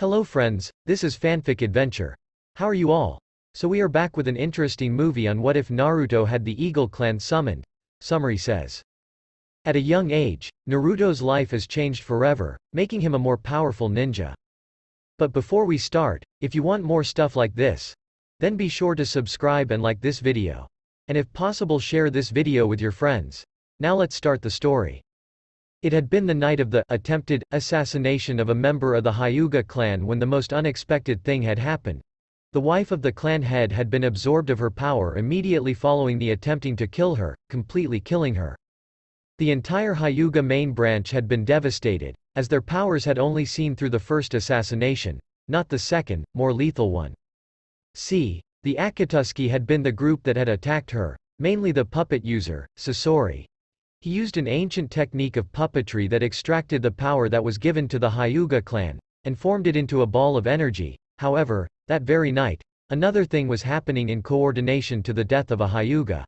Hello friends, this is Fanfic Adventure. How are you all? So we are back with an interesting movie on what if Naruto had the Eagle clan summoned. Summary says. At a young age, Naruto's life has changed forever, making him a more powerful ninja. But before we start, if you want more stuff like this, then be sure to subscribe and like this video. And if possible share this video with your friends. Now let's start the story. It had been the night of the attempted assassination of a member of the Hyuga clan when the most unexpected thing had happened. The wife of the clan head had been absorbed of her power immediately following the attempting to kill her, completely killing her. The entire Hyuga main branch had been devastated, as their powers had only seen through the first assassination, not the second, more lethal one. C. The Akatsuki had been the group that had attacked her, mainly the puppet user, Sasori. He used an ancient technique of puppetry that extracted the power that was given to the Hyuga clan, and formed it into a ball of energy. However, that very night, another thing was happening in coordination to the death of a Hyuga.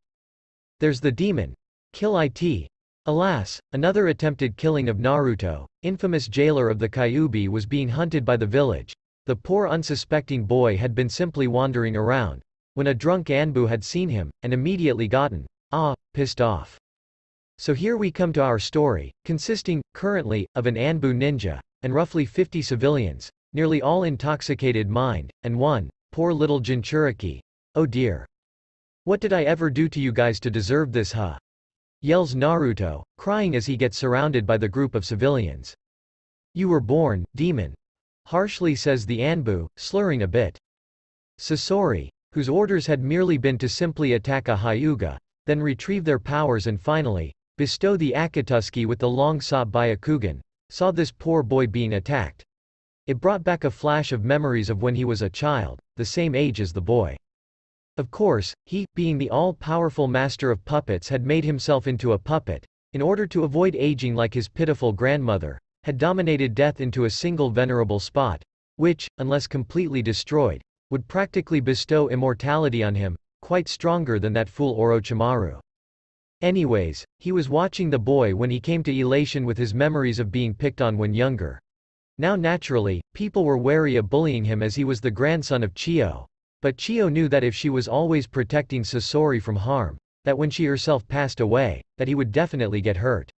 There's the demon. Kill it. Alas, another attempted killing of Naruto, infamous jailer of the Kyuubi was being hunted by the village. The poor unsuspecting boy had been simply wandering around, when a drunk Anbu had seen him, and immediately gotten, ah, pissed off. So here we come to our story, consisting, currently, of an Anbu ninja, and roughly 50 civilians, nearly all intoxicated mind, and one, poor little Jinchuriki. Oh dear. What did I ever do to you guys to deserve this huh? Yells Naruto, crying as he gets surrounded by the group of civilians. You were born, demon. Harshly says the Anbu, slurring a bit. Sasori, whose orders had merely been to simply attack a Hyuga, then retrieve their powers and finally, bestow the Akatsuki with the long-sought Byakugan, saw this poor boy being attacked. It brought back a flash of memories of when he was a child, the same age as the boy. Of course, he, being the all-powerful master of puppets had made himself into a puppet, in order to avoid aging like his pitiful grandmother, had dominated death into a single venerable spot, which, unless completely destroyed, would practically bestow immortality on him, quite stronger than that fool Orochimaru. Anyways, he was watching the boy when he came to elation with his memories of being picked on when younger. Now naturally, people were wary of bullying him as he was the grandson of Chiyo. But Chiyo knew that if she was always protecting Sasori from harm, that when she herself passed away, that he would definitely get hurt.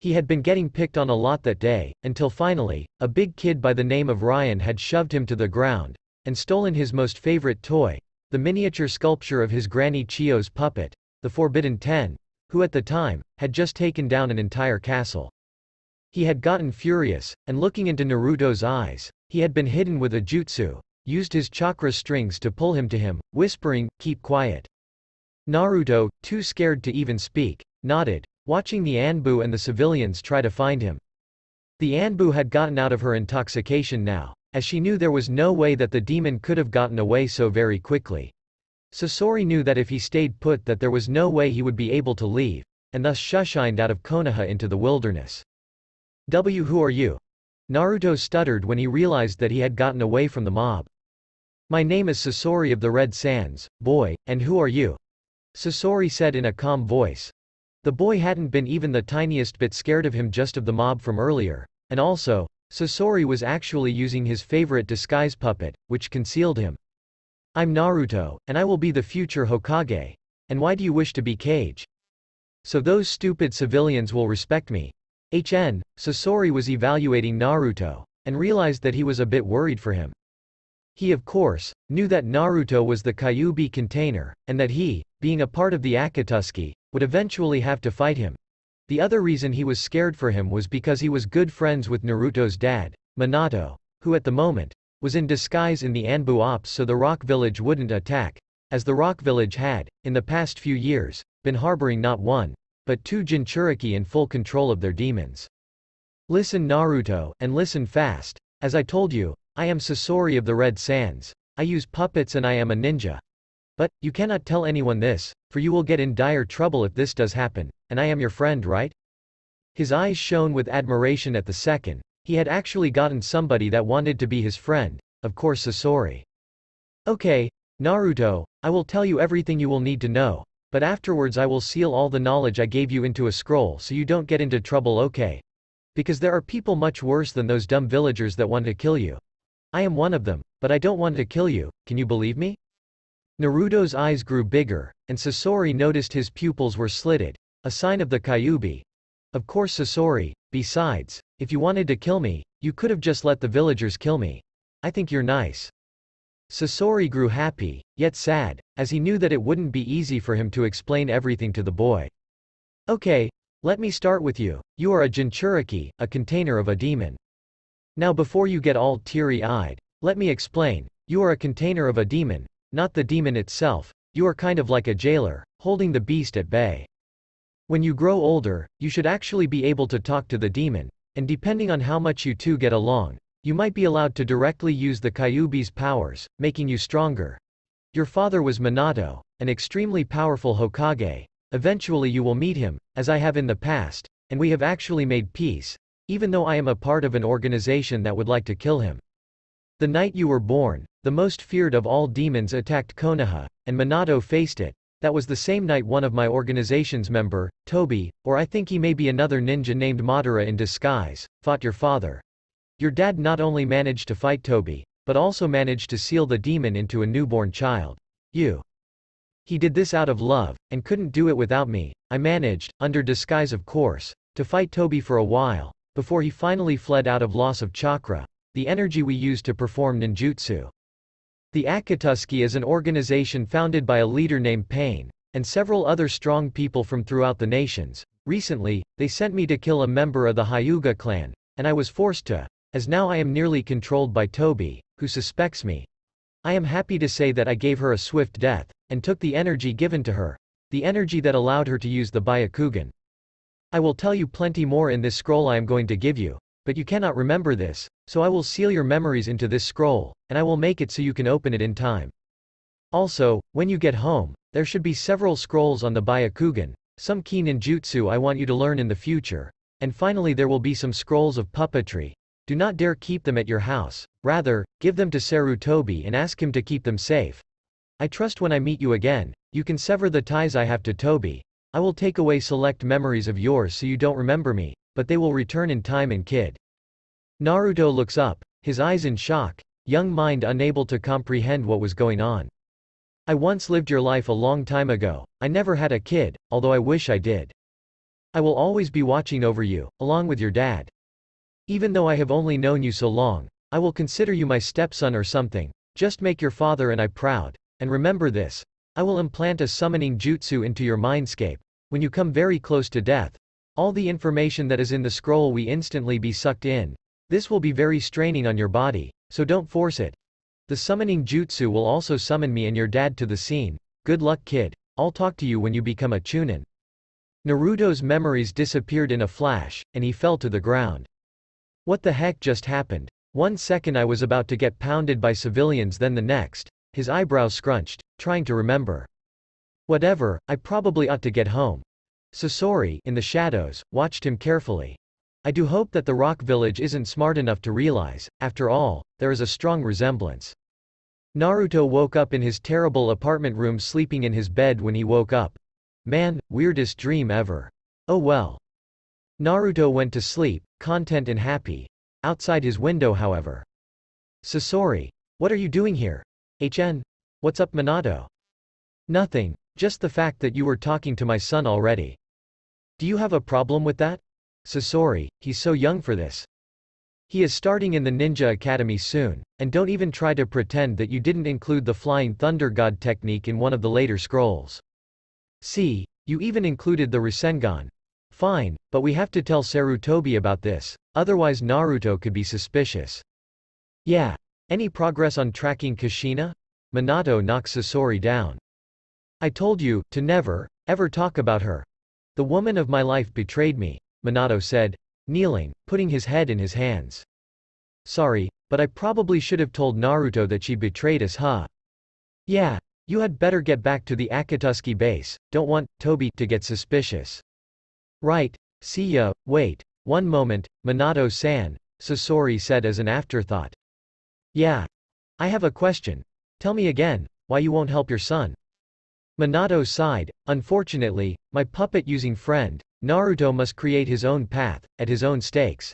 He had been getting picked on a lot that day, until finally, a big kid by the name of Ryan had shoved him to the ground, and stolen his most favorite toy, the miniature sculpture of his granny Chiyo's puppet, the Forbidden Ten, who at the time, had just taken down an entire castle. He had gotten furious, and looking into Naruto's eyes, he had been hidden with a jutsu, used his chakra strings to pull him to him, whispering, keep quiet. Naruto, too scared to even speak, nodded, watching the Anbu and the civilians try to find him. The Anbu had gotten out of her intoxication now, as she knew there was no way that the demon could have gotten away so very quickly. Sasori knew that if he stayed put that there was no way he would be able to leave, and thus shushined out of Konoha into the wilderness. W who are you? Naruto stuttered when he realized that he had gotten away from the mob. My name is Sasori of the Red Sands, boy, and who are you? Sasori said in a calm voice. The boy hadn't been even the tiniest bit scared of him just of the mob from earlier, and also, Sasori was actually using his favorite disguise puppet, which concealed him. I'm Naruto, and I will be the future Hokage. And why do you wish to be Kage? So those stupid civilians will respect me. HN, Sasori was evaluating Naruto, and realized that he was a bit worried for him. He of course, knew that Naruto was the Kyuubi container, and that he, being a part of the Akatsuki, would eventually have to fight him. The other reason he was scared for him was because he was good friends with Naruto's dad, Minato, who at the moment, was in disguise in the Anbu Ops so the Rock Village wouldn't attack, as the Rock Village had, in the past few years, been harboring not one, but two Jinchuriki in full control of their demons. Listen Naruto, and listen fast. As I told you, I am Sasori of the Red Sands. I use puppets and I am a ninja. But, you cannot tell anyone this, for you will get in dire trouble if this does happen, and I am your friend right? His eyes shone with admiration at the second, he had actually gotten somebody that wanted to be his friend, of course Sasori. Okay, Naruto, I will tell you everything you will need to know, but afterwards I will seal all the knowledge I gave you into a scroll so you don't get into trouble okay? Because there are people much worse than those dumb villagers that want to kill you. I am one of them, but I don't want to kill you, can you believe me? Naruto's eyes grew bigger, and Sasori noticed his pupils were slitted, a sign of the Kyuubi. Of course Sasori, besides, if you wanted to kill me, you could have just let the villagers kill me. I think you're nice. Sasori grew happy, yet sad, as he knew that it wouldn't be easy for him to explain everything to the boy. Okay, let me start with you, you are a Jinchuriki, a container of a demon. Now before you get all teary-eyed, let me explain, you are a container of a demon, not the demon itself, you are kind of like a jailer, holding the beast at bay. When you grow older, you should actually be able to talk to the demon, and depending on how much you two get along, you might be allowed to directly use the Kyuubi's powers, making you stronger. Your father was Minato, an extremely powerful Hokage. Eventually you will meet him, as I have in the past, and we have actually made peace, even though I am a part of an organization that would like to kill him. The night you were born, the most feared of all demons attacked Konoha, and Minato faced it. That was the same night one of my organization's member, Toby, or I think he may be another ninja named Madara in disguise, fought your father. Your dad not only managed to fight Toby, but also managed to seal the demon into a newborn child. You. He did this out of love, and couldn't do it without me. I managed, under disguise of course, to fight Toby for a while, before he finally fled out of loss of chakra, the energy we use to perform ninjutsu. The Akatsuki is an organization founded by a leader named Pain, and several other strong people from throughout the nations. Recently, they sent me to kill a member of the Hyuga clan, and I was forced to, as now I am nearly controlled by Toby, who suspects me. I am happy to say that I gave her a swift death, and took the energy given to her, the energy that allowed her to use the Byakugan. I will tell you plenty more in this scroll I am going to give you, but you cannot remember this, so I will seal your memories into this scroll, and I will make it so you can open it in time. Also, when you get home, there should be several scrolls on the Byakugan, some key ninjutsu I want you to learn in the future. And finally there will be some scrolls of puppetry. Do not dare keep them at your house, rather, give them to Sarutobi and ask him to keep them safe. I trust when I meet you again, you can sever the ties I have to Toby. I will take away select memories of yours so you don't remember me, but they will return in time and kid. Naruto looks up, his eyes in shock, young mind unable to comprehend what was going on. I once lived your life a long time ago, I never had a kid, although I wish I did. I will always be watching over you, along with your dad. Even though I have only known you so long, I will consider you my stepson or something, just make your father and I proud, and remember this, I will implant a summoning jutsu into your mindscape, when you come very close to death, all the information that is in the scroll we instantly be sucked in, this will be very straining on your body, so don't force it. The summoning jutsu will also summon me and your dad to the scene. Good luck kid. I'll talk to you when you become a chunin. Naruto's memories disappeared in a flash, and he fell to the ground. What the heck just happened? One second I was about to get pounded by civilians then the next, his eyebrows scrunched, trying to remember. Whatever, I probably ought to get home. Sasori, in the shadows, watched him carefully. I do hope that the rock village isn't smart enough to realize, after all, there is a strong resemblance. Naruto woke up in his terrible apartment room sleeping in his bed when he woke up. Man, weirdest dream ever. Oh well. Naruto went to sleep, content and happy. Outside his window however. Sasori. What are you doing here? HN? What's up Minato? Nothing, just the fact that you were talking to my son already. Do you have a problem with that? Sasori, he's so young for this. He is starting in the Ninja Academy soon, and don't even try to pretend that you didn't include the Flying Thunder God technique in one of the later scrolls. See, you even included the Rasengan. Fine, but we have to tell Sarutobi about this, otherwise Naruto could be suspicious. Yeah. Any progress on tracking Kushina? Minato knocks Sasori down. I told you, to never, ever talk about her. The woman of my life betrayed me. Minato said, kneeling, putting his head in his hands. Sorry, but I probably should have told Naruto that she betrayed us huh? Yeah. You had better get back to the Akatsuki base, don't want, Toby, to get suspicious. Right. See ya, wait. One moment, Minato-san, Sasori said as an afterthought. Yeah. I have a question. Tell me again, why you won't help your son. Minato sighed, unfortunately, my puppet-using friend, Naruto must create his own path, at his own stakes.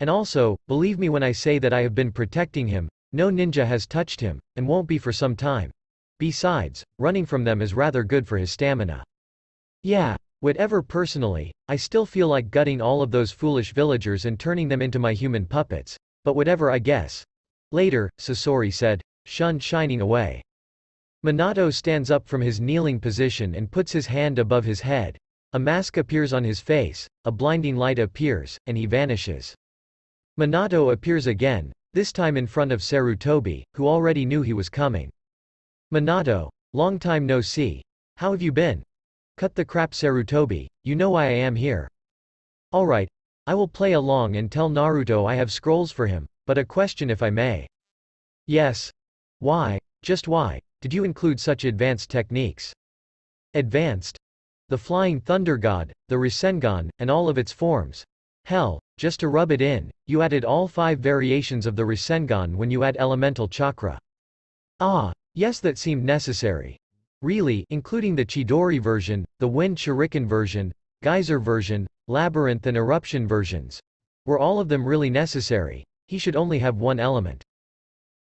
And also, believe me when I say that I have been protecting him, No ninja has touched him, and won't be for some time. Besides, running from them is rather good for his stamina. Yeah. Whatever personally, I still feel like gutting all of those foolish villagers and turning them into my human puppets. But whatever I guess. Later, Sasori said, Shun shining away. Minato stands up from his kneeling position and puts his hand above his head. A mask appears on his face, a blinding light appears, and he vanishes. Minato appears again, this time in front of Sarutobi, who already knew he was coming. Minato, long time no see. How have you been? Cut the crap Sarutobi, you know why I am here. Alright. I will play along and tell Naruto I have scrolls for him, but a question if I may. Yes. Why? Just why? Did you include such advanced techniques? Advanced? The Flying Thunder God, the Rasengan, and all of its forms. Hell, just to rub it in, you added all five variations of the Rasengan when you add elemental chakra. Ah, yes that seemed necessary. Really, including the Chidori version, the Wind Shuriken version, Geyser version, Labyrinth and Eruption versions. Were all of them really necessary? He should only have one element.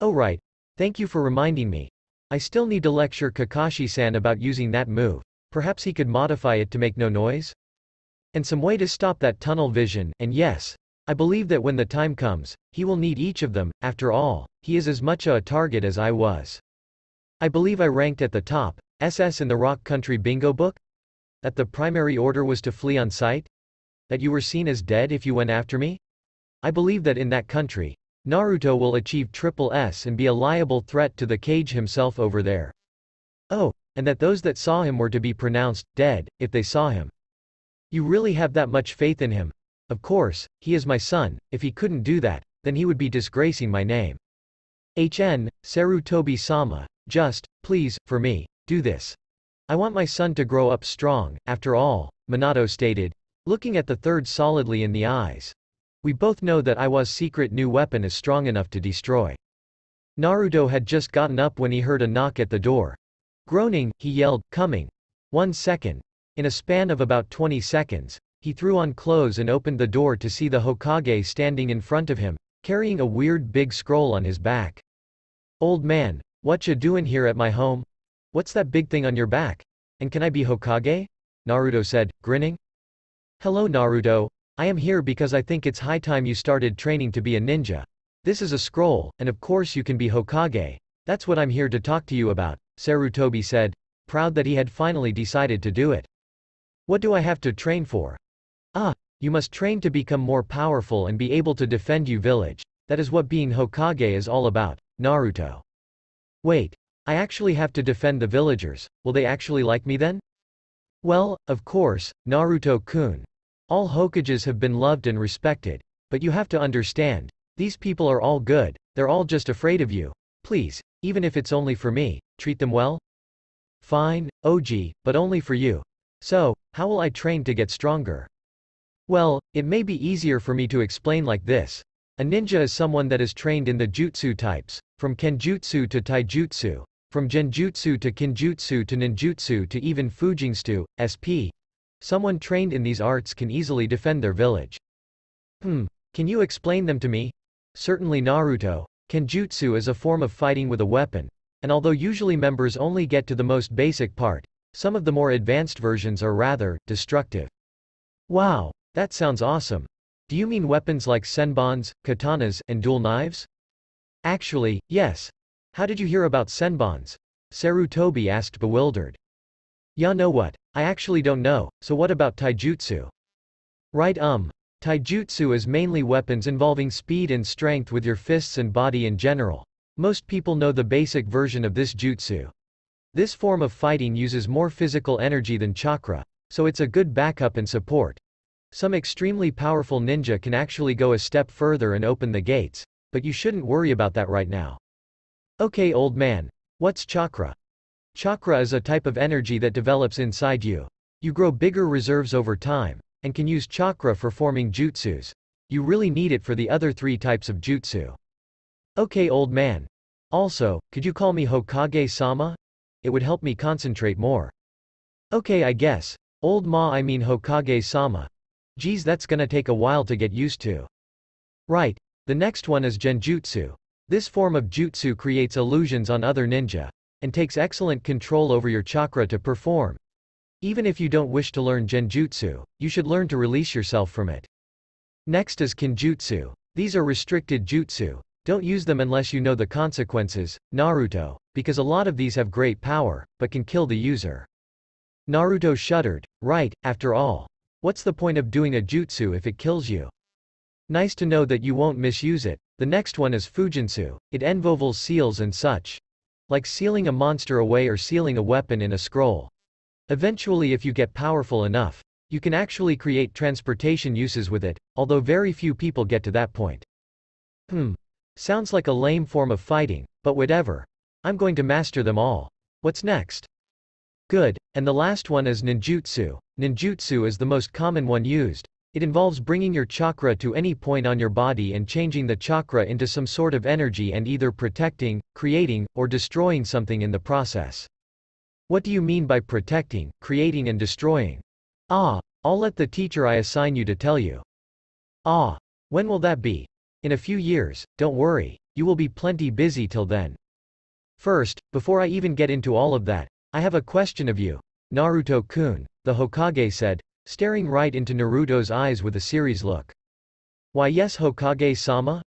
Oh right. Thank you for reminding me. I still need to lecture Kakashi-san about using that move. Perhaps he could modify it to make no noise? And some way to stop that tunnel vision, and yes, I believe that when the time comes, he will need each of them, after all, he is as much a target as I was. I believe I ranked at the top, SS in the Rock Country Bingo book? That the primary order was to flee on sight? That you were seen as dead if you went after me? I believe that in that country, Naruto will achieve triple S and be a liable threat to the Kage himself over there. Oh, and that those that saw him were to be pronounced dead, if they saw him. You really have that much faith in him? Of course, he is my son, if he couldn't do that, then he would be disgracing my name. HN, Sarutobi-sama, just, please, for me, do this. I want my son to grow up strong, after all, Minato stated, looking at the third solidly in the eyes. We both know that Iwa's secret new weapon is strong enough to destroy. Naruto had just gotten up when he heard a knock at the door. Groaning, he yelled, coming. One second. In a span of about 20 seconds, he threw on clothes and opened the door to see the Hokage standing in front of him, carrying a weird big scroll on his back. Old man, whatcha ya doin' here at my home? What's that big thing on your back? And can I be Hokage? Naruto said, grinning. Hello Naruto, I am here because I think it's high time you started training to be a ninja. This is a scroll, and of course you can be Hokage. That's what I'm here to talk to you about, Sarutobi said, proud that he had finally decided to do it. What do I have to train for? Ah, you must train to become more powerful and be able to defend you village. That is what being Hokage is all about, Naruto. Wait, I actually have to defend the villagers, will they actually like me then? Well, of course, Naruto-kun. All Hokages have been loved and respected. But you have to understand. These people are all good, they're all just afraid of you. Please, even if it's only for me, treat them well? Fine, OG, but only for you. So, how will I train to get stronger? Well, it may be easier for me to explain like this. A ninja is someone that is trained in the jutsu types, from kenjutsu to taijutsu, from genjutsu to kinjutsu to ninjutsu to even fujinstu, sp. Someone trained in these arts can easily defend their village. Hmm. Can you explain them to me? Certainly Naruto. Kenjutsu is a form of fighting with a weapon. And although usually members only get to the most basic part, some of the more advanced versions are rather, destructive. Wow. That sounds awesome. Do you mean weapons like senbons, katanas, and dual knives? Actually, yes. How did you hear about senbons? Sarutobi asked bewildered. Ya know what? I actually don't know, so what about taijutsu? Right um. Taijutsu is mainly weapons involving speed and strength with your fists and body in general. Most people know the basic version of this jutsu. This form of fighting uses more physical energy than chakra, so it's a good backup and support. Some extremely powerful ninja can actually go a step further and open the gates, but you shouldn't worry about that right now. Okay old man. What's chakra? Chakra is a type of energy that develops inside you. You grow bigger reserves over time, and can use chakra for forming jutsus. You really need it for the other three types of jutsu. Okay old man. Also, could you call me Hokage-sama? It would help me concentrate more. Okay I guess. Old ma I mean Hokage-sama. Geez that's gonna take a while to get used to. Right. The next one is genjutsu. This form of jutsu creates illusions on other ninja, and takes excellent control over your chakra to perform. Even if you don't wish to learn genjutsu, you should learn to release yourself from it. Next is kinjutsu. These are restricted jutsu. Don't use them unless you know the consequences, Naruto, because a lot of these have great power, but can kill the user. Naruto shuddered. Right, after all. What's the point of doing a jutsu if it kills you? Nice to know that you won't misuse it. The next one is Fujinsu. It envolves seals and such. Like sealing a monster away or sealing a weapon in a scroll. Eventually if you get powerful enough, you can actually create transportation uses with it, although very few people get to that point. Hmm. Sounds like a lame form of fighting, but whatever. I'm going to master them all. What's next? Good. And the last one is ninjutsu. Ninjutsu is the most common one used. It involves bringing your chakra to any point on your body and changing the chakra into some sort of energy and either protecting, creating, or destroying something in the process. What do you mean by protecting, creating and destroying? Ah, I'll let the teacher I assign you to tell you. Ah, when will that be? In a few years, don't worry, you will be plenty busy till then. First, before I even get into all of that, I have a question of you. Naruto-kun, the Hokage said, staring right into Naruto's eyes with a serious look. Why yes Hokage-sama?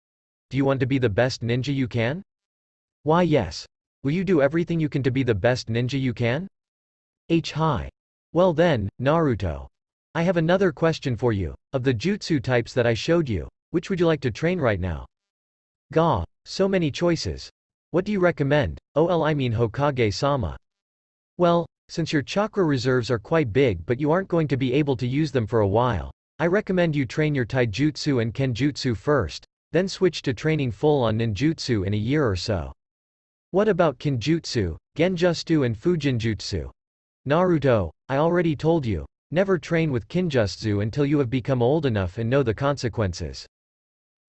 Do you want to be the best ninja you can? Why yes. Will you do everything you can to be the best ninja you can? H. Hi. Well then, Naruto. I have another question for you. Of the jutsu types that I showed you, which would you like to train right now? Ga. So many choices. What do you recommend? OL I mean Hokage-sama. Well, since your chakra reserves are quite big but you aren't going to be able to use them for a while, I recommend you train your taijutsu and kenjutsu first, then switch to training full on ninjutsu in a year or so. What about kinjutsu, genjutsu and fujinjutsu? Naruto, I already told you, never train with kinjutsu until you have become old enough and know the consequences.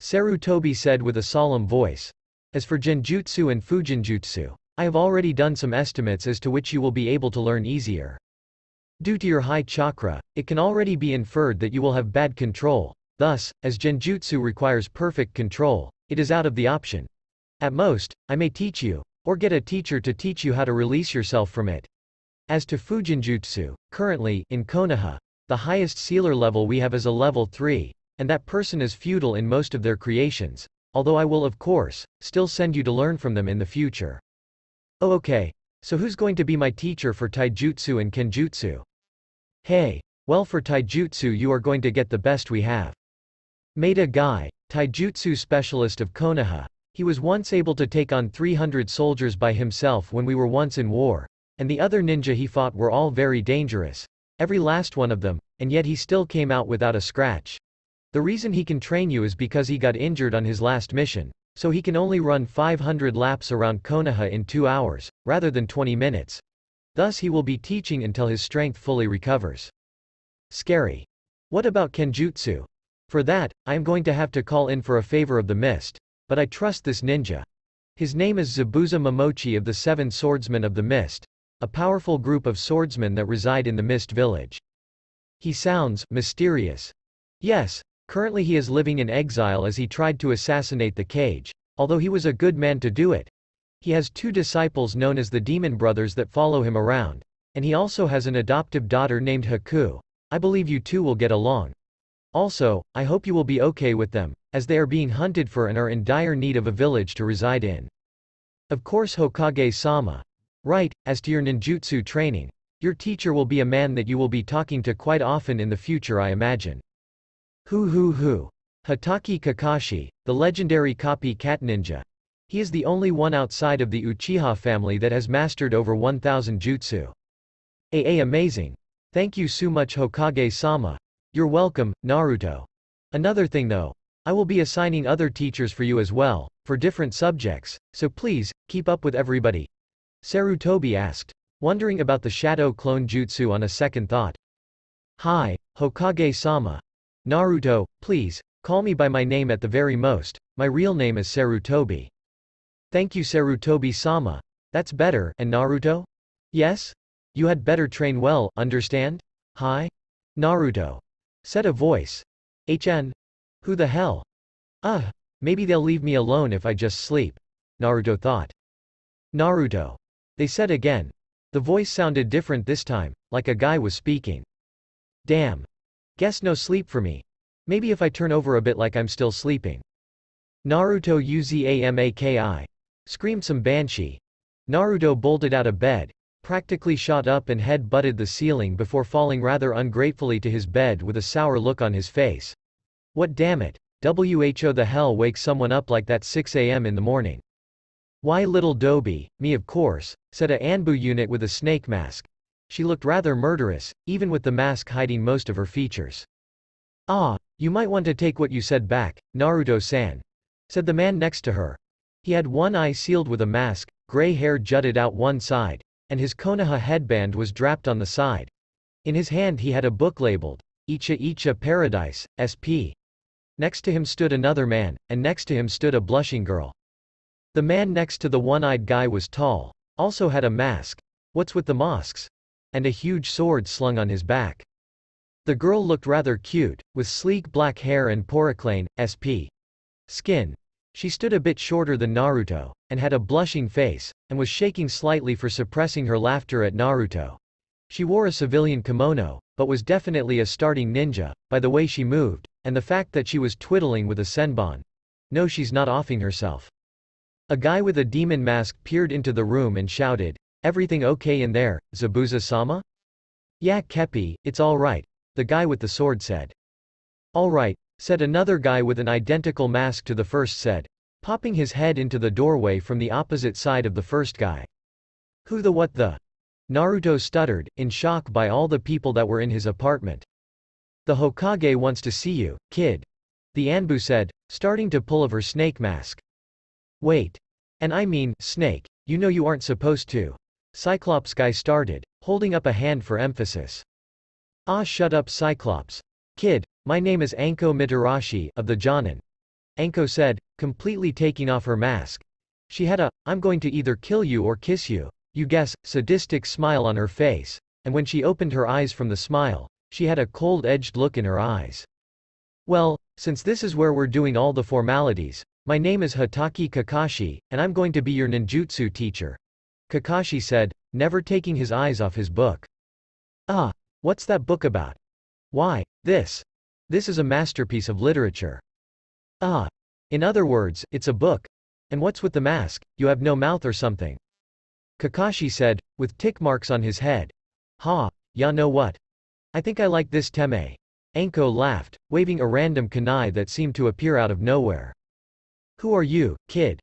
Sarutobi said with a solemn voice. As for genjutsu and fujinjutsu, I have already done some estimates as to which you will be able to learn easier. Due to your high chakra, it can already be inferred that you will have bad control. Thus, as genjutsu requires perfect control, it is out of the option. At most, I may teach you, or get a teacher to teach you how to release yourself from it. As to Fujinjutsu, currently, in Konoha, the highest sealer level we have is a level 3, and that person is feudal in most of their creations, although I will of course, still send you to learn from them in the future. Oh okay. So who's going to be my teacher for taijutsu and kenjutsu? Hey. Well for taijutsu you are going to get the best we have. Maito Guy, taijutsu specialist of Konoha. He was once able to take on 300 soldiers by himself when we were once in war, and the other ninja he fought were all very dangerous. Every last one of them, and yet he still came out without a scratch. The reason he can train you is because he got injured on his last mission. So he can only run 500 laps around Konoha in 2 hours, rather than 20 minutes. Thus he will be teaching until his strength fully recovers. Scary. What about Kenjutsu? For that, I am going to have to call in for a favor of the mist. But I trust this ninja. His name is Zabuza Momochi of the Seven Swordsmen of the Mist, a powerful group of swordsmen that reside in the Mist Village. He sounds mysterious. Yes, Currently he is living in exile as he tried to assassinate the Kage. Although he was a good man to do it. He has two disciples known as the Demon Brothers that follow him around. And he also has an adoptive daughter named Haku. I believe you two will get along. Also, I hope you will be okay with them, as they are being hunted for and are in dire need of a village to reside in. Of course Hokage-sama. Right, as to your ninjutsu training. Your teacher will be a man that you will be talking to quite often in the future I imagine. Hu Hu Hu. Hatake Kakashi, the legendary copy cat ninja. He is the only one outside of the Uchiha family that has mastered over 1000 jutsu. AA amazing. Thank you so much Hokage-sama. You're welcome, Naruto. Another thing though. I will be assigning other teachers for you as well, for different subjects, so please, keep up with everybody. Sarutobi asked, wondering about the shadow clone jutsu on a second thought. Hi, Hokage-sama. Naruto, please, call me by my name at the very most, my real name is Sarutobi. Thank you Sarutobi-sama. That's better, and Naruto? Yes? You had better train well, understand? Hi? Naruto. Said a voice. HN? Who the hell? Ugh, maybe they'll leave me alone if I just sleep. Naruto thought. Naruto. They said again. The voice sounded different this time, like a guy was speaking. Damn. Guess no sleep for me. Maybe if I turn over a bit like I'm still sleeping. Naruto Uzumaki. Screamed some banshee. Naruto bolted out of bed, practically shot up and head butted the ceiling before falling rather ungratefully to his bed with a sour look on his face. What damn it. WHO the hell wakes someone up like that 6 am in the morning. Why little Doby, me of course, said a Anbu unit with a snake mask. She looked rather murderous, even with the mask hiding most of her features. Ah, you might want to take what you said back, Naruto-san, said the man next to her. He had one eye sealed with a mask, gray hair jutted out one side, and his Konoha headband was draped on the side. In his hand he had a book labeled, Icha Icha Paradise, SP. Next to him stood another man, and next to him stood a blushing girl. The man next to the one-eyed guy was tall, also had a mask, what's with the masks? And a huge sword slung on his back. The girl looked rather cute, with sleek black hair and poriclane, sp. skin. She stood a bit shorter than Naruto, and had a blushing face, and was shaking slightly for suppressing her laughter at Naruto. She wore a civilian kimono, but was definitely a starting ninja, by the way she moved, and the fact that she was twiddling with a senbon. No she's not offing herself. A guy with a demon mask peered into the room and shouted, Everything okay in there, Zabuza-sama? Yeah Kepi, it's alright, the guy with the sword said. Alright, said another guy with an identical mask to the first said, popping his head into the doorway from the opposite side of the first guy. Who the what the? Naruto stuttered, in shock by all the people that were in his apartment. The Hokage wants to see you, kid. The Anbu said, starting to pull of her snake mask. Wait. And I mean, snake, you know you aren't supposed to. Cyclops guy started, holding up a hand for emphasis. Ah shut up Cyclops. Kid, my name is Anko Mitarashi of the Jonin. Anko said, completely taking off her mask. She had a, I'm going to either kill you or kiss you, you guess, sadistic smile on her face, and when she opened her eyes from the smile, she had a cold-edged look in her eyes. Well, since this is where we're doing all the formalities, my name is Hatake Kakashi, and I'm going to be your ninjutsu teacher. Kakashi said, never taking his eyes off his book. Ah, what's that book about? Why, this. This is a masterpiece of literature. Ah. In other words, it's a book. And what's with the mask, you have no mouth or something? Kakashi said, with tick marks on his head. Ha, ya know what? I think I like this teme. Anko laughed, waving a random kunai that seemed to appear out of nowhere. Who are you, kid?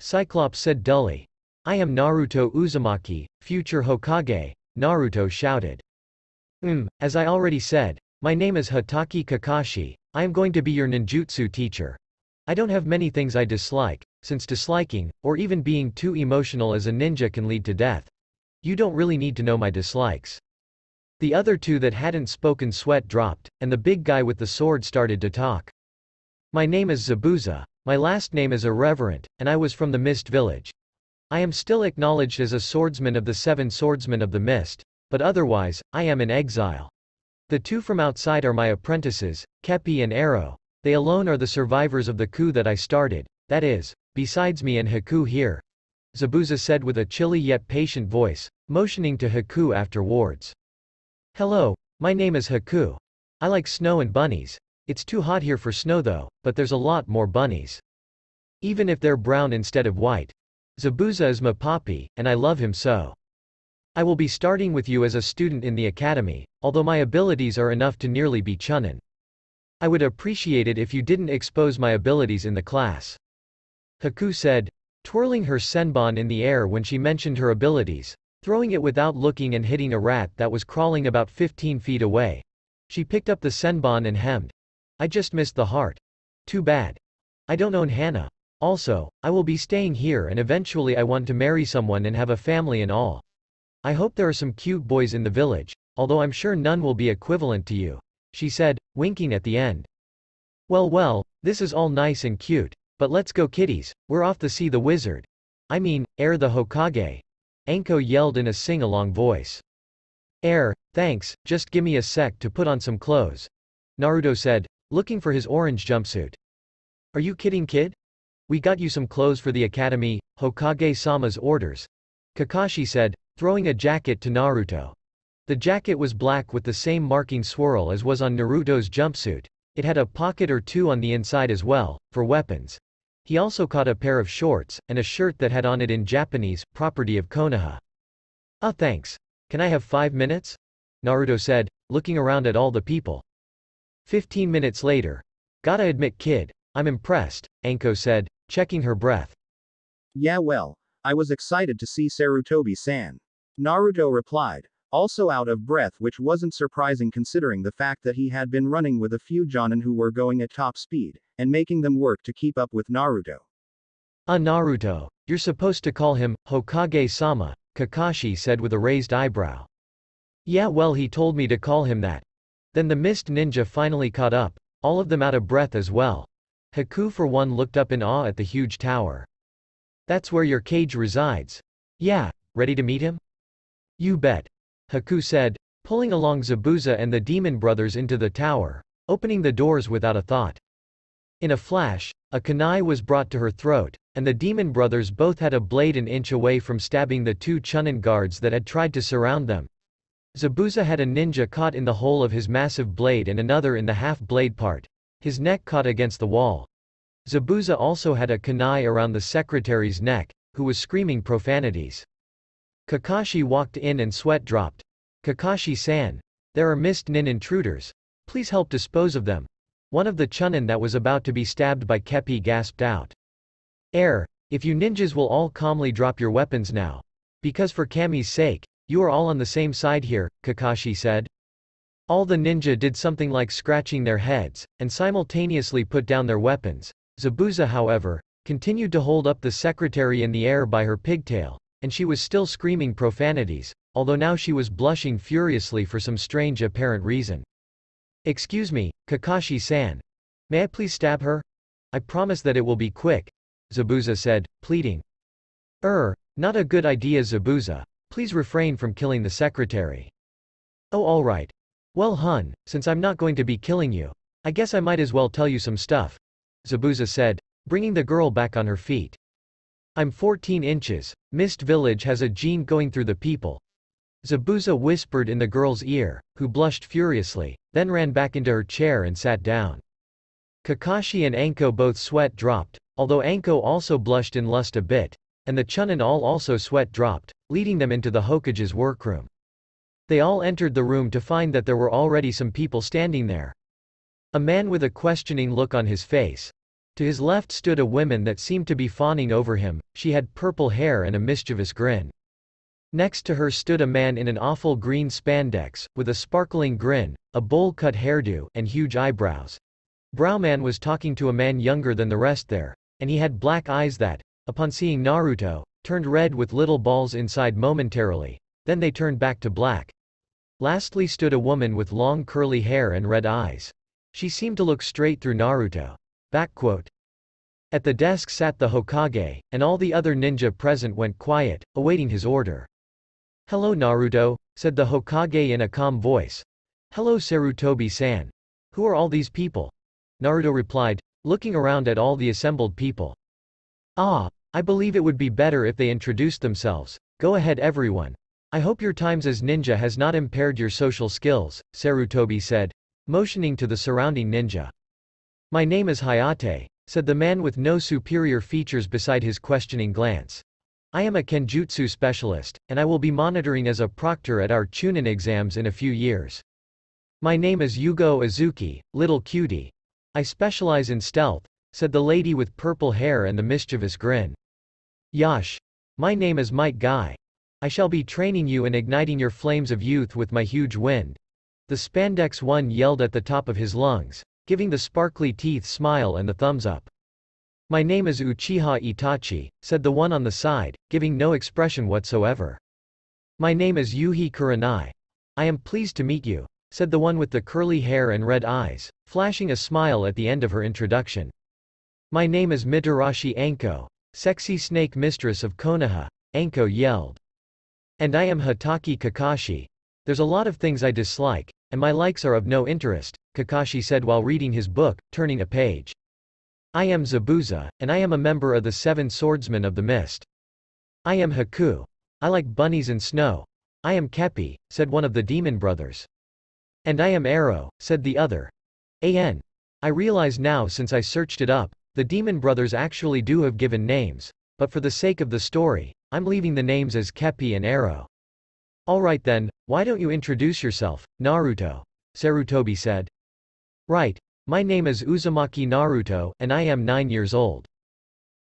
Cyclops said dully. I am Naruto Uzumaki, future Hokage, Naruto shouted. Hmm, as I already said, my name is Hatake Kakashi, I am going to be your ninjutsu teacher. I don't have many things I dislike, since disliking, or even being too emotional as a ninja can lead to death. You don't really need to know my dislikes. The other two that hadn't spoken sweat dropped, and the big guy with the sword started to talk. My name is Zabuza, my last name is Irreverent, and I was from the Mist Village. I am still acknowledged as a swordsman of the Seven Swordsmen of the Mist, but otherwise, I am in exile. The two from outside are my apprentices, Kepi and Arrow. They alone are the survivors of the coup that I started, that is, besides me and Haku here. Zabuza said with a chilly yet patient voice, motioning to Haku after wards. Hello, my name is Haku. I like snow and bunnies. It's too hot here for snow though, but there's a lot more bunnies. Even if they're brown instead of white. Zabuza is my poppy, and I love him so. I will be starting with you as a student in the academy, although my abilities are enough to nearly be chunin. I would appreciate it if you didn't expose my abilities in the class. Haku said, twirling her senbon in the air when she mentioned her abilities, throwing it without looking and hitting a rat that was crawling about 15 feet away. She picked up the senbon and hemmed. I just missed the heart. Too bad. I don't own Hana. Also, I will be staying here and eventually I want to marry someone and have a family and all. I hope there are some cute boys in the village, although I'm sure none will be equivalent to you, she said, winking at the end. Well well, this is all nice and cute, but let's go kiddies, we're off to see the wizard. I mean, Air the Hokage. Anko yelled in a sing-along voice. Air, thanks, just gimme a sec to put on some clothes. Naruto said, looking for his orange jumpsuit. Are you kidding kid? We got you some clothes for the academy, Hokage-sama's orders. Kakashi said, throwing a jacket to Naruto. The jacket was black with the same marking swirl as was on Naruto's jumpsuit. It had a pocket or two on the inside as well, for weapons. He also caught a pair of shorts, and a shirt that had on it in Japanese, property of Konoha. Ah thanks. Can I have five minutes? Naruto said, looking around at all the people. Fifteen minutes later. Gotta admit kid, I'm impressed, Anko said, checking her breath. Yeah well, I was excited to see Sarutobi-san. Naruto replied, also out of breath which wasn't surprising considering the fact that he had been running with a few Jonin who were going at top speed, and making them work to keep up with Naruto. Ah Naruto, you're supposed to call him, Hokage-sama, Kakashi said with a raised eyebrow. Yeah well he told me to call him that. Then the mist ninja finally caught up, all of them out of breath as well. Haku for one looked up in awe at the huge tower. That's where your Kage resides. Yeah, ready to meet him? You bet. Haku said, pulling along Zabuza and the demon brothers into the tower, opening the doors without a thought. In a flash, a kunai was brought to her throat, and the demon brothers both had a blade an inch away from stabbing the two Chunin guards that had tried to surround them. Zabuza had a ninja caught in the hole of his massive blade and another in the half-blade part. His neck caught against the wall. Zabuza also had a kunai around the secretary's neck, who was screaming profanities. Kakashi walked in and sweat dropped. Kakashi-san. There are mist nin intruders. Please help dispose of them. One of the chunin that was about to be stabbed by Kepi gasped out. Air, if you ninjas will all calmly drop your weapons now. Because for Kami's sake, you are all on the same side here, Kakashi said. All the ninja did something like scratching their heads, and simultaneously put down their weapons. Zabuza however, continued to hold up the secretary in the air by her pigtail, and she was still screaming profanities, although now she was blushing furiously for some strange apparent reason. Excuse me, Kakashi-san. May I please stab her? I promise that it will be quick, Zabuza said, pleading. Er, not a good idea Zabuza. Please refrain from killing the secretary. Oh alright. Well hun, since I'm not going to be killing you, I guess I might as well tell you some stuff. Zabuza said, bringing the girl back on her feet. I'm 14 inches. Mist Village has a gene going through the people. Zabuza whispered in the girl's ear, who blushed furiously, then ran back into her chair and sat down. Kakashi and Anko both sweat dropped, although Anko also blushed in lust a bit, and the Chunin all also sweat dropped, leading them into the Hokage's workroom. They all entered the room to find that there were already some people standing there. A man with a questioning look on his face, to his left stood a woman that seemed to be fawning over him, she had purple hair and a mischievous grin. Next to her stood a man in an awful green spandex, with a sparkling grin, a bowl-cut hairdo, and huge eyebrows. Browman was talking to a man younger than the rest there, and he had black eyes that, upon seeing Naruto, turned red with little balls inside momentarily, then they turned back to black. Lastly stood a woman with long curly hair and red eyes. She seemed to look straight through Naruto. At the desk sat the Hokage, and all the other ninja present went quiet, awaiting his order. Hello Naruto, said the Hokage in a calm voice. Hello Sarutobi-san. Who are all these people? Naruto replied, looking around at all the assembled people. Ah, I believe it would be better if they introduced themselves. Go ahead everyone. I hope your times as ninja has not impaired your social skills, Sarutobi said, motioning to the surrounding ninja. My name is Hayate, said the man with no superior features beside his questioning glance. I am a Kenjutsu specialist, and I will be monitoring as a proctor at our Chunin exams in a few years. My name is Yugao Uzuki, little cutie. I specialize in stealth, said the lady with purple hair and the mischievous grin. Yash. My name is Might Guy. I shall be training you and igniting your flames of youth with my huge wind. The spandex one yelled at the top of his lungs giving the sparkly teeth smile and the thumbs up. My name is Uchiha Itachi, said the one on the side, giving no expression whatsoever. My name is Yuhi Kurenai. I am pleased to meet you, said the one with the curly hair and red eyes, flashing a smile at the end of her introduction. My name is Mitarashi Anko, sexy snake mistress of Konoha, Anko yelled. And I am Hatake Kakashi. There's a lot of things I dislike, and my likes are of no interest, Kakashi said while reading his book, turning a page. I am Zabuza, and I am a member of the Seven Swordsmen of the Mist. I am Haku. I like bunnies and snow. I am Kepi, said one of the demon brothers. And I am Arrow, said the other. An. I realize now since I searched it up, the demon brothers actually do have given names, but for the sake of the story, I'm leaving the names as Kepi and Arrow. Alright then, why don't you introduce yourself, Naruto? Sarutobi said. Right. My name is Uzumaki Naruto, and I am 9 years old.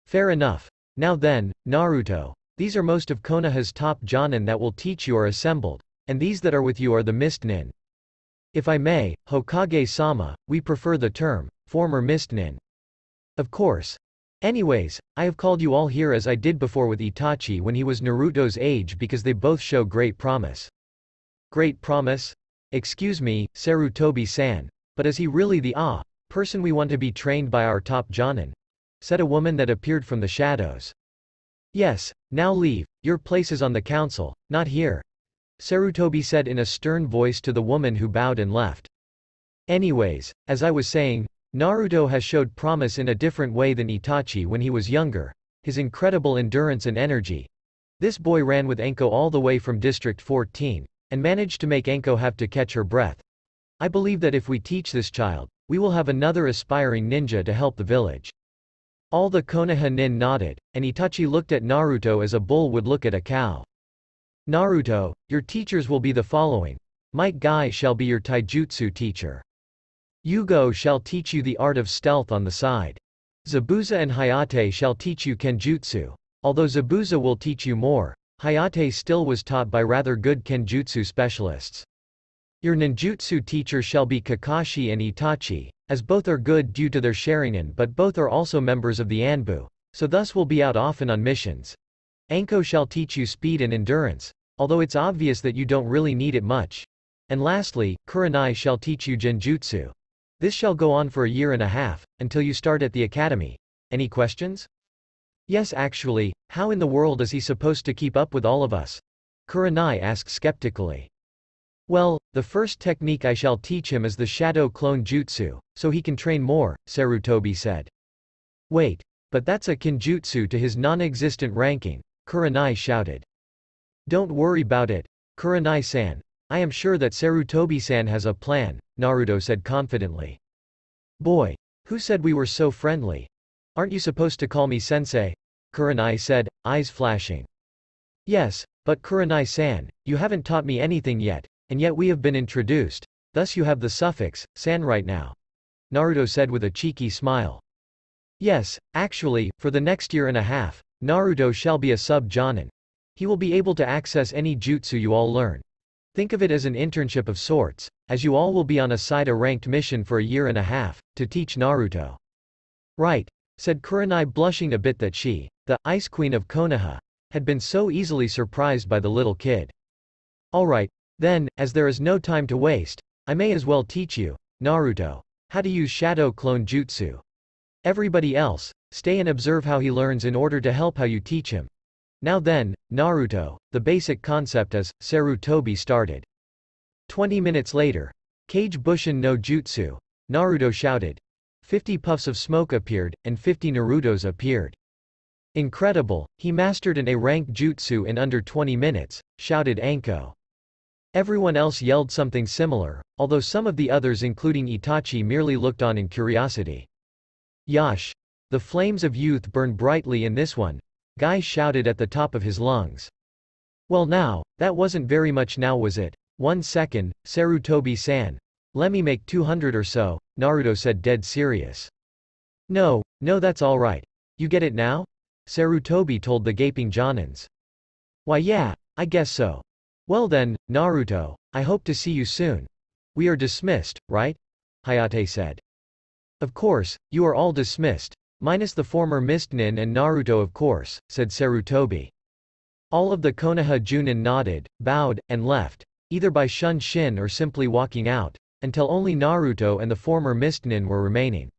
Fair enough. Now then, Naruto, these are most of Konoha's top jonin that will teach you are assembled, and these that are with you are the Mist Nin. If I may, Hokage-sama, we prefer the term, former Mist Nin. Of course. Anyways, I have called you all here as I did before with Itachi when he was Naruto's age because they both show great promise. Great promise? Excuse me, Sarutobi-san, but is he really the ah person we want to be trained by our top jonin? said a woman that appeared from the shadows. Yes, now leave, your place is on the council, not here. Sarutobi said in a stern voice to the woman who bowed and left. Anyways, as I was saying, Naruto has showed promise in a different way than Itachi when he was younger, his incredible endurance and energy. This boy ran with Anko all the way from District 14, and managed to make Anko have to catch her breath. I believe that if we teach this child, we will have another aspiring ninja to help the village. All the Konoha nin nodded, and Itachi looked at Naruto as a bull would look at a cow. Naruto, your teachers will be the following. Might Guy shall be your taijutsu teacher. Yugao shall teach you the art of stealth on the side. Zabuza and Hayate shall teach you kenjutsu. Although Zabuza will teach you more, Hayate still was taught by rather good kenjutsu specialists. Your ninjutsu teacher shall be Kakashi and Itachi, as both are good due to their sharingan but both are also members of the Anbu, so thus will be out often on missions. Anko shall teach you speed and endurance, although it's obvious that you don't really need it much. And lastly, Kurenai shall teach you genjutsu. This shall go on for a year and a half, until you start at the academy. Any questions? Yes actually, how in the world is he supposed to keep up with all of us? Kurenai asked skeptically. Well, the first technique I shall teach him is the shadow clone jutsu, so he can train more, Sarutobi said. Wait. But that's a kenjutsu to his non-existent ranking, Kurenai shouted. Don't worry about it, Kurenai-san. I am sure that Sarutobi-san has a plan, Naruto said confidently. Boy. Who said we were so friendly? Aren't you supposed to call me sensei? Kurenai said, eyes flashing. Yes, but Kurenai-san, you haven't taught me anything yet, and yet we have been introduced, thus you have the suffix, san right now. Naruto said with a cheeky smile. Yes, actually, for the next year and a half, Naruto shall be a sub-jonin. He will be able to access any jutsu you all learn. Think of it as an internship of sorts, as you all will be on a side-a-ranked mission for a year and a half, to teach Naruto. Right, said Kurenai blushing a bit that she, the Ice Queen of Konoha, had been so easily surprised by the little kid. Alright, then, as there is no time to waste, I may as well teach you, Naruto, how to use Shadow Clone Jutsu. Everybody else, stay and observe how he learns in order to help how you teach him. Now then, Naruto, the basic concept is, Sarutobi started. Twenty minutes later, Kage Bushin no Jutsu, Naruto shouted. Fifty puffs of smoke appeared, and fifty Narutos appeared. Incredible, he mastered an A-rank jutsu in under 20 minutes, shouted Anko. Everyone else yelled something similar, although some of the others including Itachi merely looked on in curiosity. Yash! The flames of youth burn brightly in this one, Guy shouted at the top of his lungs. Well now, that wasn't very much now was it? One second, Sarutobi-san. Let me make 200 or so, Naruto said dead serious. No, no that's alright. You get it now? Sarutobi told the gaping Jonins. Why yeah, I guess so. Well then, Naruto, I hope to see you soon. We are dismissed, right? Hayate said. Of course, you are all dismissed. Minus the former Mist Nin and Naruto of course, said Sarutobi. All of the Konoha Junin nodded, bowed, and left, either by shun shin or simply walking out, until only Naruto and the former Mist Nin were remaining.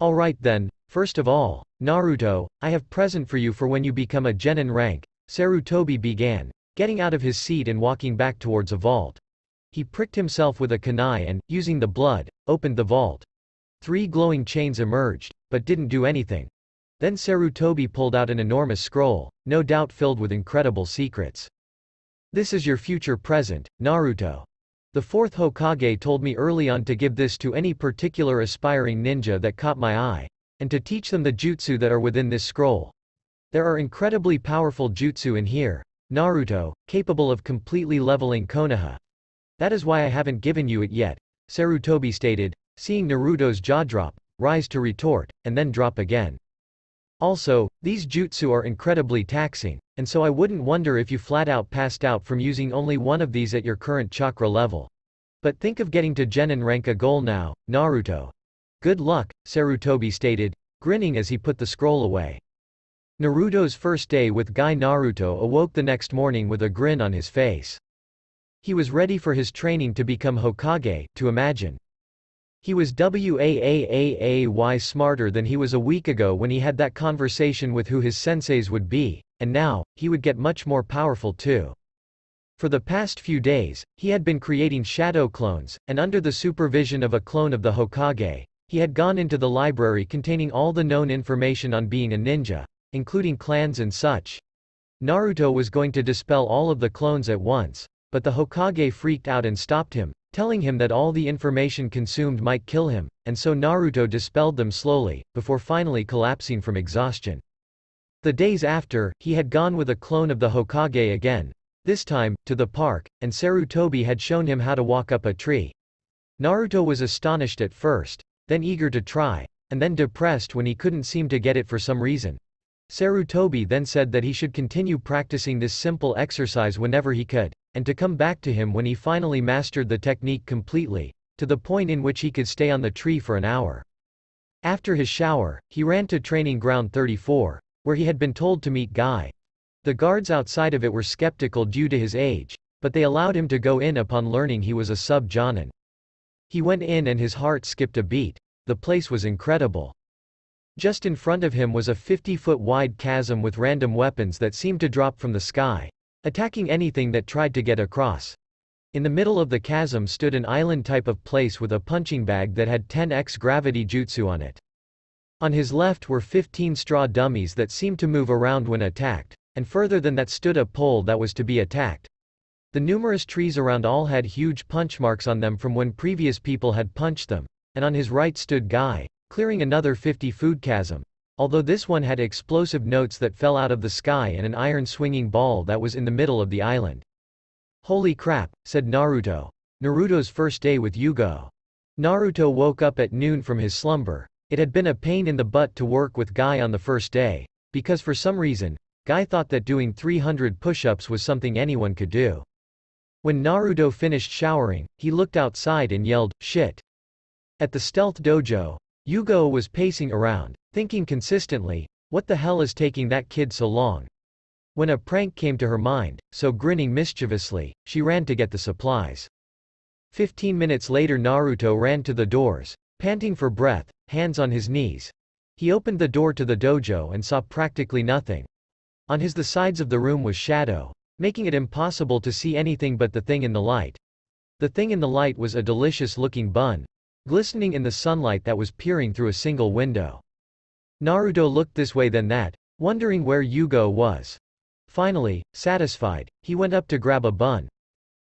Alright then, first of all, Naruto, I have present for you for when you become a genin rank, Sarutobi began, getting out of his seat and walking back towards a vault. He pricked himself with a kunai and, using the blood, opened the vault. Three glowing chains emerged, but didn't do anything. Then Sarutobi pulled out an enormous scroll, no doubt filled with incredible secrets. This is your future present, Naruto. The fourth Hokage told me early on to give this to any particular aspiring ninja that caught my eye, and to teach them the jutsu that are within this scroll. There are incredibly powerful jutsu in here, Naruto, capable of completely leveling Konoha. That is why I haven't given you it yet, Sarutobi stated, seeing Naruto's jaw drop, rise to retort, and then drop again. Also, these jutsu are incredibly taxing, and so I wouldn't wonder if you flat out passed out from using only one of these at your current chakra level. But think of getting to Genin rank a goal now, Naruto. Good luck, Sarutobi stated, grinning as he put the scroll away. Naruto's first day with Guy Naruto awoke the next morning with a grin on his face. He was ready for his training to become Hokage, to imagine. He was WAAAAY smarter than he was a week ago when he had that conversation with who his senseis would be, and now, he would get much more powerful too. For the past few days, he had been creating shadow clones, and under the supervision of a clone of the Hokage, he had gone into the library containing all the known information on being a ninja, including clans and such. Naruto was going to dispel all of the clones at once, but the Hokage freaked out and stopped him, telling him that all the information consumed might kill him, and so Naruto dispelled them slowly, before finally collapsing from exhaustion. The days after, he had gone with a clone of the Hokage again, this time, to the park, and Sarutobi had shown him how to walk up a tree. Naruto was astonished at first, then eager to try, and then depressed when he couldn't seem to get it for some reason. Sarutobi then said that he should continue practicing this simple exercise whenever he could, and to come back to him when he finally mastered the technique completely, to the point in which he could stay on the tree for an hour. After his shower, he ran to training ground 34, where he had been told to meet Guy. The guards outside of it were skeptical due to his age, but they allowed him to go in upon learning he was a sub-jonin. He went in and his heart skipped a beat. The place was incredible. Just in front of him was a 50-foot wide chasm with random weapons that seemed to drop from the sky, attacking anything that tried to get across. In the middle of the chasm stood an island type of place with a punching bag that had 10x gravity jutsu on it. On his left were 15 straw dummies that seemed to move around when attacked, and further than that stood a pole that was to be attacked. The numerous trees around all had huge punch marks on them from when previous people had punched them, and on his right stood Guy, clearing another 50 food chasm. Although this one had explosive notes that fell out of the sky and an iron swinging ball that was in the middle of the island. Holy crap, said Naruto. Naruto's first day with Yugao. Naruto woke up at noon from his slumber. It had been a pain in the butt to work with Guy on the first day, because for some reason, Guy thought that doing 300 push-ups was something anyone could do. When Naruto finished showering, he looked outside and yelled, shit. At the stealth dojo, Yugao was pacing around, thinking consistently, what the hell is taking that kid so long? When a prank came to her mind, so grinning mischievously, she ran to get the supplies. Fifteen minutes later Naruto ran to the doors, panting for breath, hands on his knees. He opened the door to the dojo and saw practically nothing. On his the sides of the room was shadow, making it impossible to see anything but the thing in the light. The thing in the light was a delicious-looking bun, glistening in the sunlight that was peering through a single window. Naruto looked this way then that, wondering where Yugao was. Finally, satisfied, he went up to grab a bun.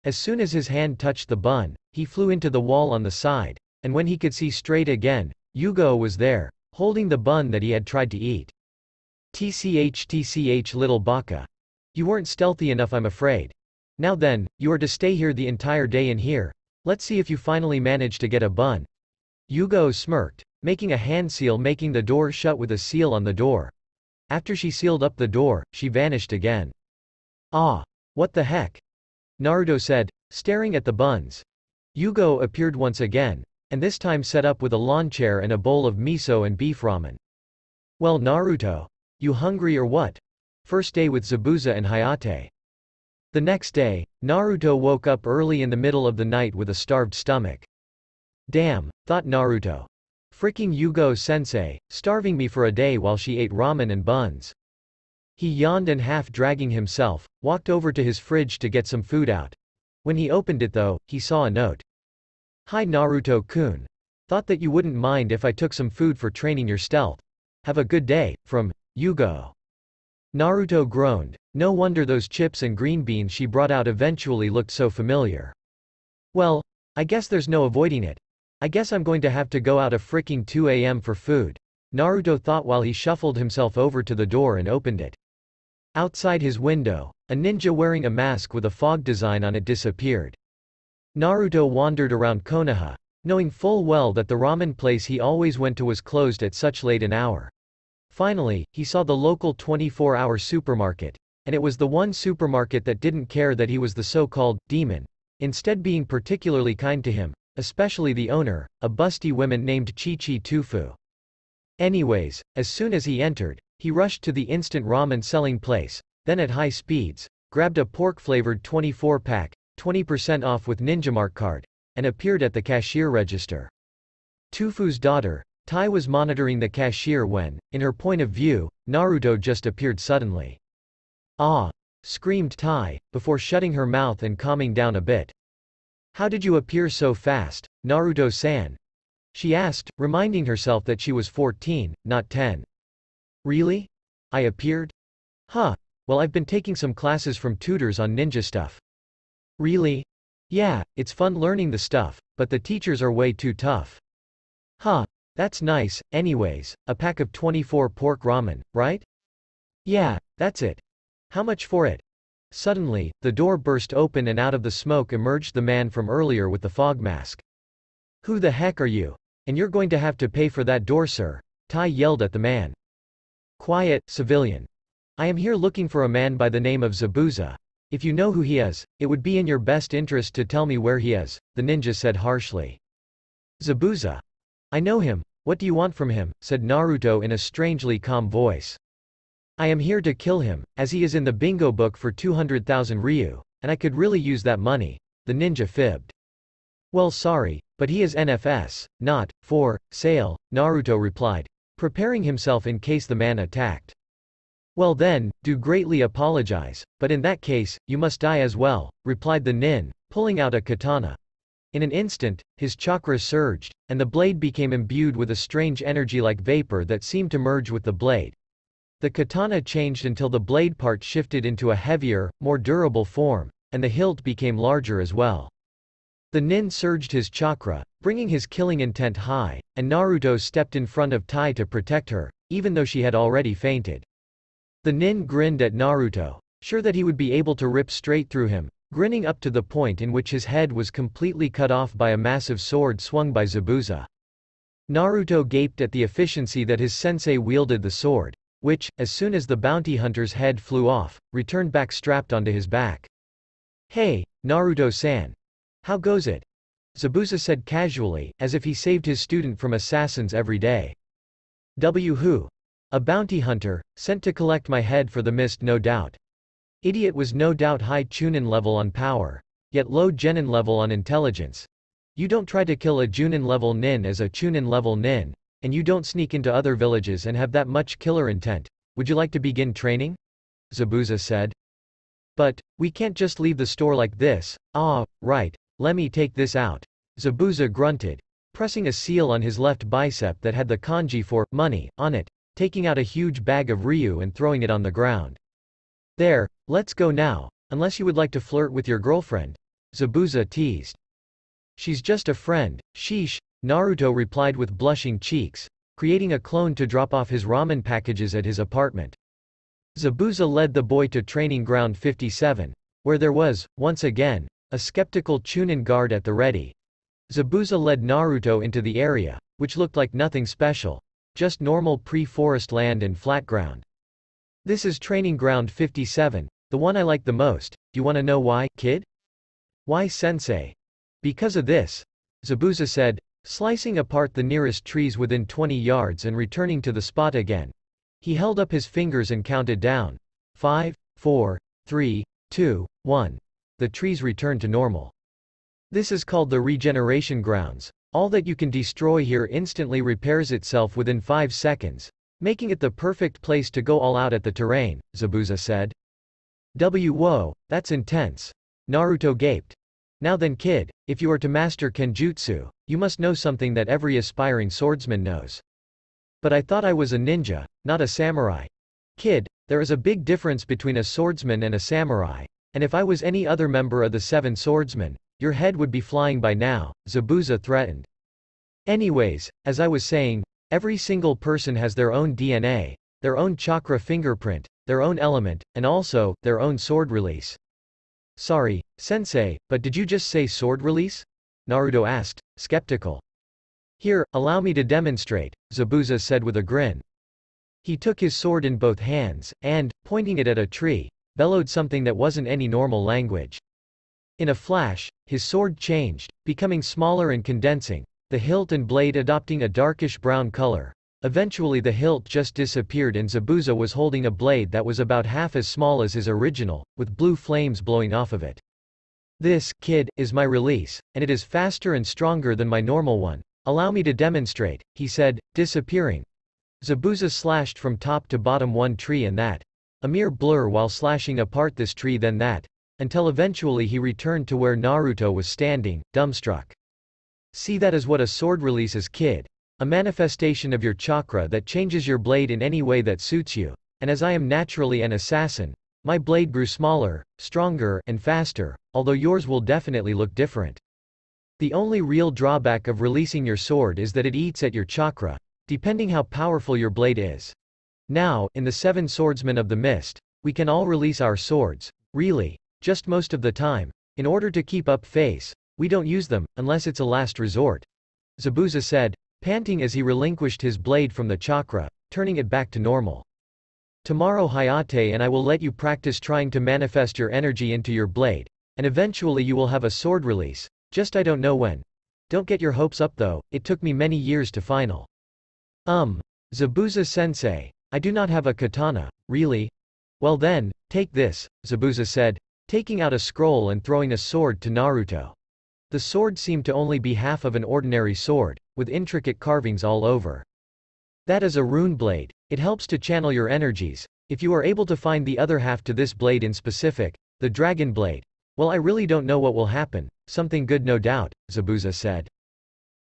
As soon as his hand touched the bun, he flew into the wall on the side, and when he could see straight again, Yugao was there, holding the bun that he had tried to eat. TCH TCH little baka. You weren't stealthy enough I'm afraid. Now then, you are to stay here the entire day in here. Let's see if you finally manage to get a bun. Yugao smirked, making a hand seal making the door shut with a seal on the door. After she sealed up the door, she vanished again. Ah! What the heck? Naruto said, staring at the buns. Yugao appeared once again, and this time set up with a lawn chair and a bowl of miso and beef ramen. Well Naruto. You hungry or what? First day with Zabuza and Hayate. The next day, Naruto woke up early in the middle of the night with a starved stomach. Damn, thought Naruto. Fricking Yugao sensei, starving me for a day while she ate ramen and buns. He yawned and half dragging himself, walked over to his fridge to get some food out. When he opened it though, he saw a note. Hi Naruto-kun. Thought that you wouldn't mind if I took some food for training your stealth. Have a good day, from, Yugao. Naruto groaned. No wonder those chips and green beans she brought out eventually looked so familiar. Well, I guess there's no avoiding it. I guess I'm going to have to go out a fricking 2 am for food. Naruto thought while he shuffled himself over to the door and opened it. Outside his window, a ninja wearing a mask with a fog design on it disappeared. Naruto wandered around Konoha, knowing full well that the ramen place he always went to was closed at such late an hour. Finally, he saw the local 24-hour supermarket, and it was the one supermarket that didn't care that he was the so-called demon, instead being particularly kind to him, especially the owner, a busty woman named Chi-Chi Tufu. Anyways, as soon as he entered, he rushed to the instant ramen selling place, then at high speeds, grabbed a pork-flavored 24-pack, 20% off with Ninjamark card, and appeared at the cashier register. Tufu's daughter, Tai was monitoring the cashier when, in her point of view, Naruto just appeared suddenly. Ah! screamed Tai, before shutting her mouth and calming down a bit. How did you appear so fast, Naruto-san? She asked, reminding herself that she was 14, not 10. Really? I appeared? Huh. Well I've been taking some classes from tutors on ninja stuff. Really? Yeah, it's fun learning the stuff, but the teachers are way too tough. Huh. That's nice, anyways, a pack of 24 pork ramen, right? Yeah, that's it. How much for it? Suddenly, the door burst open and out of the smoke emerged the man from earlier with the fog mask. Who the heck are you? And you're going to have to pay for that door sir. Tai yelled at the man. Quiet, civilian. I am here looking for a man by the name of Zabuza. If you know who he is, it would be in your best interest to tell me where he is, the ninja said harshly. Zabuza. I know him. What do you want from him? said Naruto in a strangely calm voice. I am here to kill him, as he is in the bingo book for 200,000 Ryu, and I could really use that money, the ninja fibbed. Well sorry, but he is NFS, not, for, sale, Naruto replied, preparing himself in case the man attacked. Well then, do greatly apologize, but in that case, you must die as well, replied the nin, pulling out a katana. In an instant, his chakra surged, and the blade became imbued with a strange energy like vapor that seemed to merge with the blade. The katana changed until the blade part shifted into a heavier, more durable form, and the hilt became larger as well. The nin surged his chakra, bringing his killing intent high, and Naruto stepped in front of Tai to protect her, even though she had already fainted. The nin grinned at Naruto, sure that he would be able to rip straight through him, grinning up to the point in which his head was completely cut off by a massive sword swung by Zabuza. Naruto gaped at the efficiency that his sensei wielded the sword, which, as soon as the bounty hunter's head flew off, returned back strapped onto his back. Hey, Naruto-san, how goes it? Zabuza said casually, as if he saved his student from assassins every day. W who? A bounty hunter, sent to collect my head for the mist no doubt. Idiot was no doubt high Chunin level on power, yet low Genin level on intelligence. You don't try to kill a Junin level nin as a Chunin level nin, and you don't sneak into other villages and have that much killer intent. Would you like to begin training? Zabuza said. But, we can't just leave the store like this, ah, right, let me take this out. Zabuza grunted, pressing a seal on his left bicep that had the kanji for money on it, taking out a huge bag of Ryu and throwing it on the ground. There, let's go now, unless you would like to flirt with your girlfriend. Zabuza teased. She's just a friend, sheesh, Naruto replied with blushing cheeks, creating a clone to drop off his ramen packages at his apartment. Zabuza led the boy to Training Ground 57, where there was, once again, a skeptical Chunin guard at the ready. Zabuza led Naruto into the area, which looked like nothing special. Just normal pre-forest land and flat ground. This is training ground 57, the one I like the most, do you wanna know why, kid? Why sensei? Because of this. Zabuza said, slicing apart the nearest trees within 20 yards and returning to the spot again. He held up his fingers and counted down. 5, 4, 3, 2, 1 the trees returned to normal. This is called the regeneration grounds. All that you can destroy here instantly repairs itself within 5 seconds, making it the perfect place to go all out at the terrain, Zabuza said. Whoa, that's intense. Naruto gaped. Now then kid, if you are to master Kenjutsu, you must know something that every aspiring swordsman knows. But I thought I was a ninja, not a samurai. Kid, there is a big difference between a swordsman and a samurai, and if I was any other member of the Seven Swordsmen, your head would be flying by now, Zabuza threatened. Anyways, as I was saying, every single person has their own DNA, their own chakra fingerprint, their own element, and also, their own sword release. Sorry, sensei, but did you just say sword release? Naruto asked, skeptical. Here, allow me to demonstrate, Zabuza said with a grin. He took his sword in both hands, and, pointing it at a tree, bellowed something that wasn't any normal language. In a flash, his sword changed, becoming smaller and condensing, the hilt and blade adopting a darkish brown color. Eventually the hilt just disappeared and Zabuza was holding a blade that was about half as small as his original, with blue flames blowing off of it. This, kid, is my release, and it is faster and stronger than my normal one. Allow me to demonstrate, he said, disappearing. Zabuza slashed from top to bottom one tree and that. A mere blur while slashing apart this tree then that. Until eventually he returned to where Naruto was standing, dumbstruck. See that is what a sword releases kid, a manifestation of your chakra that changes your blade in any way that suits you. And as I am naturally an assassin, my blade grew smaller, stronger, and faster, although yours will definitely look different. The only real drawback of releasing your sword is that it eats at your chakra, depending how powerful your blade is. Now, in the Seven Swordsmen of the Mist, we can all release our swords, really, just most of the time. In order to keep up face, we don't use them, unless it's a last resort. Zabuza said, panting as he relinquished his blade from the chakra, turning it back to normal. Tomorrow Hayate and I will let you practice trying to manifest your energy into your blade, and eventually you will have a sword release, just I don't know when. Don't get your hopes up though, it took me many years to final. Um. Zabuza sensei, I do not have a katana, really? Well then, take this, Zabuza said, taking out a scroll and throwing a sword to Naruto. The sword seemed to only be half of an ordinary sword, with intricate carvings all over. That is a rune blade. It helps to channel your energies. If you are able to find the other half to this blade in specific, the dragon blade, well I really don't know what will happen, something good no doubt, Zabuza said.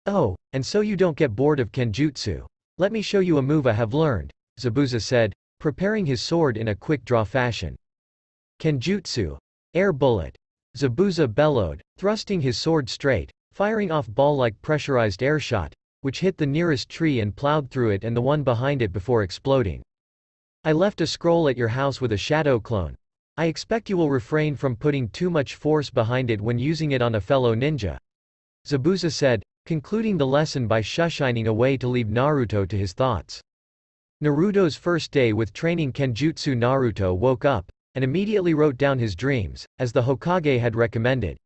Oh, and so you don't get bored of kenjutsu. Let me show you a move I have learned, Zabuza said, preparing his sword in a quick draw fashion. Kenjutsu. Air bullet. Zabuza bellowed, thrusting his sword straight, firing off ball-like pressurized air shot, which hit the nearest tree and plowed through it and the one behind it before exploding. I left a scroll at your house with a shadow clone. I expect you will refrain from putting too much force behind it when using it on a fellow ninja. Zabuza said, concluding the lesson by shushining away to leave Naruto to his thoughts. Naruto's first day with training Kenjutsu Naruto woke up, and immediately wrote down his dreams, as the Hokage had recommended.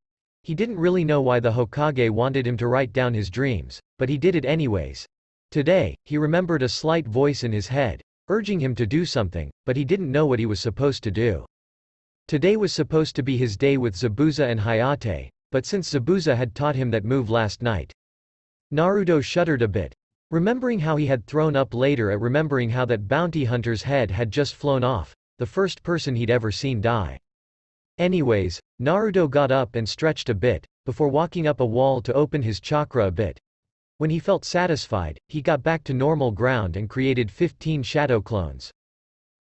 He didn't really know why the Hokage wanted him to write down his dreams, but he did it anyways. Today, he remembered a slight voice in his head, urging him to do something, but he didn't know what he was supposed to do. Today was supposed to be his day with Zabuza and Hayate, but since Zabuza had taught him that move last night. Naruto shuddered a bit, remembering how he had thrown up later at remembering how that bounty hunter's head had just flown off, the first person he'd ever seen die. Anyways, Naruto got up and stretched a bit, before walking up a wall to open his chakra a bit. When he felt satisfied, he got back to normal ground and created 15 shadow clones.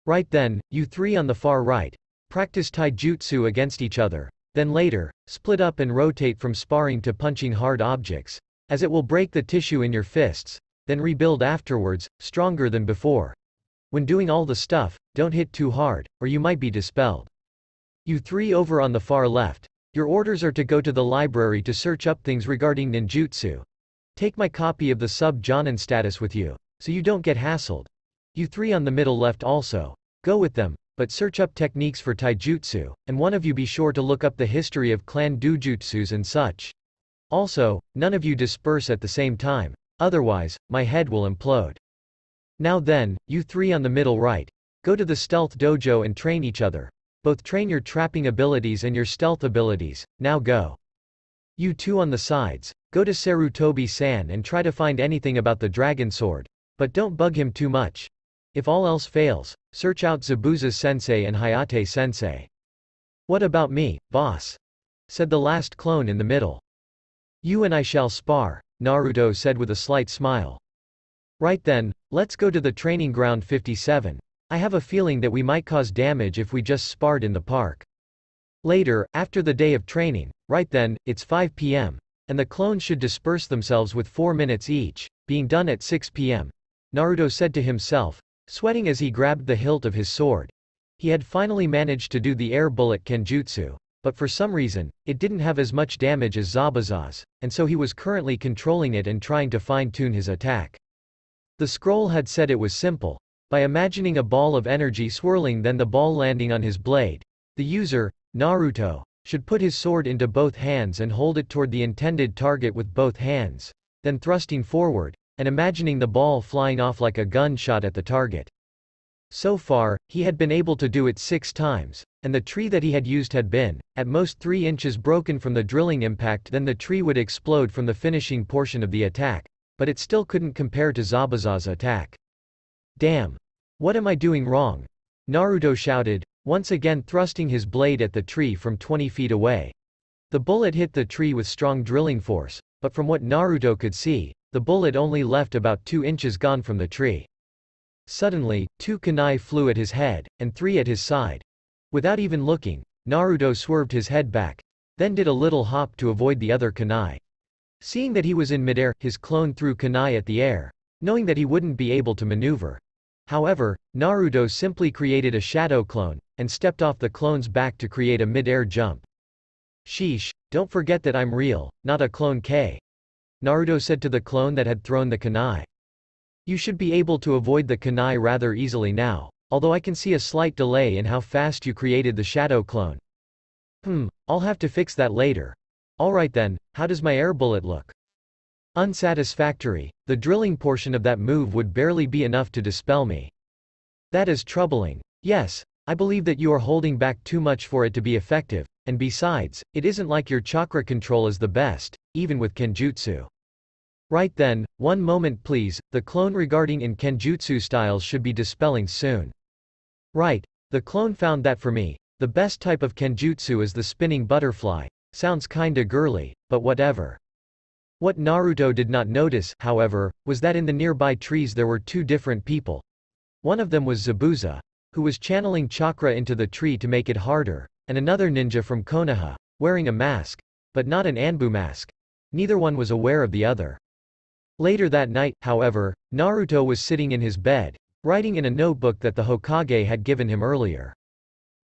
Right then, you three on the far right, practice taijutsu against each other, then later, split up and rotate from sparring to punching hard objects, as it will break the tissue in your fists, then rebuild afterwards, stronger than before. When doing all the stuff, don't hit too hard, or you might be dispelled. You three over on the far left. Your orders are to go to the library to search up things regarding ninjutsu. Take my copy of the sub-jonin status with you, so you don't get hassled. You three on the middle left also. Go with them, but search up techniques for taijutsu, and one of you be sure to look up the history of clan dojutsus and such. Also, none of you disperse at the same time, otherwise, my head will implode. Now then, you three on the middle right. Go to the stealth dojo and train each other. Both train your trapping abilities and your stealth abilities, now go. You two on the sides. Go to Sarutobi-san and try to find anything about the dragon sword. But don't bug him too much. If all else fails, search out Zabuza sensei and Hayate sensei. What about me, boss? said the last clone in the middle. You and I shall spar, Naruto said with a slight smile. Right then, let's go to the training ground 57. I have a feeling that we might cause damage if we just sparred in the park. Later, after the day of training, right then, it's 5 p.m. And the clones should disperse themselves with 4 minutes each, being done at 6 p.m. Naruto said to himself, sweating as he grabbed the hilt of his sword. He had finally managed to do the air bullet kenjutsu. But for some reason, it didn't have as much damage as Zabuza's, and so he was currently controlling it and trying to fine-tune his attack. The scroll had said it was simple. By imagining a ball of energy swirling then the ball landing on his blade, the user, Naruto, should put his sword into both hands and hold it toward the intended target with both hands, then thrusting forward, and imagining the ball flying off like a gunshot at the target. So far, he had been able to do it six times, and the tree that he had used had been, at most three inches broken from the drilling impact then the tree would explode from the finishing portion of the attack, but it still couldn't compare to Zabuza's attack. Damn! What am I doing wrong? Naruto shouted, once again thrusting his blade at the tree from 20 feet away. The bullet hit the tree with strong drilling force, but from what Naruto could see, the bullet only left about 2 inches gone from the tree. Suddenly, two kunai flew at his head, and three at his side. Without even looking, Naruto swerved his head back, then did a little hop to avoid the other kunai. Seeing that he was in midair, his clone threw kunai at the air, knowing that he wouldn't be able to maneuver. However, Naruto simply created a shadow clone, and stepped off the clone's back to create a mid-air jump. Sheesh, don't forget that I'm real, not a clone K. Naruto said to the clone that had thrown the kunai. You should be able to avoid the kunai rather easily now, although I can see a slight delay in how fast you created the shadow clone. Hmm, I'll have to fix that later. Alright then, how does my air bullet look? Unsatisfactory, the drilling portion of that move would barely be enough to dispel me. That is troubling. Yes, I believe that you are holding back too much for it to be effective, and besides, it isn't like your chakra control is the best, even with kenjutsu. Right then, one moment please, the clone regarding in kenjutsu styles should be dispelling soon. Right, the clone found that for me, the best type of kenjutsu is the spinning butterfly, sounds kinda girly, but whatever. What Naruto did not notice, however, was that in the nearby trees there were two different people. One of them was Zabuza, who was channeling chakra into the tree to make it harder, and another ninja from Konoha, wearing a mask, but not an Anbu mask. Neither one was aware of the other. Later that night, however, Naruto was sitting in his bed, writing in a notebook that the Hokage had given him earlier.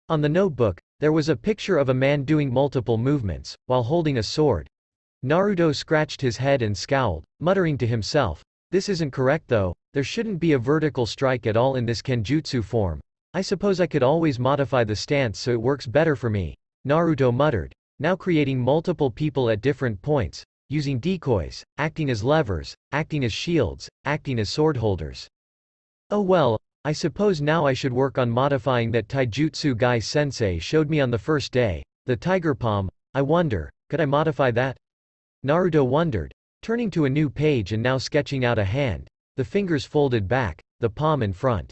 On the notebook, there was a picture of a man doing multiple movements, while holding a sword. Naruto scratched his head and scowled, muttering to himself, this isn't correct though, there shouldn't be a vertical strike at all in this kenjutsu form. I suppose I could always modify the stance so it works better for me. Naruto muttered. Now creating multiple people at different points, using decoys, acting as levers, acting as shields, acting as sword holders. Oh well, I suppose now I should work on modifying that taijutsu guy sensei showed me on the first day, the tiger palm, I wonder, could I modify that? Naruto wondered, turning to a new page and now sketching out a hand, the fingers folded back, the palm in front.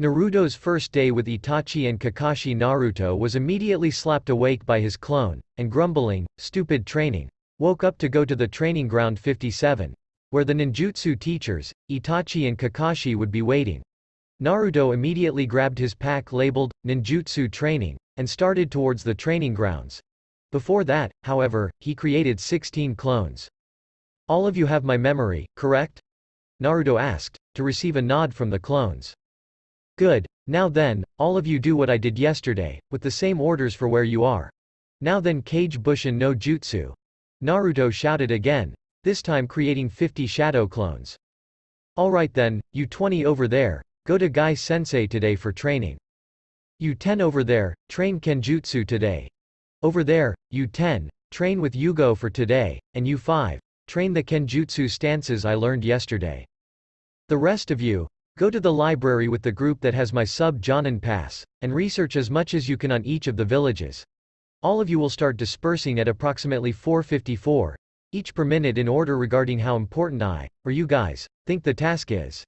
Naruto's first day with Itachi and Kakashi Naruto was immediately slapped awake by his clone, and grumbling, stupid training, Woke up to go to the training ground 57. Where the ninjutsu teachers, Itachi and Kakashi would be waiting. Naruto immediately grabbed his pack labeled, Ninjutsu Training, and started towards the training grounds. Before that, however, he created 16 clones. All of you have my memory, correct? Naruto asked, to receive a nod from the clones. Good, now then, all of you do what I did yesterday, with the same orders for where you are. Now then Kage Bushin no Jutsu, Naruto shouted again, this time creating 50 shadow clones. Alright then, you 20 over there, go to Guy Sensei today for training. You 10 over there, train Kenjutsu today. Over there, U10, train with Yugao for today, and U5, train the Kenjutsu stances I learned yesterday. The rest of you, go to the library with the group that has my sub Jonin pass, and research as much as you can on each of the villages. All of you will start dispersing at approximately 454, each per minute in order regarding how important I, or you guys, think the task is.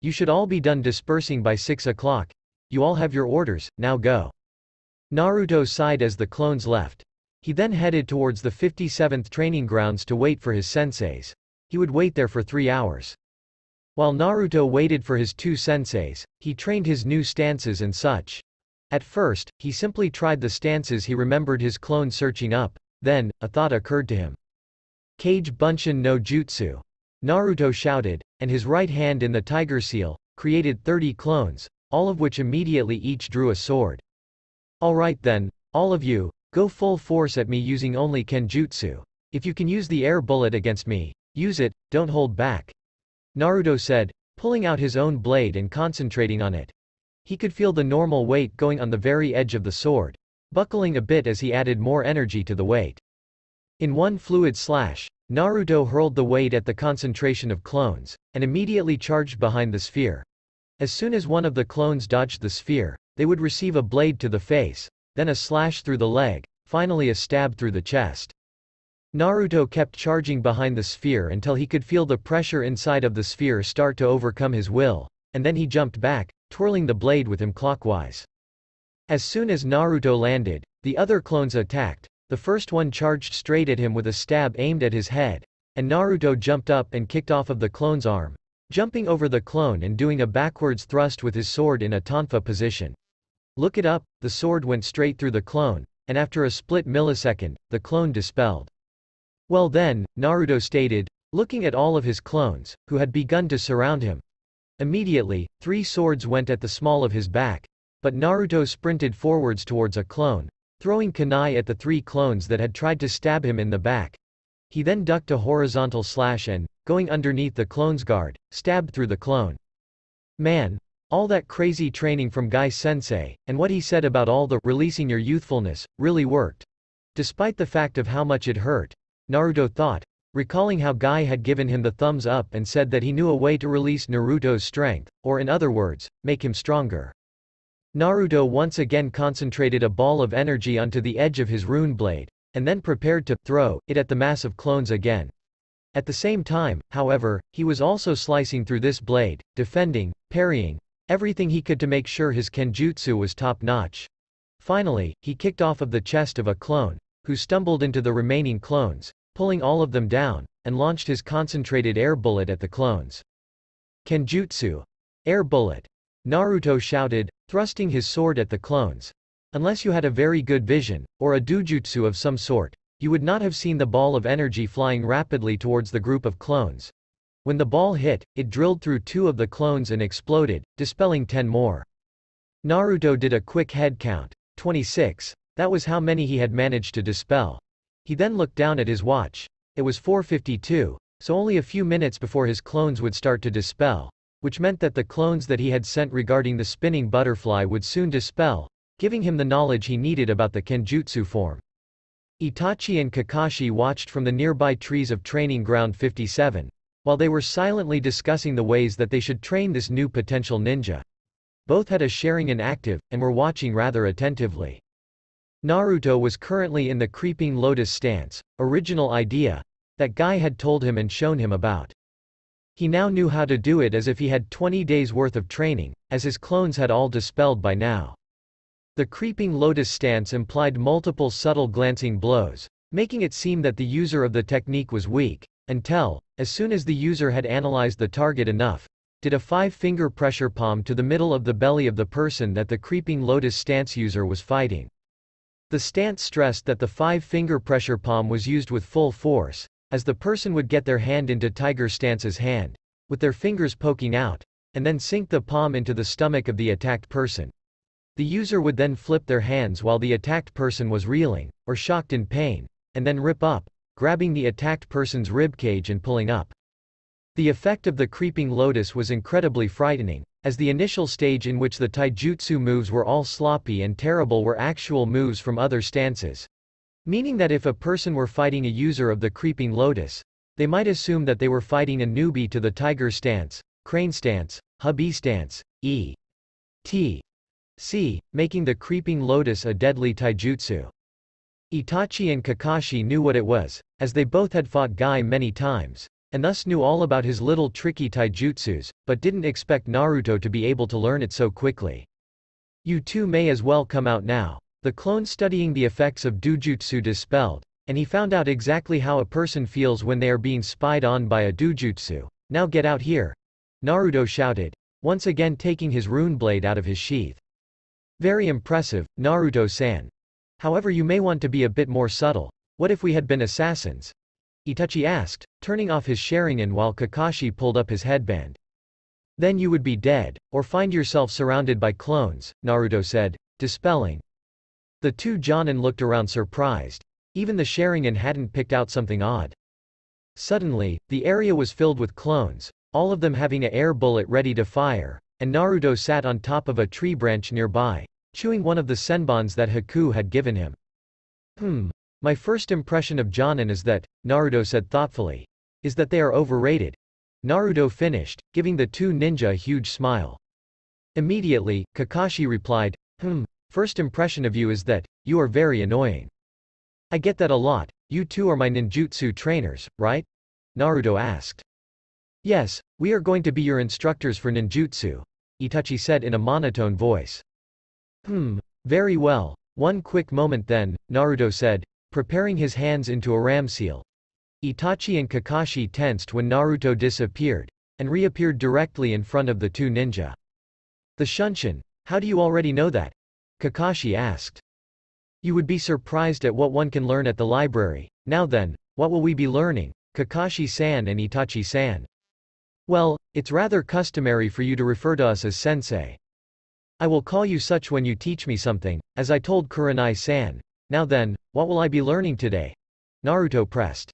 You should all be done dispersing by 6 o'clock. You all have your orders, now go. Naruto sighed as the clones left. He then headed towards the 57th training grounds to wait for his senseis. He would wait there for three hours. While Naruto waited for his two senseis, he trained his new stances and such. At first, he simply tried the stances he remembered his clone searching up, then, a thought occurred to him. Kage Bunshin no Jutsu. Naruto shouted, and his right hand in the tiger seal, created 30 clones, all of which immediately each drew a sword. Alright then, all of you, go full force at me using only Kenjutsu. If you can use the air bullet against me, use it, don't hold back. Naruto said, pulling out his own blade and concentrating on it. He could feel the normal weight going on the very edge of the sword, buckling a bit as he added more energy to the weight. In one fluid slash, Naruto hurled the weight at the concentration of clones, and immediately charged behind the sphere. As soon as one of the clones dodged the sphere, they would receive a blade to the face, then a slash through the leg, finally a stab through the chest. Naruto kept charging behind the sphere until he could feel the pressure inside of the sphere start to overcome his will, and then he jumped back, twirling the blade with him clockwise. As soon as Naruto landed, the other clones attacked, the first one charged straight at him with a stab aimed at his head, and Naruto jumped up and kicked off of the clone's arm, jumping over the clone and doing a backwards thrust with his sword in a tonfa position. Look it up, the sword went straight through the clone, and after a split millisecond, the clone dispelled. Well then, Naruto stated, looking at all of his clones, who had begun to surround him. Immediately, three swords went at the small of his back, but Naruto sprinted forwards towards a clone, throwing kunai at the three clones that had tried to stab him in the back. He then ducked a horizontal slash and, going underneath the clone's guard, stabbed through the clone. Man, all that crazy training from Guy Sensei, and what he said about all the releasing your youthfulness, really worked. Despite the fact of how much it hurt, Naruto thought, recalling how Guy had given him the thumbs up and said that he knew a way to release Naruto's strength, or in other words, make him stronger. Naruto once again concentrated a ball of energy onto the edge of his rune blade, and then prepared to throw it at the mass of clones again. At the same time, however, he was also slicing through this blade, defending, parrying, Everything he could to make sure his kenjutsu was top-notch. Finally, he kicked off of the chest of a clone, who stumbled into the remaining clones, pulling all of them down, and launched his concentrated air bullet at the clones. Kenjutsu. Air bullet. Naruto shouted, thrusting his sword at the clones. Unless you had a very good vision, or a dojutsu of some sort, you would not have seen the ball of energy flying rapidly towards the group of clones. When the ball hit, it drilled through two of the clones and exploded, dispelling ten more. Naruto did a quick head count. 26. That was how many he had managed to dispel. He then looked down at his watch. It was 4.52, so only a few minutes before his clones would start to dispel, which meant that the clones that he had sent regarding the spinning butterfly would soon dispel, giving him the knowledge he needed about the Kenjutsu form. Itachi and Kakashi watched from the nearby trees of Training Ground 57. While they were silently discussing the ways that they should train this new potential ninja. Both had a Sharingan active, and were watching rather attentively. Naruto was currently in the creeping lotus stance, original idea, that Guy had told him and shown him about. He now knew how to do it as if he had 20 days worth of training, as his clones had all dispelled by now. The creeping lotus stance implied multiple subtle glancing blows, making it seem that the user of the technique was weak, until, as soon as the user had analyzed the target enough, did a five-finger pressure palm to the middle of the belly of the person that the creeping lotus stance user was fighting. The stance stressed that the five-finger pressure palm was used with full force, as the person would get their hand into tiger stance's hand, with their fingers poking out, and then sink the palm into the stomach of the attacked person. The user would then flip their hands while the attacked person was reeling, or shocked in pain, and then rip up, grabbing the attacked person's ribcage and pulling up. The effect of the creeping lotus was incredibly frightening, as the initial stage in which the taijutsu moves were all sloppy and terrible were actual moves from other stances. Meaning that if a person were fighting a user of the creeping lotus, they might assume that they were fighting a newbie to the tiger stance, crane stance, hubby stance, e. t. c., making the creeping lotus a deadly taijutsu. Itachi and Kakashi knew what it was, as they both had fought Guy many times, and thus knew all about his little tricky taijutsus, but didn't expect Naruto to be able to learn it so quickly. You two may as well come out now. The clone studying the effects of dojutsu dispelled, and he found out exactly how a person feels when they are being spied on by a dojutsu. Now get out here! Naruto shouted, once again taking his rune blade out of his sheath. Very impressive, Naruto-san. However you may want to be a bit more subtle. What if we had been assassins? Itachi asked, turning off his Sharingan while Kakashi pulled up his headband. Then you would be dead, or find yourself surrounded by clones, Naruto said, dispelling. The two Jonin looked around surprised. Even the Sharingan hadn't picked out something odd. Suddenly, the area was filled with clones, all of them having a air bullet ready to fire, and Naruto sat on top of a tree branch nearby, chewing one of the senbons that Haku had given him. Hmm. My first impression of Jonin is that, Naruto said thoughtfully, is that they are overrated. Naruto finished, giving the two ninja a huge smile. Immediately, Kakashi replied, Hmm, first impression of you is that, you are very annoying. I get that a lot, you two are my ninjutsu trainers, right? Naruto asked. Yes, we are going to be your instructors for ninjutsu, Itachi said in a monotone voice. Hmm, very well. One quick moment then, Naruto said, preparing his hands into a ram seal. Itachi and Kakashi tensed when Naruto disappeared, and reappeared directly in front of the two ninja. The Shunshin, how do you already know that? Kakashi asked. You would be surprised at what one can learn at the library. Now then, what will we be learning? Kakashi-san and Itachi-san. Well, it's rather customary for you to refer to us as sensei. I will call you such when you teach me something, as I told Kurenai-san. Now then, what will I be learning today? Naruto pressed.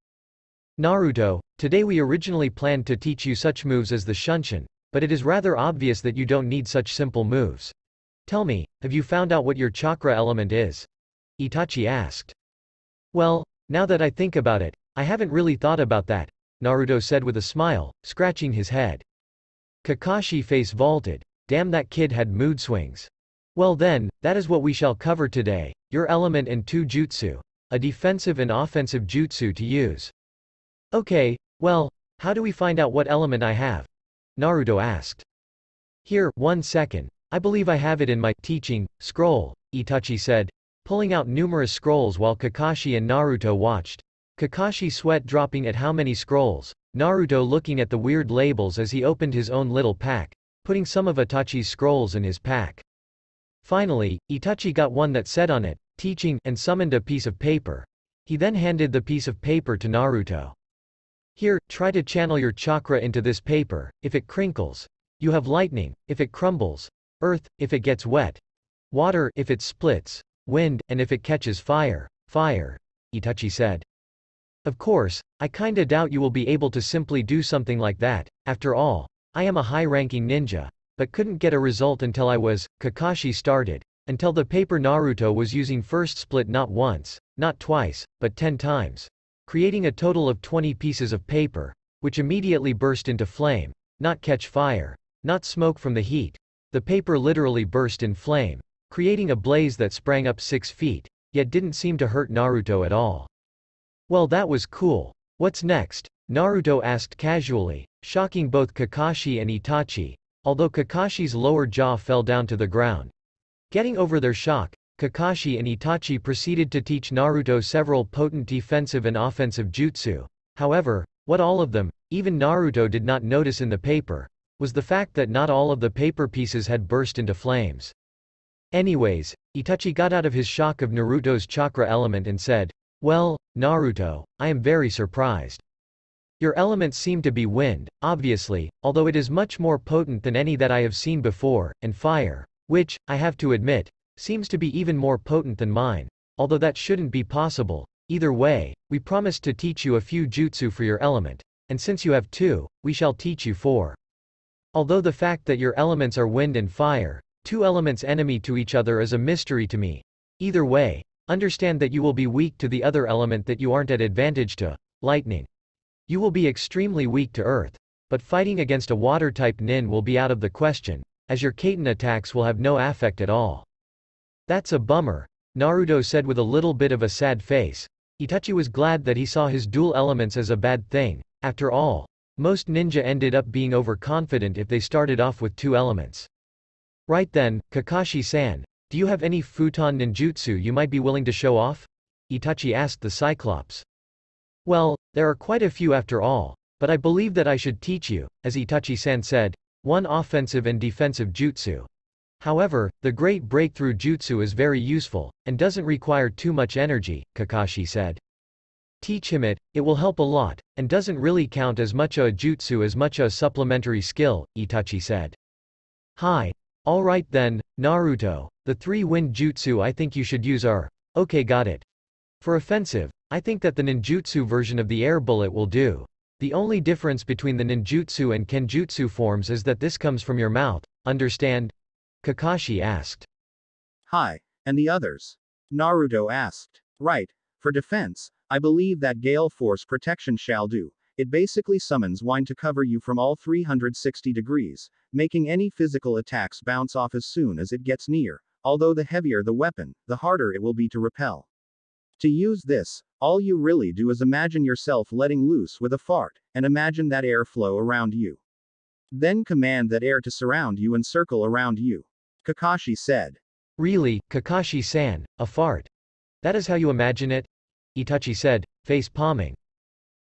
Naruto, today we originally planned to teach you such moves as the Shunshin, but it is rather obvious that you don't need such simple moves. Tell me, have you found out what your chakra element is? Itachi asked. Well, now that I think about it, I haven't really thought about that, Naruto said with a smile, scratching his head. Kakashi face vaulted. Damn that kid had mood swings. Well then, that is what we shall cover today, your element and two jutsu. A defensive and offensive jutsu to use. Okay, well, how do we find out what element I have? Naruto asked. Here, one second. I believe I have it in my teaching scroll, Itachi said, pulling out numerous scrolls while Kakashi and Naruto watched. Kakashi sweat dropping at how many scrolls, Naruto looking at the weird labels as he opened his own little pack, putting some of Itachi's scrolls in his pack. Finally, Itachi got one that said on it, teaching, and summoned a piece of paper. He then handed the piece of paper to Naruto. Here, try to channel your chakra into this paper, if it crinkles, you have lightning, if it crumbles, earth, if it gets wet, water, if it splits, wind, and if it catches fire, fire, Itachi said. Of course, I kinda doubt you will be able to simply do something like that, after all, I am a high-ranking ninja, but couldn't get a result until I was, Kakashi started, until the paper Naruto was using first split not once, not twice, but ten times. Creating a total of 20 pieces of paper, which immediately burst into flame, not catch fire, not smoke from the heat. The paper literally burst in flame, creating a blaze that sprang up six feet, yet didn't seem to hurt Naruto at all. Well that was cool. What's next? Naruto asked casually, shocking both Kakashi and Itachi, although Kakashi's lower jaw fell down to the ground. Getting over their shock, Kakashi and Itachi proceeded to teach Naruto several potent defensive and offensive jutsu. However, what all of them, even Naruto did not notice in the paper, was the fact that not all of the paper pieces had burst into flames. Anyways, Itachi got out of his shock of Naruto's chakra element and said, Well, Naruto, I am very surprised. Your elements seem to be wind, obviously, although it is much more potent than any that I have seen before, and fire, which, I have to admit, seems to be even more potent than mine, although that shouldn't be possible. Either way, we promised to teach you a few jutsu for your element, and since you have two, we shall teach you four. Although the fact that your elements are wind and fire, two elements enemy to each other is a mystery to me. Either way, understand that you will be weak to the other element that you aren't at advantage to, lightning. You will be extremely weak to earth. But fighting against a water-type nin will be out of the question, as your Katon attacks will have no affect at all. That's a bummer, Naruto said with a little bit of a sad face. Itachi was glad that he saw his dual elements as a bad thing, after all. Most ninja ended up being overconfident if they started off with two elements. Right then, Kakashi-san, Do you have any futon ninjutsu you might be willing to show off? Itachi asked the Cyclops. Well, there are quite a few after all, but I believe that I should teach you, as Itachi-san said, one offensive and defensive jutsu. However, the great breakthrough jutsu is very useful, and doesn't require too much energy, Kakashi said. Teach him it, it will help a lot, and doesn't really count as much a jutsu as much a supplementary skill, Itachi said. Hi. Alright then, Naruto, the three wind jutsu I think you should use are, okay got it. For offensive, I think that the ninjutsu version of the air bullet will do. The only difference between the ninjutsu and kenjutsu forms is that this comes from your mouth, understand? Kakashi asked. Hi. And the others? Naruto asked. Right. For defense, I believe that Gale Force Protection shall do. It basically summons wine to cover you from all 360 degrees, making any physical attacks bounce off as soon as it gets near, although the heavier the weapon, the harder it will be to repel. To use this, all you really do is imagine yourself letting loose with a fart, and imagine that air flow around you. Then command that air to surround you and circle around you. Kakashi said. Really, Kakashi-san, a fart. That is how you imagine it? Itachi said, face palming.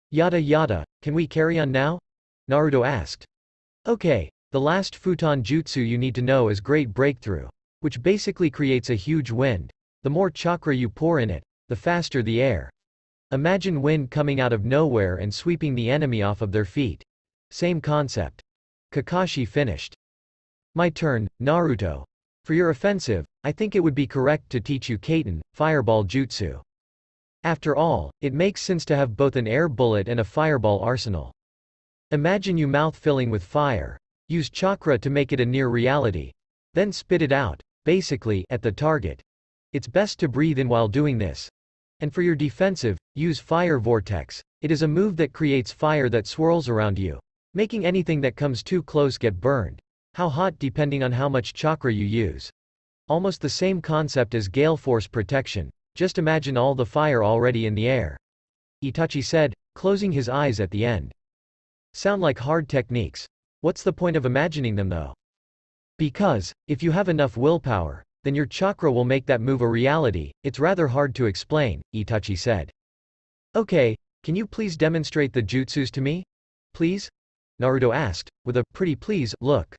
Yada yada, can we carry on now? Naruto asked. Okay, the last futon jutsu you need to know is Great Breakthrough, which basically creates a huge wind. The more chakra you pour in it, the faster the air. Imagine wind coming out of nowhere and sweeping the enemy off of their feet. Same concept. Kakashi finished. My turn, Naruto. For your offensive, I think it would be correct to teach you Katon, Fireball Jutsu. After all, it makes sense to have both an air bullet and a fireball arsenal. Imagine you mouth filling with fire. Use chakra to make it a near reality. Then spit it out, basically, at the target. It's best to breathe in while doing this. And for your defensive, use Fire Vortex. It is a move that creates fire that swirls around you, making anything that comes too close get burned. How hot depending on how much chakra you use. Almost the same concept as Gale Force Protection. Just imagine all the fire already in the air. Itachi said, closing his eyes at the end. Sound like hard techniques. What's the point of imagining them though? Because, if you have enough willpower, then your chakra will make that move a reality, it's rather hard to explain, Itachi said. Okay, can you please demonstrate the jutsus to me? Please? Naruto asked, with a pretty please look.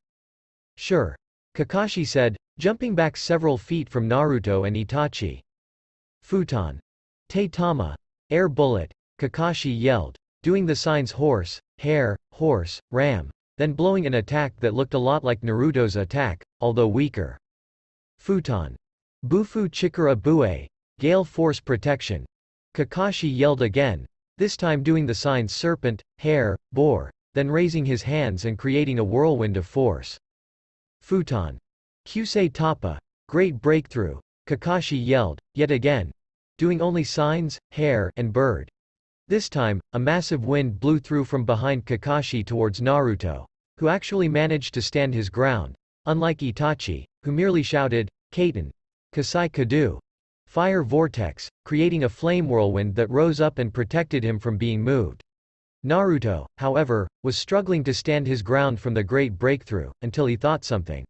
Sure. Kakashi said, jumping back several feet from Naruto and Itachi. Futon. Te-tama. Air bullet. Kakashi yelled. Doing the signs horse, hare, horse, ram. Then blowing an attack that looked a lot like Naruto's attack, although weaker. Futon. Bufu Chikara Bue. Gale Force Protection. Kakashi yelled again, this time doing the signs serpent, hare, boar, then raising his hands and creating a whirlwind of force. Futon. Kyusei Toppa. Great breakthrough. Kakashi yelled, yet again. Doing only signs, hare, and bird. This time, a massive wind blew through from behind Kakashi towards Naruto, who actually managed to stand his ground, unlike Itachi, who merely shouted, Katon. Kasai Kadu. Fire vortex, creating a flame whirlwind that rose up and protected him from being moved. Naruto, however, was struggling to stand his ground from the great breakthrough, until he thought something.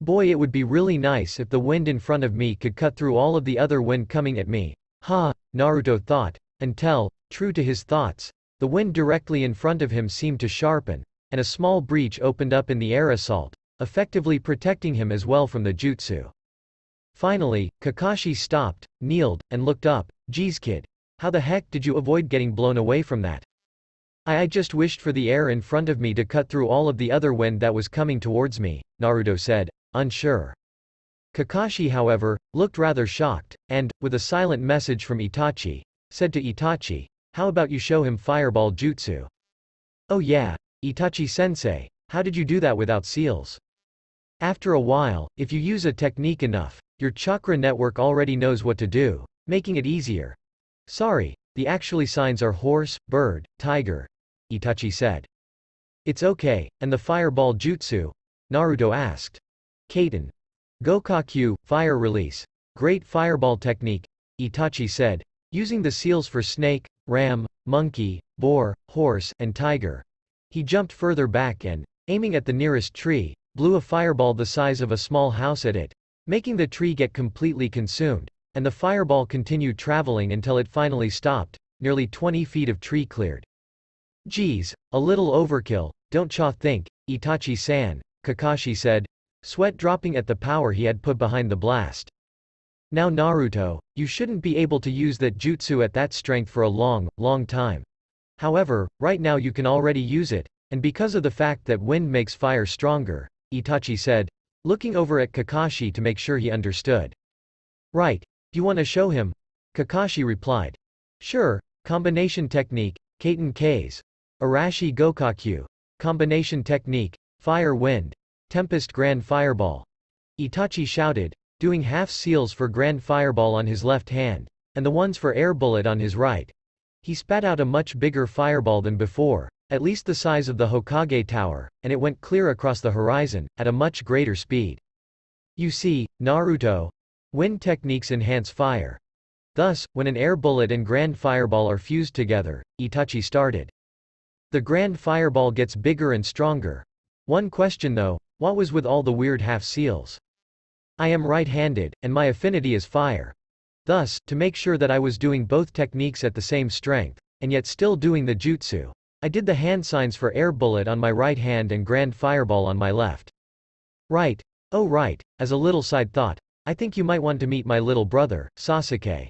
Boy it would be really nice if the wind in front of me could cut through all of the other wind coming at me. Ha, Naruto thought, until, true to his thoughts, the wind directly in front of him seemed to sharpen, and a small breach opened up in the air assault, effectively protecting him as well from the jutsu. Finally, Kakashi stopped, kneeled, and looked up, geez kid. How the heck did you avoid getting blown away from that? I, I just wished for the air in front of me to cut through all of the other wind that was coming towards me, Naruto said, unsure. Kakashi however, looked rather shocked, and, with a silent message from Itachi, said to Itachi, how about you show him fireball jutsu? Oh yeah, Itachi-sensei, how did you do that without seals? After a while, if you use a technique enough, your chakra network already knows what to do, making it easier. Sorry, the actually signs are horse, bird, tiger. Itachi said. It's okay, and the fireball jutsu? Naruto asked. Katon. Gokakyu, fire release. Great fireball technique, Itachi said, using the seals for snake, ram, monkey, boar, horse, and tiger. He jumped further back and, aiming at the nearest tree, blew a fireball the size of a small house at it. making the tree get completely consumed, and the fireball continued traveling until it finally stopped, nearly 20 feet of tree cleared. Geez, a little overkill, don't cha think, Itachi-san, Kakashi said, sweat dropping at the power he had put behind the blast. Now Naruto, you shouldn't be able to use that jutsu at that strength for a long, long time. However, right now you can already use it, and because of the fact that wind makes fire stronger, Itachi said, looking over at Kakashi to make sure he understood. Right. You want to show him? Kakashi replied. Sure, combination technique, Katon K's. Arashi Gokakyu. Combination technique, Fire Wind. Tempest Grand Fireball. Itachi shouted, doing half seals for Grand Fireball on his left hand, and the ones for Air Bullet on his right. He spat out a much bigger fireball than before, at least the size of the Hokage Tower, and it went clear across the horizon, at a much greater speed. You see, Naruto. Wind techniques enhance fire. Thus, when an air bullet and grand fireball are fused together, Itachi started. The grand fireball gets bigger and stronger. One question though, what was with all the weird half-seals? I am right-handed, and my affinity is fire. Thus, to make sure that I was doing both techniques at the same strength, and yet still doing the jutsu, I did the hand signs for air bullet on my right hand and grand fireball on my left. Right. Oh right, as a little side thought, I think you might want to meet my little brother, Sasuke.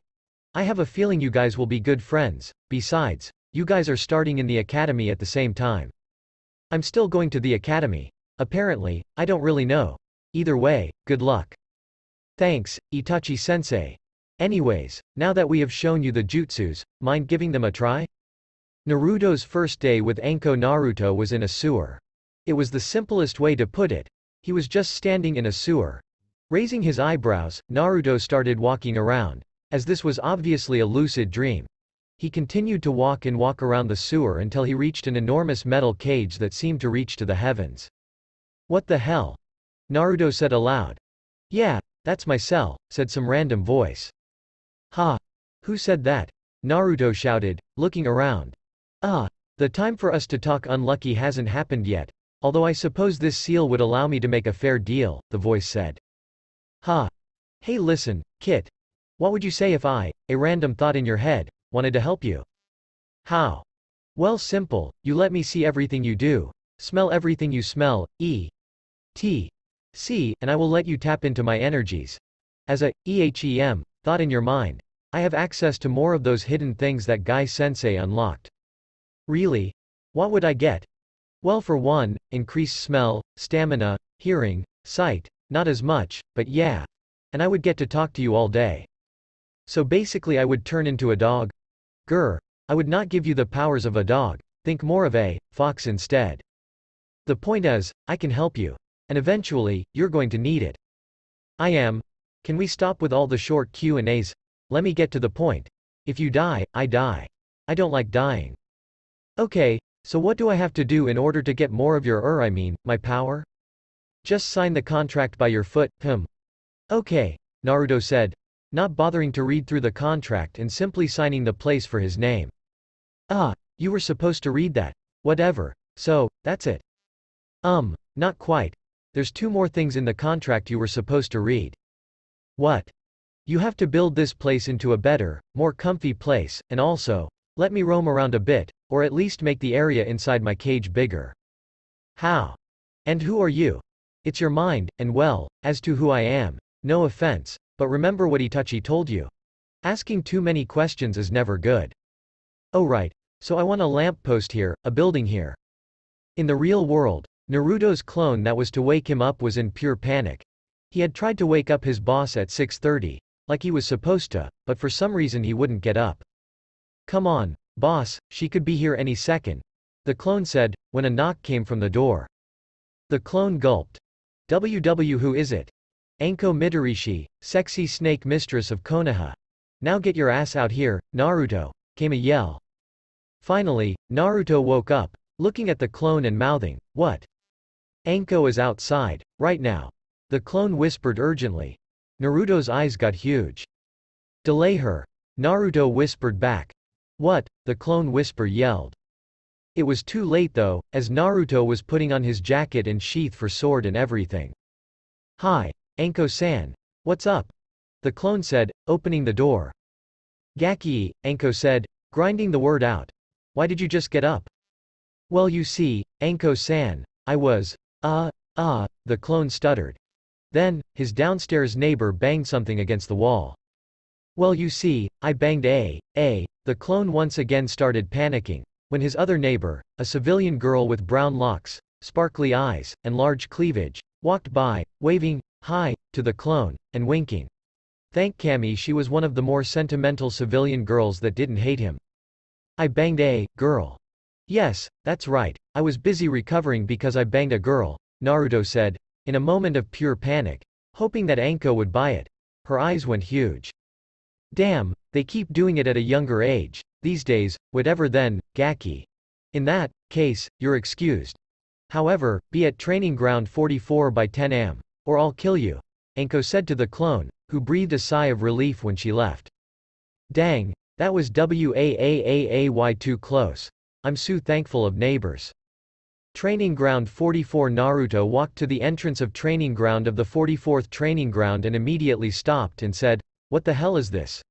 I have a feeling you guys will be good friends, besides, you guys are starting in the academy at the same time. I'm still going to the academy. Apparently, I don't really know. Either way, good luck. Thanks, Itachi-sensei. Anyways, now that we have shown you the jutsus, mind giving them a try? Naruto's first day with Anko Naruto was in a sewer. It was the simplest way to put it. He was just standing in a sewer. Raising his eyebrows, Naruto started walking around. As this was obviously a lucid dream. He continued to walk and walk around the sewer until he reached an enormous metal cage that seemed to reach to the heavens. What the hell? Naruto said aloud. Yeah, that's my cell, said some random voice. Ha! Who said that? Naruto shouted, looking around. Ah, the time for us to talk unlucky hasn't happened yet, although I suppose this seal would allow me to make a fair deal, the voice said. Ha. Hey listen, Kit. What would you say if I, a random thought in your head, wanted to help you? How? Well simple, you let me see everything you do, smell everything you smell, e. t. c, and I will let you tap into my energies. As a, EHEM, thought in your mind, I have access to more of those hidden things that Guy Sensei unlocked. Really? What would I get? Well for one, increased smell, stamina, hearing, sight, not as much, but yeah. And I would get to talk to you all day. So basically I would turn into a dog? Grr. I would not give you the powers of a dog, think more of a fox instead. The point is, I can help you. And eventually, you're going to need it. I am. Can we stop with all the short Q&As? Let me get to the point. If you die, I die. I don't like dying. Okay, so what do I have to do in order to get more of your er I mean, my power? Just sign the contract by your foot, hmm. Okay, Naruto said, not bothering to read through the contract and simply signing the place for his name. Ah, you were supposed to read that. Whatever. So, that's it. Um, not quite. There's two more things in the contract you were supposed to read. What? You have to build this place into a better, more comfy place, and also, let me roam around a bit, or at least make the area inside my cage bigger. How? And who are you? It's your mind, and well, as to who I am, no offense, but remember what Itachi told you. Asking too many questions is never good. Oh right, so I want a lamppost here, a building here. In the real world, Naruto's clone that was to wake him up was in pure panic. He had tried to wake up his boss at 6.30, like he was supposed to, but for some reason he wouldn't get up. Come on, Boss, she could be here any second. The clone said, when a knock came from the door. The clone gulped. WW who is it? Anko Mitarashi, sexy snake mistress of Konoha. Now get your ass out here, Naruto, came a yell. Finally, Naruto woke up, looking at the clone and mouthing, what? Anko is outside, right now. The clone whispered urgently. Naruto's eyes got huge. Delay her. Naruto whispered back, what? The clone whisper yelled. It was too late though, as Naruto was putting on his jacket and sheath for sword and everything. Hi. Anko-san. What's up? The clone said, opening the door. Gaki, Anko said, grinding the word out. Why did you just get up? Well you see, Anko-san, I was, uh, uh, the clone stuttered. Then, his downstairs neighbor banged something against the wall. Well you see, I banged a, a, the clone once again started panicking, when his other neighbor, a civilian girl with brown locks, sparkly eyes, and large cleavage, walked by, waving, hi, to the clone, and winking. Thank Kami she was one of the more sentimental civilian girls that didn't hate him. I banged a girl. Yes, that's right, I was busy recovering because I banged a girl, Naruto said, in a moment of pure panic, hoping that Anko would buy it. Her eyes went huge. Damn, they keep doing it at a younger age, these days, whatever then, Gaki. In that case, you're excused. However, be at training ground 44 by 10 am. Or I'll kill you. Anko said to the clone, who breathed a sigh of relief when she left. Dang, that was WAAAAY too close. I'm so thankful of neighbors. Training Ground 44 Naruto walked to the entrance of training ground of the 44th training ground and immediately stopped and said, What the hell is this?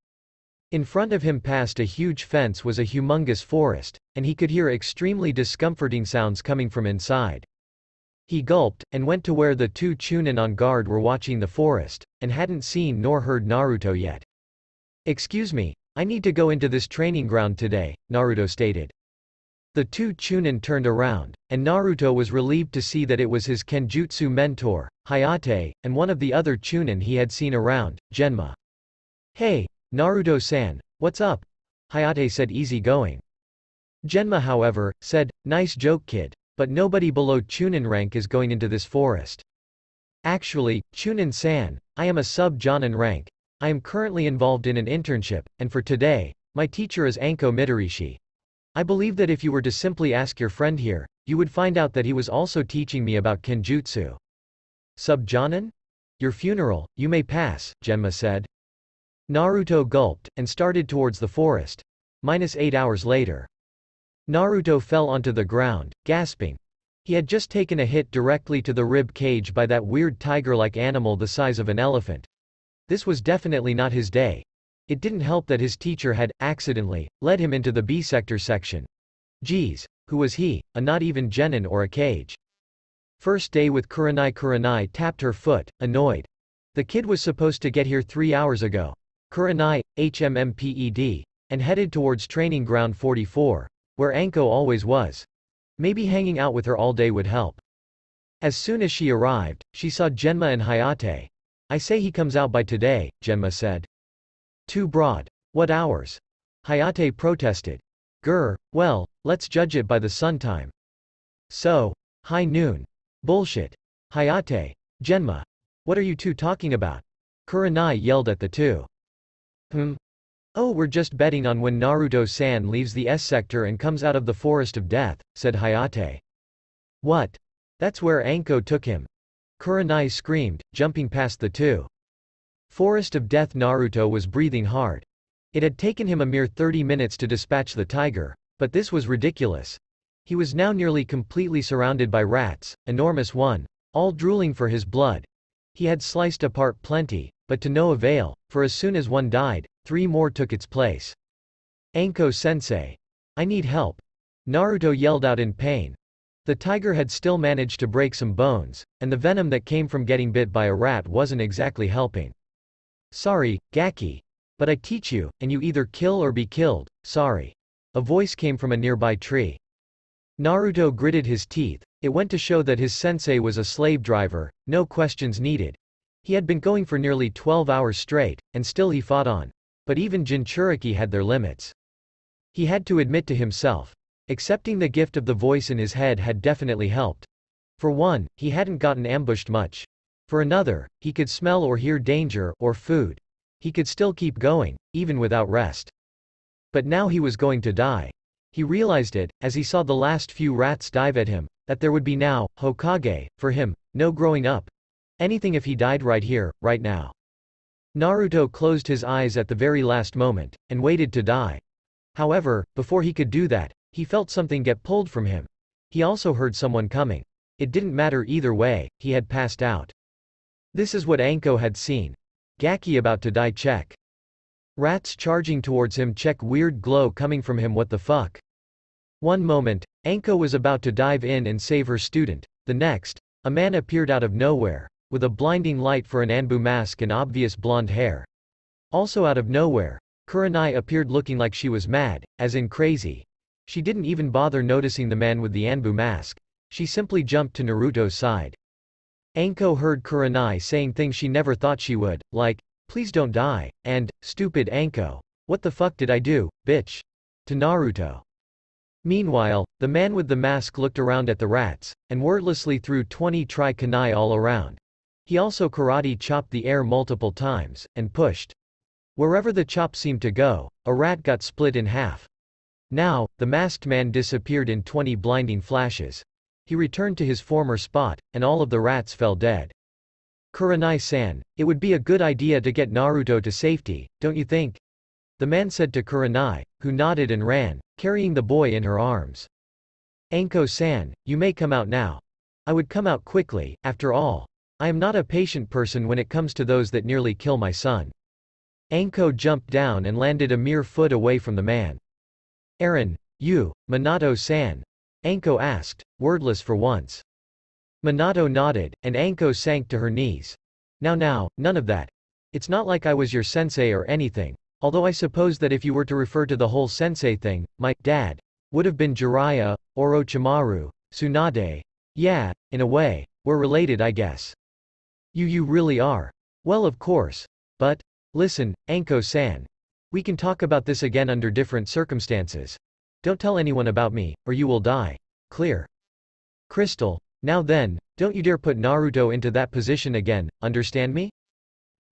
In front of him past a huge fence was a humongous forest, and he could hear extremely discomforting sounds coming from inside. He gulped, and went to where the two Chunin on guard were watching the forest, and hadn't seen nor heard Naruto yet. Excuse me, I need to go into this training ground today, Naruto stated. The two Chunin turned around, and Naruto was relieved to see that it was his Kenjutsu mentor, Hayate, and one of the other Chunin he had seen around, Genma. Hey, Naruto-san, what's up? Hayate said easy going. Genma however, said, nice joke kid. But nobody below Chunin rank is going into this forest. Actually, Chunin-san, I am a sub-Jonin rank. I am currently involved in an internship, and for today, my teacher is Anko Mitarashi. I believe that if you were to simply ask your friend here, you would find out that he was also teaching me about kenjutsu. Sub-Jonin? Your funeral, you may pass, Genma said. Naruto gulped, and started towards the forest. Minus eight hours later. Naruto fell onto the ground, gasping. He had just taken a hit directly to the rib Kage by that weird tiger-like animal the size of an elephant. This was definitely not his day. It didn't help that his teacher had, accidentally, led him into the B-sector section. Geez, who was he, a not even genin or a cage. First day with Kurenai Kurenai tapped her foot, annoyed. The kid was supposed to get here three hours ago. Kurenai, HMMPED. And headed towards training ground 44. Where Anko always was. Maybe hanging out with her all day would help. As soon as she arrived, she saw Genma and Hayate. I say he comes out by today, Genma said. Too broad. What hours? Hayate protested. Grr, well, let's judge it by the sun time. So, high noon. Bullshit. Hayate. Genma. What are you two talking about? Kurenai yelled at the two. Hmm. Oh we're just betting on when Naruto-san leaves the S-sector and comes out of the Forest of Death, said Hayate. What? That's where Anko took him. Kurenai screamed, jumping past the two. Forest of Death Naruto was breathing hard. It had taken him a mere 30 minutes to dispatch the tiger. But this was ridiculous. He was now nearly completely surrounded by rats, enormous one, all drooling for his blood. He had sliced apart plenty, but to no avail, for as soon as one died, three more took its place. Anko-sensei. I need help. Naruto yelled out in pain. The tiger had still managed to break some bones, and the venom that came from getting bit by a rat wasn't exactly helping. Sorry, Gaki. But I teach you, and you either kill or be killed, sorry. A voice came from a nearby tree. Naruto gritted his teeth, it went to show that his sensei was a slave driver, no questions needed. He had been going for nearly 12 hours straight, and still he fought on. But even Jinchuriki had their limits. He had to admit to himself. Accepting the gift of the voice in his head had definitely helped. For one, he hadn't gotten ambushed much. For another, he could smell or hear danger, or food. He could still keep going, even without rest. But now he was going to die. He realized it, as he saw the last few rats dive at him, that there would be now, Hokage, for him, no growing up. Anything if he died right here, right now. Naruto closed his eyes at the very last moment, and waited to die. However, before he could do that, he felt something get pulled from him. He also heard someone coming. It didn't matter either way, he had passed out. This is what Anko had seen. Gaki about to die check. Rats charging towards him check weird glow coming from him what the fuck. One moment, Anko was about to dive in and save her student. The next, a man appeared out of nowhere, with a blinding light for an Anbu mask and obvious blonde hair. Also out of nowhere, Kurenai appeared looking like she was mad, as in crazy. She didn't even bother noticing the man with the Anbu mask. She simply jumped to Naruto's side. Anko heard Kurenai saying things she never thought she would, like, please don't die, and, stupid Anko. What the fuck did I do, bitch? To Naruto. Meanwhile, the man with the mask looked around at the rats, and wordlessly threw 20 tri-kunai all around. He also karate chopped the air multiple times, and pushed. Wherever the chop seemed to go, a rat got split in half. Now, the masked man disappeared in 20 blinding flashes. He returned to his former spot, and all of the rats fell dead. Kurenai-san, it would be a good idea to get Naruto to safety, don't you think? The man said to Kurenai, who nodded and ran, carrying the boy in her arms. Anko-san, you may come out now. I would come out quickly, after all. I am not a patient person when it comes to those that nearly kill my son. Anko jumped down and landed a mere foot away from the man. Eren, you, Minato-san? Anko asked, wordless for once. Minato nodded, and Anko sank to her knees. Now now, none of that. It's not like I was your sensei or anything. Although I suppose that if you were to refer to the whole sensei thing, my dad would have been Jiraiya, Orochimaru, Tsunade. Yeah, in a way, we're related I guess. You you really are. Well of course. But, Listen, Anko-san. We can talk about this again under different circumstances. Don't tell anyone about me, or you will die. Clear. Crystal. Now then, don't you dare put Naruto into that position again, understand me?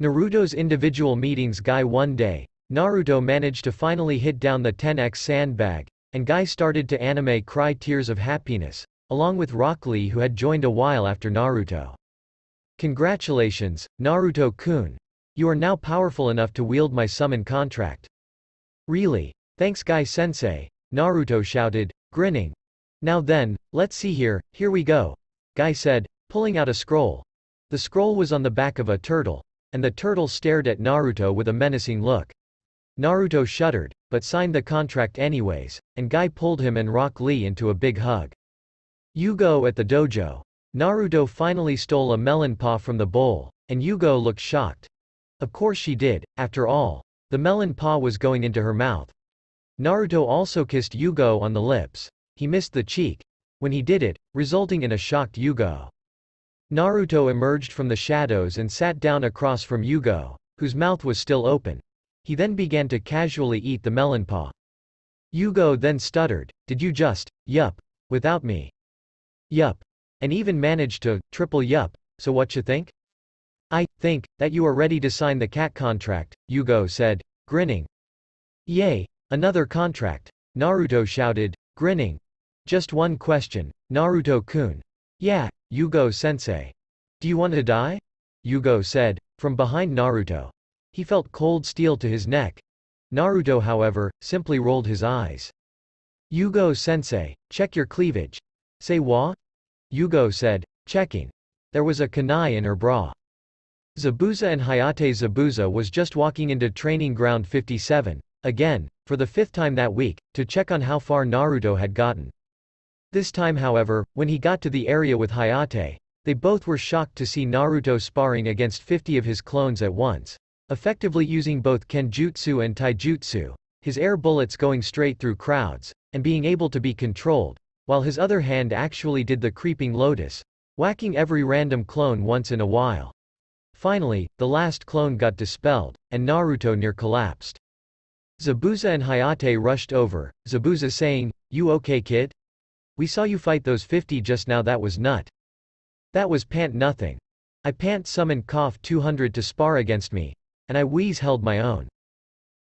Naruto's individual meetings Guy one day, Naruto managed to finally hit down the 10x sandbag, and Guy started to anime cry tears of happiness, along with Rock Lee who had joined a while after Naruto. Congratulations, Naruto-kun. You are now powerful enough to wield my summon contract. Really? Thanks Guy sensei, Naruto shouted, grinning. Now then, let's see here, here we go. Guy said, pulling out a scroll. The scroll was on the back of a turtle, and the turtle stared at Naruto with a menacing look. Naruto shuddered, but signed the contract anyways, and Guy pulled him and Rock Lee into a big hug. Yugao at the dojo. Naruto finally stole a melon paw from the bowl, and Yugao looked shocked. Of course she did, after all. The melon paw was going into her mouth. Naruto also kissed Yugao on the lips. He missed the cheek. When he did it, resulting in a shocked Yugao. Naruto emerged from the shadows and sat down across from Yugao, whose mouth was still open. He then began to casually eat the melon paw. Yugao then stuttered, did you just, yup, without me? Yup. And even managed to, triple yup, so what you think? I think that you are ready to sign the cat contract, Yugao said, grinning. Yay! Another contract. Naruto shouted, grinning. Just one question, Naruto-kun. Yeah, Yugao-sensei. Do you want to die? Yugao said, from behind Naruto. He felt cold steel to his neck. Naruto however, simply rolled his eyes. Yugao-sensei, check your cleavage. Say what? Yugao said, checking. There was a kunai in her bra. Zabuza and Hayate Zabuza was just walking into Training Ground 57, again, for the fifth time that week, to check on how far Naruto had gotten. This time however, when he got to the area with Hayate, they both were shocked to see Naruto sparring against 50 of his clones at once. Effectively using both Kenjutsu and Taijutsu, his air bullets going straight through crowds, and being able to be controlled, while his other hand actually did the creeping lotus, whacking every random clone once in a while. Finally, the last clone got dispelled, and Naruto near collapsed. Zabuza and Hayate rushed over, Zabuza saying, You okay kid? We saw you fight those 50 just now that was nut. That was pant nothing. I pant summoned cough 200 to spar against me, and I wheeze held my own.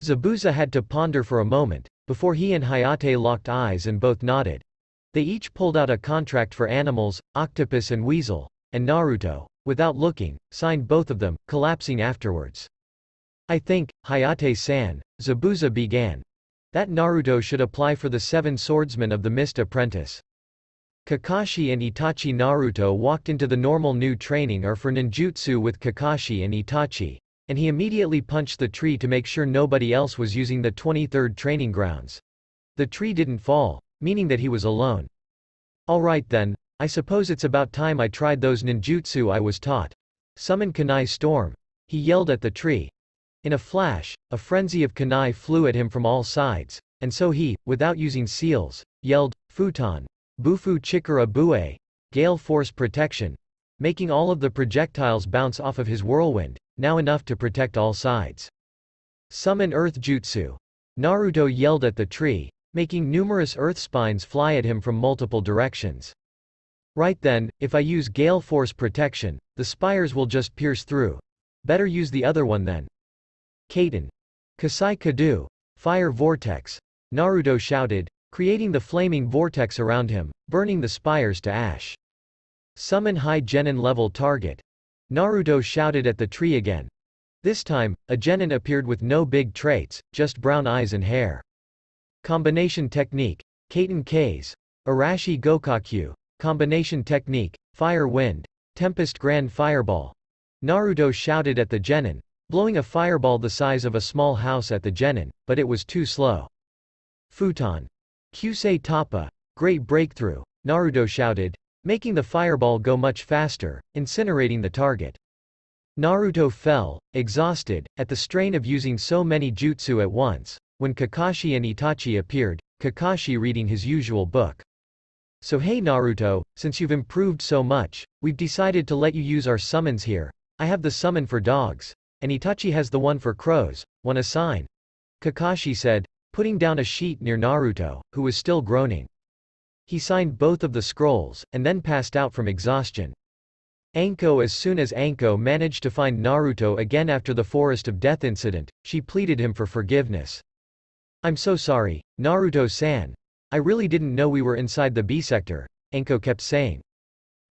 Zabuza had to ponder for a moment, before he and Hayate locked eyes and both nodded. They each pulled out a contract for animals, octopus and weasel, and Naruto, without looking, signed both of them, collapsing afterwards. I think, Hayate-san, Zabuza began. That Naruto should apply for the seven swordsmen of the Mist Apprentice. Kakashi and Itachi Naruto walked into the normal new training or for ninjutsu with Kakashi and Itachi. and he immediately punched the tree to make sure nobody else was using the 23rd training grounds. The tree didn't fall, meaning that he was alone. Alright then, I suppose it's about time I tried those ninjutsu I was taught. Summon Kunai Storm. He yelled at the tree. In a flash, a frenzy of kunai flew at him from all sides, and so he, without using seals, yelled, Futon. Bufu Chikara Bue. Gale Force Protection. Making all of the projectiles bounce off of his whirlwind, now enough to protect all sides. Summon Earth Jutsu. Naruto yelled at the tree, making numerous earth spines fly at him from multiple directions. Right then, if I use Gale Force Protection, the spires will just pierce through. Better use the other one then. Katon. Kasai Kadu. Fire Vortex. Naruto shouted, creating the flaming vortex around him, burning the spires to ash. Summon High Genin level target. Naruto shouted at the tree again. This time, a Genin appeared with no big traits, just brown eyes and hair. Combination technique. Katon K's. Arashi Gokakyu. Combination technique. Fire Wind. Tempest Grand Fireball. Naruto shouted at the Genin, blowing a fireball the size of a small house at the Genin, but it was too slow. Futon. Kyusei Toppa. Great breakthrough, Naruto shouted, making the fireball go much faster, incinerating the target. Naruto fell, exhausted, at the strain of using so many jutsu at once, when Kakashi and Itachi appeared, Kakashi reading his usual book. So hey Naruto, since you've improved so much, we've decided to let you use our summons here. I have the summon for dogs, and Itachi has the one for crows, one a sign. Kakashi said, putting down a sheet near Naruto, who was still groaning. He signed both of the scrolls, and then passed out from exhaustion. Anko As soon as Anko managed to find Naruto again after the Forest of Death incident, she pleaded him for forgiveness. I'm so sorry, Naruto-san. I really didn't know we were inside the B sector, Anko kept saying.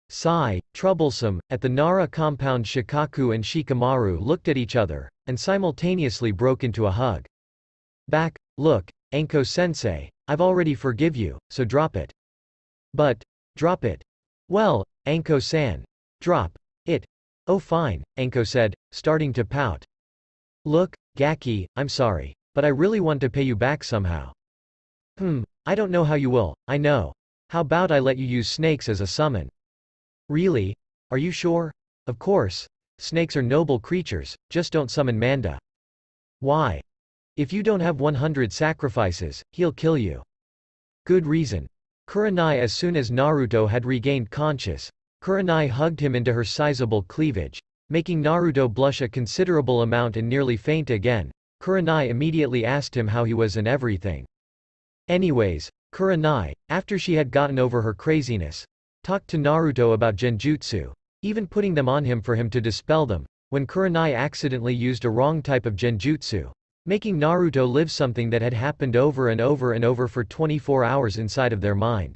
Sigh, troublesome, at the Nara compound Shikaku and Shikamaru looked at each other, and simultaneously broke into a hug. Back, look, Anko-sensei, I've already forgive you, so drop it. But, drop it. Well, Anko-san. Drop. It. Oh fine, Anko said, starting to pout. Look, Gaki, I'm sorry. But I really want to pay you back somehow. Hmm, I don't know how you will, I know. How about I let you use snakes as a summon? Really? Are you sure? Of course. Snakes are noble creatures, just don't summon Manda. Why? If you don't have 100 sacrifices, he'll kill you. Good reason. Kurenai As soon as Naruto had regained conscious, Kurenai hugged him into her sizable cleavage, making Naruto blush a considerable amount and nearly faint again. Kurenai immediately asked him how he was and everything. Anyways, Kurenai, after she had gotten over her craziness, talked to Naruto about genjutsu, even putting them on him for him to dispel them, when Kurenai accidentally used a wrong type of genjutsu, making Naruto live something that had happened over and over and over for 24 hours inside of their mind.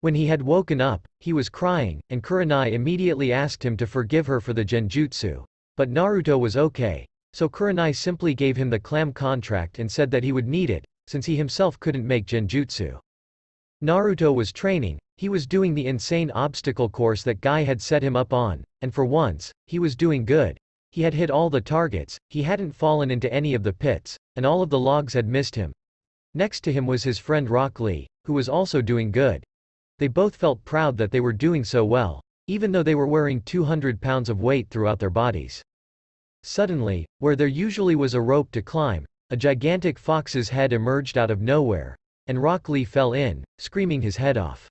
When he had woken up, he was crying, and Kurenai immediately asked him to forgive her for the genjutsu. But Naruto was okay. So Kurenai simply gave him the clam contract and said that he would need it, since he himself couldn't make genjutsu. Naruto was training, he was doing the insane obstacle course that Guy had set him up on, and for once, he was doing good. He had hit all the targets, he hadn't fallen into any of the pits, and all of the logs had missed him. Next to him was his friend Rock Lee, who was also doing good. They both felt proud that they were doing so well, even though they were wearing 200 pounds of weight throughout their bodies. Suddenly, where there usually was a rope to climb, a gigantic fox's head emerged out of nowhere, and Rock Lee fell in, screaming his head off.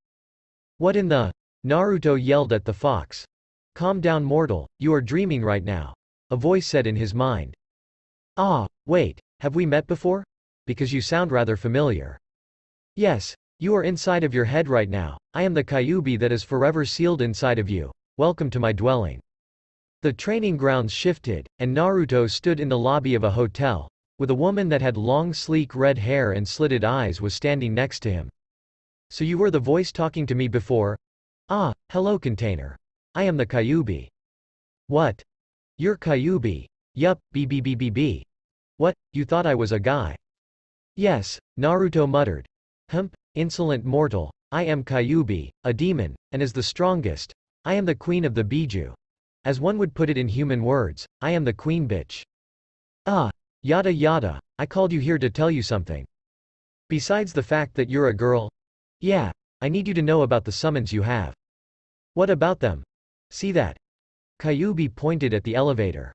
What in the? Naruto yelled at the fox. Calm down mortal, you are dreaming right now. A voice said in his mind. Ah, wait, have we met before? Because you sound rather familiar. Yes, you are inside of your head right now, I am the Kyuubi that is forever sealed inside of you, welcome to my dwelling. The training grounds shifted, and Naruto stood in the lobby of a hotel, with a woman that had long sleek red hair and slitted eyes was standing next to him. So you were the voice talking to me before? Ah, hello container. I am the Kyuubi. What? You're Kyuubi. Yup, BBBBB. What, you thought I was a guy? Yes, Naruto muttered. Hump, insolent mortal. I am Kyuubi, a demon, and is the strongest, I am the queen of the Biju. As one would put it in human words, I am the queen bitch. Ah. Yada yada, I called you here to tell you something. Besides the fact that you're a girl? Yeah. I need you to know about the summons you have. What about them? See that? Kyuubi pointed at the elevator.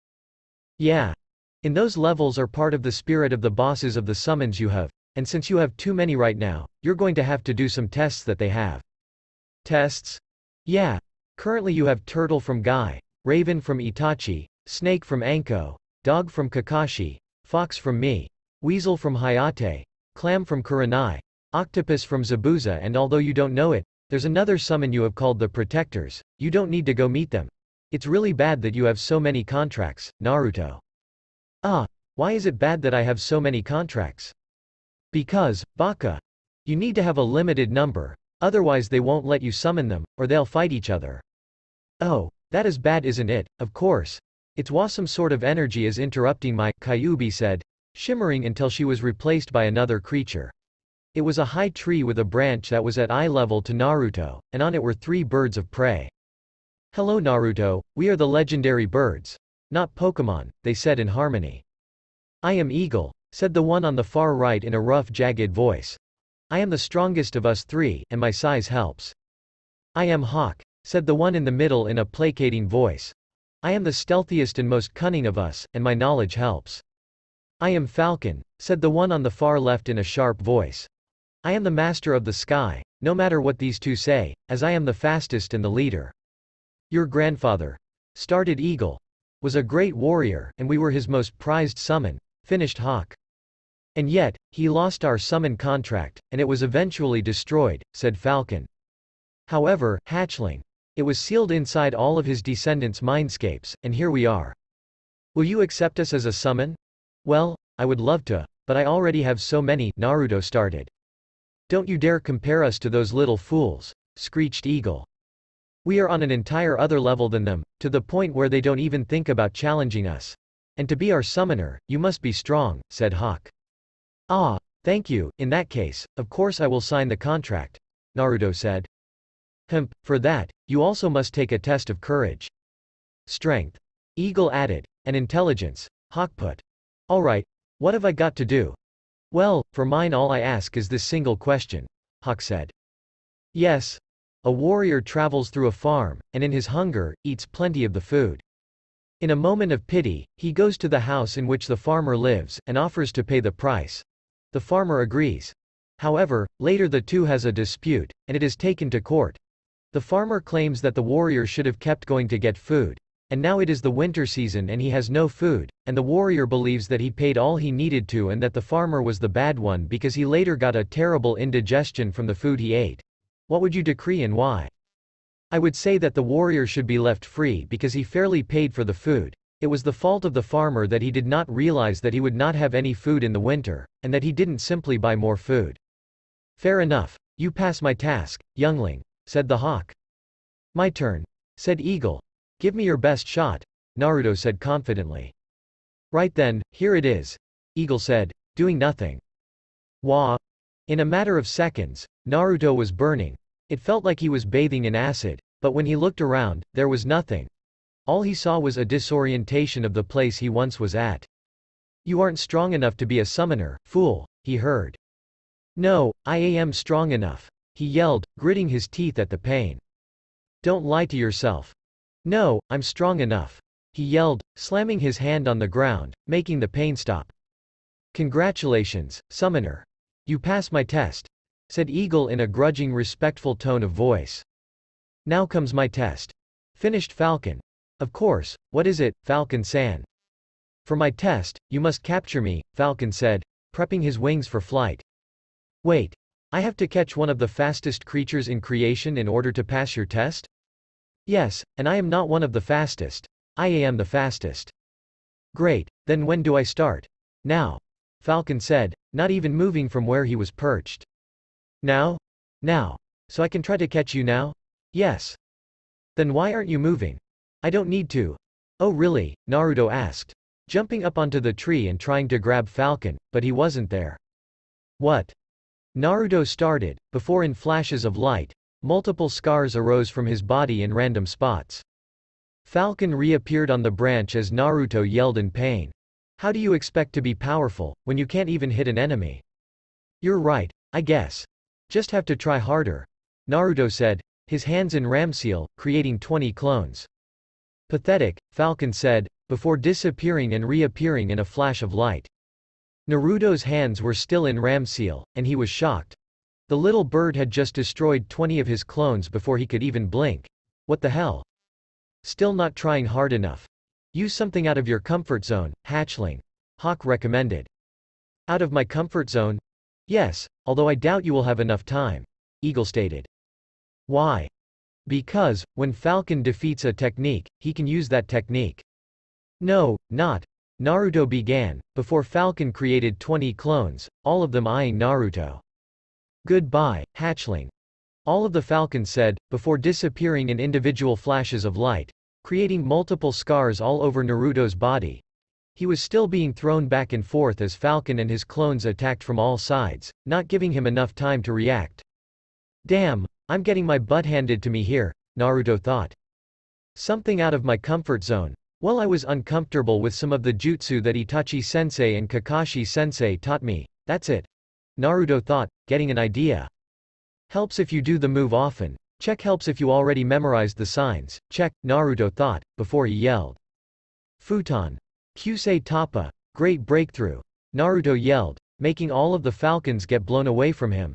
Yeah. In those levels are part of the spirit of the bosses of the summons you have, and since you have too many right now, you're going to have to do some tests that they have. Tests? Yeah. Currently you have Turtle from Guy, Raven from Itachi, Snake from Anko, Dog from Kakashi, Fox from me, Weasel from Hayate, Clam from Kurenai, Octopus from Zabuza and although you don't know it, there's another summon you have called the Protectors, you don't need to go meet them. It's really bad that you have so many contracts, Naruto. Ah, why is it bad that I have so many contracts? Because, Baka. You need to have a limited number, otherwise they won't let you summon them, or they'll fight each other. Oh, that is bad isn't it, of course. It's was some sort of energy is interrupting my, Kyuubi said, shimmering until she was replaced by another creature. It was a high tree with a branch that was at eye level to Naruto, and on it were three birds of prey. Hello Naruto, we are the legendary birds. Not Pokemon, they said in harmony. I am Eagle, said the one on the far right in a rough jagged voice. I am the strongest of us three, and my size helps. I am Hawk, said the one in the middle in a placating voice. I am the stealthiest and most cunning of us, and my knowledge helps. I am Falcon, said the one on the far left in a sharp voice. I am the master of the sky, no matter what these two say, as I am the fastest and the leader. Your grandfather, started Eagle, was a great warrior, and we were his most prized summon, finished Hawk. And yet, he lost our summon contract, and it was eventually destroyed, said Falcon. However, Hatchling. It was sealed inside all of his descendants' mindscapes, and here we are. Will you accept us as a summon? Well, I would love to, but I already have so many, Naruto started. Don't you dare compare us to those little fools, screeched Eagle. We are on an entire other level than them, to the point where they don't even think about challenging us. And to be our summoner, you must be strong, said Hawk. Ah, thank you, in that case, of course I will sign the contract, Naruto said. Hemp, for that, you also must take a test of courage. Strength. Eagle added, and intelligence, Hawk put. Alright, what have I got to do? Well, for mine all I ask is this single question. Hawk said. Yes. A warrior travels through a farm, and in his hunger, eats plenty of the food. In a moment of pity, he goes to the house in which the farmer lives, and offers to pay the price. The farmer agrees. However, later the two has a dispute, and it is taken to court. The farmer claims that the warrior should have kept going to get food. And now it is the winter season and he has no food, and the warrior believes that he paid all he needed to and that the farmer was the bad one because he later got a terrible indigestion from the food he ate. What would you decree and why? I would say that the warrior should be left free because he fairly paid for the food. It was the fault of the farmer that he did not realize that he would not have any food in the winter, and that he didn't simply buy more food. Fair enough. You pass my task, youngling, said the hawk. My turn, said Eagle, Give me your best shot, Naruto said confidently. Right then, here it is. Eagle said, doing nothing. Wah. In a matter of seconds, Naruto was burning. It felt like he was bathing in acid, but when he looked around, there was nothing. All he saw was a disorientation of the place he once was at. You aren't strong enough to be a summoner, fool, he heard. No, I am strong enough, he yelled, gritting his teeth at the pain. Don't lie to yourself. No, I'm strong enough. He yelled, slamming his hand on the ground, making the pain stop. Congratulations, summoner. You pass my test, said Eagle in a grudging respectful tone of voice. Now comes my test. Finished Falcon. Of course, what is it, Falcon-san? For my test, you must capture me, Falcon said, prepping his wings for flight. Wait. I have to catch one of the fastest creatures in creation in order to pass your test? Yes, and I am not one of the fastest. I am the fastest. Great, then when do I start? Now. Falcon said, not even moving from where he was perched. Now? Now. So I can try to catch you now? Yes. Then why aren't you moving? I don't need to. Oh really? Naruto asked. Jumping up onto the tree and trying to grab Falcon, but he wasn't there. What? Naruto started, before in flashes of light, Multiple scars arose from his body in random spots. Falcon reappeared on the branch as Naruto yelled in pain. How do you expect to be powerful, when you can't even hit an enemy? You're right, I guess. Just have to try harder. Naruto said, his hands in Ramseal, creating 20 clones. Pathetic, Falcon said, before disappearing and reappearing in a flash of light. Naruto's hands were still in Ramseal, and he was shocked. The little bird had just destroyed 20 of his clones before he could even blink. What the hell? Still not trying hard enough. Use something out of your comfort zone, hatchling. Hawk recommended. Out of my comfort zone? Yes, although I doubt you will have enough time. Eagle stated. Why? Because, when Falcon defeats a technique, he can use that technique. No, not. Naruto began, before Falcon created 20 clones, all of them eyeing Naruto. Goodbye, hatchling. All of the Falcons said, before disappearing in individual flashes of light creating multiple scars all over Naruto's body. He was still being thrown back and forth as Falcon and his clones attacked from all sides, not giving him enough time to react. Damn, I'm getting my butt handed to me here, Naruto thought. Something out of my comfort zone. Well I was uncomfortable with some of the jutsu that Itachi-sensei and Kakashi-sensei taught me, that's it. Naruto thought, getting an idea. Helps if you do the move often, Check helps if you already memorized the signs, check, Naruto thought, before he yelled. Futon. Kyusei Toppa. Great breakthrough. Naruto yelled, making all of the falcons get blown away from him.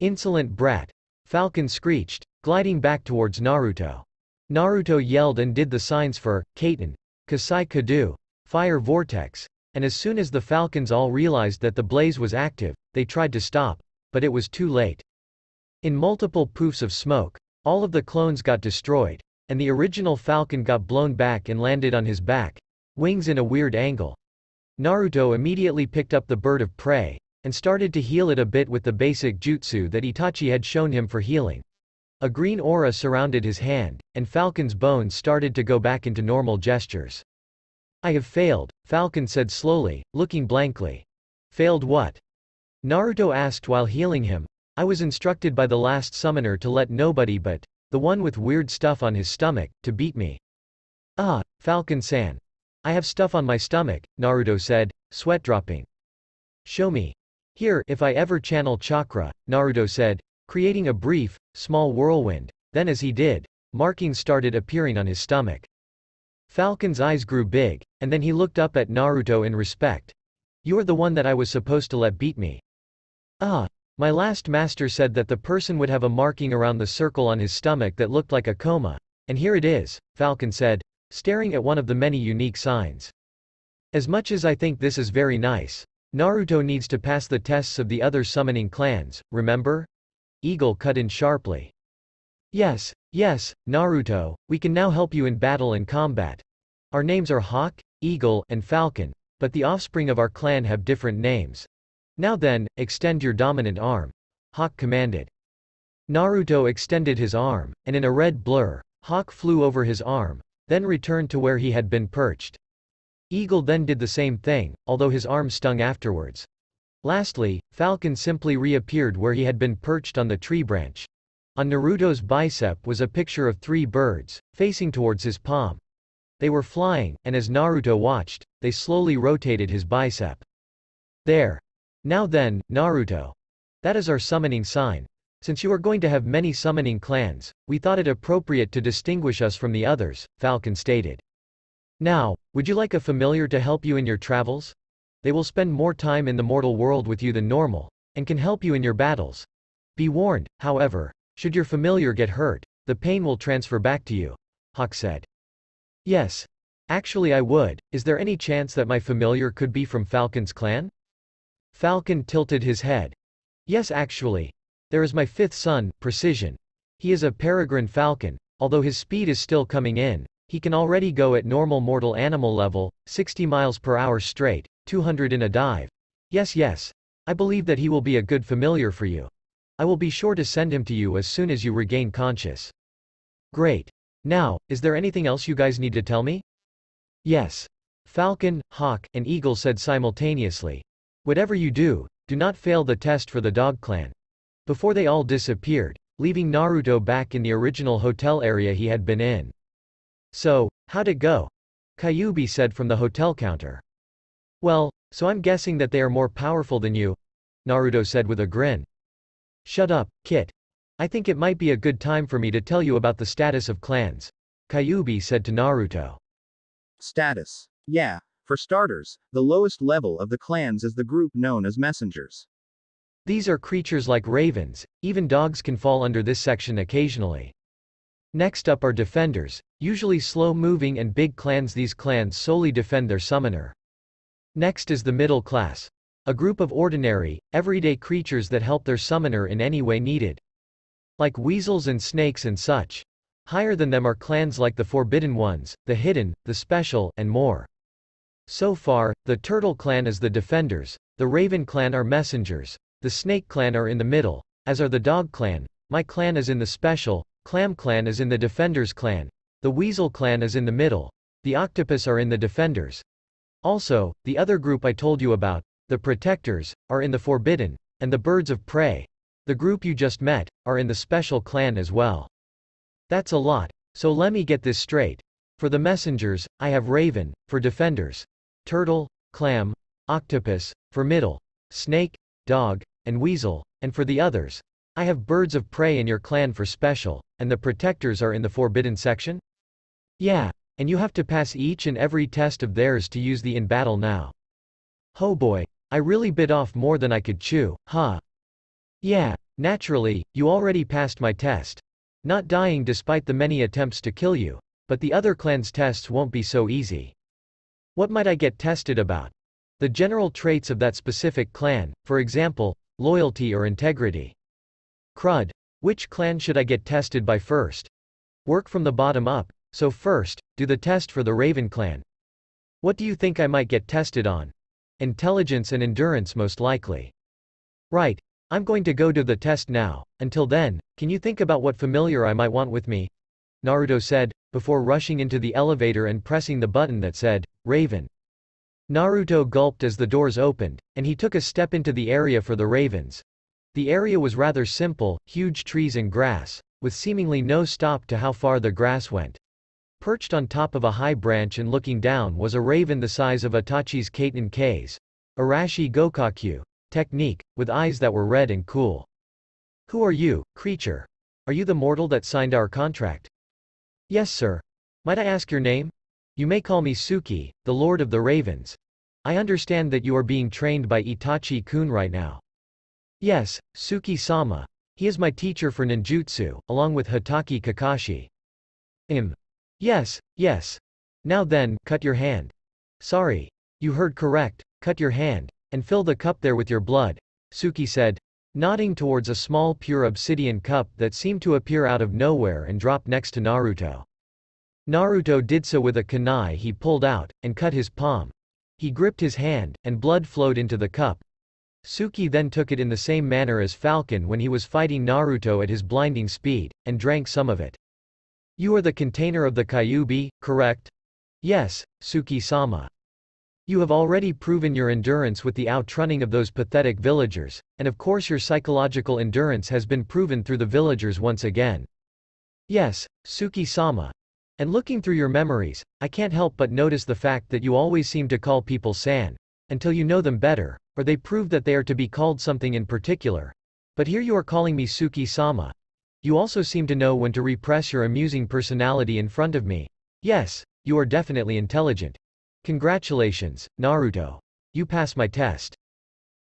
Insolent brat. Falcon screeched, gliding back towards Naruto. Naruto yelled and did the signs for, Katon, Kasai Kadu, Fire Vortex, and as soon as the falcons all realized that the blaze was active, they tried to stop, but it was too late. In multiple poofs of smoke, all of the clones got destroyed, and the original Falcon got blown back and landed on his back, wings in a weird angle. Naruto immediately picked up the bird of prey, and started to heal it a bit with the basic jutsu that Itachi had shown him for healing. A green aura surrounded his hand, and Falcon's bones started to go back into normal gestures. I have failed, Falcon said slowly, looking blankly. Failed what? Naruto asked while healing him, I was instructed by the last summoner to let nobody but, the one with weird stuff on his stomach, to beat me. Ah, Falcon-san. I have stuff on my stomach, Naruto said, sweat dropping. Show me. Here, if I ever channel chakra, Naruto said, creating a brief, small whirlwind. Then as he did, markings started appearing on his stomach. Falcon's eyes grew big, and then he looked up at Naruto in respect. You're the one that I was supposed to let beat me. Ah, my last master said that the person would have a marking around the circle on his stomach that looked like a coma. And here it is, Falcon said, staring at one of the many unique signs. As much as I think this is very nice, Naruto needs to pass the tests of the other summoning clans, remember? Eagle cut in sharply. Yes, yes, Naruto, we can now help you in battle and combat. Our names are Hawk, Eagle, and Falcon, but the offspring of our clan have different names. Now then, extend your dominant arm. Hawk commanded. Naruto extended his arm, and in a red blur, Hawk flew over his arm, then returned to where he had been perched. Eagle then did the same thing, although his arm stung afterwards. Lastly, Falcon simply reappeared where he had been perched on the tree branch. On Naruto's bicep was a picture of three birds, facing towards his palm. They were flying, and as Naruto watched, they slowly rotated his bicep. There. Now then, Naruto. That is our summoning sign. Since you are going to have many summoning clans, we thought it appropriate to distinguish us from the others, Falcon stated. Now, would you like a familiar to help you in your travels? They will spend more time in the mortal world with you than normal, and can help you in your battles. Be warned, however, should your familiar get hurt, the pain will transfer back to you. Hawk said. Yes. Actually I would, is there any chance that my familiar could be from Falcon's clan? Falcon tilted his head. Yes actually. There is my fifth son, Precision. He is a peregrine falcon. Although his speed is still coming in, he can already go at normal mortal animal level, 60 miles per hour straight, 200 in a dive. Yes yes. I believe that he will be a good familiar for you. I will be sure to send him to you as soon as you regain conscious. Great. Now, is there anything else you guys need to tell me? Yes. Falcon, Hawk, and Eagle said simultaneously. Whatever you do, do not fail the test for the Dog Clan. Before they all disappeared, leaving Naruto back in the original hotel area he had been in. So, how'd it go? Kyuubi said from the hotel counter. Well, so I'm guessing that they are more powerful than you? Naruto said with a grin. Shut up, Kit. I think it might be a good time for me to tell you about the status of clans. Kyuubi said to Naruto. Status. Yeah, for starters, the lowest level of the clans is the group known as messengers. These are creatures like ravens, even dogs can fall under this section occasionally. Next up are defenders, usually slow-moving and big clans these clans solely defend their summoner. Next is the middle class. A group of ordinary, everyday creatures that help their summoner in any way needed. Like weasels and snakes and such. Higher than them are clans like the Forbidden Ones, the Hidden, the Special, and more. So far, the Turtle Clan is the defenders, the Raven Clan are messengers, the Snake Clan are in the middle, as are the Dog Clan, my clan is in the Special, Clam Clan is in the Defenders Clan, the Weasel Clan is in the middle, the Octopus are in the Defenders. Also, the other group I told you about, the Protectors, are in the Forbidden, and the Birds of Prey, the group you just met, are in the Special Clan as well. That's a lot, so let me get this straight. For the messengers, I have Raven, for defenders, Turtle, Clam, Octopus, for middle, Snake, Dog, and Weasel, and for the others, I have Birds of Prey in your clan for special, and the Protectors are in the Forbidden section? Yeah, and you have to pass each and every test of theirs to use the in battle now. Oh boy, I really bit off more than I could chew, huh? Yeah, naturally, you already passed my test. Not dying despite the many attempts to kill you. But the other clan's tests won't be so easy. What might I get tested about? The general traits of that specific clan, for example, loyalty or integrity. Crud. Which clan should I get tested by first? Work from the bottom up, so first, do the test for the Raven clan. What do you think I might get tested on? Intelligence and endurance most likely. Right, I'm going to go do the test now. Until then, can you think about what familiar I might want with me? Naruto said, before rushing into the elevator and pressing the button that said, Raven. Naruto gulped as the doors opened, and he took a step into the area for the ravens. The area was rather simple, huge trees and grass, with seemingly no stop to how far the grass went. Perched on top of a high branch and looking down was a raven the size of Itachi's Kaiten K's. Arashi Gokakyu, Technique, with eyes that were red and cool. Who are you, creature? Are you the mortal that signed our contract? Yes sir. Might I ask your name? You may call me Suki, the Lord of the Ravens. I understand that you are being trained by Itachi-kun right now. Yes, Suki-sama. He is my teacher for ninjutsu, along with Hatake Kakashi. Im. Yes, yes. Now then, cut your hand. Sorry. You heard correct, cut your hand. And fill the cup there with your blood, Suki said, nodding towards a small pure obsidian cup that seemed to appear out of nowhere and drop next to Naruto. Naruto did so with a kunai he pulled out, and cut his palm. He gripped his hand, and blood flowed into the cup. Suki then took it in the same manner as Falcon when he was fighting Naruto at his blinding speed, and drank some of it. You are the container of the Kyuubi, correct? Yes, Suki-sama. You have already proven your endurance with the outrunning of those pathetic villagers, and of course your psychological endurance has been proven through the villagers once again. Yes, Suki-sama. And looking through your memories, I can't help but notice the fact that you always seem to call people san. Until you know them better, or they prove that they are to be called something in particular. But here you are calling me Suki-sama. You also seem to know when to repress your amusing personality in front of me. Yes, you are definitely intelligent. Congratulations, Naruto. You passed my test.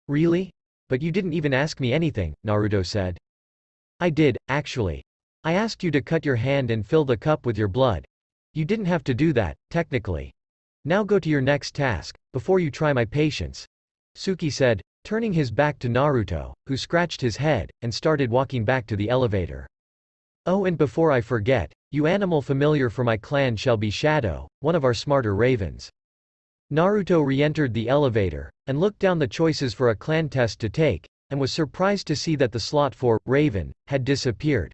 Really? But you didn't even ask me anything, Naruto said. I did, actually. I asked you to cut your hand and fill the cup with your blood. You didn't have to do that, technically. Now go to your next task, before you try my patience. Suki said, turning his back to Naruto, who scratched his head, and started walking back to the elevator. Oh and before I forget, you animal familiar for my clan shall be Shadow, one of our smarter ravens. Naruto re-entered the elevator, and looked down the choices for a clan test to take, and was surprised to see that the slot for Raven had disappeared.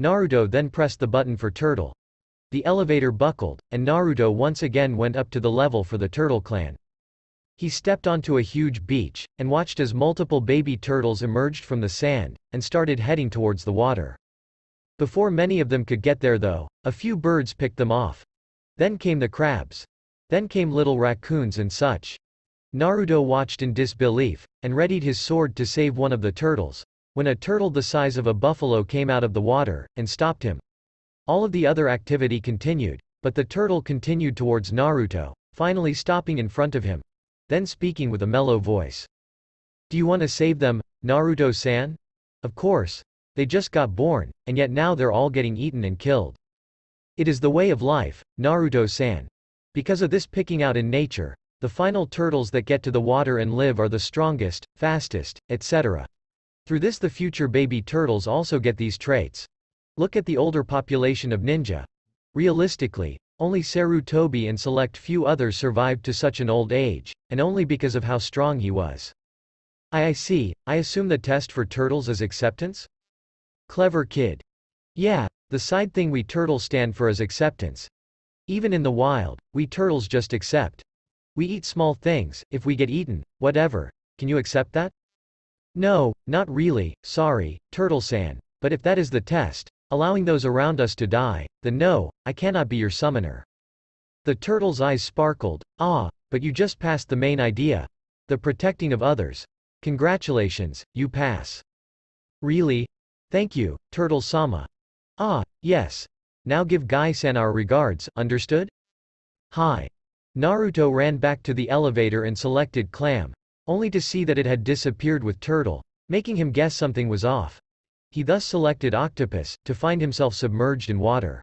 Naruto then pressed the button for Turtle. The elevator buckled, and Naruto once again went up to the level for the Turtle clan. He stepped onto a huge beach, and watched as multiple baby turtles emerged from the sand, and started heading towards the water. Before many of them could get there though, a few birds picked them off. Then came the crabs. Then came little raccoons and such. Naruto watched in disbelief, and readied his sword to save one of the turtles, when a turtle the size of a buffalo came out of the water, and stopped him. All of the other activity continued, but the turtle continued towards Naruto, finally stopping in front of him. Then speaking with a mellow voice. Do you want to save them, Naruto-san? Of course. They just got born, and yet now they're all getting eaten and killed. It is the way of life, Naruto-san. Because of this picking out in nature, the final turtles that get to the water and live are the strongest, fastest, etc. Through this the future baby turtles also get these traits. Look at the older population of ninja. Realistically, only Sarutobi and select few others survived to such an old age, and only because of how strong he was. I, I see, I assume the test for turtles is acceptance? Clever kid. Yeah, the side thing we turtles stand for is acceptance. Even in the wild, we turtles just accept. We eat small things, if we get eaten, whatever. Can you accept that? No, not really, sorry, Turtle-san, but if that is the test, allowing those around us to die, then no, I cannot be your summoner. The turtle's eyes sparkled, ah, but you just passed the main idea. The protecting of others. Congratulations, you pass. Really? Thank you, Turtle-sama. Ah, yes. Now give Guy-san our regards, understood? Hi. Naruto ran back to the elevator and selected Clam, only to see that it had disappeared with Turtle, making him guess something was off. He thus selected octopus, to find himself submerged in water.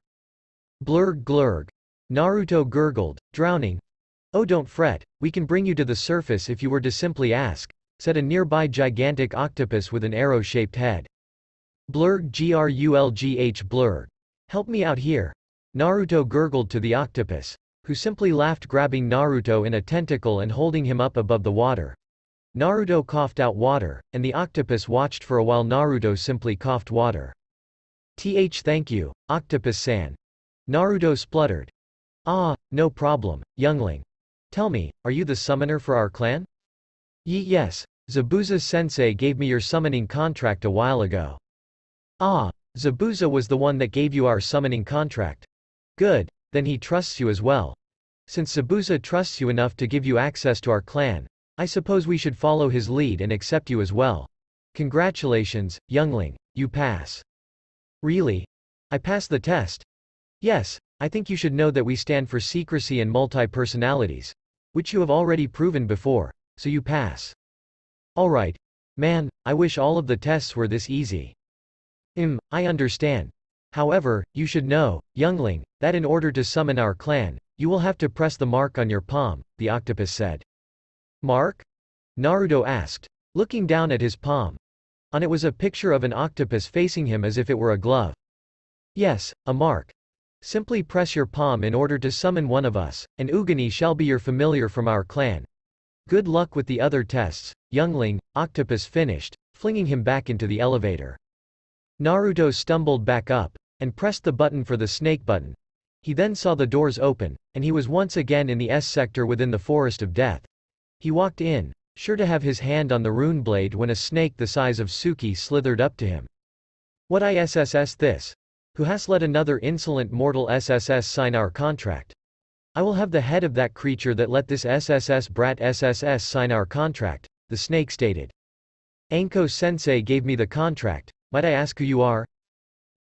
Blurg glurg. Naruto gurgled, drowning. Oh don't fret, we can bring you to the surface if you were to simply ask, said a nearby gigantic octopus with an arrow-shaped head. Blurg grulgh blurg. Help me out here. Naruto gurgled to the octopus, who simply laughed grabbing Naruto in a tentacle and holding him up above the water. Naruto coughed out water, and the octopus watched for a while Naruto simply coughed water. Th thank you, octopus-san. Naruto spluttered. Ah, no problem, youngling. Tell me, are you the summoner for our clan? Ye yes, Zabuza-sensei gave me your summoning contract a while ago. Ah, Zabuza was the one that gave you our summoning contract. Good, then he trusts you as well. Since Zabuza trusts you enough to give you access to our clan, I suppose we should follow his lead and accept you as well. Congratulations, youngling, you pass. Really? I pass the test? Yes, I think you should know that we stand for secrecy and multi-personalities. Which you have already proven before, so you pass. Alright. Man, I wish all of the tests were this easy. Hmm, I understand. However, you should know, youngling, that in order to summon our clan, you will have to press the mark on your palm, the octopus said. Mark? Naruto asked, looking down at his palm. On it was a picture of an octopus facing him as if it were a glove. Yes, a mark. Simply press your palm in order to summon one of us, and Ugani shall be your familiar from our clan. Good luck with the other tests, youngling, octopus finished, flinging him back into the elevator. Naruto stumbled back up, and pressed the button for the snake button. He then saw the doors open, and he was once again in the S sector within the Forest of Death. He walked in, sure to have his hand on the rune blade when a snake the size of Suki slithered up to him. What ISSS this? Who has let another insolent mortal SSS sign our contract? I will have the head of that creature that let this SSS brat SSS sign our contract, the snake stated. Anko sensei gave me the contract, might I ask who you are?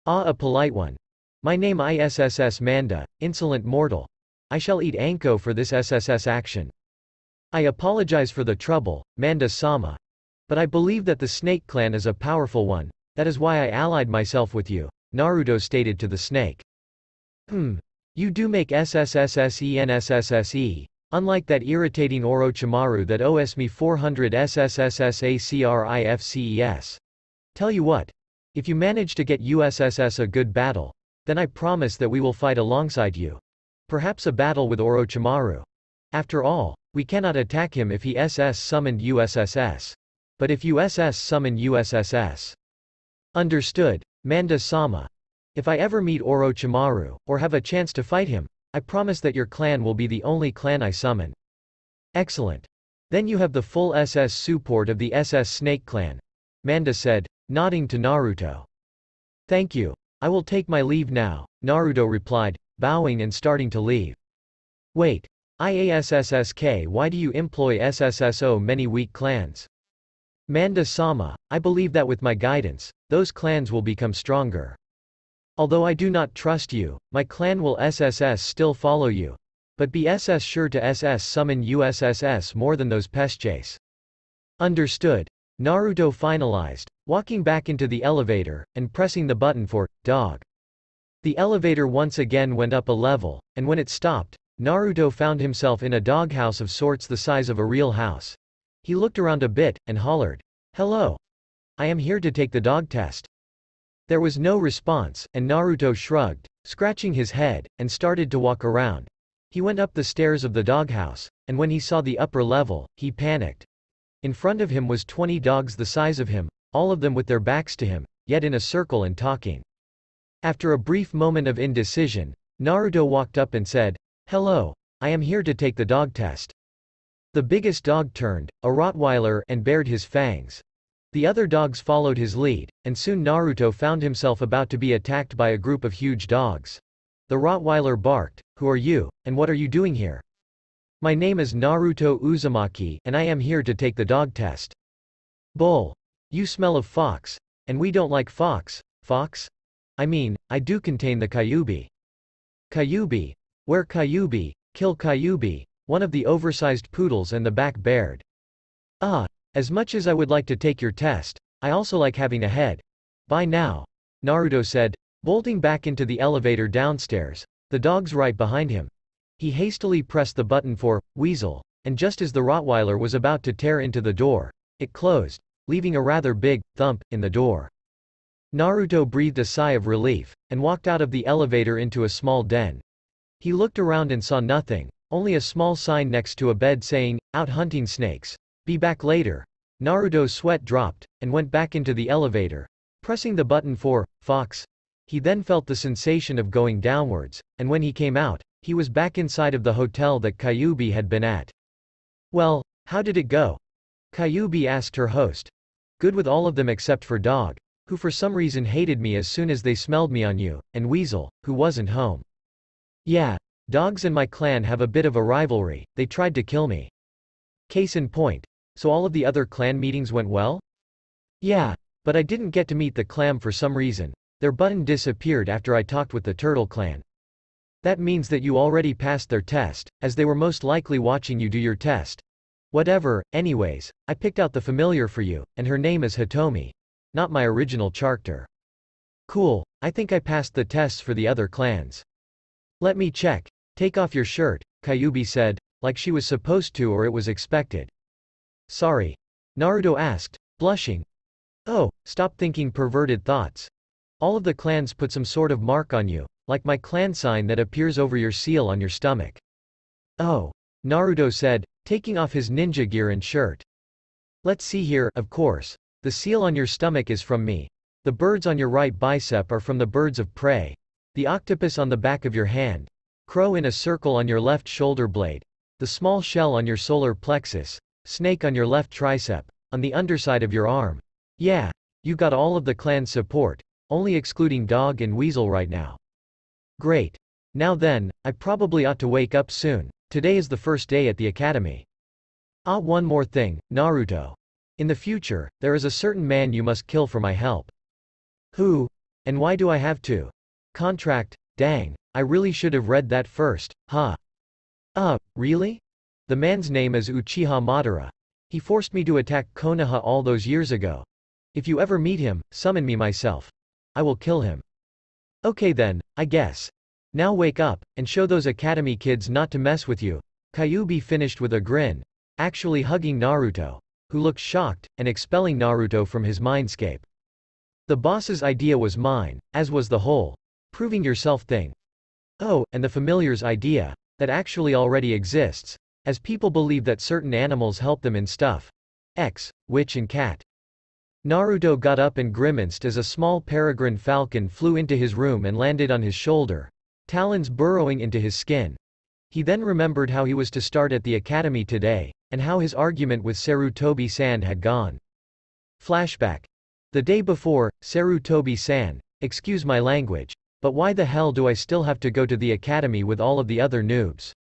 Ah a polite one. My name ISSS Manda, insolent mortal. I shall eat Anko for this SSS action. I apologize for the trouble, Manda-sama. But I believe that the Snake clan is a powerful one, that is why I allied myself with you, Naruto stated to the snake. Hmm. You do make SSSSENSSSE. Unlike that irritating Orochimaru that owes me 400 SSSSACRIFCES. Tell you what. If you manage to get USSS a good battle, then I promise that we will fight alongside you. Perhaps a battle with Orochimaru. After all, we cannot attack him if he SS summoned USSS. But if USS summoned USSS. Understood. Manda-sama. If I ever meet Orochimaru, or have a chance to fight him, I promise that your clan will be the only clan I summon. Excellent. Then you have the full SS support of the SS Snake clan. Manda said, nodding to Naruto. Thank you. I will take my leave now, Naruto replied, bowing and starting to leave. Wait. IASSSK why do you employ SSSO many weak clans? Manda Sama, I believe that with my guidance, those clans will become stronger. Although I do not trust you, my clan will SSS still follow you. But be SS sure to SS summon USSS more than those Peschase. Understood. Naruto finalized, walking back into the elevator, and pressing the button for, dog. The elevator once again went up a level, and when it stopped, Naruto found himself in a doghouse of sorts the size of a real house. He looked around a bit, and hollered, Hello. I am here to take the dog test. There was no response, and Naruto shrugged, scratching his head, and started to walk around. He went up the stairs of the doghouse, and when he saw the upper level, he panicked. In front of him was 20 dogs the size of him, all of them with their backs to him, yet in a circle and talking. After a brief moment of indecision, Naruto walked up and said, Hello. I am here to take the dog test. The biggest dog turned, a Rottweiler, and bared his fangs. The other dogs followed his lead, and soon Naruto found himself about to be attacked by a group of huge dogs. The Rottweiler barked, Who are you, and what are you doing here? My name is Naruto Uzumaki, and I am here to take the dog test. Bull. You smell of fox. And we don't like fox. Fox? I mean, I do contain the Kyuubi. Kyuubi, where Kyuubi, kill Kyuubi, one of the oversized poodles and the back bared. Ah, as much as I would like to take your test, I also like having a head. Bye now. Naruto said, bolting back into the elevator downstairs, the dogs right behind him. He hastily pressed the button for Weasel, and just as the Rottweiler was about to tear into the door, it closed, leaving a rather big thump in the door. Naruto breathed a sigh of relief, and walked out of the elevator into a small den. He looked around and saw nothing, only a small sign next to a bed saying, out hunting snakes. Be back later. Naruto's sweat dropped, and went back into the elevator, pressing the button for, Fox. He then felt the sensation of going downwards, and when he came out, he was back inside of the hotel that Kyuubi had been at. Well, how did it go? Kyuubi asked her host. Good with all of them except for Dog, who for some reason hated me as soon as they smelled me on you, and Weasel, who wasn't home. Yeah. Dogs and my clan have a bit of a rivalry, they tried to kill me. Case in point. So all of the other clan meetings went well? Yeah. But I didn't get to meet the clan for some reason. Their button disappeared after I talked with the Turtle clan. That means that you already passed their test, as they were most likely watching you do your test. Whatever, anyways, I picked out the familiar for you, and her name is Hitomi. Not my original character. Cool, I think I passed the tests for the other clans. Let me check. Take off your shirt, Kyuubi said, like she was supposed to or it was expected. Sorry. Naruto asked, blushing. Oh, stop thinking perverted thoughts. All of the clans put some sort of mark on you, like my clan sign that appears over your seal on your stomach. Oh. Naruto said, taking off his ninja gear and shirt. Let's see here, of course. The seal on your stomach is from me. The birds on your right bicep are from the birds of prey, the octopus on the back of your hand. Crow in a circle on your left shoulder blade. The small shell on your solar plexus. Snake on your left tricep. On the underside of your arm. Yeah. You got all of the clan's support. Only excluding dog and weasel right now. Great. Now then, I probably ought to wake up soon. Today is the first day at the academy. Ah one more thing, Naruto. In the future, there is a certain man you must kill for my help. Who? And why do I have to? Contract, dang, I really should have read that first, huh? Uh, really? The man's name is Uchiha Madara. He forced me to attack Konoha all those years ago. If you ever meet him, summon me myself. I will kill him. Okay then, I guess. Now wake up, and show those academy kids not to mess with you. Kyuubi finished with a grin, actually hugging Naruto, who looked shocked, and expelling Naruto from his mindscape. The boss's idea was mine, as was the whole proving yourself thing. Oh, and the familiar's idea, that actually already exists, as people believe that certain animals help them in stuff. X, witch and cat. Naruto got up and grimaced as a small peregrine falcon flew into his room and landed on his shoulder, talons burrowing into his skin. He then remembered how he was to start at the academy today, and how his argument with Sarutobi-san had gone. Flashback. The day before, Sarutobi-san, excuse my language, but why the hell do I still have to go to the academy with all of the other noobs?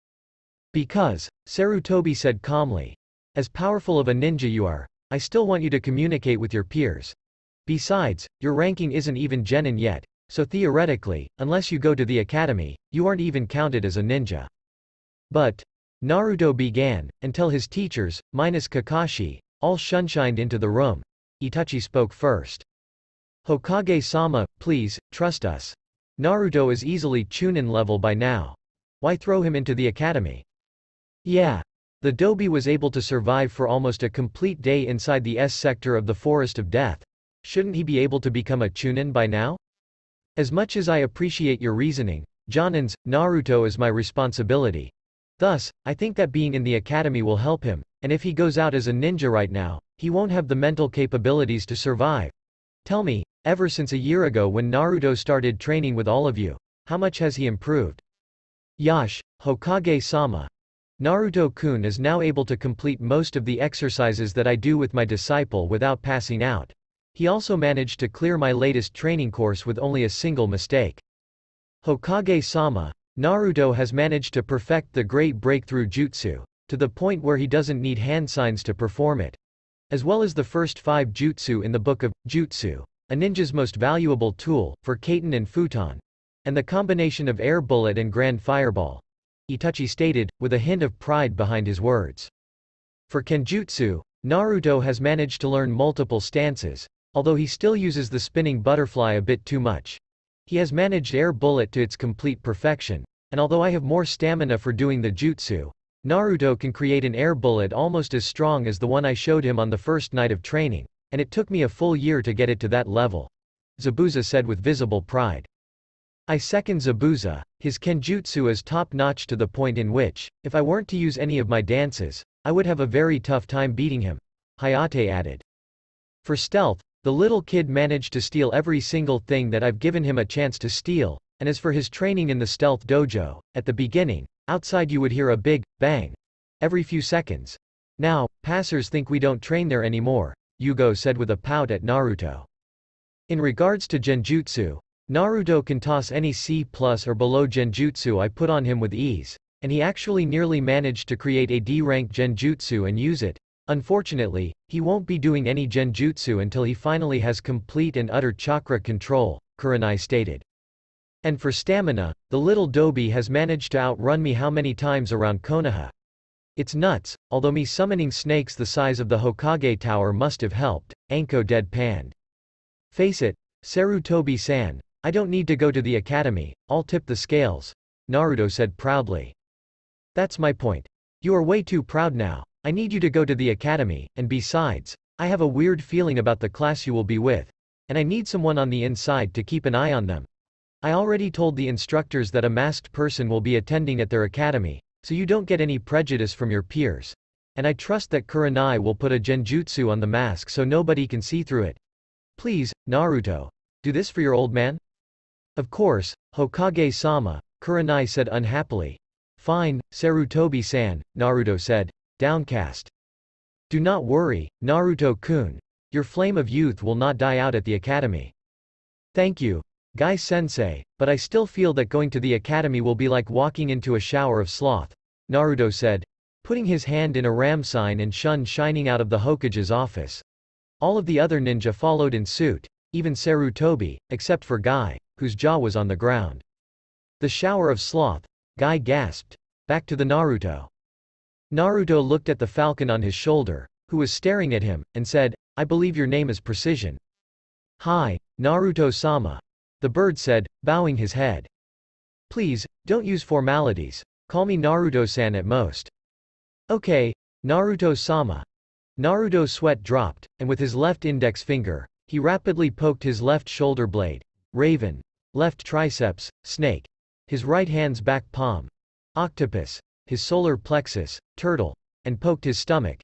Because, Sarutobi said calmly. As powerful of a ninja you are, I still want you to communicate with your peers. Besides, your ranking isn't even genin yet, so theoretically, unless you go to the academy, you aren't even counted as a ninja. But, Naruto began, until his teachers, minus Kakashi, all shunshined into the room. Itachi spoke first. Hokage-sama, please, trust us. Naruto is easily Chunin level by now. Why throw him into the academy? Yeah. The Dobe was able to survive for almost a complete day inside the S sector of the Forest of Death. Shouldn't he be able to become a Chunin by now? As much as I appreciate your reasoning, Jonin's, Naruto is my responsibility. Thus, I think that being in the academy will help him, and if he goes out as a ninja right now, he won't have the mental capabilities to survive. Tell me, ever since a year ago when Naruto started training with all of you, how much has he improved? Yash, Hokage-sama. Naruto-kun is now able to complete most of the exercises that I do with my disciple without passing out. He also managed to clear my latest training course with only a single mistake. Hokage-sama, Naruto has managed to perfect the great breakthrough jutsu, to the point where he doesn't need hand signs to perform it. As well as the first five jutsu in the book of Jutsu, a ninja's most valuable tool, for Katon and Futon. And the combination of air bullet and grand fireball. Itachi stated, with a hint of pride behind his words. For Kenjutsu, Naruto has managed to learn multiple stances, although he still uses the spinning butterfly a bit too much. He has managed Air Bullet to its complete perfection, and although I have more stamina for doing the jutsu, Naruto can create an air bullet almost as strong as the one I showed him on the first night of training, and it took me a full year to get it to that level. Zabuza said with visible pride. I second Zabuza, his kenjutsu is top-notch to the point in which, if I weren't to use any of my dances, I would have a very tough time beating him. Hayate added. For stealth, the little kid managed to steal every single thing that I've given him a chance to steal, and as for his training in the stealth dojo, at the beginning, outside you would hear a big, bang. Every few seconds. Now, passers think we don't train there anymore, Yugao said with a pout at Naruto. In regards to genjutsu, Naruto can toss any C plus or below genjutsu I put on him with ease, and he actually nearly managed to create a D-rank genjutsu and use it, Unfortunately, he won't be doing any genjutsu until he finally has complete and utter chakra control, Kurenai stated. And for stamina, the little Dobe has managed to outrun me how many times around Konoha. It's nuts, although me summoning snakes the size of the Hokage Tower must have helped, Anko deadpanned. Face it, Sarutobi-san, I don't need to go to the academy, I'll tip the scales, Naruto said proudly. That's my point. You are way too proud now. I need you to go to the academy, and besides, I have a weird feeling about the class you will be with. And I need someone on the inside to keep an eye on them. I already told the instructors that a masked person will be attending at their academy, so you don't get any prejudice from your peers. And I trust that Kurenai will put a genjutsu on the mask so nobody can see through it. Please, Naruto. Do this for your old man? Of course, Hokage-sama, Kurenai said unhappily. Fine, Sarutobi-san, Naruto said downcast. Do not worry, Naruto-kun. Your flame of youth will not die out at the academy. Thank you, Guy-sensei, but I still feel that going to the academy will be like walking into a shower of sloth, Naruto said, putting his hand in a ram sign and shun shining out of the Hokage's office. All of the other ninja followed in suit, even Sarutobi, except for Guy, whose jaw was on the ground. The shower of sloth, Guy gasped. Back to the Naruto. Naruto looked at the falcon on his shoulder, who was staring at him, and said, I believe your name is Precision. Hi, Naruto-sama. The bird said, bowing his head. Please, don't use formalities. Call me Naruto-san at most. Okay, Naruto-sama. Naruto's sweat dropped, and with his left index finger, he rapidly poked his left shoulder blade, raven, left triceps, snake, his right hand's back palm, octopus, his solar plexus, turtle, and poked his stomach.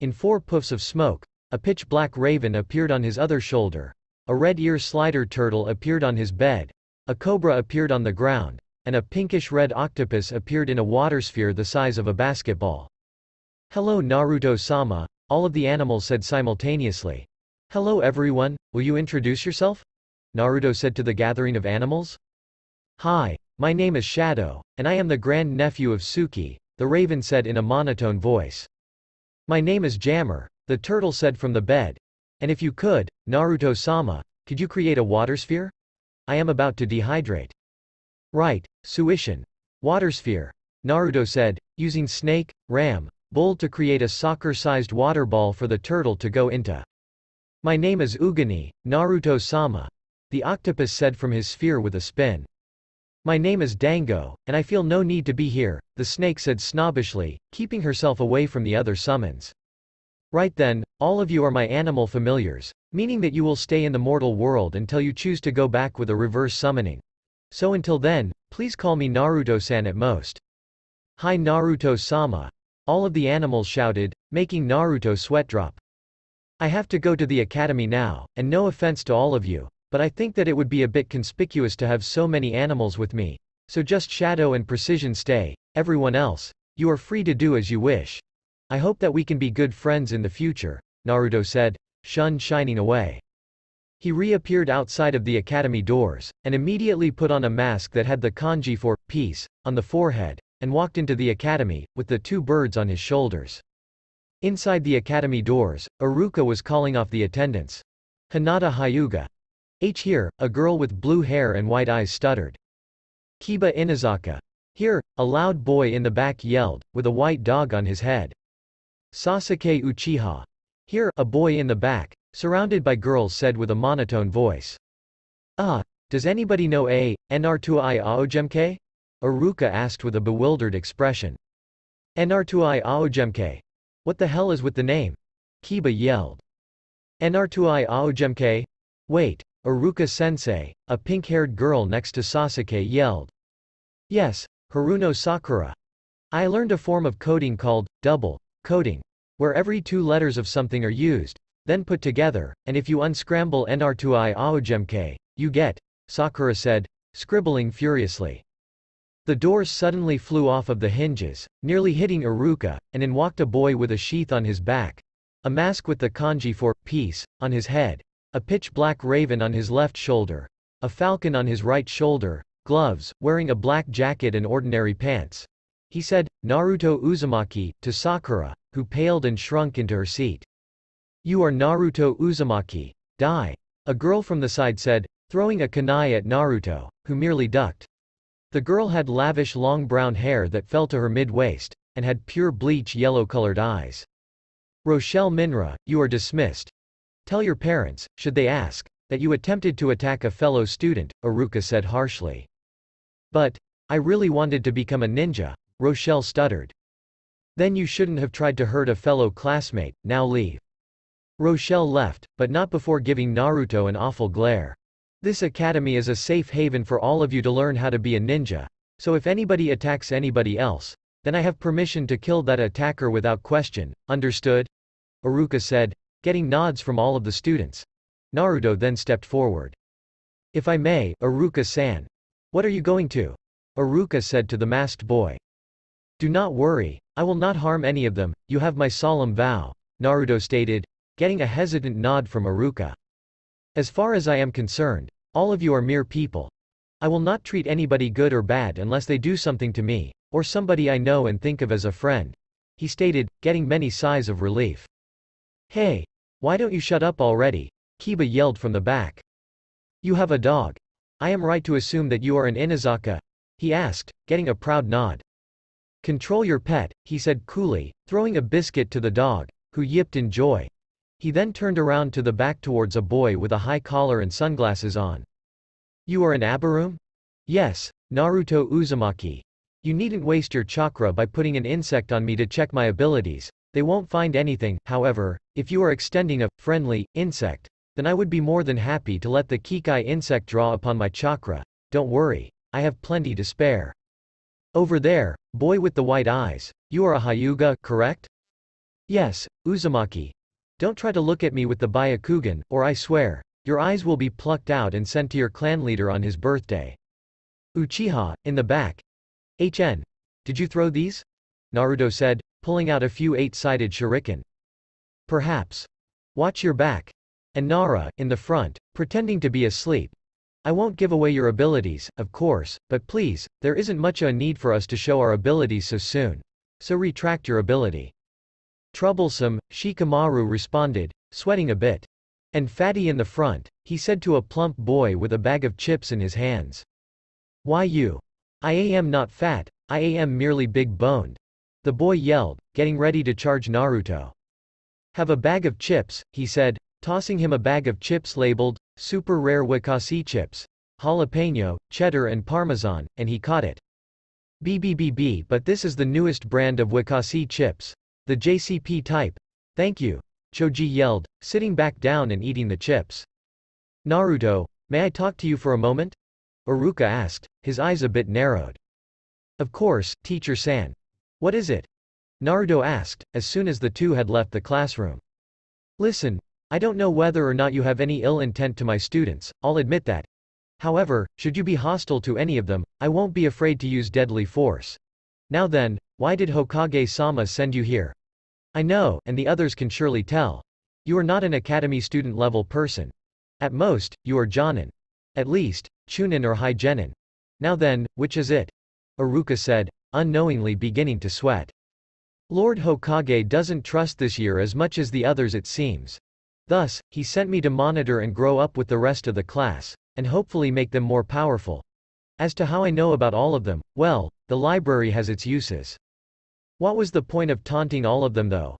In four puffs of smoke, a pitch-black raven appeared on his other shoulder. A red ear slider turtle appeared on his bed. A cobra appeared on the ground, and a pinkish-red octopus appeared in a watersphere the size of a basketball. Hello Naruto-sama, all of the animals said simultaneously. Hello everyone, will you introduce yourself? Naruto said to the gathering of animals. Hi, my name is Shadow, and I am the grand-nephew of Suki, the raven said in a monotone voice. My name is Jammer, the turtle said from the bed. And if you could, Naruto-sama, could you create a water sphere? I am about to dehydrate. Right, Suishin. Watersphere. Naruto said, using snake, ram, bull to create a soccer-sized water ball for the turtle to go into. My name is Ugani, Naruto-sama. The octopus said from his sphere with a spin. My name is Dango, and I feel no need to be here, the snake said snobbishly, keeping herself away from the other summons. Right then, all of you are my animal familiars, meaning that you will stay in the mortal world until you choose to go back with a reverse summoning. So until then, please call me Naruto-san at most. Hi Naruto-sama. All of the animals shouted, making Naruto sweat drop. I have to go to the academy now, and no offense to all of you, but I think that it would be a bit conspicuous to have so many animals with me. So just Shadow and Precision stay, everyone else, you are free to do as you wish. I hope that we can be good friends in the future, Naruto said, Shun shining away. He reappeared outside of the academy doors, and immediately put on a mask that had the kanji for peace on the forehead, and walked into the academy, with the two birds on his shoulders. Inside the academy doors, Aruka was calling off the attendants. Hinata Hyuga. H here, a girl with blue hair and white eyes stuttered. Kiba Inuzuka. Here, a loud boy in the back yelled, with a white dog on his head. Sasuke Uchiha. Here, a boy in the back, surrounded by girls said with a monotone voice. Ah, does anybody know a, Enartuai Aojemke? Iruka asked with a bewildered expression. Enartuai Aojemke. What the hell is with the name? Kiba yelled. Enartuai Aojemke? Wait, Aruka sensei, a pink-haired girl next to Sasuke yelled. Yes, Haruno Sakura. I learned a form of coding called, double, coding. Where every two letters of something are used, then put together, and if you unscramble NR2I Aojemke, you get, Sakura said, scribbling furiously. The doors suddenly flew off of the hinges, nearly hitting Iruka, and in walked a boy with a sheath on his back. A mask with the kanji for peace on his head, a pitch-black raven on his left shoulder. A falcon on his right shoulder. Gloves, wearing a black jacket and ordinary pants. He said, Naruto Uzumaki, to Sakura, who paled and shrunk into her seat. You are Naruto Uzumaki. Die. A girl from the side said, throwing a kunai at Naruto, who merely ducked. The girl had lavish long brown hair that fell to her mid-waist, and had pure bleach yellow-colored eyes. Rochelle Minra, you are dismissed. Tell your parents, should they ask, that you attempted to attack a fellow student, Aruka said harshly. But, I really wanted to become a ninja, Rochelle stuttered. Then you shouldn't have tried to hurt a fellow classmate, now leave. Rochelle left, but not before giving Naruto an awful glare. This academy is a safe haven for all of you to learn how to be a ninja, so if anybody attacks anybody else, then I have permission to kill that attacker without question, understood? Aruka said, getting nods from all of the students. Naruto then stepped forward. If I may, Aruka-san. What are you going to? Aruka said to the masked boy. Do not worry, I will not harm any of them, you have my solemn vow, Naruto stated, getting a hesitant nod from Aruka. As far as I am concerned, all of you are mere people. I will not treat anybody good or bad unless they do something to me, or somebody I know and think of as a friend. He stated, getting many sighs of relief. Hey! Why don't you shut up already? Kiba yelled from the back. You have a dog. I am right to assume that you are an Inuzuka? He asked, getting a proud nod. Control your pet, he said coolly, throwing a biscuit to the dog, who yipped in joy. He then turned around to the back towards a boy with a high collar and sunglasses on. You are an Aburame? Yes, Naruto Uzumaki. You needn't waste your chakra by putting an insect on me to check my abilities. They won't find anything, however, if you are extending a, friendly, insect, then I would be more than happy to let the Kikai insect draw upon my chakra. Don't worry. I have plenty to spare. Over there, boy with the white eyes, you are a Hyuga, correct? Yes, Uzumaki. Don't try to look at me with the Byakugan, or I swear, your eyes will be plucked out and sent to your clan leader on his birthday. Uchiha, in the back. HN. Did you throw these? Naruto said, pulling out a few eight-sided shuriken. Perhaps. Watch your back. And Nara, in the front, pretending to be asleep. I won't give away your abilities, of course, but please, there isn't much a need for us to show our abilities so soon. so retract your ability. Troublesome, Shikamaru responded, sweating a bit. And fatty in the front, he said to a plump boy with a bag of chips in his hands. Why you? I am not fat, I am merely big-boned. The boy yelled, getting ready to charge Naruto. Have a bag of chips, he said, tossing him a bag of chips labeled, super rare Wakashi chips, jalapeno, cheddar and parmesan, and he caught it. BBBB but this is the newest brand of Wakashi chips. The JCP type. Thank you. Choji yelled, sitting back down and eating the chips. Naruto, may I talk to you for a moment? Iruka asked, his eyes a bit narrowed. Of course, teacher San. What is it? Naruto asked, as soon as the two had left the classroom. Listen, I don't know whether or not you have any ill intent to my students, I'll admit that. However, should you be hostile to any of them, I won't be afraid to use deadly force. Now then, why did Hokage-sama send you here? I know, and the others can surely tell. You are not an academy student level person. At most, you are Jonin. At least, Chunin or Hygenin. Now then, which is it? Aruka said, unknowingly beginning to sweat. Lord Hokage doesn't trust this year as much as the others it seems. Thus, he sent me to monitor and grow up with the rest of the class and hopefully make them more powerful. As to how I know about all of them, well, the library has its uses. What was the point of taunting all of them though?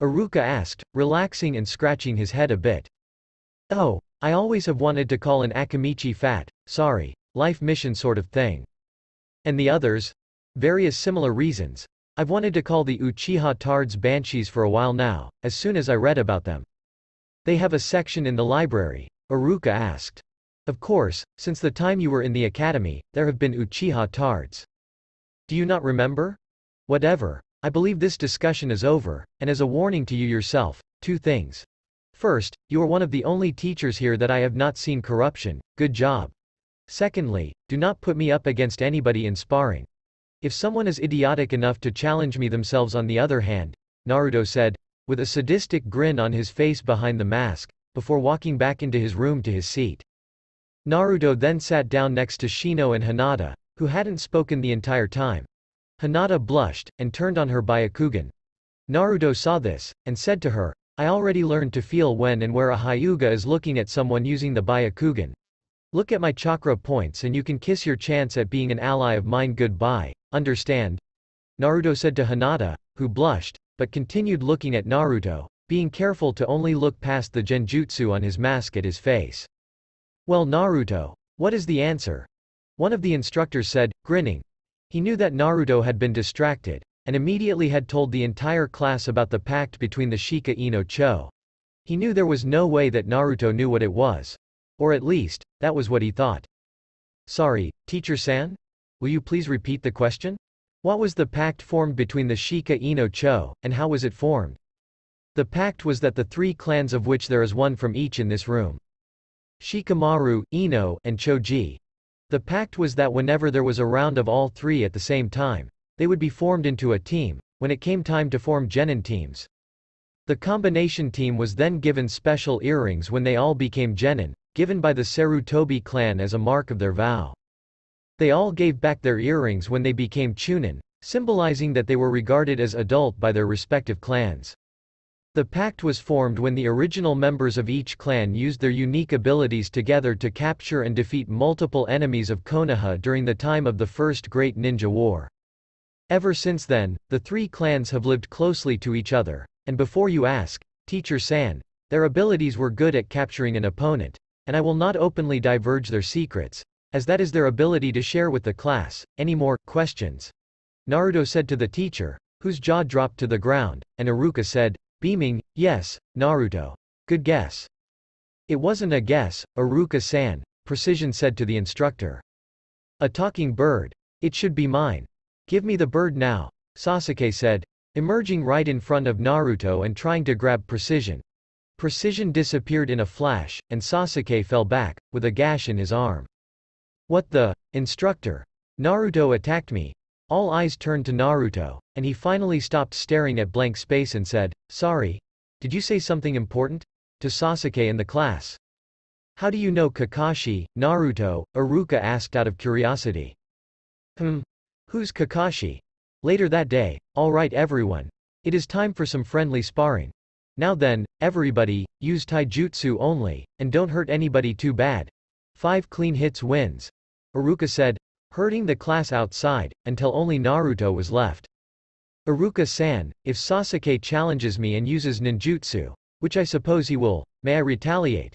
Aruka asked, relaxing and scratching his head a bit. Oh, I always have wanted to call an Akimichi fat, sorry, life mission sort of thing. And the others? Various similar reasons. I've wanted to call the Uchiha Tards Banshees for a while now, as soon as I read about them. They have a section in the library, Aruka asked. Of course, since the time you were in the academy, there have been Uchiha Tards. Do you not remember? Whatever. I believe this discussion is over, and as a warning to you yourself, two things. First, you are one of the only teachers here that I have not seen corruption, good job. Secondly, do not put me up against anybody in sparring. If someone is idiotic enough to challenge me themselves on the other hand, Naruto said, with a sadistic grin on his face behind the mask, before walking back into his room to his seat. Naruto then sat down next to Shino and Hinata, who hadn't spoken the entire time. Hinata blushed, and turned on her Byakugan. Naruto saw this, and said to her, I already learned to feel when and where a Hyuga is looking at someone using the Byakugan. Look at my chakra points and you can kiss your chance at being an ally of mine goodbye, understand? Naruto said to Hinata, who blushed, but continued looking at Naruto, being careful to only look past the genjutsu on his mask at his face. Well Naruto. What is the answer? One of the instructors said, grinning. He knew that Naruto had been distracted, and immediately had told the entire class about the pact between the Shika Ino Cho. He knew there was no way that Naruto knew what it was. Or at least, that was what he thought. Sorry, Teacher San? Will you please repeat the question? What was the pact formed between the Shika Ino Cho, and how was it formed? The pact was that the three clans of which there is one from each in this room, Shikamaru, Ino, and Choji. The pact was that whenever there was a round of all three at the same time, they would be formed into a team, when it came time to form genin teams. The combination team was then given special earrings when they all became genin, given by the Sarutobi clan as a mark of their vow. They all gave back their earrings when they became chunin, symbolizing that they were regarded as adult by their respective clans. The pact was formed when the original members of each clan used their unique abilities together to capture and defeat multiple enemies of Konoha during the time of the First Great Ninja War. Ever since then, the three clans have lived closely to each other, and before you ask, Teacher San, their abilities were good at capturing an opponent, and I will not openly diverge their secrets, as that is their ability to share with the class. Any more questions? Naruto said to the teacher, whose jaw dropped to the ground, and Aruka said, Beaming, yes, Naruto. Good guess. It wasn't a guess, Aruka-san, Precision said to the instructor. A talking bird. It should be mine. Give me the bird now, Sasuke said, emerging right in front of Naruto and trying to grab Precision. Precision disappeared in a flash, and Sasuke fell back, with a gash in his arm. What the? Instructor. Naruto attacked me, all eyes turned to Naruto, and he finally stopped staring at blank space and said, Sorry. Did you say something important? To Sasuke and the class. How do you know Kakashi, Naruto? Aruka asked out of curiosity. Hmm. Who's Kakashi? Later that day, alright everyone. It is time for some friendly sparring. Now then, everybody, use taijutsu only, and don't hurt anybody too bad. Five clean hits wins. Aruka said, hurting the class outside, until only Naruto was left. Iruka-san, if Sasuke challenges me and uses ninjutsu, which I suppose he will, may I retaliate?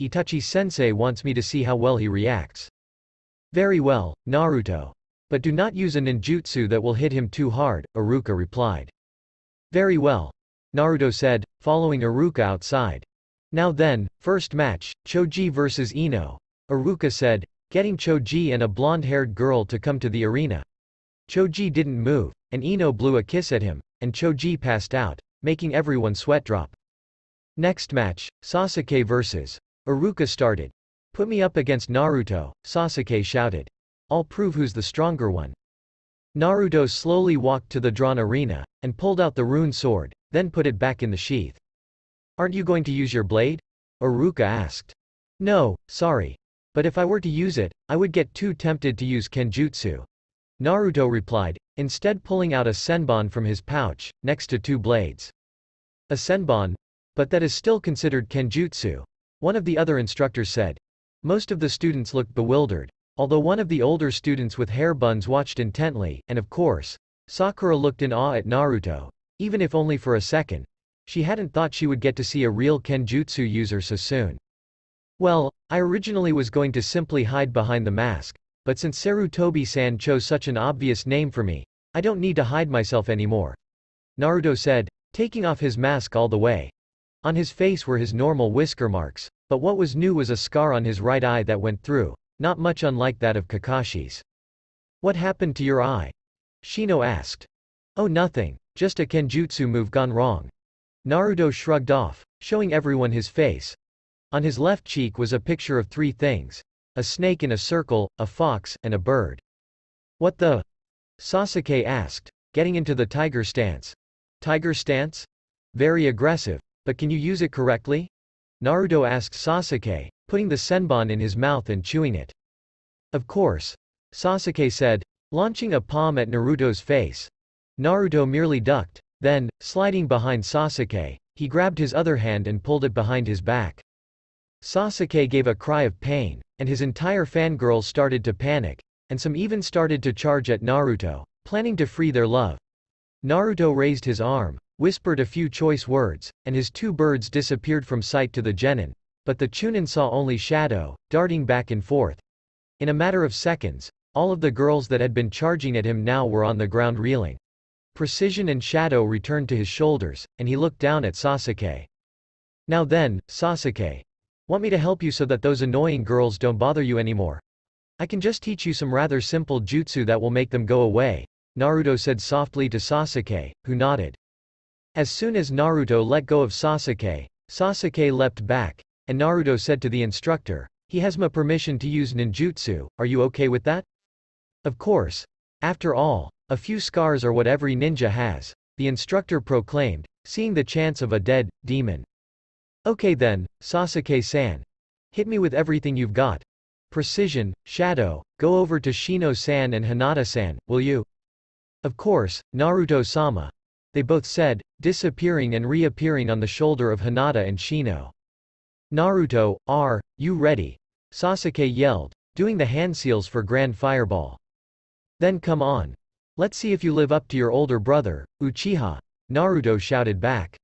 Itachi-sensei wants me to see how well he reacts. Very well, Naruto. But do not use a ninjutsu that will hit him too hard, Iruka replied. Very well. Naruto said, following Iruka outside. Now then, first match, Choji vs Ino. Iruka said, getting Choji and a blonde-haired girl to come to the arena. Choji didn't move, and Ino blew a kiss at him, and Choji passed out, making everyone sweat drop. Next match, Sasuke vs. Aruka started. Put me up against Naruto, Sasuke shouted. I'll prove who's the stronger one. Naruto slowly walked to the drawn arena, and pulled out the rune sword, then put it back in the sheath. Aren't you going to use your blade? Aruka asked. No, sorry. But if I were to use it, I would get too tempted to use kenjutsu. Naruto replied, instead pulling out a senbon from his pouch, next to two blades. A senbon? But that is still considered kenjutsu. One of the other instructors said. Most of the students looked bewildered. Although one of the older students with hair buns watched intently, and of course, Sakura looked in awe at Naruto. Even if only for a second. She hadn't thought she would get to see a real kenjutsu user so soon. Well, I originally was going to simply hide behind the mask, but since Sarutobi-san chose such an obvious name for me, I don't need to hide myself anymore. Naruto said, taking off his mask all the way. On his face were his normal whisker marks, but what was new was a scar on his right eye that went through, not much unlike that of Kakashi's. What happened to your eye? Shino asked. Oh nothing, just a kenjutsu move gone wrong. Naruto shrugged off, showing everyone his face. On his left cheek was a picture of three things. A snake in a circle, a fox, and a bird. What the? Sasuke asked, getting into the tiger stance. Tiger stance? Very aggressive, but can you use it correctly? Naruto asked Sasuke, putting the senbon in his mouth and chewing it. Of course. Sasuke said, launching a palm at Naruto's face. Naruto merely ducked, then, sliding behind Sasuke, he grabbed his other hand and pulled it behind his back. Sasuke gave a cry of pain, and his entire fangirls started to panic, and some even started to charge at Naruto, planning to free their love. Naruto raised his arm, whispered a few choice words, and his two birds disappeared from sight to the Genin. But the Chunin saw only shadow, darting back and forth. In a matter of seconds, all of the girls that had been charging at him now were on the ground reeling. Precision and shadow returned to his shoulders, and he looked down at Sasuke. Now then, Sasuke. Want me to help you so that those annoying girls don't bother you anymore? I can just teach you some rather simple jutsu that will make them go away, Naruto said softly to Sasuke, who nodded. As soon as Naruto let go of Sasuke, Sasuke leapt back, and Naruto said to the instructor, he has my permission to use ninjutsu, are you okay with that? Of course. After all, a few scars are what every ninja has, the instructor proclaimed, seeing the chance of a dead, demon. Okay then, Sasuke-san. Hit me with everything you've got. Precision, Shadow, go over to Shino-san and Hinata-san, will you? Of course, Naruto-sama. They both said, disappearing and reappearing on the shoulder of Hinata and Shino. Naruto, are you ready? Sasuke yelled, doing the hand seals for Grand Fireball. Then come on. Let's see if you live up to your older brother, Uchiha. Naruto shouted back.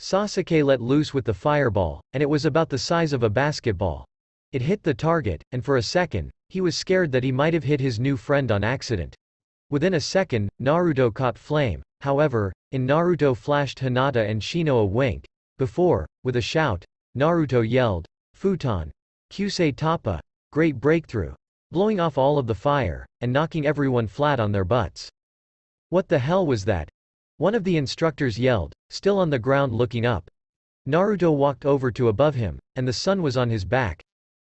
Sasuke let loose with the fireball, and it was about the size of a basketball. It hit the target, and for a second, he was scared that he might have hit his new friend on accident. Within a second, Naruto caught flame, however, in Naruto flashed Hinata and Shino a wink. Before, with a shout, Naruto yelled, Futon. Kyusei Toppa. Great breakthrough. Blowing off all of the fire, and knocking everyone flat on their butts. What the hell was that? One of the instructors yelled, still on the ground looking up. Naruto walked over to above him, and the sun was on his back.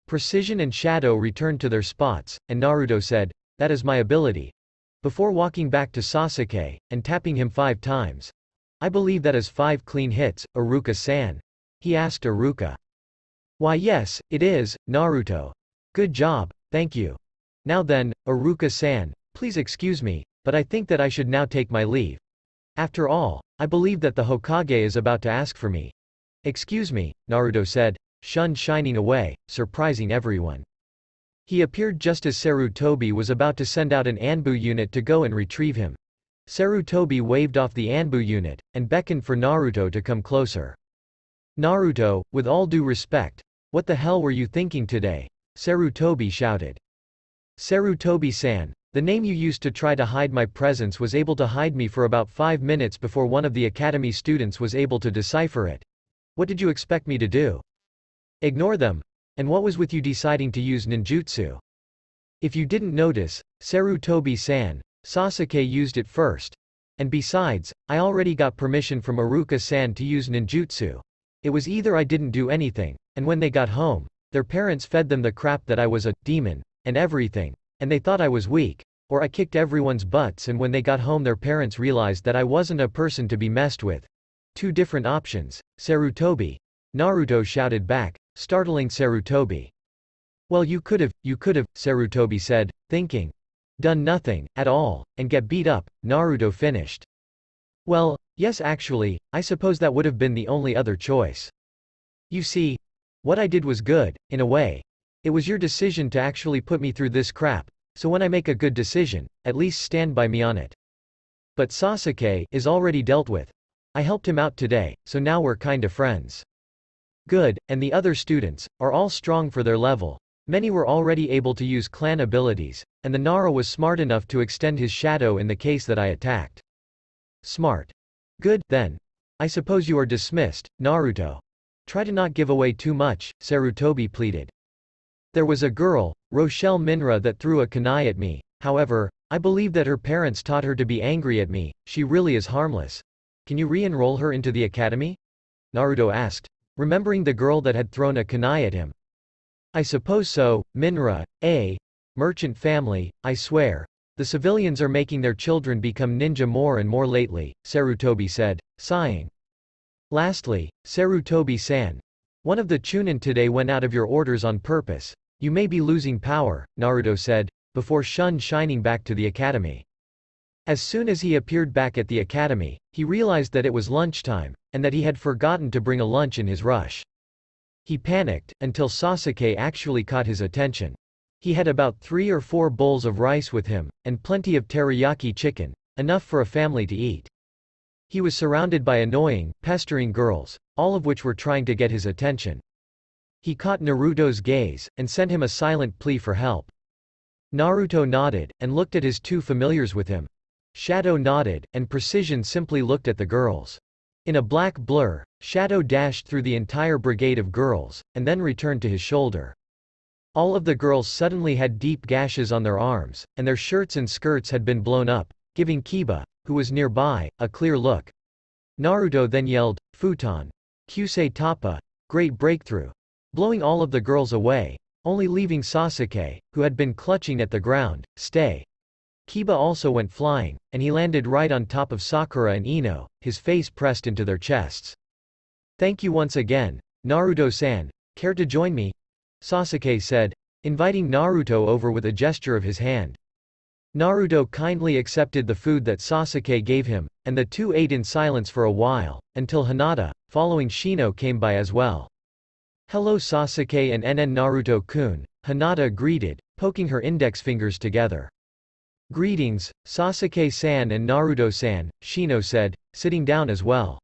Precision and shadow returned to their spots, and Naruto said, that is my ability. Before walking back to Sasuke, and tapping him five times. I believe that is five clean hits, Aruka-san. He asked Aruka. Why yes, it is, Naruto. Good job, thank you. Now then, Aruka-san, please excuse me, but I think that I should now take my leave. After all, I believe that the Hokage is about to ask for me. Excuse me, Naruto said, Shun shining away, surprising everyone. He appeared just as Sarutobi was about to send out an Anbu unit to go and retrieve him. Sarutobi waved off the Anbu unit, and beckoned for Naruto to come closer. Naruto, with all due respect, what the hell were you thinking today? Sarutobi shouted. Sarutobi-san, the name you used to try to hide my presence was able to hide me for about five minutes before one of the academy students was able to decipher it. What did you expect me to do? Ignore them. And what was with you deciding to use ninjutsu? If you didn't notice, Sarutobi-san, Sasuke used it first. And besides, I already got permission from Aruka-san to use ninjutsu. It was either I didn't do anything, and when they got home, their parents fed them the crap that I was a demon, and everything, and they thought I was weak, or I kicked everyone's butts and when they got home their parents realized that I wasn't a person to be messed with. Two different options, Sarutobi. Naruto shouted back, startling Sarutobi. Well you could've, you could've, Sarutobi said, thinking. Done nothing, at all, and get beat up, Naruto finished. Well, yes actually, I suppose that would have been the only other choice. You see, what I did was good, in a way. It was your decision to actually put me through this crap, so when I make a good decision, at least stand by me on it. But Sasuke is already dealt with. I helped him out today, so now we're kinda friends. Good, and the other students, are all strong for their level. Many were already able to use clan abilities, and the Nara was smart enough to extend his shadow in the case that I attacked. Smart. Good, then. I suppose you are dismissed, Naruto. Try to not give away too much, Sarutobi pleaded. There was a girl, Rochelle Minra that threw a kunai at me, however, I believe that her parents taught her to be angry at me, she really is harmless. Can you re-enroll her into the academy? Naruto asked, remembering the girl that had thrown a kunai at him. I suppose so, Minra, a merchant family, I swear. The civilians are making their children become ninja more and more lately, Sarutobi said, sighing. Lastly, Sarutobi-san. One of the Chunin today went out of your orders on purpose. You may be losing power, Naruto said, before Shun shining back to the academy. As soon as he appeared back at the academy, he realized that it was lunchtime, and that he had forgotten to bring a lunch in his rush. He panicked, until Sasuke actually caught his attention. He had about three or four bowls of rice with him, and plenty of teriyaki chicken, enough for a family to eat. He was surrounded by annoying, pestering girls, all of which were trying to get his attention. He caught Naruto's gaze, and sent him a silent plea for help. Naruto nodded, and looked at his two familiars with him. Shadow nodded, and Precision simply looked at the girls. In a black blur, Shadow dashed through the entire brigade of girls, and then returned to his shoulder. All of the girls suddenly had deep gashes on their arms, and their shirts and skirts had been blown up, giving Kiba, who was nearby, a clear look. Naruto then yelled, Futon. Kyusei Toppa. Great breakthrough blowing all of the girls away, only leaving Sasuke, who had been clutching at the ground, stay. Kiba also went flying, and he landed right on top of Sakura and Ino, his face pressed into their chests. Thank you once again, Naruto-san, care to join me? Sasuke said, inviting Naruto over with a gesture of his hand. Naruto kindly accepted the food that Sasuke gave him, and the two ate in silence for a while, until Hinata, following Shino came by as well. Hello Sasuke and NN Naruto-kun, Hinata greeted, poking her index fingers together. Greetings, Sasuke-san and Naruto-san, Shino said, sitting down as well.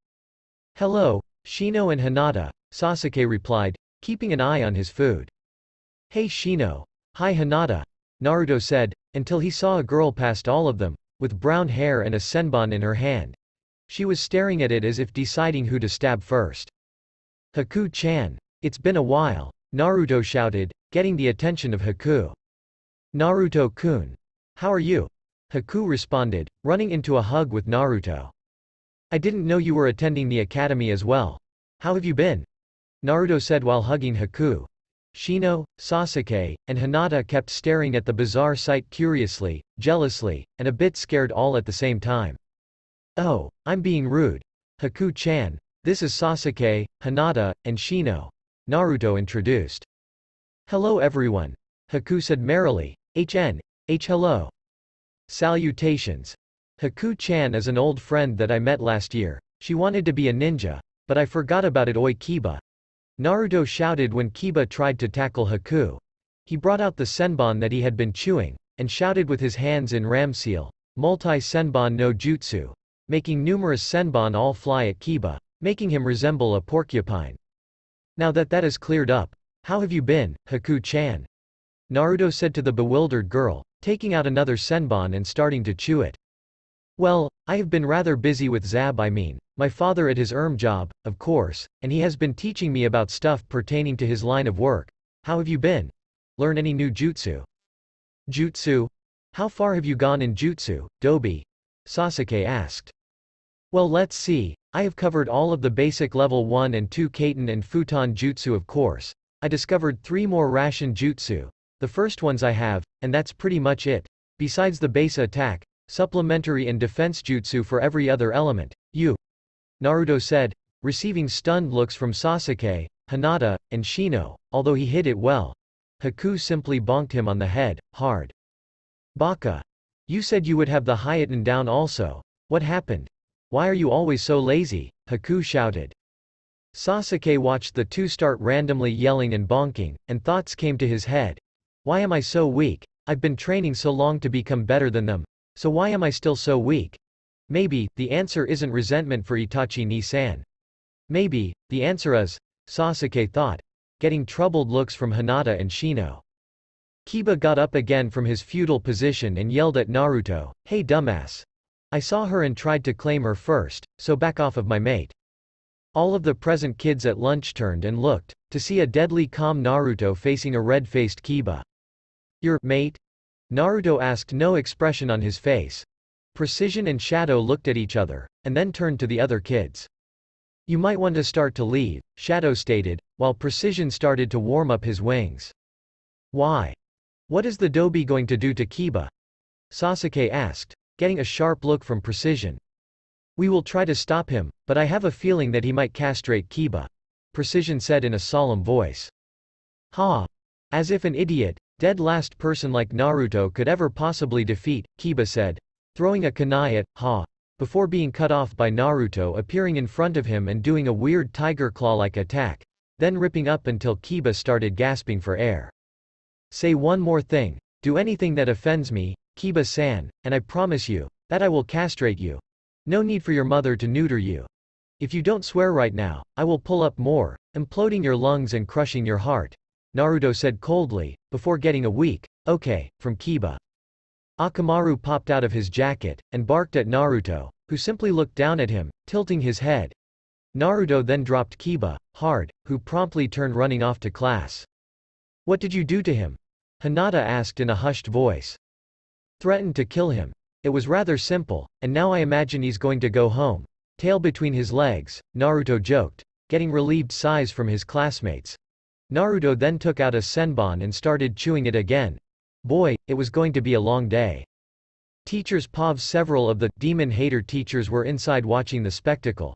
Hello, Shino and Hinata, Sasuke replied, keeping an eye on his food. Hey Shino. Hi Hinata. Naruto said, until he saw a girl past all of them, with brown hair and a senbon in her hand. She was staring at it as if deciding who to stab first. Haku-chan. It's been a while, Naruto shouted, getting the attention of Haku. Naruto-kun. How are you? Haku responded, running into a hug with Naruto. I didn't know you were attending the academy as well. How have you been? Naruto said while hugging Haku. Shino, Sasuke, and Hinata kept staring at the bizarre sight curiously, jealously, and a bit scared all at the same time. Oh, I'm being rude. Haku-chan. This is Sasuke, Hinata, and Shino. Naruto introduced. Hello everyone. Haku said merrily. HN. H hello. Salutations. Haku-chan is an old friend that I met last year. She wanted to be a ninja, but I forgot about it oi Kiba. Naruto shouted when Kiba tried to tackle Haku. He brought out the senbon that he had been chewing, and shouted with his hands in ram seal, multi-senbon no jutsu, making numerous senbon all fly at Kiba, making him resemble a porcupine. Now that that is cleared up, how have you been, Haku-chan? Naruto said to the bewildered girl, taking out another senbon and starting to chew it. Well, I have been rather busy with Zab I mean, my father at his erm job, of course, and he has been teaching me about stuff pertaining to his line of work. How have you been? Learn any new jutsu? Jutsu? How far have you gone in jutsu, Dobe? Sasuke asked. Well let's see, I have covered all of the basic level 1 and 2 Katon and Futon jutsu of course. I discovered three more Rasen jutsu. The first ones I have, and that's pretty much it. Besides the base attack, supplementary and defense jutsu for every other element. You. Naruto said, receiving stunned looks from Sasuke, Hinata, and Shino, although he hid it well. Haku simply bonked him on the head, hard. Baka. You said you would have the Hayaten down also. What happened? Why are you always so lazy? Haku shouted. Sasuke watched the two start randomly yelling and bonking, and thoughts came to his head. Why am I so weak? I've been training so long to become better than them. So why am I still so weak? Maybe, the answer isn't resentment for Itachi Ni-san. Maybe, the answer is, Sasuke thought, getting troubled looks from Hinata and Shino. Kiba got up again from his feudal position and yelled at Naruto, hey dumbass. I saw her and tried to claim her first, so back off of my mate. All of the present kids at lunch turned and looked, to see a deadly calm Naruto facing a red-faced Kiba. Your mate? Naruto asked no expression on his face. Precision and Shadow looked at each other, and then turned to the other kids. You might want to start to leave, Shadow stated, while Precision started to warm up his wings. Why? What is the Dobe going to do to Kiba? Sasuke asked, getting a sharp look from Precision. We will try to stop him, but I have a feeling that he might castrate Kiba. Precision said in a solemn voice. Ha! As if an idiot, Dead last person like Naruto could ever possibly defeat, Kiba said. Throwing a kunai at, Ha. Before being cut off by Naruto appearing in front of him and doing a weird tiger claw-like attack. Then ripping up until Kiba started gasping for air. Say one more thing. Do anything that offends me, Kiba-san, and I promise you, that I will castrate you. No need for your mother to neuter you. If you don't swear right now, I will pull up more, imploding your lungs and crushing your heart. Naruto said coldly, before getting a weak, okay, from Kiba. Akamaru popped out of his jacket, and barked at Naruto, who simply looked down at him, tilting his head. Naruto then dropped Kiba, hard, who promptly turned running off to class. What did you do to him? Hinata asked in a hushed voice. Threatened to kill him. It was rather simple, and now I imagine he's going to go home. Tail between his legs, Naruto joked, getting relieved sighs from his classmates. Naruto then took out a senbon and started chewing it again. Boy, it was going to be a long day. Teachers POV several of the demon hater teachers were inside watching the spectacle.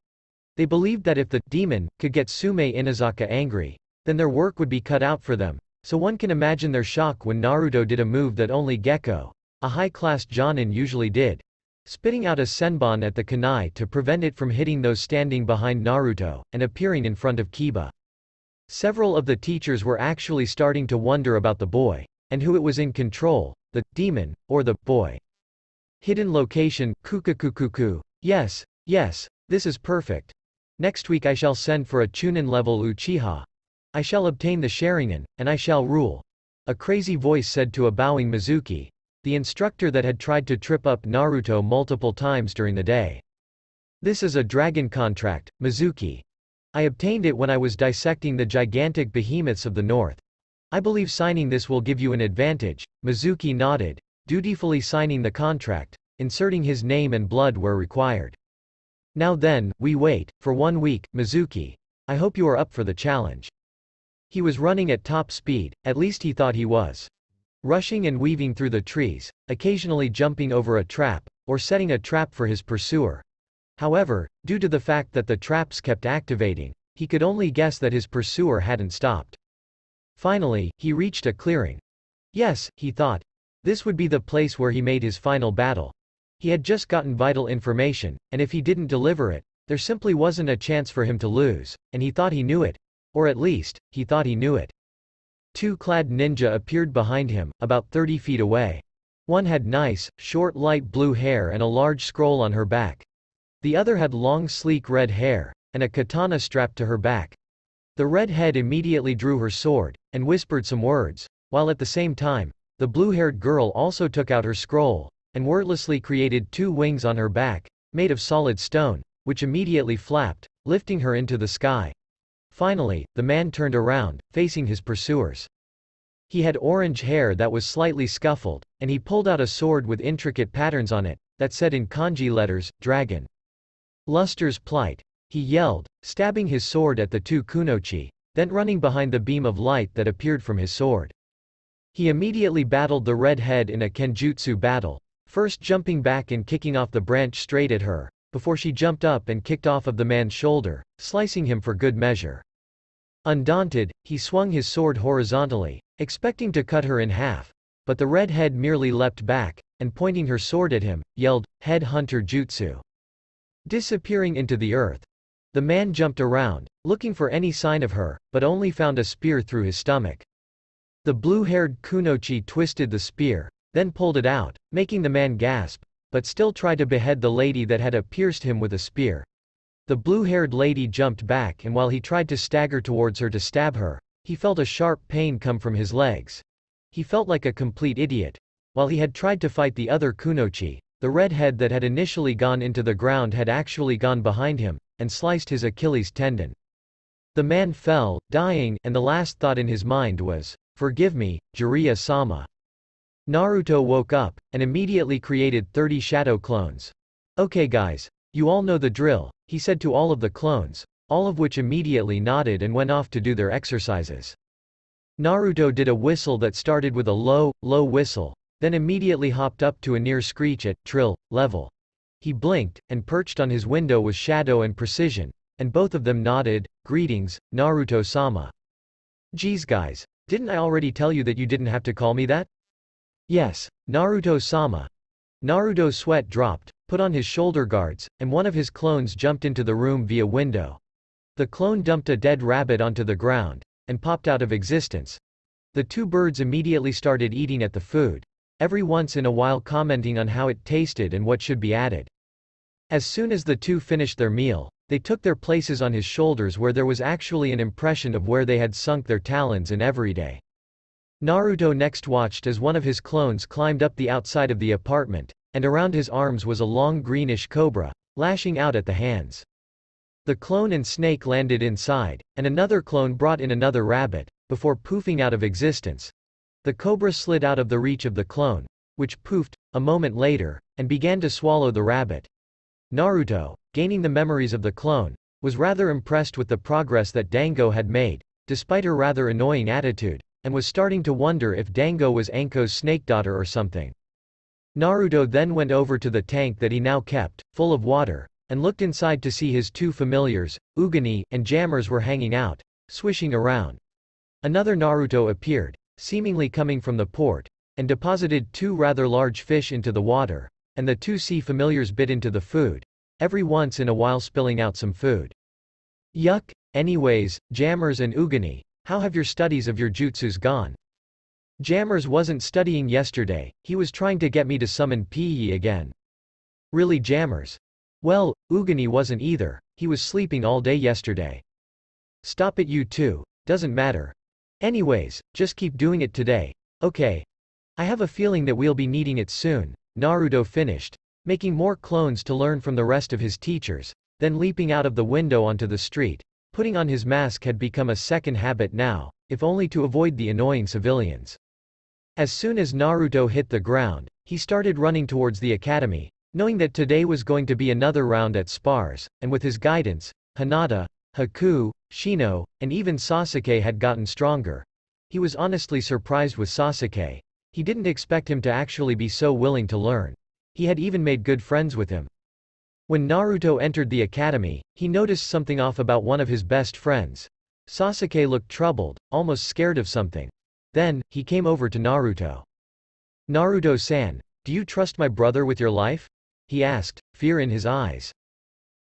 They believed that if the demon could get Tsume Inuzuka angry, then their work would be cut out for them. So one can imagine their shock when Naruto did a move that only Gekko, a high-class jonin usually did. Spitting out a senbon at the kunai to prevent it from hitting those standing behind Naruto, and appearing in front of Kiba. Several of the teachers were actually starting to wonder about the boy. And who it was in control, the demon, or the boy. Hidden location, kukakukuku. Yes, yes, this is perfect. Next week I shall send for a Chunin level Uchiha. I shall obtain the Sharingan, and I shall rule. A crazy voice said to a bowing Mizuki. The instructor that had tried to trip up Naruto multiple times during the day. This is a dragon contract, Mizuki. I obtained it when I was dissecting the gigantic behemoths of the north. I believe signing this will give you an advantage. Mizuki nodded, dutifully signing the contract, inserting his name and blood where required. Now then, we wait, for one week, Mizuki. I hope you are up for the challenge. He was running at top speed, at least he thought he was. Rushing and weaving through the trees, occasionally jumping over a trap, or setting a trap for his pursuer. However, due to the fact that the traps kept activating, he could only guess that his pursuer hadn't stopped. Finally, he reached a clearing. Yes, he thought. This would be the place where he made his final battle. He had just gotten vital information, and if he didn't deliver it, there simply wasn't a chance for him to lose, and he thought he knew it. Or at least, he thought he knew it. Two clad ninja appeared behind him, about 30 feet away. One had nice, short light blue hair and a large scroll on her back. The other had long sleek red hair, and a katana strapped to her back. The redhead immediately drew her sword, and whispered some words, while at the same time, the blue-haired girl also took out her scroll, and wordlessly created two wings on her back, made of solid stone, which immediately flapped, lifting her into the sky. Finally, the man turned around, facing his pursuers. He had orange hair that was slightly scuffled, and he pulled out a sword with intricate patterns on it, that said in kanji letters, dragon. Luster's plight. He yelled, stabbing his sword at the two kunoichi, then running behind the beam of light that appeared from his sword. He immediately battled the red head in a kenjutsu battle, first jumping back and kicking off the branch straight at her, before she jumped up and kicked off of the man's shoulder, slicing him for good measure. Undaunted, he swung his sword horizontally, expecting to cut her in half, but the red head merely leapt back, and pointing her sword at him, yelled, Head Hunter Jutsu. Disappearing into the earth. The man jumped around, looking for any sign of her, but only found a spear through his stomach. The blue-haired Kunoichi twisted the spear, then pulled it out, making the man gasp, but still tried to behead the lady that had pierced him with a spear. The blue-haired lady jumped back and while he tried to stagger towards her to stab her, he felt a sharp pain come from his legs. He felt like a complete idiot. While he had tried to fight the other Kunoichi, the redhead that had initially gone into the ground had actually gone behind him, and sliced his Achilles tendon. The man fell, dying, and the last thought in his mind was, Forgive me, Jiraiya-sama. Naruto woke up, and immediately created 30 shadow clones. Okay guys. You all know the drill, he said to all of the clones, all of which immediately nodded and went off to do their exercises. Naruto did a whistle that started with a low, low whistle, then immediately hopped up to a near screech at, trill, level. He blinked, and perched on his window with shadow and precision, and both of them nodded, greetings, Naruto-sama. Geez guys. Didn't I already tell you that you didn't have to call me that? Yes, Naruto-sama. Naruto's sweat dropped, put on his shoulder guards, and one of his clones jumped into the room via window. The clone dumped a dead rabbit onto the ground, and popped out of existence. The two birds immediately started eating at the food, every once in a while commenting on how it tasted and what should be added. As soon as the two finished their meal, they took their places on his shoulders where there was actually an impression of where they had sunk their talons in everyday. Naruto next watched as one of his clones climbed up the outside of the apartment, and around his arms was a long greenish cobra, lashing out at the hands. The clone and snake landed inside, and another clone brought in another rabbit, before poofing out of existence. The cobra slid out of the reach of the clone, which poofed, a moment later, and began to swallow the rabbit. Naruto, gaining the memories of the clone, was rather impressed with the progress that Dango had made, despite her rather annoying attitude, and was starting to wonder if Dango was Anko's snake daughter or something. Naruto then went over to the tank that he now kept, full of water, and looked inside to see his two familiars, Ugani, and Jammers were hanging out, swishing around. Another Naruto appeared, seemingly coming from the port, and deposited two rather large fish into the water, and the two sea familiars bit into the food, every once in a while spilling out some food. Yuck, anyways, Jammers and Ugani, how have your studies of your jutsus gone? Jammers wasn't studying yesterday, he was trying to get me to summon Pii again. Really Jammers? Well, Ugani wasn't either, he was sleeping all day yesterday. Stop it you two, doesn't matter. Anyways, just keep doing it today, okay. I have a feeling that we'll be needing it soon, Naruto finished, making more clones to learn from the rest of his teachers, then leaping out of the window onto the street. Putting on his mask had become a second habit now, if only to avoid the annoying civilians. As soon as Naruto hit the ground, he started running towards the academy, knowing that today was going to be another round at spars, and with his guidance, Hinata, Haku, Shino, and even Sasuke had gotten stronger. He was honestly surprised with Sasuke. He didn't expect him to actually be so willing to learn. He had even made good friends with him. When Naruto entered the academy, he noticed something off about one of his best friends. Sasuke looked troubled, almost scared of something. Then, he came over to Naruto. Naruto-san, do you trust my brother with your life? He asked, fear in his eyes.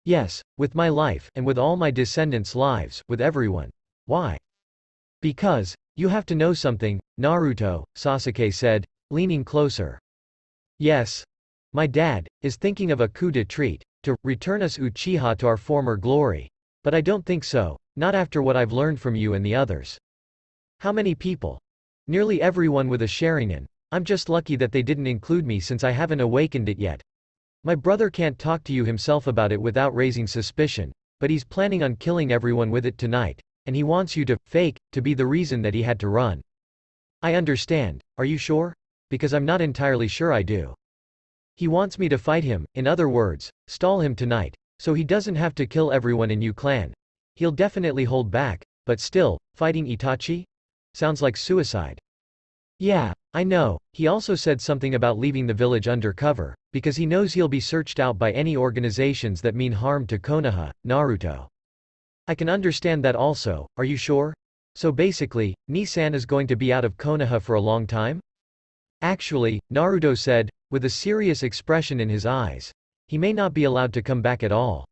Yes, with my life, and with all my descendants' lives, with everyone. Why? Because, you have to know something, Naruto, Sasuke said, leaning closer. Yes. My dad, is thinking of a coup de treat, to return us Uchiha to our former glory. But I don't think so, not after what I've learned from you and the others. How many people? Nearly everyone with a Sharingan. I'm just lucky that they didn't include me since I haven't awakened it yet. My brother can't talk to you himself about it without raising suspicion, but he's planning on killing everyone with it tonight, and he wants you to fake to be the reason that he had to run. I understand, are you sure? Because I'm not entirely sure I do. He wants me to fight him, in other words, stall him tonight, so he doesn't have to kill everyone in Yu clan. He'll definitely hold back, but still, fighting Itachi? Sounds like suicide. Yeah, I know, he also said something about leaving the village undercover, because he knows he'll be searched out by any organizations that mean harm to Konoha, Naruto. I can understand that also, are you sure? So basically, Nii-san is going to be out of Konoha for a long time? Actually, Naruto said, with a serious expression in his eyes. He may not be allowed to come back at all.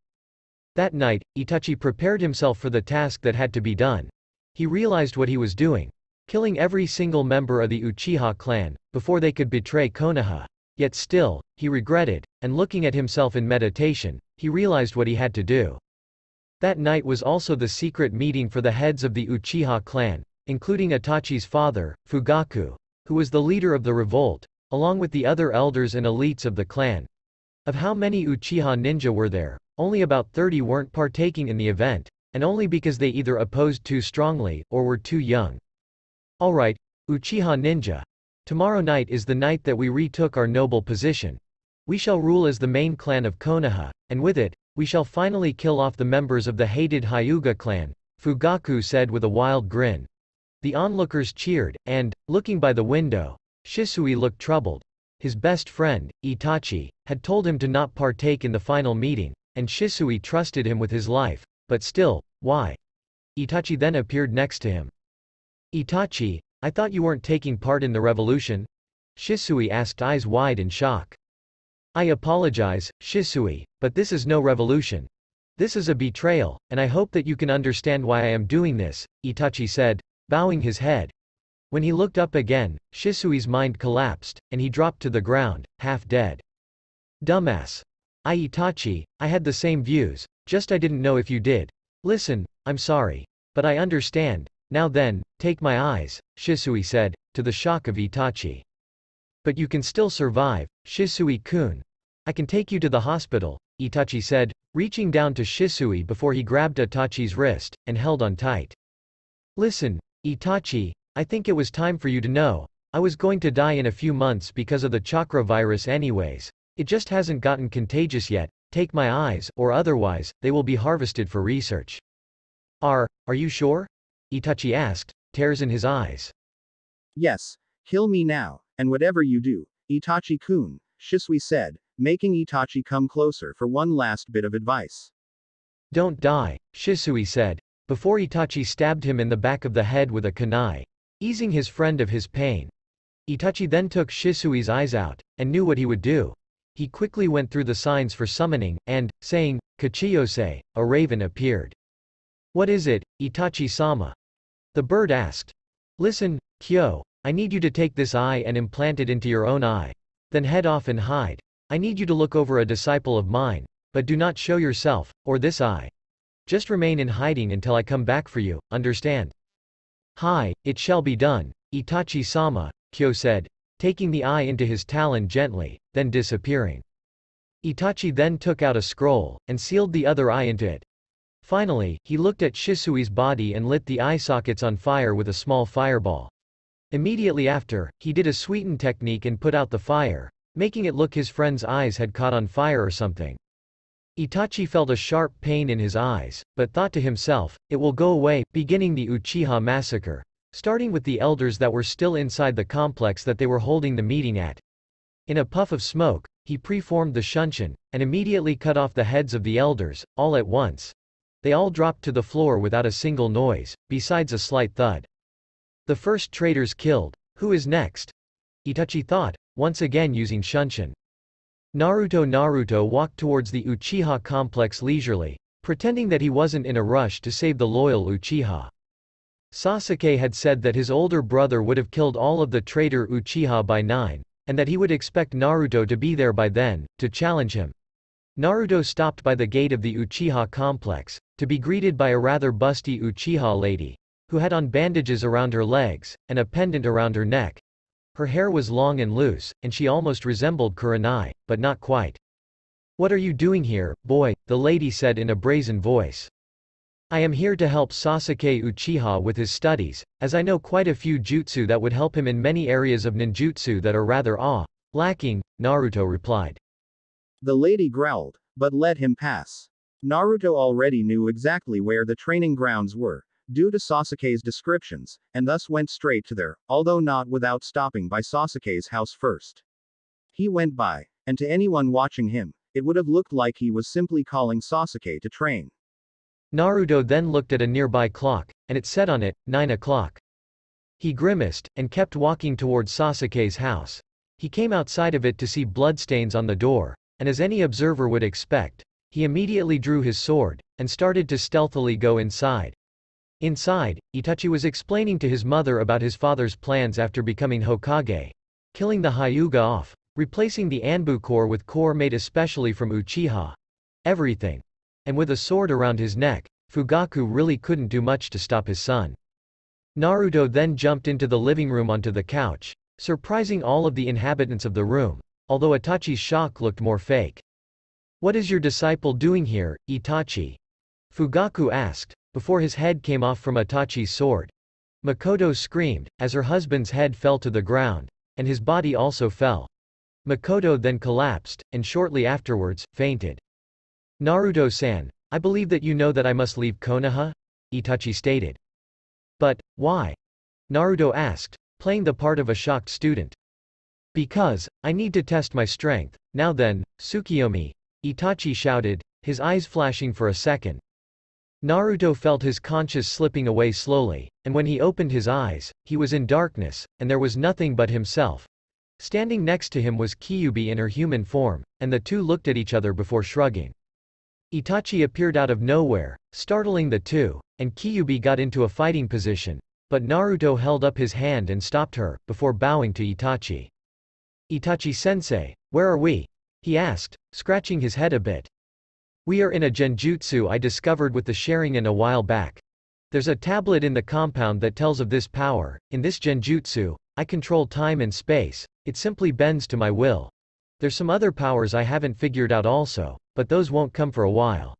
That night, Itachi prepared himself for the task that had to be done. He realized what he was doing. Killing every single member of the Uchiha clan, before they could betray Konoha. Yet still, he regretted, and looking at himself in meditation, he realized what he had to do. That night was also the secret meeting for the heads of the Uchiha clan, including Itachi's father, Fugaku, who was the leader of the revolt, along with the other elders and elites of the clan. Of how many Uchiha ninja were there, only about 30 weren't partaking in the event, and only because they either opposed too strongly, or were too young. Alright, Uchiha ninja. Tomorrow night is the night that we retook our noble position. We shall rule as the main clan of Konoha, and with it, we shall finally kill off the members of the hated Hyuga clan, Fugaku said with a wild grin. The onlookers cheered, and, looking by the window, Shisui looked troubled. His best friend, Itachi, had told him to not partake in the final meeting, and Shisui trusted him with his life, but still, why? Itachi then appeared next to him. Itachi, I thought you weren't taking part in the revolution? Shisui asked eyes wide in shock. I apologize, Shisui, but this is no revolution. This is a betrayal, and I hope that you can understand why I am doing this, Itachi said, bowing his head. When he looked up again, Shisui's mind collapsed, and he dropped to the ground, half dead. Dumbass. I Itachi, I had the same views, just I didn't know if you did. Listen, I'm sorry. But I understand. Now then, take my eyes, Shisui said, to the shock of Itachi. But you can still survive, Shisui-kun. I can take you to the hospital, Itachi said, reaching down to Shisui before he grabbed Itachi's wrist, and held on tight. Listen, Itachi, I think it was time for you to know. I was going to die in a few months because of the chakra virus anyways. It just hasn't gotten contagious yet. Take my eyes, or otherwise, they will be harvested for research. Are, are you sure? Itachi asked, tears in his eyes. Yes, kill me now, and whatever you do, Itachi-kun, Shisui said, making Itachi come closer for one last bit of advice. Don't die, Shisui said, before Itachi stabbed him in the back of the head with a kunai, easing his friend of his pain. Itachi then took Shisui's eyes out, and knew what he would do. He quickly went through the signs for summoning, and, saying, Kuchiyose, a raven appeared. What is it, Itachi-sama? The bird asked. Listen, Kyo, I need you to take this eye and implant it into your own eye. Then head off and hide. I need you to look over a disciple of mine, but do not show yourself, or this eye. Just remain in hiding until I come back for you, understand? Hi, it shall be done, Itachi-sama, Kyo said, taking the eye into his talon gently, then disappearing. Itachi then took out a scroll, and sealed the other eye into it. Finally, he looked at Shisui's body and lit the eye sockets on fire with a small fireball. Immediately after, he did a Suiton technique and put out the fire, making it look his friend's eyes had caught on fire or something. Itachi felt a sharp pain in his eyes, but thought to himself, it will go away, beginning the Uchiha massacre, starting with the elders that were still inside the complex that they were holding the meeting at. In a puff of smoke, he preformed the shunshin, and immediately cut off the heads of the elders, all at once. They all dropped to the floor without a single noise, besides a slight thud. The first traitors killed. Who is next? Itachi thought, once again using Shunshin. Naruto Naruto walked towards the Uchiha complex leisurely, pretending that he wasn't in a rush to save the loyal Uchiha. Sasuke had said that his older brother would have killed all of the traitor Uchiha by 9, and that he would expect Naruto to be there by then, to challenge him. Naruto stopped by the gate of the Uchiha complex, to be greeted by a rather busty Uchiha lady, who had on bandages around her legs, and a pendant around her neck. Her hair was long and loose, and she almost resembled Kurenai, but not quite. What are you doing here, boy? the lady said in a brazen voice. I am here to help Sasuke Uchiha with his studies, as I know quite a few jutsu that would help him in many areas of ninjutsu that are rather awe lacking, Naruto replied. The lady growled, but let him pass. Naruto already knew exactly where the training grounds were, due to Sasuke's descriptions, and thus went straight to there, although not without stopping by Sasuke's house first. He went by, and to anyone watching him, it would have looked like he was simply calling Sasuke to train. Naruto then looked at a nearby clock, and it said on it, 9 o'clock. He grimaced, and kept walking towards Sasuke's house. He came outside of it to see bloodstains on the door, and as any observer would expect, he immediately drew his sword, and started to stealthily go inside. Inside, Itachi was explaining to his mother about his father's plans after becoming Hokage. Killing the Hyuga off, replacing the Anbu corps with corps made especially from Uchiha. Everything and with a sword around his neck, Fugaku really couldn't do much to stop his son. Naruto then jumped into the living room onto the couch, surprising all of the inhabitants of the room, although Itachi's shock looked more fake. What is your disciple doing here, Itachi? Fugaku asked, before his head came off from Itachi's sword. Mikoto screamed, as her husband's head fell to the ground, and his body also fell. Mikoto then collapsed, and shortly afterwards, fainted. Naruto-san, I believe that you know that I must leave Konoha? Itachi stated. But, why? Naruto asked, playing the part of a shocked student. Because, I need to test my strength, now then, Tsukiyomi, Itachi shouted, his eyes flashing for a second. Naruto felt his conscience slipping away slowly, and when he opened his eyes, he was in darkness, and there was nothing but himself. Standing next to him was Kyubi in her human form, and the two looked at each other before shrugging. Itachi appeared out of nowhere, startling the two, and Kyubi got into a fighting position, but Naruto held up his hand and stopped her, before bowing to Itachi. Itachi-sensei, where are we? he asked, scratching his head a bit. We are in a genjutsu I discovered with the Sharingan a while back. There's a tablet in the compound that tells of this power, in this genjutsu, I control time and space, it simply bends to my will. There's some other powers I haven't figured out also, but those won't come for a while.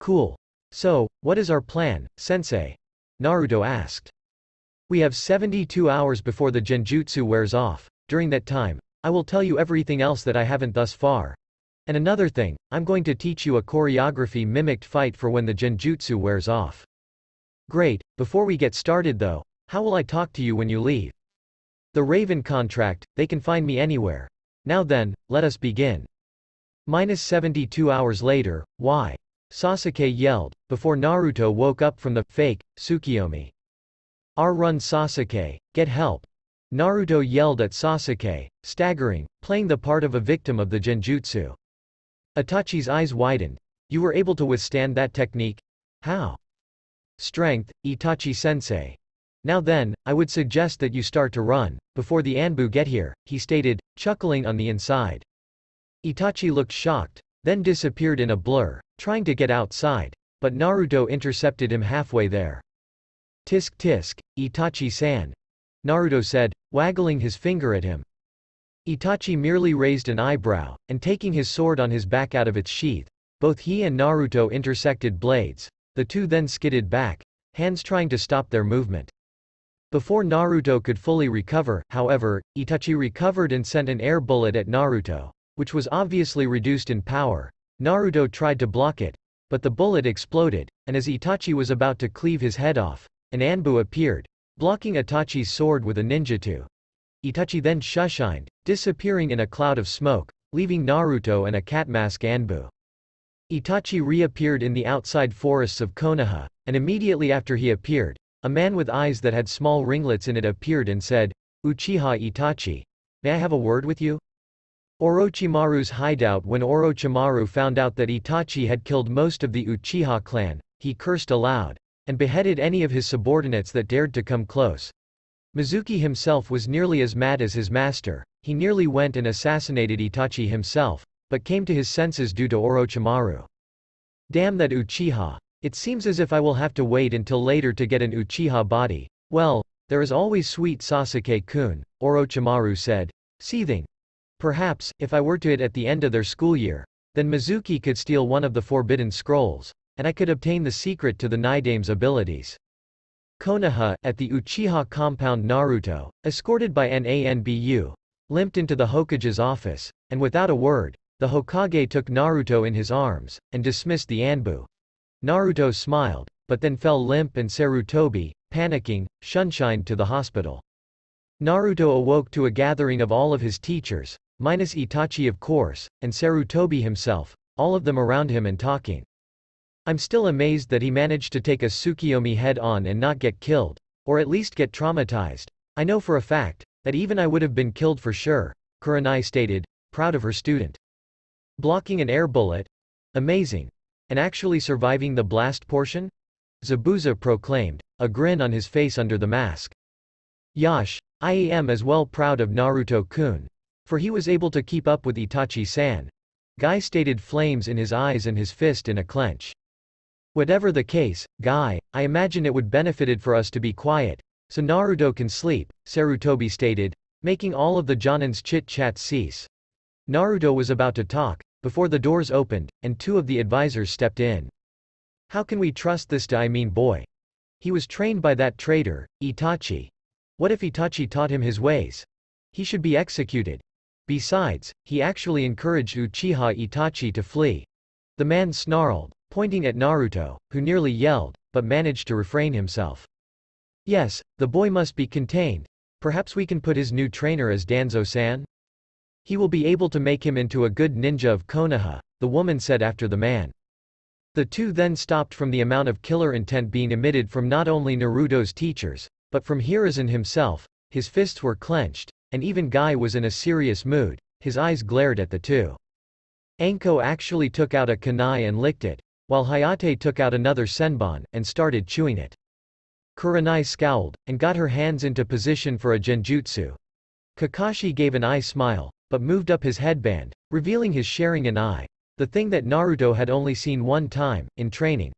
Cool. So, what is our plan, sensei? Naruto asked. We have 72 hours before the genjutsu wears off. During that time, I will tell you everything else that I haven't thus far. And another thing, I'm going to teach you a choreography mimicked fight for when the genjutsu wears off. Great, before we get started though, how will I talk to you when you leave? The Raven contract, they can find me anywhere. Now then, let us begin. Minus 72 hours later, why? Sasuke yelled, before Naruto woke up from the fake Tsukiyomi. R run Sasuke, get help. Naruto yelled at Sasuke, staggering, playing the part of a victim of the genjutsu. Itachi's eyes widened. You were able to withstand that technique? How? Strength, Itachi-sensei. Now then, I would suggest that you start to run, before the Anbu get here, he stated, chuckling on the inside. Itachi looked shocked, then disappeared in a blur, trying to get outside, but Naruto intercepted him halfway there. Tisk tisk, Itachi-san. Naruto said, waggling his finger at him. Itachi merely raised an eyebrow, and taking his sword on his back out of its sheath, both he and Naruto intersected blades, the two then skidded back, hands trying to stop their movement. Before Naruto could fully recover, however, Itachi recovered and sent an air bullet at Naruto, which was obviously reduced in power. Naruto tried to block it, but the bullet exploded, and as Itachi was about to cleave his head off, an Anbu appeared, blocking Itachi's sword with a ninjutsu. Itachi then shushined, disappearing in a cloud of smoke, leaving Naruto and a cat mask Anbu. Itachi reappeared in the outside forests of Konoha, and immediately after he appeared, a man with eyes that had small ringlets in it appeared and said, Uchiha Itachi. May I have a word with you? Orochimaru's hideout When Orochimaru found out that Itachi had killed most of the Uchiha clan, he cursed aloud, and beheaded any of his subordinates that dared to come close. Mizuki himself was nearly as mad as his master, he nearly went and assassinated Itachi himself, but came to his senses due to Orochimaru. Damn that Uchiha. It seems as if I will have to wait until later to get an Uchiha body. Well, there is always sweet Sasuke-kun, Orochimaru said, seething. Perhaps, if I were to it at the end of their school year, then Mizuki could steal one of the forbidden scrolls, and I could obtain the secret to the Nidaime's abilities. Konoha, at the Uchiha compound Naruto, escorted by Nanbu, limped into the Hokage's office, and without a word, the Hokage took Naruto in his arms, and dismissed the Anbu. Naruto smiled, but then fell limp and Sarutobi, panicking, shunshined to the hospital. Naruto awoke to a gathering of all of his teachers, minus Itachi of course, and Sarutobi himself, all of them around him and talking. I'm still amazed that he managed to take a Tsukiyomi head-on and not get killed. Or at least get traumatized. I know for a fact, that even I would have been killed for sure, Kurenai stated, proud of her student. Blocking an air bullet? Amazing. And actually surviving the blast portion? Zabuza proclaimed, a grin on his face under the mask. Yash, I am as well proud of Naruto-kun. For he was able to keep up with Itachi-san. Guy stated flames in his eyes and his fist in a clench. Whatever the case, Guy, I imagine it would benefited for us to be quiet, so Naruto can sleep, Sarutobi stated, making all of the Jonin's chit-chat cease. Naruto was about to talk, before the doors opened, and two of the advisors stepped in. How can we trust this I mean boy? He was trained by that traitor, Itachi. What if Itachi taught him his ways? He should be executed. Besides, he actually encouraged Uchiha Itachi to flee. The man snarled, pointing at Naruto, who nearly yelled, but managed to refrain himself. Yes, the boy must be contained. Perhaps we can put his new trainer as Danzo-san? He will be able to make him into a good ninja of Konoha, the woman said after the man. The two then stopped from the amount of killer intent being emitted from not only Naruto's teachers, but from Hiruzen himself, his fists were clenched, and even Guy was in a serious mood, his eyes glared at the two. Anko actually took out a kunai and licked it, while Hayate took out another senbon, and started chewing it. Kurenai scowled, and got her hands into position for a genjutsu. Kakashi gave an eye smile, but moved up his headband, revealing his Sharingan eye, the thing that Naruto had only seen one time, in training.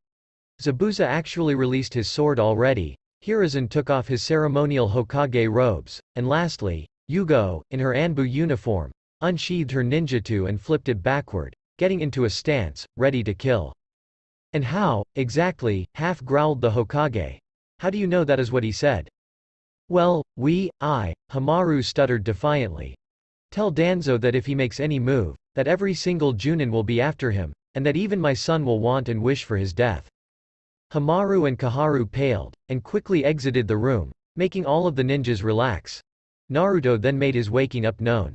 Zabuza actually released his sword already, Hiruzen took off his ceremonial Hokage robes, and lastly, Yugao, in her Anbu uniform, unsheathed her ninjutsu and flipped it backward, getting into a stance, ready to kill. And how, exactly, half growled the Hokage. How do you know that is what he said? Well, we, I, Homura stuttered defiantly, Tell Danzo that if he makes any move, that every single Junin will be after him, and that even my son will want and wish for his death. Homura and Koharu paled, and quickly exited the room, making all of the ninjas relax. Naruto then made his waking up known.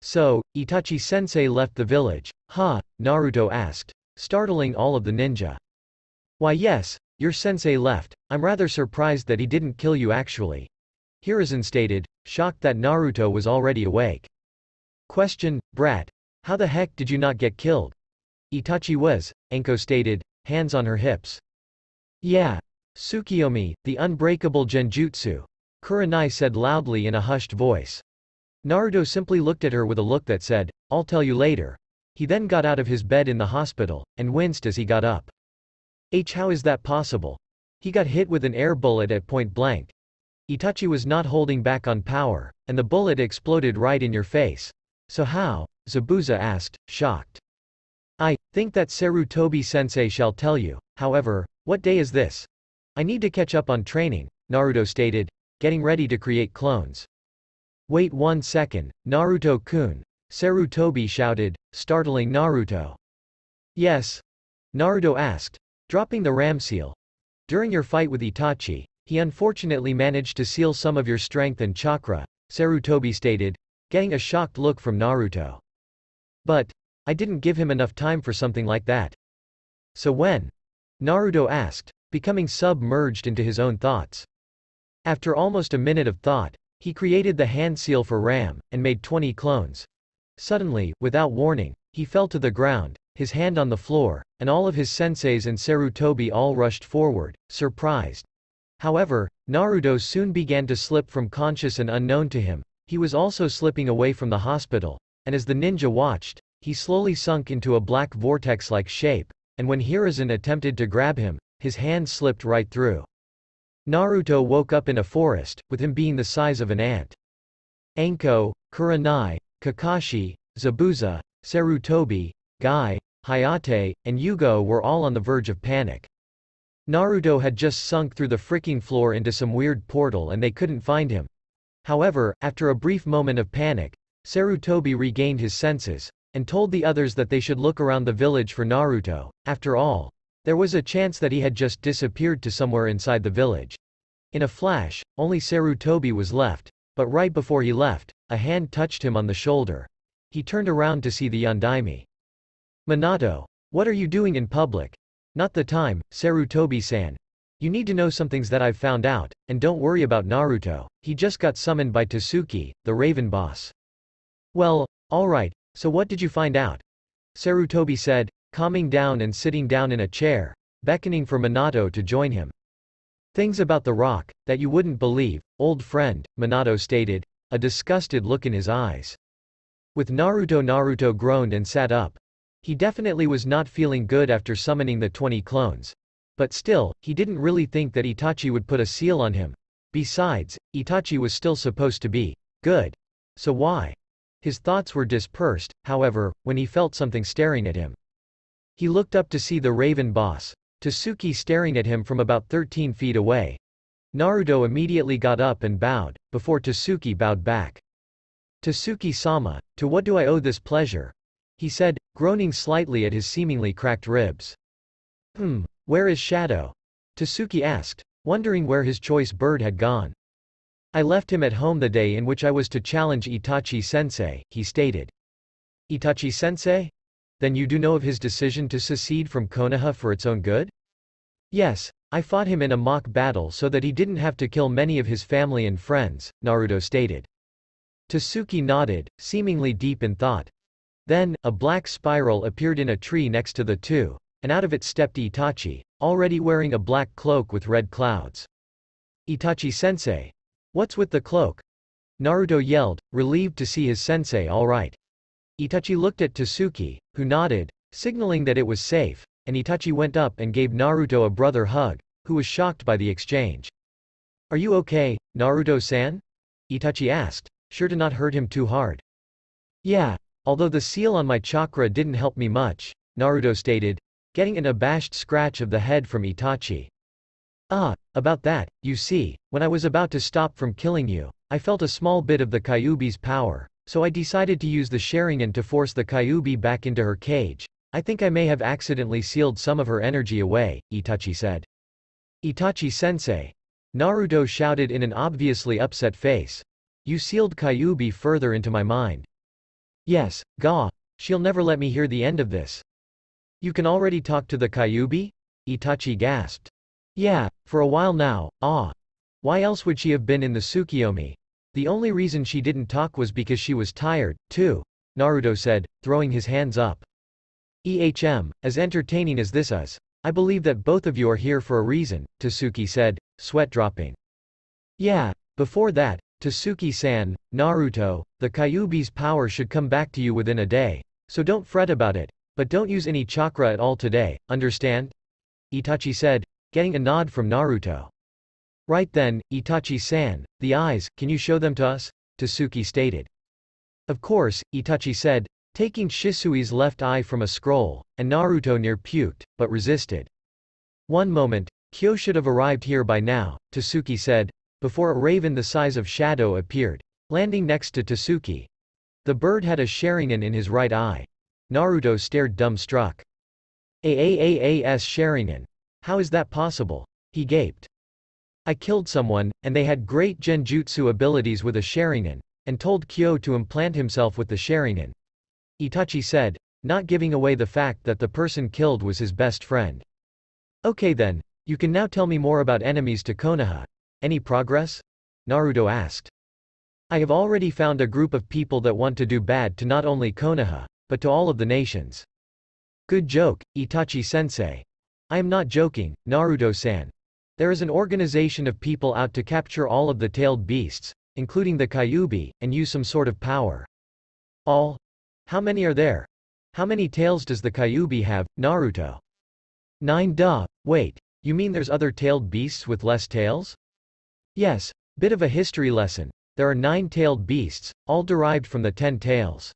So, Itachi-sensei left the village, huh? Naruto asked, startling all of the ninja. Why yes, your sensei left, I'm rather surprised that he didn't kill you actually. Hiruzen stated, shocked that Naruto was already awake. Question, brat. How the heck did you not get killed? Itachi was, Anko stated, hands on her hips. Yeah. Tsukiyomi, the unbreakable genjutsu. Kurenai said loudly in a hushed voice. Naruto simply looked at her with a look that said, I'll tell you later. He then got out of his bed in the hospital, and winced as he got up. H. How is that possible? He got hit with an air bullet at point blank. Itachi was not holding back on power, and the bullet exploded right in your face. So how? Zabuza asked, shocked. I think that Sarutobi-sensei shall tell you, however, what day is this? I need to catch up on training, Naruto stated, getting ready to create clones. Wait one second, Naruto-kun, Sarutobi shouted, startling Naruto. Yes? Naruto asked, dropping the ram seal. During your fight with Itachi, he unfortunately managed to seal some of your strength and chakra, Sarutobi stated, getting a shocked look from Naruto. But, I didn't give him enough time for something like that. So when? Naruto asked, becoming submerged into his own thoughts. After almost a minute of thought, He created the hand seal for Ram, and made 20 clones. Suddenly, without warning, he fell to the ground, his hand on the floor, and all of his senseis and Sarutobi all rushed forward, surprised. However, Naruto soon began to slip from conscious and unknown to him, he was also slipping away from the hospital, and as the ninja watched, he slowly sunk into a black vortex-like shape, and when Hiruzen attempted to grab him, his hand slipped right through. Naruto woke up in a forest, with him being the size of an ant. Anko, Kurenai, Kakashi, Zabuza, Sarutobi, Guy, Hayate, and Yugao were all on the verge of panic. Naruto had just sunk through the fricking floor into some weird portal and they couldn't find him. However, after a brief moment of panic, Sarutobi regained his senses, and told the others that they should look around the village for Naruto. After all, there was a chance that he had just disappeared to somewhere inside the village. In a flash, only Sarutobi was left, but right before he left, a hand touched him on the shoulder. He turned around to see the Yondaime. Minato. What are you doing in public? Not the time, Sarutobi-san. You need to know some things that I've found out, and don't worry about Naruto, he just got summoned by Tasuki, the Raven boss. Well, alright, so what did you find out? Sarutobi said, calming down and sitting down in a chair, beckoning for Minato to join him. Things about the rock, that you wouldn't believe, old friend, Minato stated, a disgusted look in his eyes. With Naruto Naruto groaned and sat up. He definitely was not feeling good after summoning the 20 clones. But still, he didn't really think that Itachi would put a seal on him. Besides, Itachi was still supposed to be good. So why? His thoughts were dispersed, however, when he felt something staring at him. He looked up to see the Raven boss, Tasuki staring at him from about 13 feet away. Naruto immediately got up and bowed, before Tasuki bowed back. Tasuki-sama, to what do I owe this pleasure? He said, groaning slightly at his seemingly cracked ribs. Hmm, where is Shadow? Tasuki asked, wondering where his choice bird had gone. I left him at home the day in which I was to challenge Itachi-sensei, he stated. Itachi-sensei? Then you do know of his decision to secede from Konoha for its own good? Yes, I fought him in a mock battle so that he didn't have to kill many of his family and friends, Naruto stated. Tasuki nodded, seemingly deep in thought. Then, a black spiral appeared in a tree next to the two, and out of it stepped Itachi, already wearing a black cloak with red clouds. Itachi-sensei, What's with the cloak? Naruto yelled, relieved to see his sensei alright. Itachi looked at Tasuki, who nodded, signaling that it was safe, and Itachi went up and gave Naruto a brother hug, who was shocked by the exchange. Are you okay, Naruto-san? Itachi asked, sure to not hurt him too hard. Yeah, although the seal on my chakra didn't help me much, Naruto stated, getting an abashed scratch of the head from Itachi. Ah, about that, you see, when I was about to stop from killing you, I felt a small bit of the Kyuubi's power, so I decided to use the Sharingan to force the Kyuubi back into her cage. I think I may have accidentally sealed some of her energy away, Itachi said. Itachi-sensei. Naruto shouted in an obviously upset face. You sealed Kyuubi further into my mind. Yes, Ga. She'll never let me hear the end of this. You can already talk to the Kyuubi? Itachi gasped. Yeah, for a while now, ah. Why else would she have been in the Tsukiyomi? The only reason she didn't talk was because she was tired, too. Naruto said, throwing his hands up. Ehm, as entertaining as this is, I believe that both of you are here for a reason, Tasuki said, sweat dropping. Yeah, before that, Tasuki-san, Naruto, the Kyuubi's power should come back to you within a day, so don't fret about it, but don't use any chakra at all today, understand? Itachi said, getting a nod from Naruto. Right then, Itachi-san, the eyes, can you show them to us? Tasuki stated. Of course, Itachi said, taking Shisui's left eye from a scroll, and Naruto near puked, but resisted. One moment, Kyo should have arrived here by now, Tasuki said, before a raven the size of Shadow appeared, landing next to Tasuki. The bird had a Sharingan in his right eye. Naruto stared dumbstruck. AAAAS Sharingan. How is that possible? He gaped. I killed someone, and they had great genjutsu abilities with a Sharingan, and told Kyo to implant himself with the Sharingan. Itachi said, not giving away the fact that the person killed was his best friend. Okay then, you can now tell me more about enemies to Konoha. Any progress? Naruto asked. I have already found a group of people that want to do bad to not only Konoha, but to all of the nations. Good joke, Itachi-sensei. I am not joking, Naruto-san. There is an organization of people out to capture all of the tailed beasts, including the Kyuubi, and use some sort of power. All? How many are there? How many tails does the Kyuubi have, Naruto? Nine duh, wait, you mean there's other tailed beasts with less tails? Yes, bit of a history lesson. There are nine tailed beasts, all derived from the ten tails.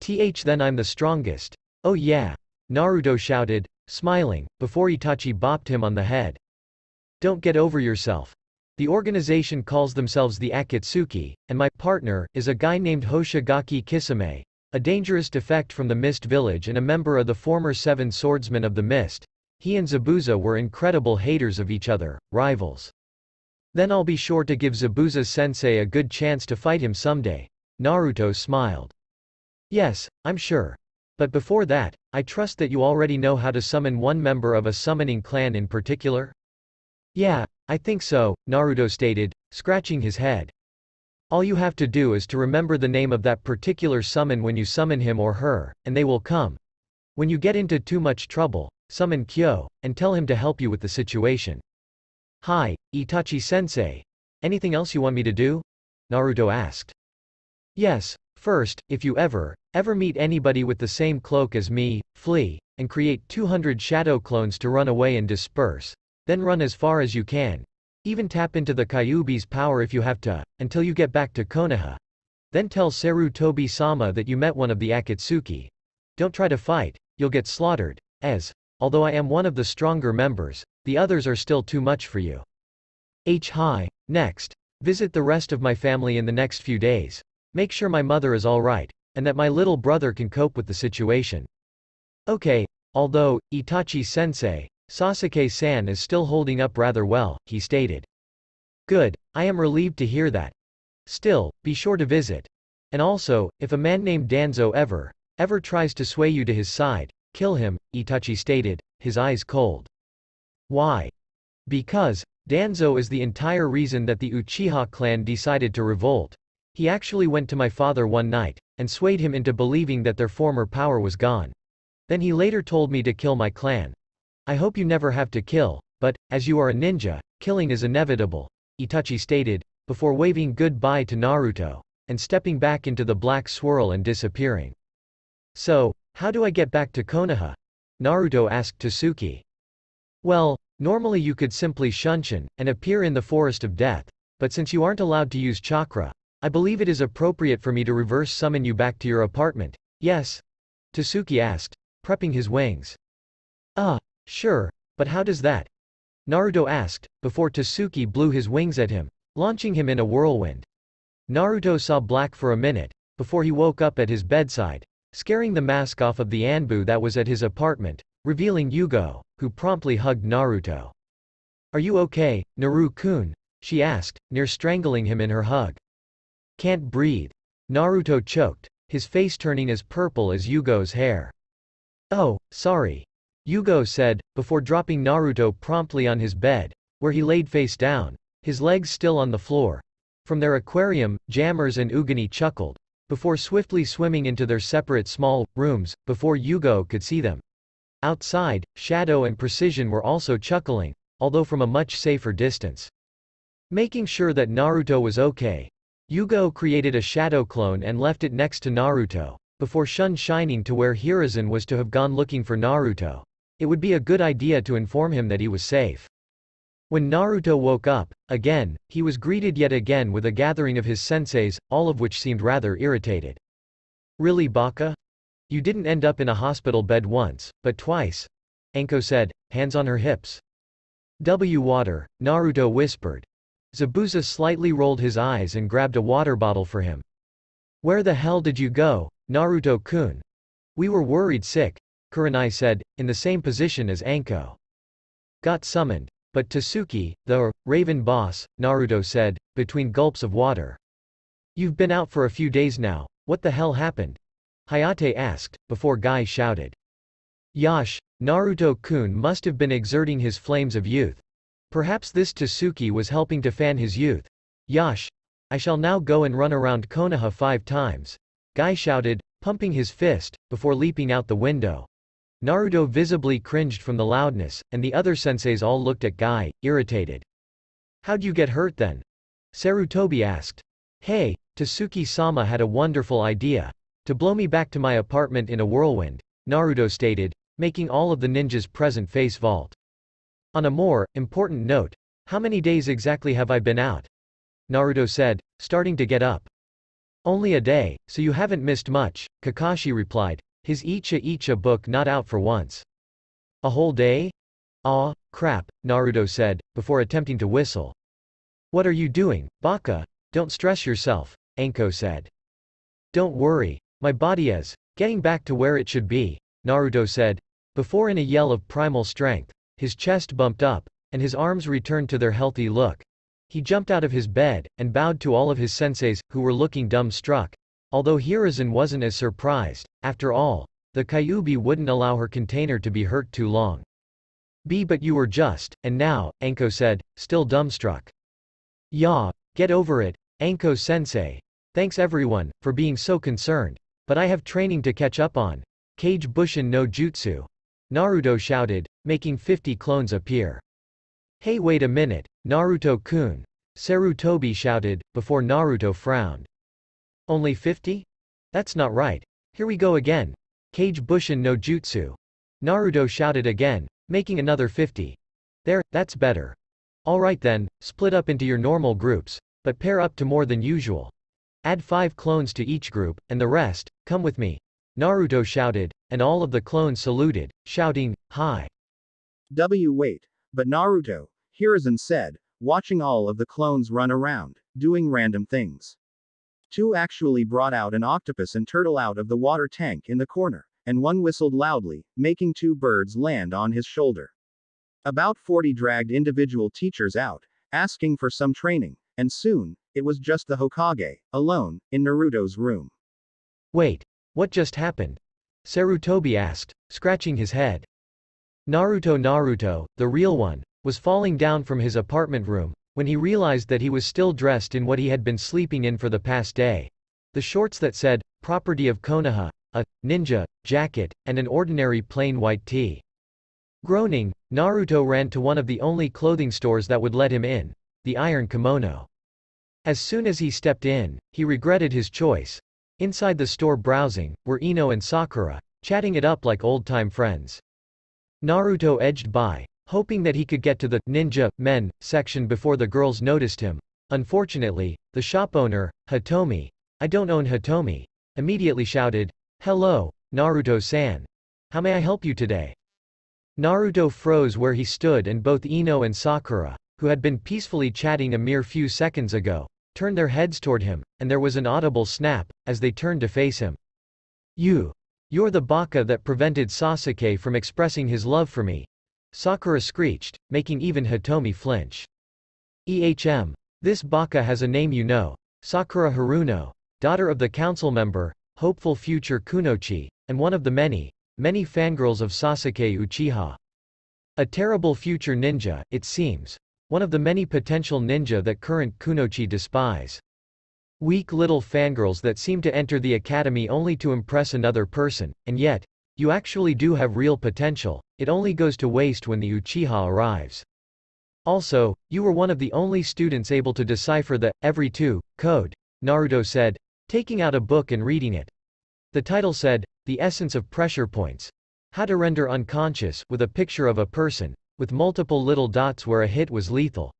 Th then I'm the strongest. Oh yeah. Naruto shouted, smiling, before Itachi bopped him on the head. Don't get over yourself. The organization calls themselves the Akatsuki, and my partner is a guy named Hoshigaki Kisame, a dangerous defect from the Mist Village and a member of the former Seven Swordsmen of the Mist. He and Zabuza were incredible haters of each other, rivals. Then I'll be sure to give Zabuza's sensei a good chance to fight him someday. Naruto smiled. Yes, I'm sure. But before that, I trust that you already know how to summon one member of a summoning clan in particular? Yeah, I think so, Naruto stated, scratching his head. All you have to do is to remember the name of that particular summon when you summon him or her, and they will come. When you get into too much trouble, summon Kyo, and tell him to help you with the situation. Hi, Itachi-sensei. Anything else you want me to do? Naruto asked. Yes, first, if you ever, ever meet anybody with the same cloak as me, flee, and create 200 shadow clones to run away and disperse. Then run as far as you can. Even tap into the Kyuubi's power if you have to, until you get back to Konoha. Then tell Sarutobi-sama that you met one of the Akatsuki. Don't try to fight, you'll get slaughtered, as, although I am one of the stronger members, the others are still too much for you. H. Hi. Next. Visit the rest of my family in the next few days. Make sure my mother is alright, and that my little brother can cope with the situation. Okay, although, Itachi-sensei, Sasuke-san is still holding up rather well, he stated. Good, I am relieved to hear that. Still, be sure to visit. And also, if a man named Danzo ever, ever tries to sway you to his side, kill him, Itachi stated, his eyes cold. Why? Because, Danzo is the entire reason that the Uchiha clan decided to revolt. He actually went to my father one night, and swayed him into believing that their former power was gone. Then he later told me to kill my clan. I hope you never have to kill, but, as you are a ninja, killing is inevitable, Itachi stated, before waving goodbye to Naruto, and stepping back into the black swirl and disappearing. So, how do I get back to Konoha? Naruto asked Tasuki. Well, normally you could simply shunshin, and appear in the Forest of Death, but since you aren't allowed to use chakra, I believe it is appropriate for me to reverse summon you back to your apartment, yes? Tasuki asked, prepping his wings. Ah, Sure, but how does that? Naruto asked, before Tasuki blew his wings at him, launching him in a whirlwind. Naruto saw black for a minute, before he woke up at his bedside, scaring the mask off of the Anbu that was at his apartment, revealing Yugao, who promptly hugged Naruto. Are you okay, Naru-kun? she asked, near strangling him in her hug. Can't breathe. Naruto choked, his face turning as purple as Yugao's hair. Oh, sorry, Yugao said, before dropping Naruto promptly on his bed, where he laid face down, his legs still on the floor. From their aquarium, Jammers and Ugani chuckled, before swiftly swimming into their separate small rooms, before Yugao could see them. Outside, Shadow and Precision were also chuckling, although from a much safer distance. Making sure that Naruto was okay, Yugao created a shadow clone and left it next to Naruto, before Shun shining to where Hiruzen was to have gone looking for Naruto. It would be a good idea to inform him that he was safe. When Naruto woke up, again, he was greeted yet again with a gathering of his senseis, all of which seemed rather irritated. Really Baka? You didn't end up in a hospital bed once, but twice. Anko said, hands on her hips. W water, Naruto whispered. Zabuza slightly rolled his eyes and grabbed a water bottle for him. Where the hell did you go, Naruto-kun? We were worried sick, Kurenai said, in the same position as Anko. Got summoned. But Tasuki, the Raven boss, Naruto said, between gulps of water. You've been out for a few days now, what the hell happened? Hayate asked, before Guy shouted. Yash, Naruto-kun must have been exerting his flames of youth. Perhaps this Tasuki was helping to fan his youth. Yash, I shall now go and run around Konoha five times. Guy shouted, pumping his fist, before leaping out the window. Naruto visibly cringed from the loudness, and the other senseis all looked at Guy, irritated. How'd you get hurt then? Sarutobi asked. Hey, Tasuki-sama had a wonderful idea. To blow me back to my apartment in a whirlwind, Naruto stated, making all of the ninjas present face vault. On a more, important note, how many days exactly have I been out? Naruto said, starting to get up. Only a day, so you haven't missed much, Kakashi replied, his Icha Icha book not out for once. A whole day? Aw, crap, Naruto said, before attempting to whistle. What are you doing, Baka? Don't stress yourself, Anko said. Don't worry, my body is getting back to where it should be, Naruto said, before in a yell of primal strength, his chest bumped up, and his arms returned to their healthy look. He jumped out of his bed, and bowed to all of his senseis, who were looking dumb-struck. Although Hiruzen wasn't as surprised, after all, the Kyuubi wouldn't allow her container to be hurt too long. B but you were just, and now, Anko said, still dumbstruck. Ya, get over it, Anko-sensei. Thanks everyone, for being so concerned. But I have training to catch up on. Kage Bunshin no Jutsu. Naruto shouted, making 50 clones appear. Hey wait a minute, Naruto-kun. Sarutobi shouted, before Naruto frowned. Only 50? That's not right. Here we go again. Kage Bunshin no Jutsu. Naruto shouted again, making another 50. There, that's better. Alright then, split up into your normal groups, but pair up to more than usual. Add 5 clones to each group, and the rest, come with me. Naruto shouted, and all of the clones saluted, shouting, Hi. W wait. But Naruto, Hiruzen said, watching all of the clones run around, doing random things. Two actually brought out an octopus and turtle out of the water tank in the corner, and one whistled loudly, making two birds land on his shoulder. About 40 dragged individual teachers out, asking for some training, and soon, it was just the Hokage, alone, in Naruto's room. Wait. What just happened? Sarutobi asked, scratching his head. Naruto Naruto, the real one, was falling down from his apartment room, when he realized that he was still dressed in what he had been sleeping in for the past day. The shorts that said, property of Konoha, a, ninja, jacket, and an ordinary plain white tee. Groaning, Naruto ran to one of the only clothing stores that would let him in, the iron kimono. As soon as he stepped in, he regretted his choice. Inside the store browsing, were Ino and Sakura, chatting it up like old-time friends. Naruto edged by, hoping that he could get to the ninja men section before the girls noticed him. Unfortunately, the shop owner, Hitomi, I don't own Hitomi, immediately shouted, Hello, Naruto-san. How may I help you today? Naruto froze where he stood and both Ino and Sakura, who had been peacefully chatting a mere few seconds ago, turned their heads toward him, and there was an audible snap, as they turned to face him. You. You're the baka that prevented Sasuke from expressing his love for me, Sakura screeched, making even Hitomi flinch. Ehm. This baka has a name you know. Sakura Haruno. Daughter of the council member, hopeful future Kunoichi, and one of the many, many fangirls of Sasuke Uchiha. A terrible future ninja, it seems. One of the many potential ninja that current Kunoichi despise. Weak little fangirls that seem to enter the academy only to impress another person, and yet, you actually do have real potential, it only goes to waste when the Uchiha arrives. Also, you were one of the only students able to decipher the, every two, code, Naruto said, taking out a book and reading it. The title said, The Essence of Pressure Points. How to Render Unconscious, with a picture of a person, with multiple little dots where a hit was lethal.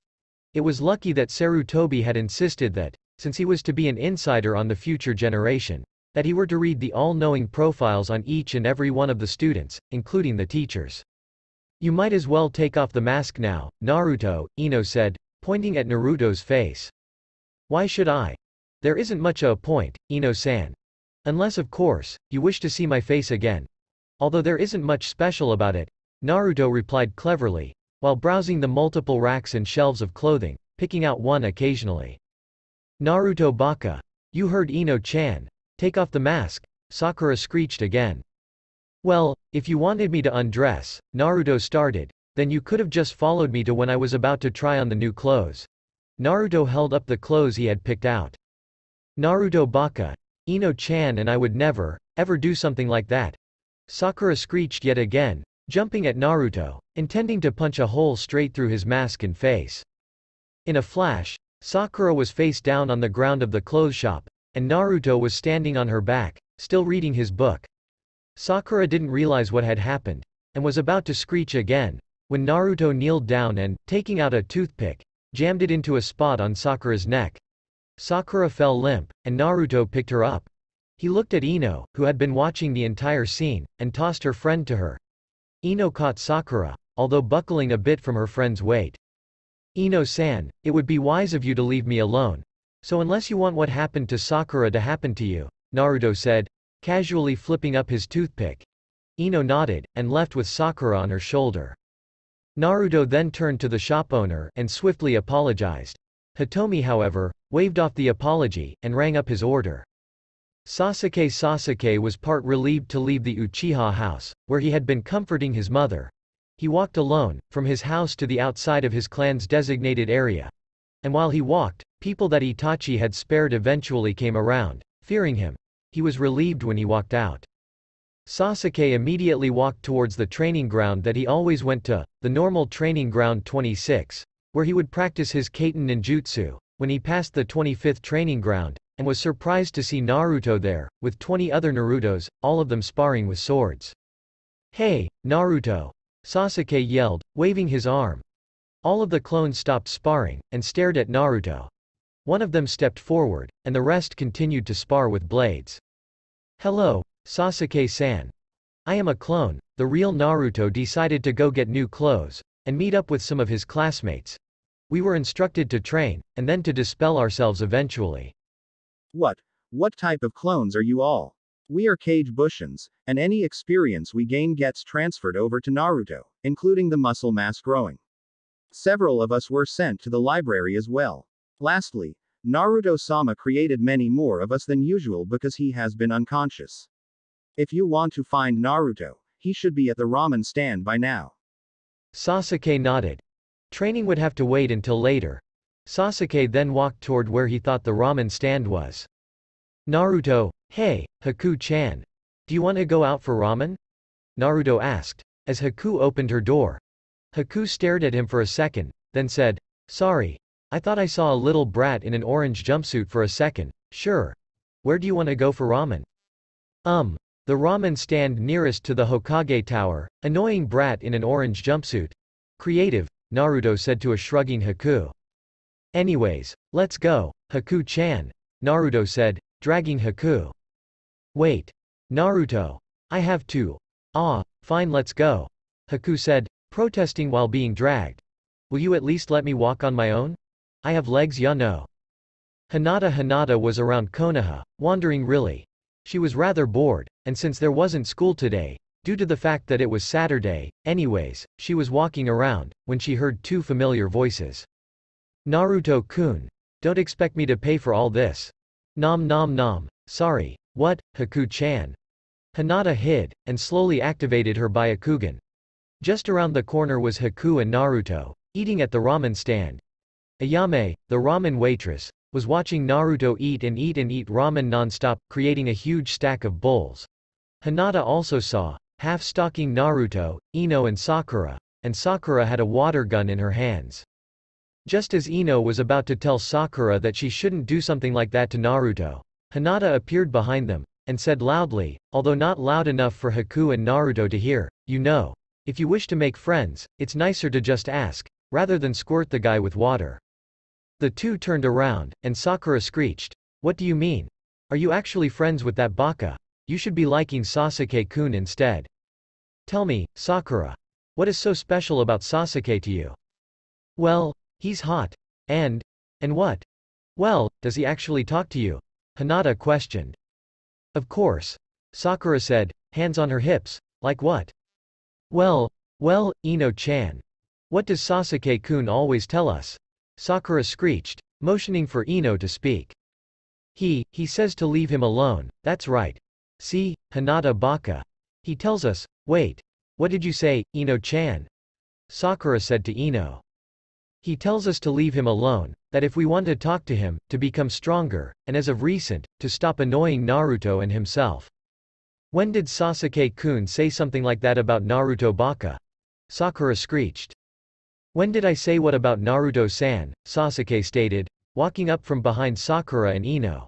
It was lucky that Sarutobi had insisted that, since he was to be an insider on the future generation, that he were to read the all-knowing profiles on each and every one of the students, including the teachers. You might as well take off the mask now, Naruto, Ino said, pointing at Naruto's face. Why should I? There isn't much of a point, Ino-san. Unless of course, you wish to see my face again. Although there isn't much special about it, Naruto replied cleverly, while browsing the multiple racks and shelves of clothing, picking out one occasionally. Naruto Baka. You heard Ino-chan, Take off the mask, Sakura screeched again. Well, if you wanted me to undress, Naruto started, then you could have just followed me to when I was about to try on the new clothes. Naruto held up the clothes he had picked out. Naruto baka. Ino-chan and I would never, ever do something like that. Sakura screeched yet again, jumping at Naruto, intending to punch a hole straight through his mask and face. In a flash, Sakura was face down on the ground of the clothes shop, and Naruto was standing on her back, still reading his book. Sakura didn't realize what had happened, and was about to screech again, when Naruto kneeled down and, taking out a toothpick, jammed it into a spot on Sakura's neck. Sakura fell limp, and Naruto picked her up. He looked at Ino, who had been watching the entire scene, and tossed her friend to her. Ino caught Sakura, although buckling a bit from her friend's weight. Ino-san, it would be wise of you to leave me alone. So unless you want what happened to Sakura to happen to you, Naruto said, casually flipping up his toothpick. Ino nodded, and left with Sakura on her shoulder. Naruto then turned to the shop owner and swiftly apologized. Hitomi however, waved off the apology, and rang up his order. Sasuke Sasuke was part relieved to leave the Uchiha house, where he had been comforting his mother, he walked alone, from his house to the outside of his clan's designated area. And while he walked, people that Itachi had spared eventually came around, fearing him. He was relieved when he walked out. Sasuke immediately walked towards the training ground that he always went to, the normal training ground 26, where he would practice his Katon ninjutsu, when he passed the 25th training ground, and was surprised to see Naruto there, with 20 other Narutos, all of them sparring with swords. Hey, Naruto, Sasuke yelled, waving his arm. All of the clones stopped sparring, and stared at Naruto. One of them stepped forward, and the rest continued to spar with blades. Hello, Sasuke-san. I am a clone. The real Naruto decided to go get new clothes, and meet up with some of his classmates. We were instructed to train, and then to dispel ourselves eventually. What? What type of clones are you all? We are Kage Bushins, and any experience we gain gets transferred over to Naruto, including the muscle mass growing. Several of us were sent to the library as well. Lastly, Naruto Sama created many more of us than usual because he has been unconscious. If you want to find Naruto, he should be at the ramen stand by now. Sasuke nodded. Training would have to wait until later. Sasuke then walked toward where he thought the ramen stand was. Naruto, hey, Haku-chan. Do you want to go out for ramen? Naruto asked. As Haku opened her door. Haku stared at him for a second, then said, Sorry. I thought I saw a little brat in an orange jumpsuit for a second. Sure. Where do you want to go for ramen? Um. The ramen stand nearest to the Hokage Tower, annoying brat in an orange jumpsuit. Creative, Naruto said to a shrugging Haku. Anyways, let's go, Haku-chan, Naruto said, dragging Haku. Wait. Naruto. I have to. Ah, fine let's go. Haku said, protesting while being dragged. Will you at least let me walk on my own? I have legs ya no. Hinata Hinata was around Konoha, wandering really. She was rather bored, and since there wasn't school today, due to the fact that it was Saturday, anyways, she was walking around, when she heard two familiar voices. Naruto-kun. Don't expect me to pay for all this. Nom nom nom. Sorry. What, Haku-chan? Hinata hid, and slowly activated her Byakugan. Just around the corner was Haku and Naruto, eating at the ramen stand. Ayame, the ramen waitress, was watching Naruto eat and eat and eat ramen non-stop, creating a huge stack of bowls. Hinata also saw, half-stalking Naruto, Ino and Sakura, and Sakura had a water gun in her hands. Just as Ino was about to tell Sakura that she shouldn't do something like that to Naruto, Hinata appeared behind them, and said loudly, although not loud enough for Haku and Naruto to hear, you know. If you wish to make friends, it's nicer to just ask, rather than squirt the guy with water. The two turned around, and Sakura screeched, What do you mean? Are you actually friends with that baka? You should be liking Sasuke-kun instead. Tell me, Sakura. What is so special about Sasuke to you? Well, He's hot. And? And what? Well, does he actually talk to you? Hinata questioned. Of course. Sakura said, hands on her hips, like what? Well, well, Ino-chan. What does Sasuke-kun always tell us? Sakura screeched, motioning for Ino to speak. He, he says to leave him alone, that's right. See, Hinata Baka. He tells us, wait. What did you say, Ino-chan? Sakura said to Ino. He tells us to leave him alone, that if we want to talk to him, to become stronger, and as of recent, to stop annoying Naruto and himself. When did Sasuke-kun say something like that about Naruto Baka? Sakura screeched. When did I say what about Naruto-san, Sasuke stated, walking up from behind Sakura and Ino.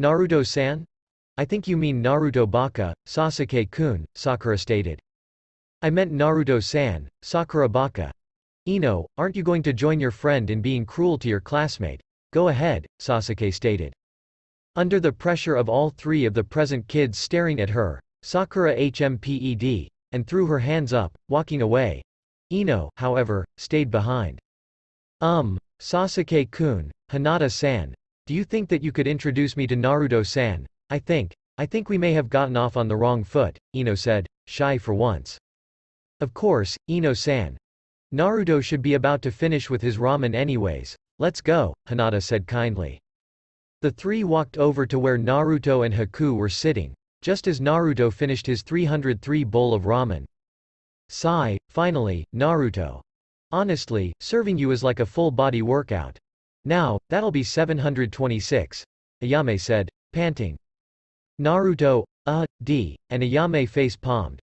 Naruto-san? I think you mean Naruto Baka, Sasuke-kun, Sakura stated. I meant Naruto-san, Sakura Baka. Ino, aren't you going to join your friend in being cruel to your classmate? Go ahead, Sasuke stated. Under the pressure of all three of the present kids staring at her, Sakura HMPED, and threw her hands up, walking away. Ino, however, stayed behind. Um, Sasuke-kun, Hinata-san, do you think that you could introduce me to Naruto-san? I think, I think we may have gotten off on the wrong foot, Ino said, shy for once. Of course, Ino-san. Naruto should be about to finish with his ramen anyways. Let's go, Hinata said kindly. The three walked over to where Naruto and Haku were sitting, just as Naruto finished his 303 bowl of ramen. Sigh, finally, Naruto. Honestly, serving you is like a full-body workout. Now, that'll be 726. Ayame said, panting. Naruto, uh, d, and Ayame face palmed.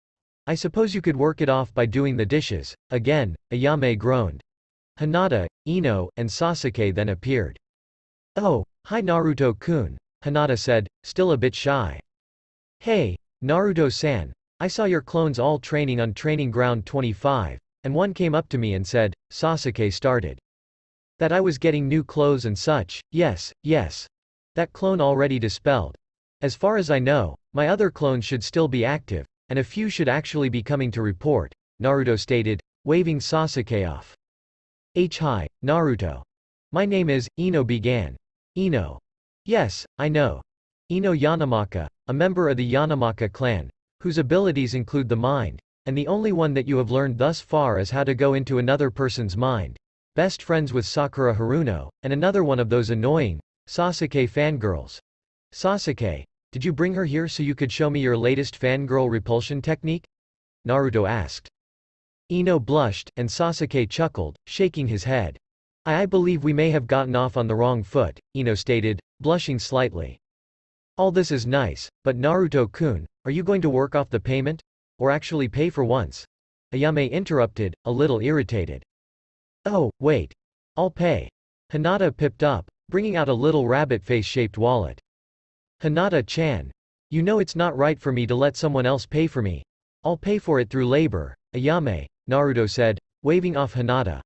I suppose you could work it off by doing the dishes. Again, Ayame groaned. Hinata, Ino, and Sasuke then appeared. Oh, hi Naruto-kun, Hinata said, still a bit shy. Hey, Naruto-san, I saw your clones all training on Training Ground 25, and one came up to me and said, Sasuke started. That I was getting new clothes and such, yes, yes. That clone already dispelled. As far as I know, my other clones should still be active, and a few should actually be coming to report, Naruto stated, waving Sasuke off. H hi, Naruto. My name is, Ino began. Ino. Yes, I know. Ino Yamanaka, a member of the Yamanaka clan, whose abilities include the mind, and the only one that you have learned thus far is how to go into another person's mind. Best friends with Sakura Haruno, and another one of those annoying, Sasuke fangirls. Sasuke, did you bring her here so you could show me your latest fangirl repulsion technique? Naruto asked. Ino blushed, and Sasuke chuckled, shaking his head. I, I believe we may have gotten off on the wrong foot, Ino stated, blushing slightly. All this is nice, but Naruto-kun, are you going to work off the payment? Or actually pay for once? Ayame interrupted, a little irritated. Oh, wait. I'll pay. Hinata pipped up, bringing out a little rabbit face-shaped wallet. Hinata-chan. You know it's not right for me to let someone else pay for me. I'll pay for it through labor, Ayame, Naruto said, waving off Hinata.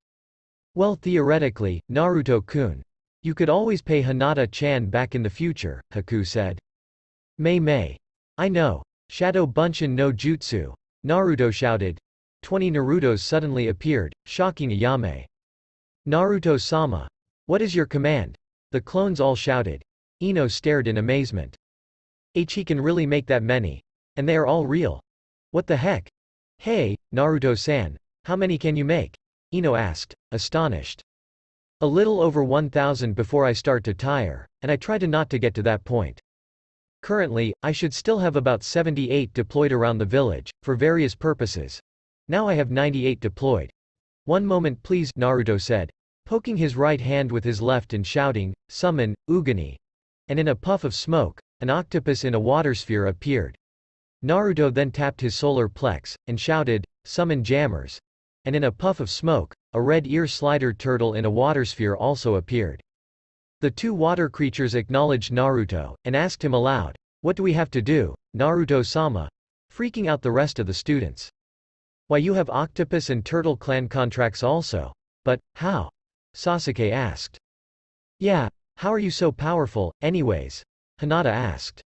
Well theoretically, Naruto-kun. You could always pay Hinata-chan back in the future, Haku said. Mei Mei. I know. Shadow Bunshin no Jutsu. Naruto shouted. Twenty Narutos suddenly appeared, shocking Ayame. Naruto-sama. What is your command? The clones all shouted. Ino stared in amazement. He can really make that many. And they are all real. What the heck? Hey, Naruto-san. How many can you make? Ino asked, astonished. A little over 1,000 before I start to tire, and I try to not to get to that point. Currently, I should still have about 78 deployed around the village, for various purposes. Now I have 98 deployed. One moment please, Naruto said, poking his right hand with his left and shouting, summon, Ugani. And in a puff of smoke, an octopus in a water sphere appeared. Naruto then tapped his solar plex, and shouted, summon jammers. And in a puff of smoke, a red ear slider turtle in a water sphere also appeared. The two water creatures acknowledged Naruto, and asked him aloud, What do we have to do, Naruto-sama? Freaking out the rest of the students. Why you have octopus and turtle clan contracts also. But, how? Sasuke asked. Yeah, how are you so powerful, anyways? Hinata asked.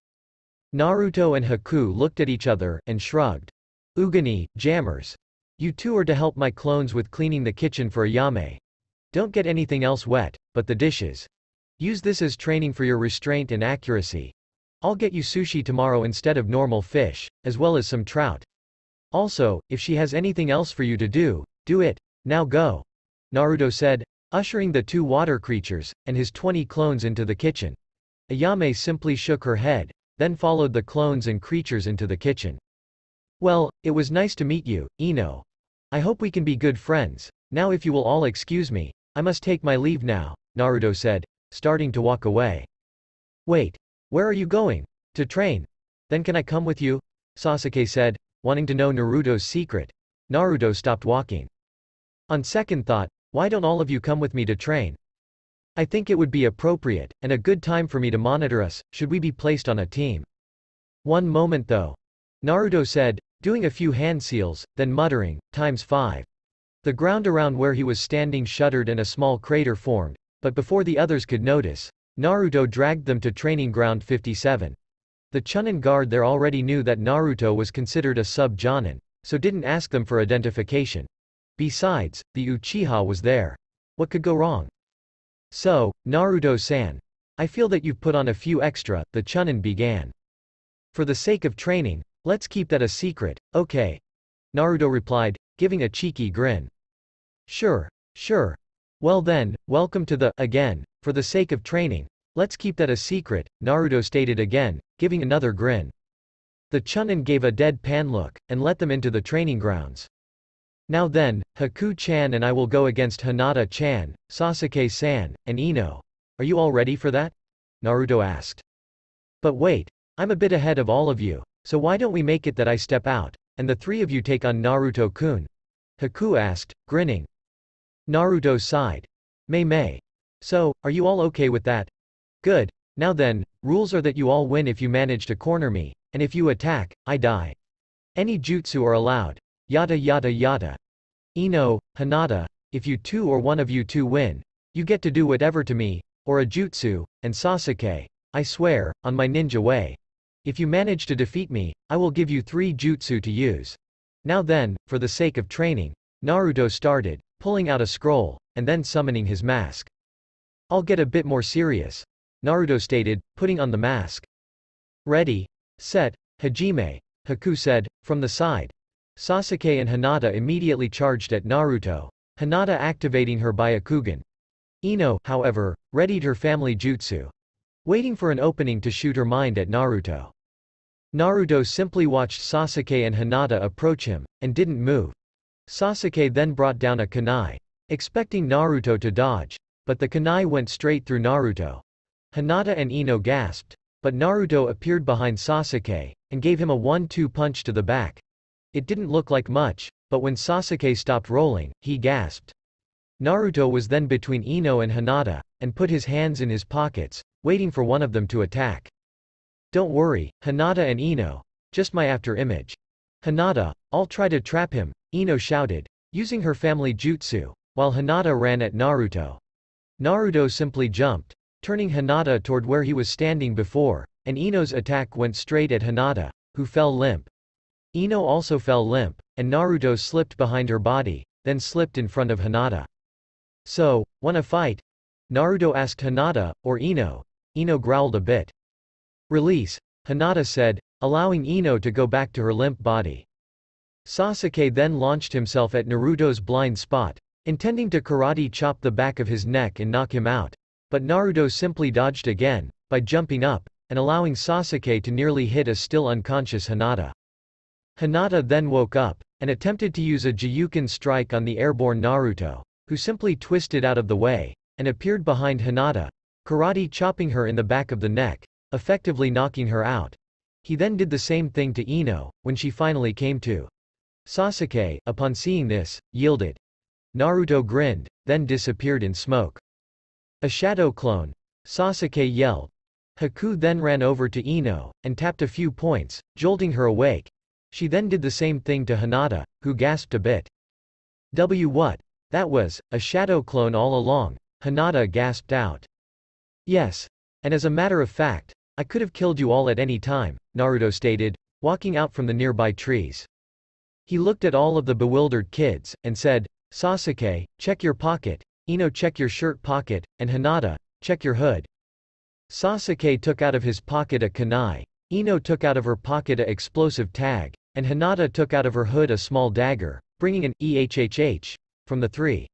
Naruto and Haku looked at each other, and shrugged. Ugani, jammers. You two are to help my clones with cleaning the kitchen for Ayame. Don't get anything else wet, but the dishes. Use this as training for your restraint and accuracy. I'll get you sushi tomorrow instead of normal fish, as well as some trout. Also, if she has anything else for you to do, do it. Now go. Naruto said, ushering the two water creatures, and his 20 clones into the kitchen. Ayame simply shook her head, then followed the clones and creatures into the kitchen. Well, it was nice to meet you, Ino. I hope we can be good friends. Now if you will all excuse me, I must take my leave now, Naruto said, starting to walk away. Wait. Where are you going? To train. Then can I come with you? Sasuke said, wanting to know Naruto's secret. Naruto stopped walking. On second thought, why don't all of you come with me to train? I think it would be appropriate, and a good time for me to monitor us, should we be placed on a team. One moment though. Naruto said, doing a few hand seals, then muttering, times five. The ground around where he was standing shuddered and a small crater formed, but before the others could notice, Naruto dragged them to training ground 57. The Chunin guard there already knew that Naruto was considered a sub-Jonin, so didn't ask them for identification. Besides, the Uchiha was there. What could go wrong? So, Naruto-san. I feel that you've put on a few extra, the Chunin began. For the sake of training, let's keep that a secret, okay? Naruto replied, giving a cheeky grin. Sure, sure. Well then, welcome to the, again, for the sake of training, let's keep that a secret, Naruto stated again, giving another grin. The Chunin gave a deadpan look, and let them into the training grounds. Now then, Haku-chan and I will go against Hinata-chan, Sasuke-san, and Ino. Are you all ready for that? Naruto asked. But wait, I'm a bit ahead of all of you, so why don't we make it that I step out, and the three of you take on Naruto-kun? Haku asked, grinning. Naruto sighed. Mei Mei. So, are you all okay with that? Good. Now then, rules are that you all win if you manage to corner me, and if you attack, I die. Any jutsu are allowed. Yada yada yada. Ino, Hinata, if you two or one of you two win, you get to do whatever to me, or a jutsu, and Sasuke, I swear, on my ninja way. If you manage to defeat me, I will give you three jutsu to use. Now then, for the sake of training, Naruto started, pulling out a scroll, and then summoning his mask. I'll get a bit more serious. Naruto stated, putting on the mask. Ready. Set. Hajime. Haku said, from the side. Sasuke and Hinata immediately charged at Naruto. Hinata activating her Byakugan. Ino, however, readied her family jutsu. Waiting for an opening to shoot her mind at Naruto. Naruto simply watched Sasuke and Hinata approach him, and didn't move. Sasuke then brought down a kunai. Expecting Naruto to dodge. But the kunai went straight through Naruto. Hinata and Ino gasped. But Naruto appeared behind Sasuke, and gave him a one-two punch to the back. It didn't look like much, but when Sasuke stopped rolling, he gasped. Naruto was then between Ino and Hinata, and put his hands in his pockets, waiting for one of them to attack. Don't worry, Hinata and Ino. Just my after-image. Hinata, I'll try to trap him, Ino shouted, using her family jutsu, while Hinata ran at Naruto. Naruto simply jumped, turning Hinata toward where he was standing before, and Ino's attack went straight at Hinata, who fell limp. Ino also fell limp, and Naruto slipped behind her body, then slipped in front of Hinata. So, wanna fight? Naruto asked Hinata, or Ino. Ino growled a bit. Release, Hinata said, allowing Ino to go back to her limp body. Sasuke then launched himself at Naruto's blind spot, intending to karate chop the back of his neck and knock him out. But Naruto simply dodged again, by jumping up, and allowing Sasuke to nearly hit a still unconscious Hinata. Hinata then woke up, and attempted to use a Juuken strike on the airborne Naruto, who simply twisted out of the way, and appeared behind Hinata, karate chopping her in the back of the neck, effectively knocking her out. He then did the same thing to Ino, when she finally came to. Sasuke, upon seeing this, yielded. Naruto grinned, then disappeared in smoke. A shadow clone. Sasuke yelled. Haku then ran over to Ino, and tapped a few points, jolting her awake. She then did the same thing to Hinata, who gasped a bit. W what? That was, a shadow clone all along, Hinata gasped out. Yes. And as a matter of fact, I could have killed you all at any time, Naruto stated, walking out from the nearby trees. He looked at all of the bewildered kids, and said, Sasuke, check your pocket, Ino check your shirt pocket, and Hinata, check your hood. Sasuke took out of his pocket a kunai, Ino took out of her pocket a explosive tag, and Hinata took out of her hood a small dagger, bringing an EHHH from the three.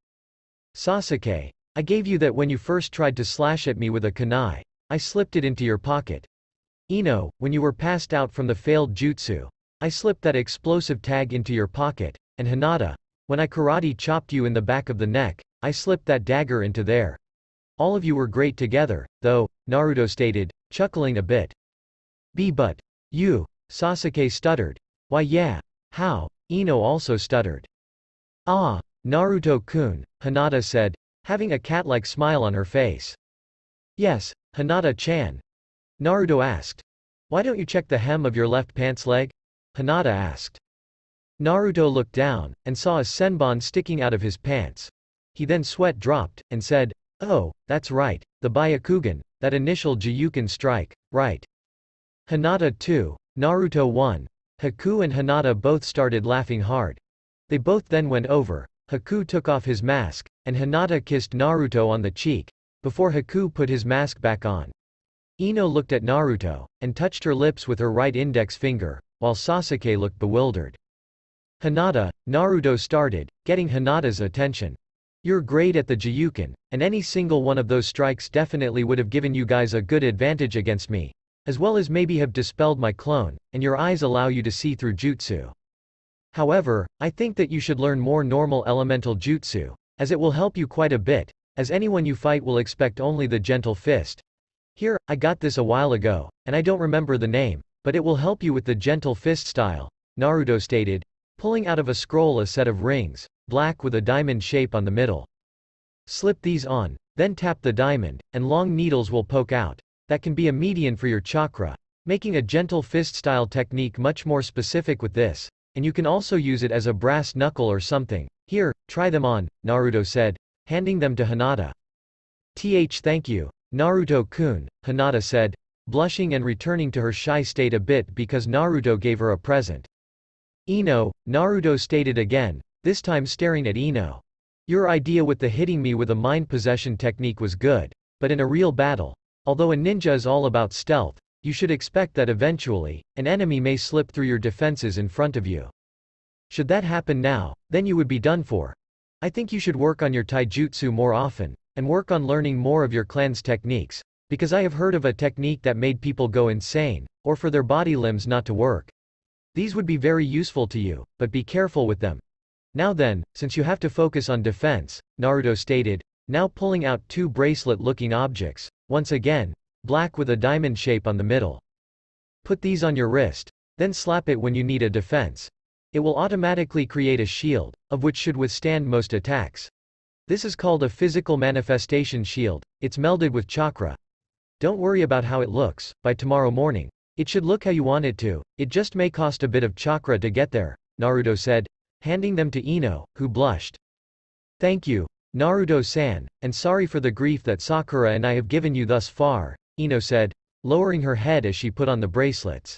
Sasuke, I gave you that when you first tried to slash at me with a kunai. I slipped it into your pocket. Ino, when you were passed out from the failed jutsu. I slipped that explosive tag into your pocket, and Hinata, When I karate chopped you in the back of the neck, I slipped that dagger into there. All of you were great together, though, Naruto stated, chuckling a bit. B but. You. Sasuke stuttered. Why yeah. How? Ino also stuttered. Ah. Naruto-kun, Hinata said, having a cat-like smile on her face. Yes, Hinata-chan. Naruto asked. Why don't you check the hem of your left pants leg? Hinata asked. Naruto looked down, and saw a senbon sticking out of his pants. He then sweat dropped, and said, Oh, that's right, the Byakugan, that initial Juuken strike, right. Hinata 2, Naruto 1. Haku and Hinata both started laughing hard. They both then went over, Haku took off his mask, and Hinata kissed Naruto on the cheek, before Haku put his mask back on. Ino looked at Naruto, and touched her lips with her right index finger, while Sasuke looked bewildered. Hinata, Naruto started, getting Hinata's attention. You're great at the Juuken, and any single one of those strikes definitely would have given you guys a good advantage against me. As well as maybe have dispelled my clone, and your eyes allow you to see through jutsu. However, I think that you should learn more normal elemental jutsu, as it will help you quite a bit, as anyone you fight will expect only the gentle fist. Here, I got this a while ago, and I don't remember the name, but it will help you with the gentle fist style, Naruto stated, pulling out of a scroll a set of rings, black with a diamond shape on the middle. Slip these on, then tap the diamond, and long needles will poke out. That can be a median for your chakra, making a gentle fist style technique much more specific with this, and you can also use it as a brass knuckle or something. Here, try them on, Naruto said, handing them to Hinata. Th thank you, Naruto-kun, Hinata said, blushing and returning to her shy state a bit because Naruto gave her a present. Ino, Naruto stated again, this time staring at Ino. Your idea with the hitting me with a mind possession technique was good. But in a real battle, although a ninja is all about stealth, you should expect that eventually, an enemy may slip through your defenses in front of you. Should that happen now, then you would be done for. I think you should work on your taijutsu more often, and work on learning more of your clan's techniques, because I have heard of a technique that made people go insane, or for their body limbs not to work. These would be very useful to you, but be careful with them. Now then, since you have to focus on defense, Naruto stated, now pulling out two bracelet-looking objects, once again, black with a diamond shape on the middle. Put these on your wrist, then slap it when you need a defense. It will automatically create a shield, of which should withstand most attacks. This is called a physical manifestation shield, it's melded with chakra. Don't worry about how it looks, by tomorrow morning, it should look how you want it to, it just may cost a bit of chakra to get there, Naruto said, handing them to Ino, who blushed. Thank you, Naruto-san, and sorry for the grief that Sakura and I have given you thus far, Ino said, lowering her head as she put on the bracelets.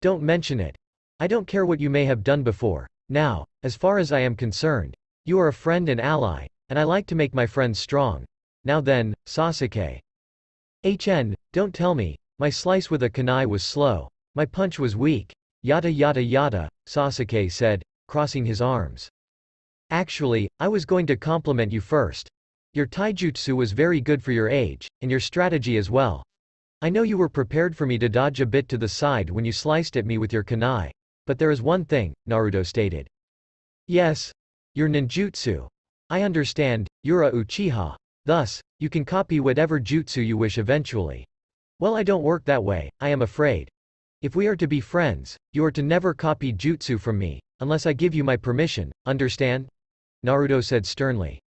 Don't mention it. I don't care what you may have done before. Now, as far as I am concerned, you are a friend and ally, and I like to make my friends strong. Now then, Sasuke. HN, don't tell me, my slice with a kunai was slow. My punch was weak. Yada yada yada, Sasuke said, crossing his arms. Actually, I was going to compliment you first. Your taijutsu was very good for your age, and your strategy as well. I know you were prepared for me to dodge a bit to the side when you sliced at me with your kunai. But there is one thing, Naruto stated. Yes. Your ninjutsu. I understand, you're a Uchiha. Thus, you can copy whatever jutsu you wish eventually. Well I don't work that way, I am afraid. If we are to be friends, you are to never copy jutsu from me, unless I give you my permission, understand? Naruto said sternly.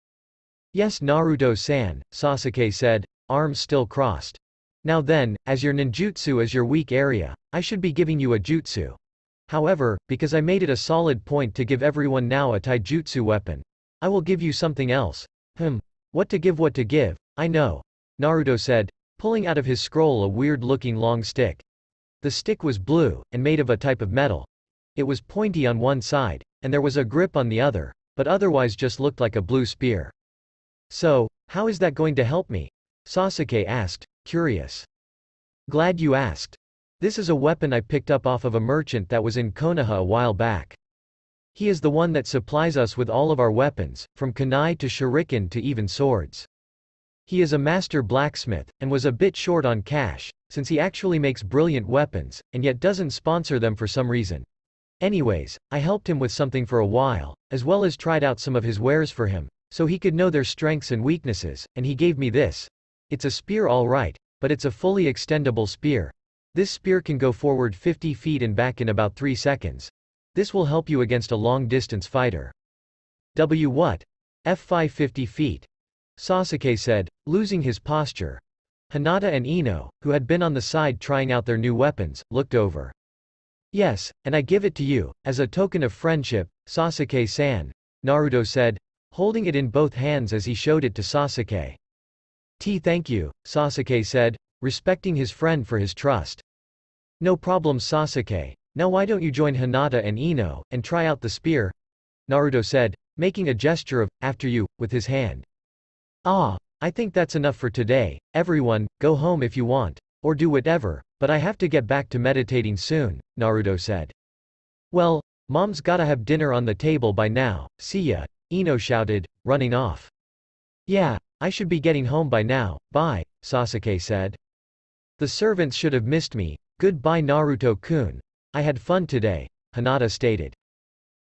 Yes Naruto-san, Sasuke said, arms still crossed. Now then, as your ninjutsu is your weak area, I should be giving you a jutsu. However, because I made it a solid point to give everyone now a taijutsu weapon, I will give you something else. Hmm. What to give what to give, I know. Naruto said, pulling out of his scroll a weird-looking long stick. The stick was blue, and made of a type of metal. It was pointy on one side, and there was a grip on the other, but otherwise just looked like a blue spear. So, how is that going to help me? Sasuke asked, curious. Glad you asked. This is a weapon I picked up off of a merchant that was in Konoha a while back. He is the one that supplies us with all of our weapons, from kunai to shuriken to even swords. He is a master blacksmith, and was a bit short on cash, since he actually makes brilliant weapons, and yet doesn't sponsor them for some reason. Anyways, I helped him with something for a while, as well as tried out some of his wares for him, so he could know their strengths and weaknesses, and he gave me this. It's a spear alright, but it's a fully extendable spear. This spear can go forward 50 feet and back in about 3 seconds. This will help you against a long-distance fighter. W what? F5 50 feet. Sasuke said, losing his posture. Hinata and Ino, who had been on the side trying out their new weapons, looked over. Yes, and I give it to you, as a token of friendship, Sasuke-san, Naruto said, holding it in both hands as he showed it to Sasuke. T thank you, Sasuke said, respecting his friend for his trust. No problem Sasuke, now why don't you join Hinata and Ino, and try out the spear? Naruto said, making a gesture of, after you, with his hand. Ah, I think that's enough for today, everyone, go home if you want, or do whatever, but I have to get back to meditating soon, Naruto said. Well, mom's gotta have dinner on the table by now, see ya, Ino shouted, running off. Yeah, I should be getting home by now, bye, Sasuke said. The servants should have missed me, goodbye Naruto-kun. I had fun today, Hinata stated.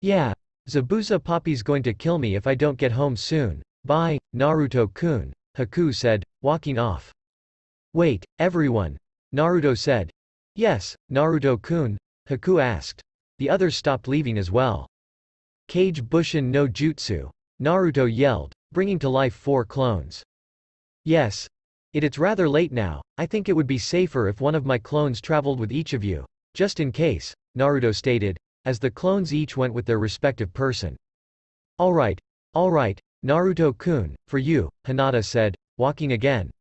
Yeah, Zabuza Papi's going to kill me if I don't get home soon, bye, Naruto-kun, Haku said, walking off. Wait, everyone, Naruto said. Yes, Naruto-kun, Haku asked. The others stopped leaving as well. Kage Bushin no Jutsu. Naruto yelled, bringing to life four clones. Yes. It it's rather late now, I think it would be safer if one of my clones traveled with each of you, just in case, Naruto stated, as the clones each went with their respective person. Alright, alright, Naruto-kun, for you, Hinata said, walking again.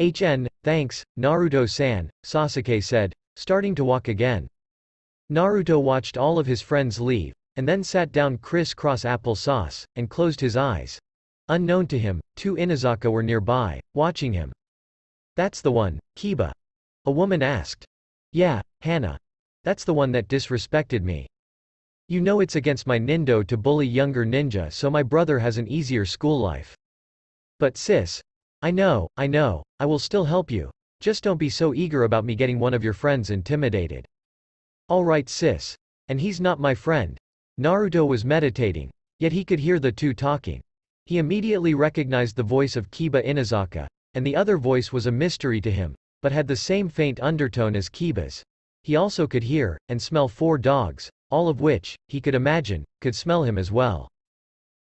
HN, thanks, Naruto-san, Sasuke said, starting to walk again. Naruto watched all of his friends leave, and then sat down criss-cross applesauce, and closed his eyes. Unknown to him, two Inuzuka were nearby, watching him. That's the one, Kiba. A woman asked. Yeah, Hana. That's the one that disrespected me. You know it's against my nindo to bully younger ninja so my brother has an easier school life. But sis, I know, I know, I will still help you. Just don't be so eager about me getting one of your friends intimidated. Alright sis. And he's not my friend. Naruto was meditating. Yet he could hear the two talking. He immediately recognized the voice of Kiba Inuzuka, and the other voice was a mystery to him, but had the same faint undertone as Kiba's. He also could hear, and smell four dogs, all of which, he could imagine, could smell him as well.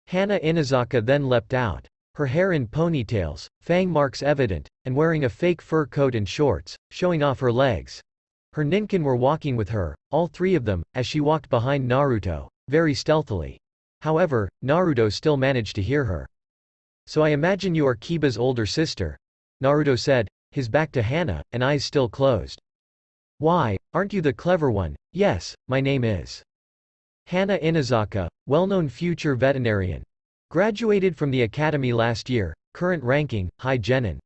Hana Inuzuka then leapt out her hair in ponytails, fang marks evident, and wearing a fake fur coat and shorts, showing off her legs. Her ninken were walking with her, all three of them, as she walked behind Naruto, very stealthily. However, Naruto still managed to hear her. So I imagine you are Kiba's older sister. Naruto said, his back to Hana, and eyes still closed. Why, aren't you the clever one? Yes, my name is. Hana Inuzuka, well-known future veterinarian, Graduated from the academy last year, current ranking, High Genin.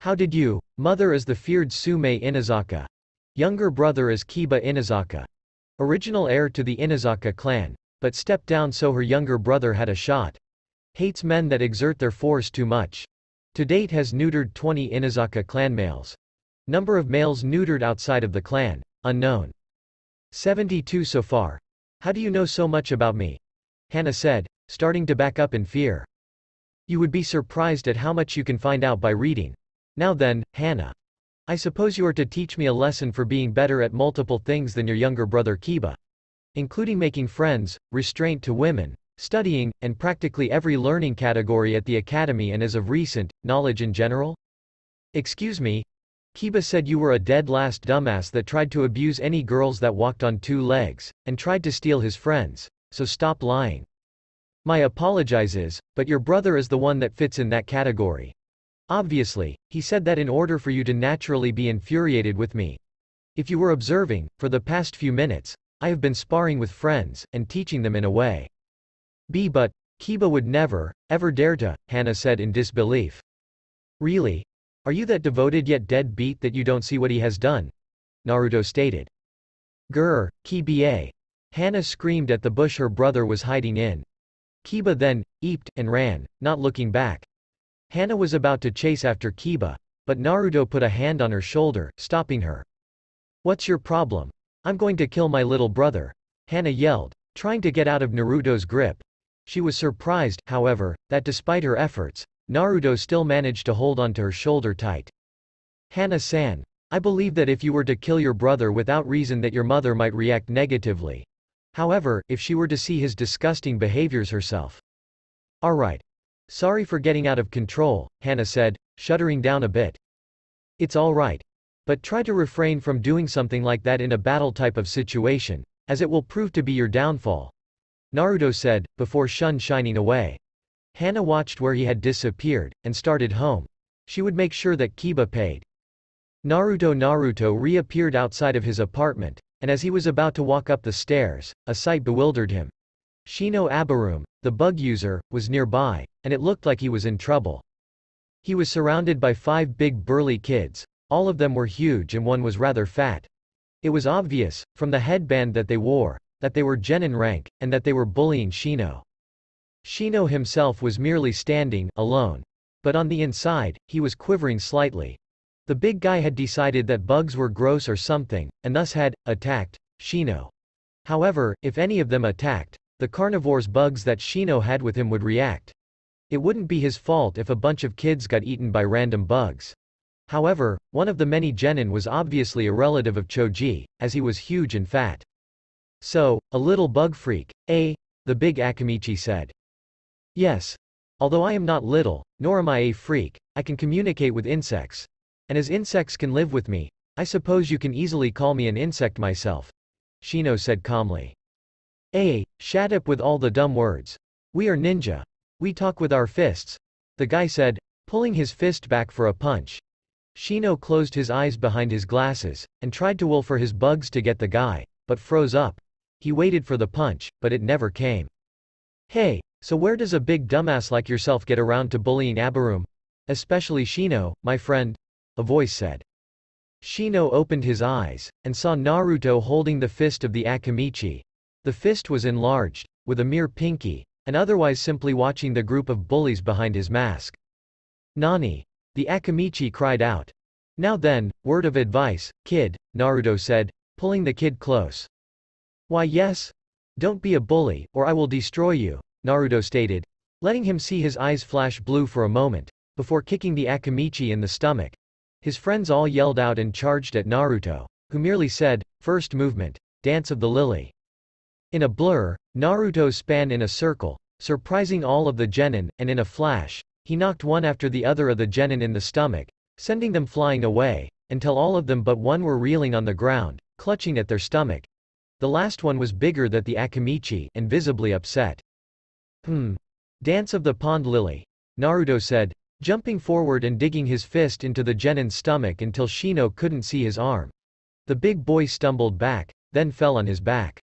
How did you? Mother is the feared Tsume Inuzuka. Younger brother is Kiba Inuzuka. Original heir to the Inuzuka clan, but stepped down so her younger brother had a shot. Hates men that exert their force too much. To date has neutered 20 Inuzuka clan males. Number of males neutered outside of the clan, unknown. 72 so far. How do you know so much about me? Hana said, starting to back up in fear. You would be surprised at how much you can find out by reading. Now then, Hana. I suppose you are to teach me a lesson for being better at multiple things than your younger brother Kiba. Including making friends, restraint to women, studying, and practically every learning category at the academy and as of recent, knowledge in general? Excuse me? Kiba said you were a dead last dumbass that tried to abuse any girls that walked on two legs, and tried to steal his friends. So stop lying. My apologizes, but your brother is the one that fits in that category. Obviously, he said that in order for you to naturally be infuriated with me. If you were observing, for the past few minutes, I have been sparring with friends, and teaching them in a way. B but, Kiba would never, ever dare to, Hana said in disbelief. Really? Are you that devoted yet dead beat that you don't see what he has done? Naruto stated. Grr, Kiba. Hana screamed at the bush her brother was hiding in. Kiba then, eeped, and ran, not looking back. Hana was about to chase after Kiba, but Naruto put a hand on her shoulder, stopping her. What's your problem? I'm going to kill my little brother. Hana yelled, trying to get out of Naruto's grip. She was surprised, however, that despite her efforts, Naruto still managed to hold onto her shoulder tight. Hana-san. I believe that if you were to kill your brother without reason that your mother might react negatively. However, if she were to see his disgusting behaviors herself. Alright. Sorry for getting out of control, Hana said, shuddering down a bit. It's alright. But try to refrain from doing something like that in a battle type of situation, as it will prove to be your downfall. Naruto said, before Shun shining away. Hana watched where he had disappeared, and started home. She would make sure that Kiba paid. Naruto Naruto reappeared outside of his apartment, and as he was about to walk up the stairs, a sight bewildered him. Shino Aburame, the bug user, was nearby, and it looked like he was in trouble. He was surrounded by five big burly kids, all of them were huge and one was rather fat. It was obvious, from the headband that they wore, that they were genin rank, and that they were bullying Shino. Shino himself was merely standing, alone. But on the inside, he was quivering slightly. The big guy had decided that bugs were gross or something, and thus had, attacked, Shino. However, if any of them attacked, the carnivore's bugs that Shino had with him would react. It wouldn't be his fault if a bunch of kids got eaten by random bugs. However, one of the many genin was obviously a relative of Choji, as he was huge and fat. So, a little bug freak, eh? The big Akimichi said. Yes. Although I am not little, nor am I a freak, I can communicate with insects. And as insects can live with me, I suppose you can easily call me an insect myself. Shino said calmly. Eh, shut up with all the dumb words. We are ninja. We talk with our fists. The guy said, pulling his fist back for a punch. Shino closed his eyes behind his glasses, and tried to will for his bugs to get the guy, but froze up. He waited for the punch, but it never came. Hey, so where does a big dumbass like yourself get around to bullying Aburame? Especially Shino, my friend? a voice said. Shino opened his eyes, and saw Naruto holding the fist of the Akimichi. The fist was enlarged, with a mere pinky, and otherwise simply watching the group of bullies behind his mask. Nani? The Akimichi cried out. Now then, word of advice, kid, Naruto said, pulling the kid close. Why yes? Don't be a bully, or I will destroy you, Naruto stated, letting him see his eyes flash blue for a moment, before kicking the Akimichi in the stomach. His friends all yelled out and charged at Naruto, who merely said, first movement, dance of the lily. In a blur, Naruto span in a circle, surprising all of the genin, and in a flash, he knocked one after the other of the genin in the stomach, sending them flying away, until all of them but one were reeling on the ground, clutching at their stomach. The last one was bigger than the Akimichi, and visibly upset. Hmm. Dance of the Pond Lily. Naruto said, jumping forward and digging his fist into the genin's stomach until Shino couldn't see his arm. The big boy stumbled back, then fell on his back.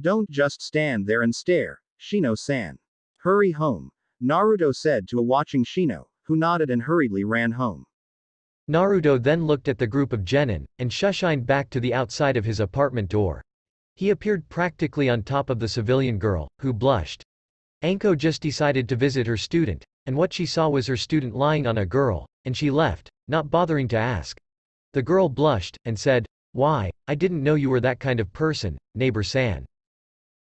Don't just stand there and stare, Shino-san. Hurry home, Naruto said to a watching Shino, who nodded and hurriedly ran home. Naruto then looked at the group of genin, and shushined back to the outside of his apartment door. He appeared practically on top of the civilian girl, who blushed. Anko just decided to visit her student, and what she saw was her student lying on a girl, and she left, not bothering to ask. The girl blushed, and said, Why, I didn't know you were that kind of person, neighbor San.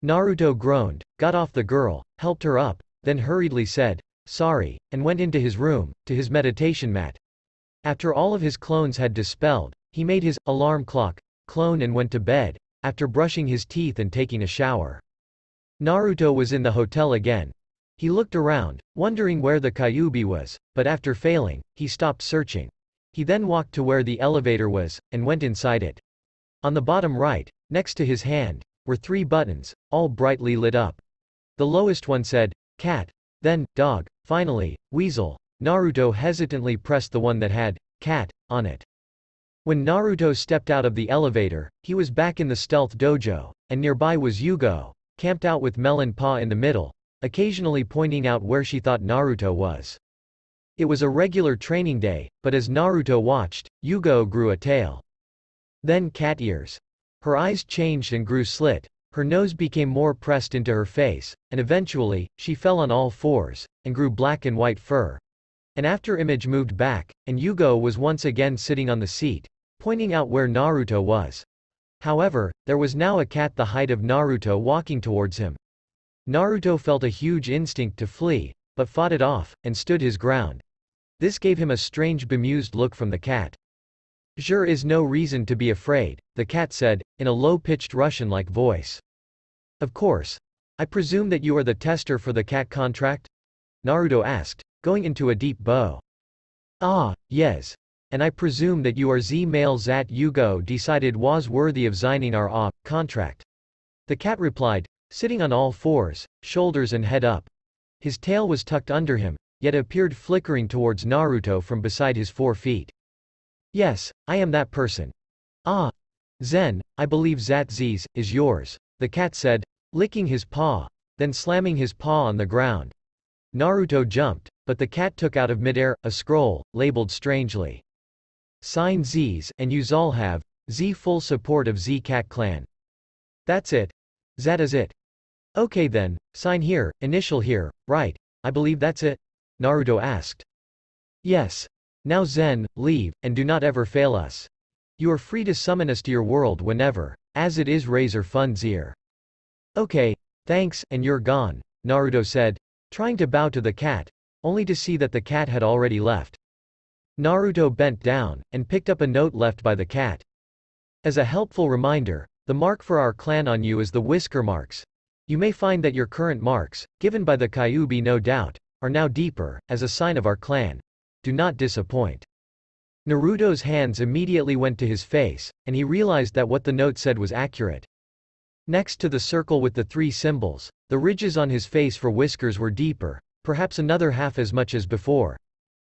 Naruto groaned, got off the girl, helped her up, then hurriedly said, Sorry, and went into his room, to his meditation mat. After all of his clones had dispelled, he made his alarm clock clone and went to bed, after brushing his teeth and taking a shower. Naruto was in the hotel again, he looked around, wondering where the Kyuubi was, but after failing, he stopped searching. He then walked to where the elevator was, and went inside it. On the bottom right, next to his hand, were three buttons, all brightly lit up. The lowest one said, cat, then, dog, finally, weasel. Naruto hesitantly pressed the one that had, cat, on it. When Naruto stepped out of the elevator, he was back in the stealth dojo, and nearby was Yugao, camped out with Melon Paw in the middle, occasionally pointing out where she thought Naruto was. It was a regular training day, but as Naruto watched, Yugao grew a tail. Then cat ears. Her eyes changed and grew slit, her nose became more pressed into her face, and eventually, she fell on all fours, and grew black and white fur. And after image moved back, and Yugao was once again sitting on the seat, pointing out where Naruto was. However, there was now a cat the height of Naruto walking towards him. Naruto felt a huge instinct to flee, but fought it off, and stood his ground. This gave him a strange bemused look from the cat. There is no reason to be afraid, the cat said, in a low-pitched Russian-like voice. Of course. I presume that you are the tester for the cat contract? Naruto asked, going into a deep bow. Ah, yes. And I presume that you are Z male Zat Yugao decided was worthy of signing our ah, contract. The cat replied, sitting on all fours, shoulders and head up. His tail was tucked under him, yet appeared flickering towards Naruto from beside his four feet. Yes, I am that person. Ah. Zen, I believe Zat Z's, is yours, the cat said, licking his paw, then slamming his paw on the ground. Naruto jumped, but the cat took out of midair, a scroll, labeled strangely. Sign Z's, and yous all have, Z full support of Z Cat Clan. That's it. That is it. Okay then, sign here, initial here, right, I believe that's it? Naruto asked. Yes. Now Zen, leave, and do not ever fail us. You are free to summon us to your world whenever, as it is Razor ear. Okay, thanks, and you're gone, Naruto said, trying to bow to the cat, only to see that the cat had already left. Naruto bent down, and picked up a note left by the cat. As a helpful reminder, the mark for our clan on you is the whisker marks. You may find that your current marks, given by the Kyuubi no doubt, are now deeper, as a sign of our clan. Do not disappoint. Naruto's hands immediately went to his face, and he realized that what the note said was accurate. Next to the circle with the three symbols, the ridges on his face for whiskers were deeper, perhaps another half as much as before.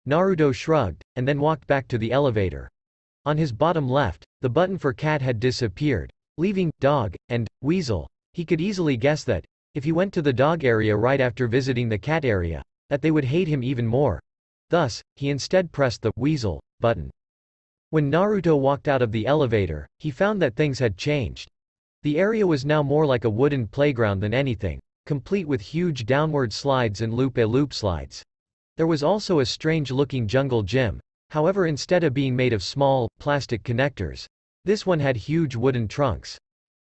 Naruto shrugged, and then walked back to the elevator. On his bottom left, the button for cat had disappeared, leaving dog and weasel. He could easily guess that, if he went to the dog area right after visiting the cat area, that they would hate him even more, Thus, he instead pressed the weasel button. When Naruto walked out of the elevator, he found that things had changed. The area was now more like a wooden playground than anything, complete with huge downward slides and loop-a-loop -loop slides. There was also a strange-looking jungle gym, however instead of being made of small, plastic connectors, this one had huge wooden trunks.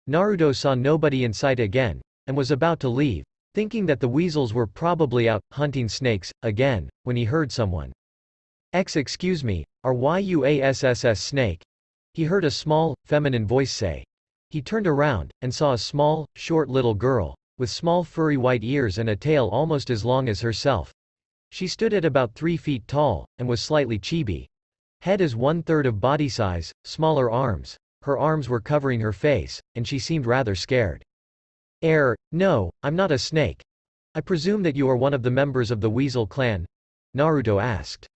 Naruto saw nobody in sight again, and was about to leave, thinking that the weasels were probably out, hunting snakes, again, when he heard someone. X excuse me, are YUASSS snake? He heard a small, feminine voice say. He turned around, and saw a small, short little girl, with small furry white ears and a tail almost as long as herself. She stood at about three feet tall, and was slightly chibi. Head is one-third of body size, smaller arms. Her arms were covering her face, and she seemed rather scared. Air, no, I'm not a snake. I presume that you are one of the members of the Weasel clan? Naruto asked.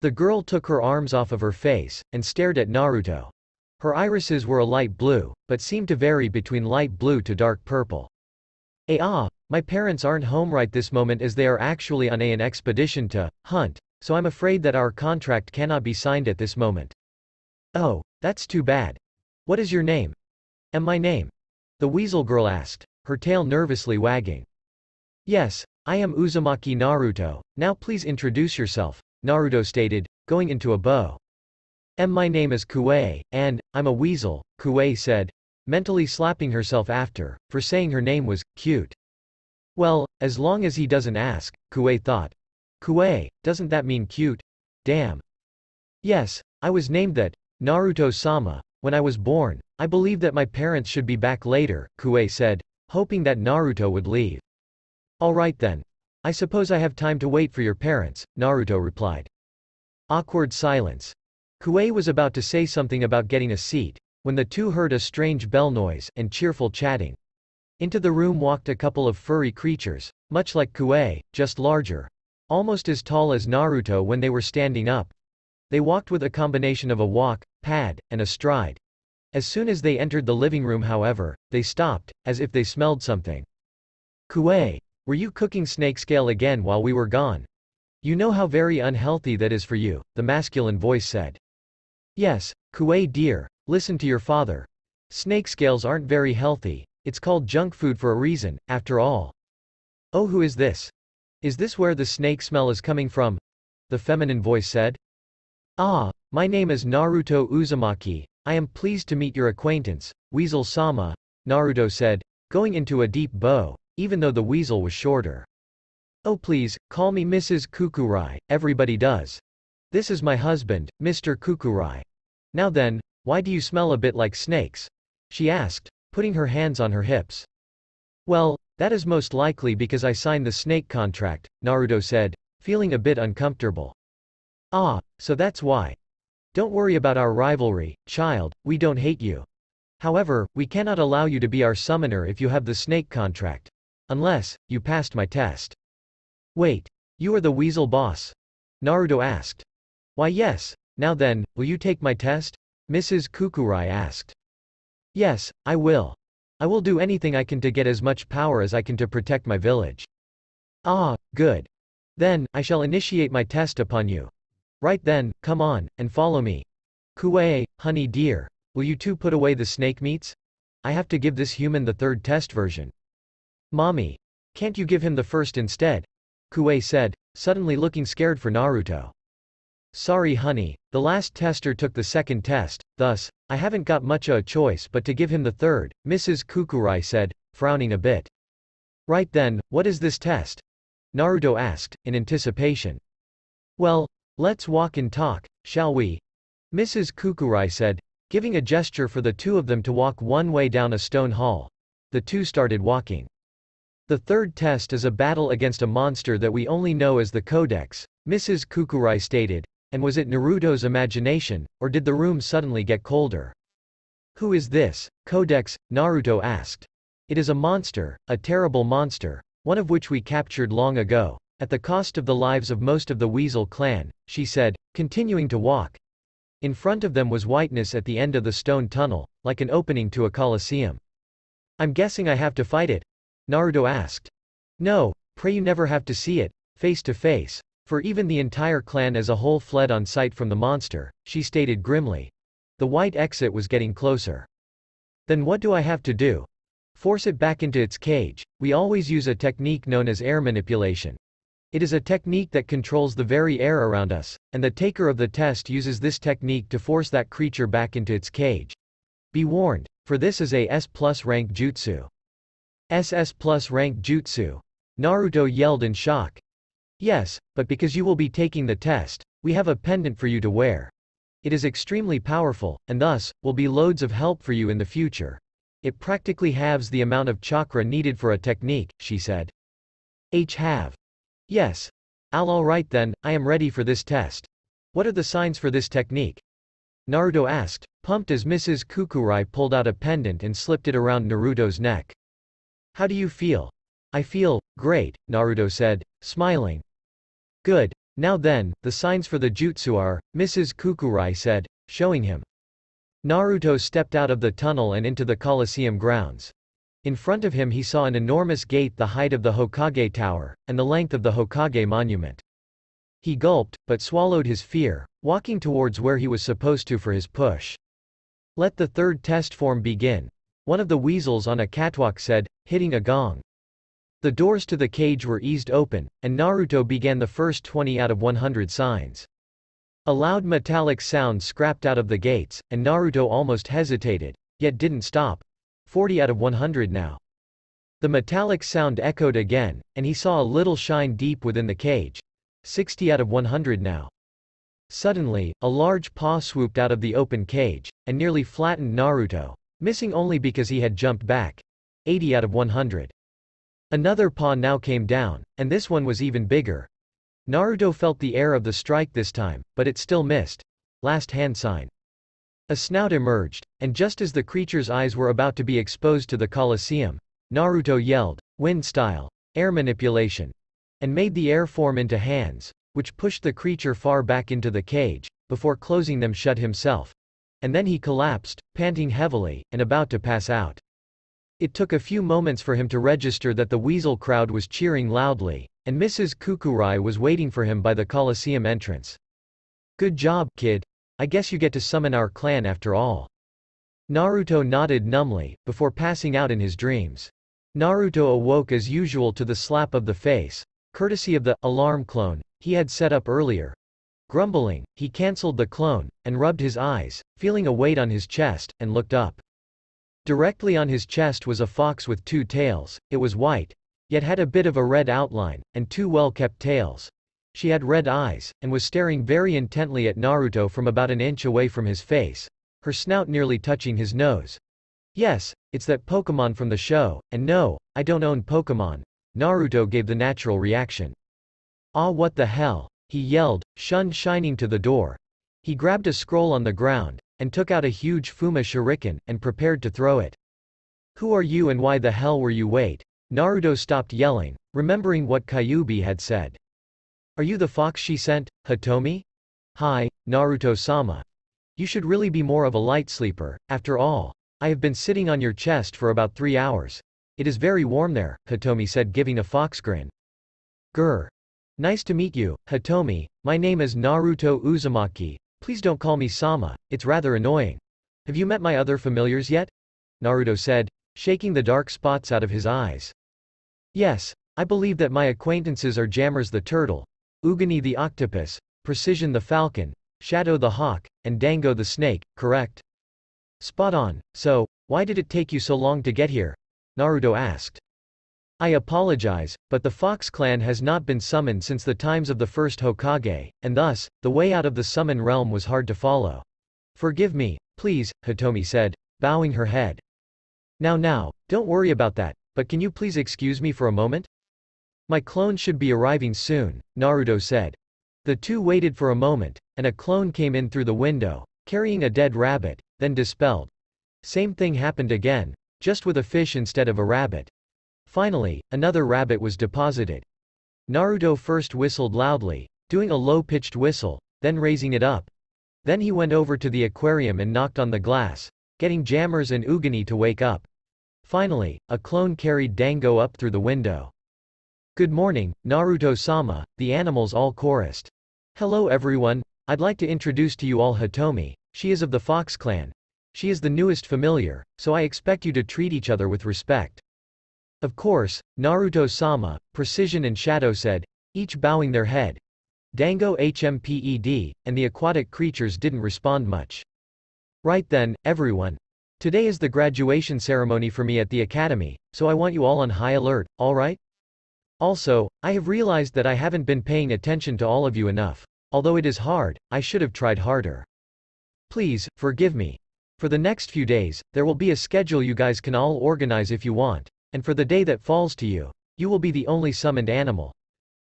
The girl took her arms off of her face, and stared at Naruto. Her irises were a light blue, but seemed to vary between light blue to dark purple. Eh ah, my parents aren't home right this moment as they are actually on a an expedition to hunt, so I'm afraid that our contract cannot be signed at this moment. Oh, that's too bad. What is your name? And my name? The weasel girl asked, her tail nervously wagging. Yes, I am Uzumaki Naruto, now please introduce yourself, Naruto stated, going into a bow. M my name is Kuei, and, I'm a weasel, Kuei said, mentally slapping herself after, for saying her name was, cute. Well, as long as he doesn't ask, Kuei thought. Kuei, doesn't that mean cute? Damn. Yes, I was named that, Naruto-sama, when I was born, I believe that my parents should be back later, Kuei said, hoping that Naruto would leave. Alright then. I suppose I have time to wait for your parents, Naruto replied. Awkward silence. Kuei was about to say something about getting a seat, when the two heard a strange bell noise, and cheerful chatting. Into the room walked a couple of furry creatures, much like Kuei, just larger. Almost as tall as Naruto when they were standing up. They walked with a combination of a walk, pad, and a stride. As soon as they entered the living room however, they stopped, as if they smelled something. Kuei. Were you cooking snake scale again while we were gone? You know how very unhealthy that is for you, the masculine voice said. Yes, Kuei dear, listen to your father. Snake scales aren't very healthy, it's called junk food for a reason, after all. Oh who is this? Is this where the snake smell is coming from? The feminine voice said. Ah, my name is Naruto Uzumaki, I am pleased to meet your acquaintance, Weasel-sama, Naruto said, going into a deep bow, even though the weasel was shorter. Oh please, call me Mrs. Kukurai, everybody does. This is my husband, Mr. Kukurai. Now then, why do you smell a bit like snakes? She asked, putting her hands on her hips. Well, that is most likely because I signed the snake contract, Naruto said, feeling a bit uncomfortable. Ah, so that's why. Don't worry about our rivalry, child, we don't hate you. However, we cannot allow you to be our summoner if you have the snake contract. Unless, you passed my test. Wait. You are the weasel boss? Naruto asked. Why yes, now then, will you take my test? Mrs. Kukurai asked. Yes, I will. I will do anything I can to get as much power as I can to protect my village. Ah, good. Then, I shall initiate my test upon you. Right then, come on, and follow me. Kuei, honey dear, will you two put away the snake meats? I have to give this human the third test version. Mommy. Can't you give him the first instead? Kuei said, suddenly looking scared for Naruto. Sorry honey, the last tester took the second test, thus, I haven't got much of a choice but to give him the third, Mrs. Kukurai said, frowning a bit. Right then, what is this test? Naruto asked, in anticipation. Well, let's walk and talk, shall we? Mrs. Kukurai said, giving a gesture for the two of them to walk one way down a stone hall. The two started walking. The third test is a battle against a monster that we only know as the Codex, Mrs. Kukurai stated, and was it Naruto's imagination, or did the room suddenly get colder? Who is this, Codex? Naruto asked. It is a monster, a terrible monster, one of which we captured long ago, at the cost of the lives of most of the Weasel clan, she said, continuing to walk. In front of them was whiteness at the end of the stone tunnel, like an opening to a coliseum. I'm guessing I have to fight it, Naruto asked. No, pray you never have to see it, face to face. For even the entire clan as a whole fled on sight from the monster, she stated grimly. The white exit was getting closer. Then what do I have to do? Force it back into its cage. We always use a technique known as air manipulation. It is a technique that controls the very air around us, and the taker of the test uses this technique to force that creature back into its cage. Be warned, for this is a S plus rank jutsu. SS plus rank jutsu. Naruto yelled in shock. Yes, but because you will be taking the test, we have a pendant for you to wear. It is extremely powerful, and thus, will be loads of help for you in the future. It practically halves the amount of chakra needed for a technique, she said. H have. Yes. I'll alright then, I am ready for this test. What are the signs for this technique? Naruto asked, pumped as Mrs. Kukurai pulled out a pendant and slipped it around Naruto's neck. How do you feel? I feel, great, Naruto said, smiling. Good. Now then, the signs for the jutsu are, Mrs. Kukurai said, showing him. Naruto stepped out of the tunnel and into the Colosseum grounds. In front of him he saw an enormous gate the height of the Hokage Tower, and the length of the Hokage Monument. He gulped, but swallowed his fear, walking towards where he was supposed to for his push. Let the third test form begin. One of the weasels on a catwalk said, hitting a gong. The doors to the cage were eased open, and Naruto began the first 20 out of 100 signs. A loud metallic sound scrapped out of the gates, and Naruto almost hesitated, yet didn't stop. 40 out of 100 now. The metallic sound echoed again, and he saw a little shine deep within the cage. 60 out of 100 now. Suddenly, a large paw swooped out of the open cage, and nearly flattened Naruto. Missing only because he had jumped back. 80 out of 100. Another paw now came down, and this one was even bigger. Naruto felt the air of the strike this time, but it still missed. Last hand sign. A snout emerged, and just as the creature's eyes were about to be exposed to the Colosseum, Naruto yelled, wind style, air manipulation, and made the air form into hands, which pushed the creature far back into the cage, before closing them shut himself. And then he collapsed, panting heavily, and about to pass out. It took a few moments for him to register that the weasel crowd was cheering loudly, and Mrs. Kukurai was waiting for him by the Colosseum entrance. Good job, kid. I guess you get to summon our clan after all. Naruto nodded numbly, before passing out in his dreams. Naruto awoke as usual to the slap of the face, courtesy of the alarm clone he had set up earlier, Grumbling, he cancelled the clone, and rubbed his eyes, feeling a weight on his chest, and looked up. Directly on his chest was a fox with two tails, it was white, yet had a bit of a red outline, and two well-kept tails. She had red eyes, and was staring very intently at Naruto from about an inch away from his face, her snout nearly touching his nose. Yes, it's that Pokemon from the show, and no, I don't own Pokemon. Naruto gave the natural reaction. Ah what the hell, he yelled, shun shining to the door. He grabbed a scroll on the ground, and took out a huge Fuma shuriken, and prepared to throw it. Who are you and why the hell were you wait? Naruto stopped yelling, remembering what Kyuubi had said. Are you the fox she sent, Hitomi? Hi, Naruto-sama. You should really be more of a light sleeper, after all. I have been sitting on your chest for about three hours. It is very warm there, Hitomi said giving a fox grin. Grr. Nice to meet you, Hitomi, my name is Naruto Uzumaki, please don't call me Sama, it's rather annoying. Have you met my other familiars yet? Naruto said, shaking the dark spots out of his eyes. Yes, I believe that my acquaintances are Jammers the turtle, Ugani the octopus, Precision the falcon, Shadow the hawk, and Dango the snake, correct? Spot on, so, why did it take you so long to get here? Naruto asked. I apologize, but the Fox clan has not been summoned since the times of the first Hokage, and thus, the way out of the summon realm was hard to follow. Forgive me, please, Hitomi said, bowing her head. Now now, don't worry about that, but can you please excuse me for a moment? My clone should be arriving soon, Naruto said. The two waited for a moment, and a clone came in through the window, carrying a dead rabbit, then dispelled. Same thing happened again, just with a fish instead of a rabbit. Finally, another rabbit was deposited. Naruto first whistled loudly, doing a low-pitched whistle, then raising it up. Then he went over to the aquarium and knocked on the glass, getting Jammers and Ugani to wake up. Finally, a clone carried Dango up through the window. Good morning, Naruto-sama, the animals all chorused. Hello everyone, I'd like to introduce to you all Hitomi, she is of the Fox clan. She is the newest familiar, so I expect you to treat each other with respect. Of course, Naruto-sama, Precision and Shadow said, each bowing their head. Dango HMPED, and the aquatic creatures didn't respond much. Right then, everyone. Today is the graduation ceremony for me at the academy, so I want you all on high alert, alright? Also, I have realized that I haven't been paying attention to all of you enough. Although it is hard, I should have tried harder. Please, forgive me. For the next few days, there will be a schedule you guys can all organize if you want, and for the day that falls to you, you will be the only summoned animal.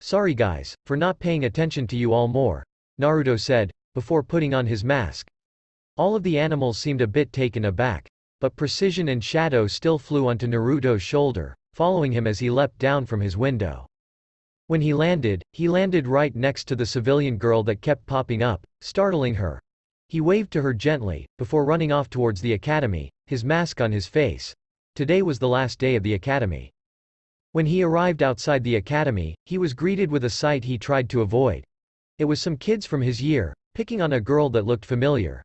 Sorry guys, for not paying attention to you all more, Naruto said, before putting on his mask. All of the animals seemed a bit taken aback, but Precision and Shadow still flew onto Naruto's shoulder, following him as he leapt down from his window. When he landed, he landed right next to the civilian girl that kept popping up, startling her. He waved to her gently, before running off towards the academy, his mask on his face. Today was the last day of the academy. When he arrived outside the academy, he was greeted with a sight he tried to avoid. It was some kids from his year, picking on a girl that looked familiar.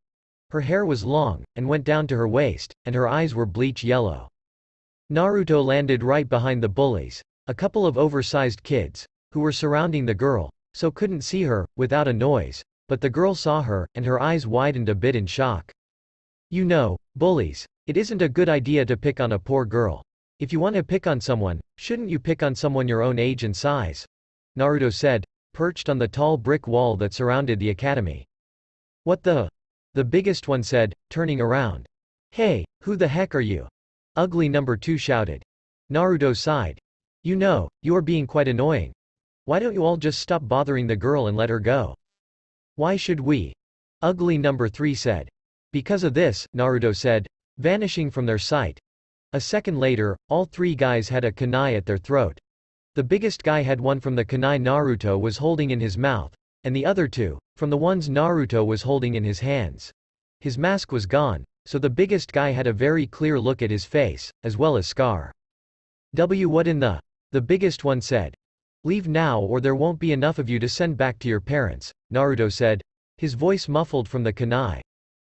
Her hair was long, and went down to her waist, and her eyes were bleach yellow. Naruto landed right behind the bullies, a couple of oversized kids, who were surrounding the girl, so couldn't see her, without a noise, but the girl saw her, and her eyes widened a bit in shock. You know, bullies. It isn't a good idea to pick on a poor girl. If you want to pick on someone, shouldn't you pick on someone your own age and size? Naruto said, perched on the tall brick wall that surrounded the academy. What the? The biggest one said, turning around. Hey, who the heck are you? Ugly number 2 shouted. Naruto sighed. You know, you are being quite annoying. Why don't you all just stop bothering the girl and let her go? Why should we? Ugly number 3 said. Because of this, Naruto said, vanishing from their sight. A second later, all three guys had a kunai at their throat. The biggest guy had one from the kunai Naruto was holding in his mouth, and the other two, from the ones Naruto was holding in his hands. His mask was gone, so the biggest guy had a very clear look at his face, as well as Scar. W what in the? The biggest one said. Leave now or there won't be enough of you to send back to your parents, Naruto said, his voice muffled from the kunai.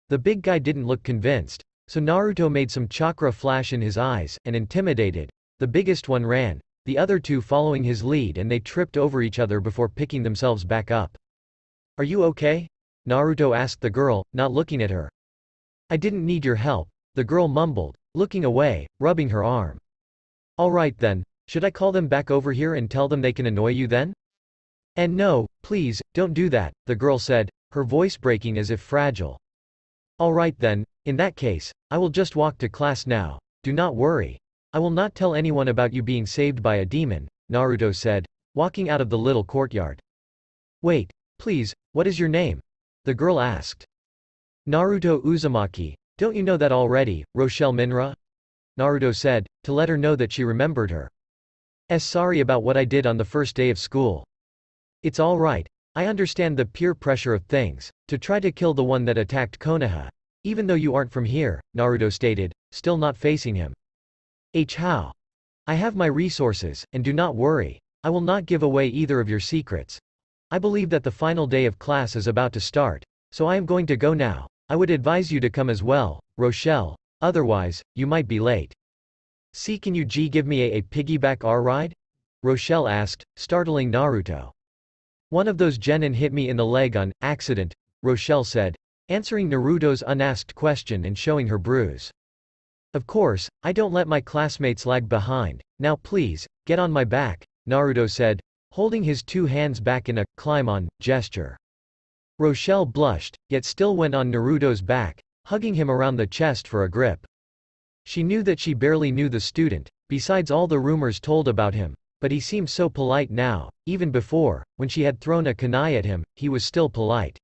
The big guy didn't look convinced, so Naruto made some chakra flash in his eyes, and intimidated. The biggest one ran, the other two following his lead and they tripped over each other before picking themselves back up. Are you okay? Naruto asked the girl, not looking at her. I didn't need your help, the girl mumbled, looking away, rubbing her arm. Alright then, should I call them back over here and tell them they can annoy you then? And no, please, don't do that, the girl said, her voice breaking as if fragile. Alright then, in that case, I will just walk to class now, do not worry. I will not tell anyone about you being saved by a demon, Naruto said, walking out of the little courtyard. Wait, please, what is your name? The girl asked. Naruto Uzumaki, don't you know that already, Rochelle Minra? Naruto said, to let her know that she remembered her. S sorry about what I did on the first day of school. It's alright, I understand the peer pressure of things, to try to kill the one that attacked Konoha. Even though you aren't from here, Naruto stated, still not facing him. H. How? I have my resources, and do not worry. I will not give away either of your secrets. I believe that the final day of class is about to start, so I am going to go now. I would advise you to come as well, Rochelle, otherwise, you might be late. See can you G give me a, a piggyback R ride? Rochelle asked, startling Naruto. One of those genin hit me in the leg on accident, Rochelle said, answering Naruto's unasked question and showing her bruise. Of course, I don't let my classmates lag behind, now please, get on my back, Naruto said, holding his two hands back in a climb on gesture. Rochelle blushed, yet still went on Naruto's back, hugging him around the chest for a grip. She knew that she barely knew the student, besides all the rumors told about him, but he seemed so polite now, even before, when she had thrown a kunai at him, he was still polite.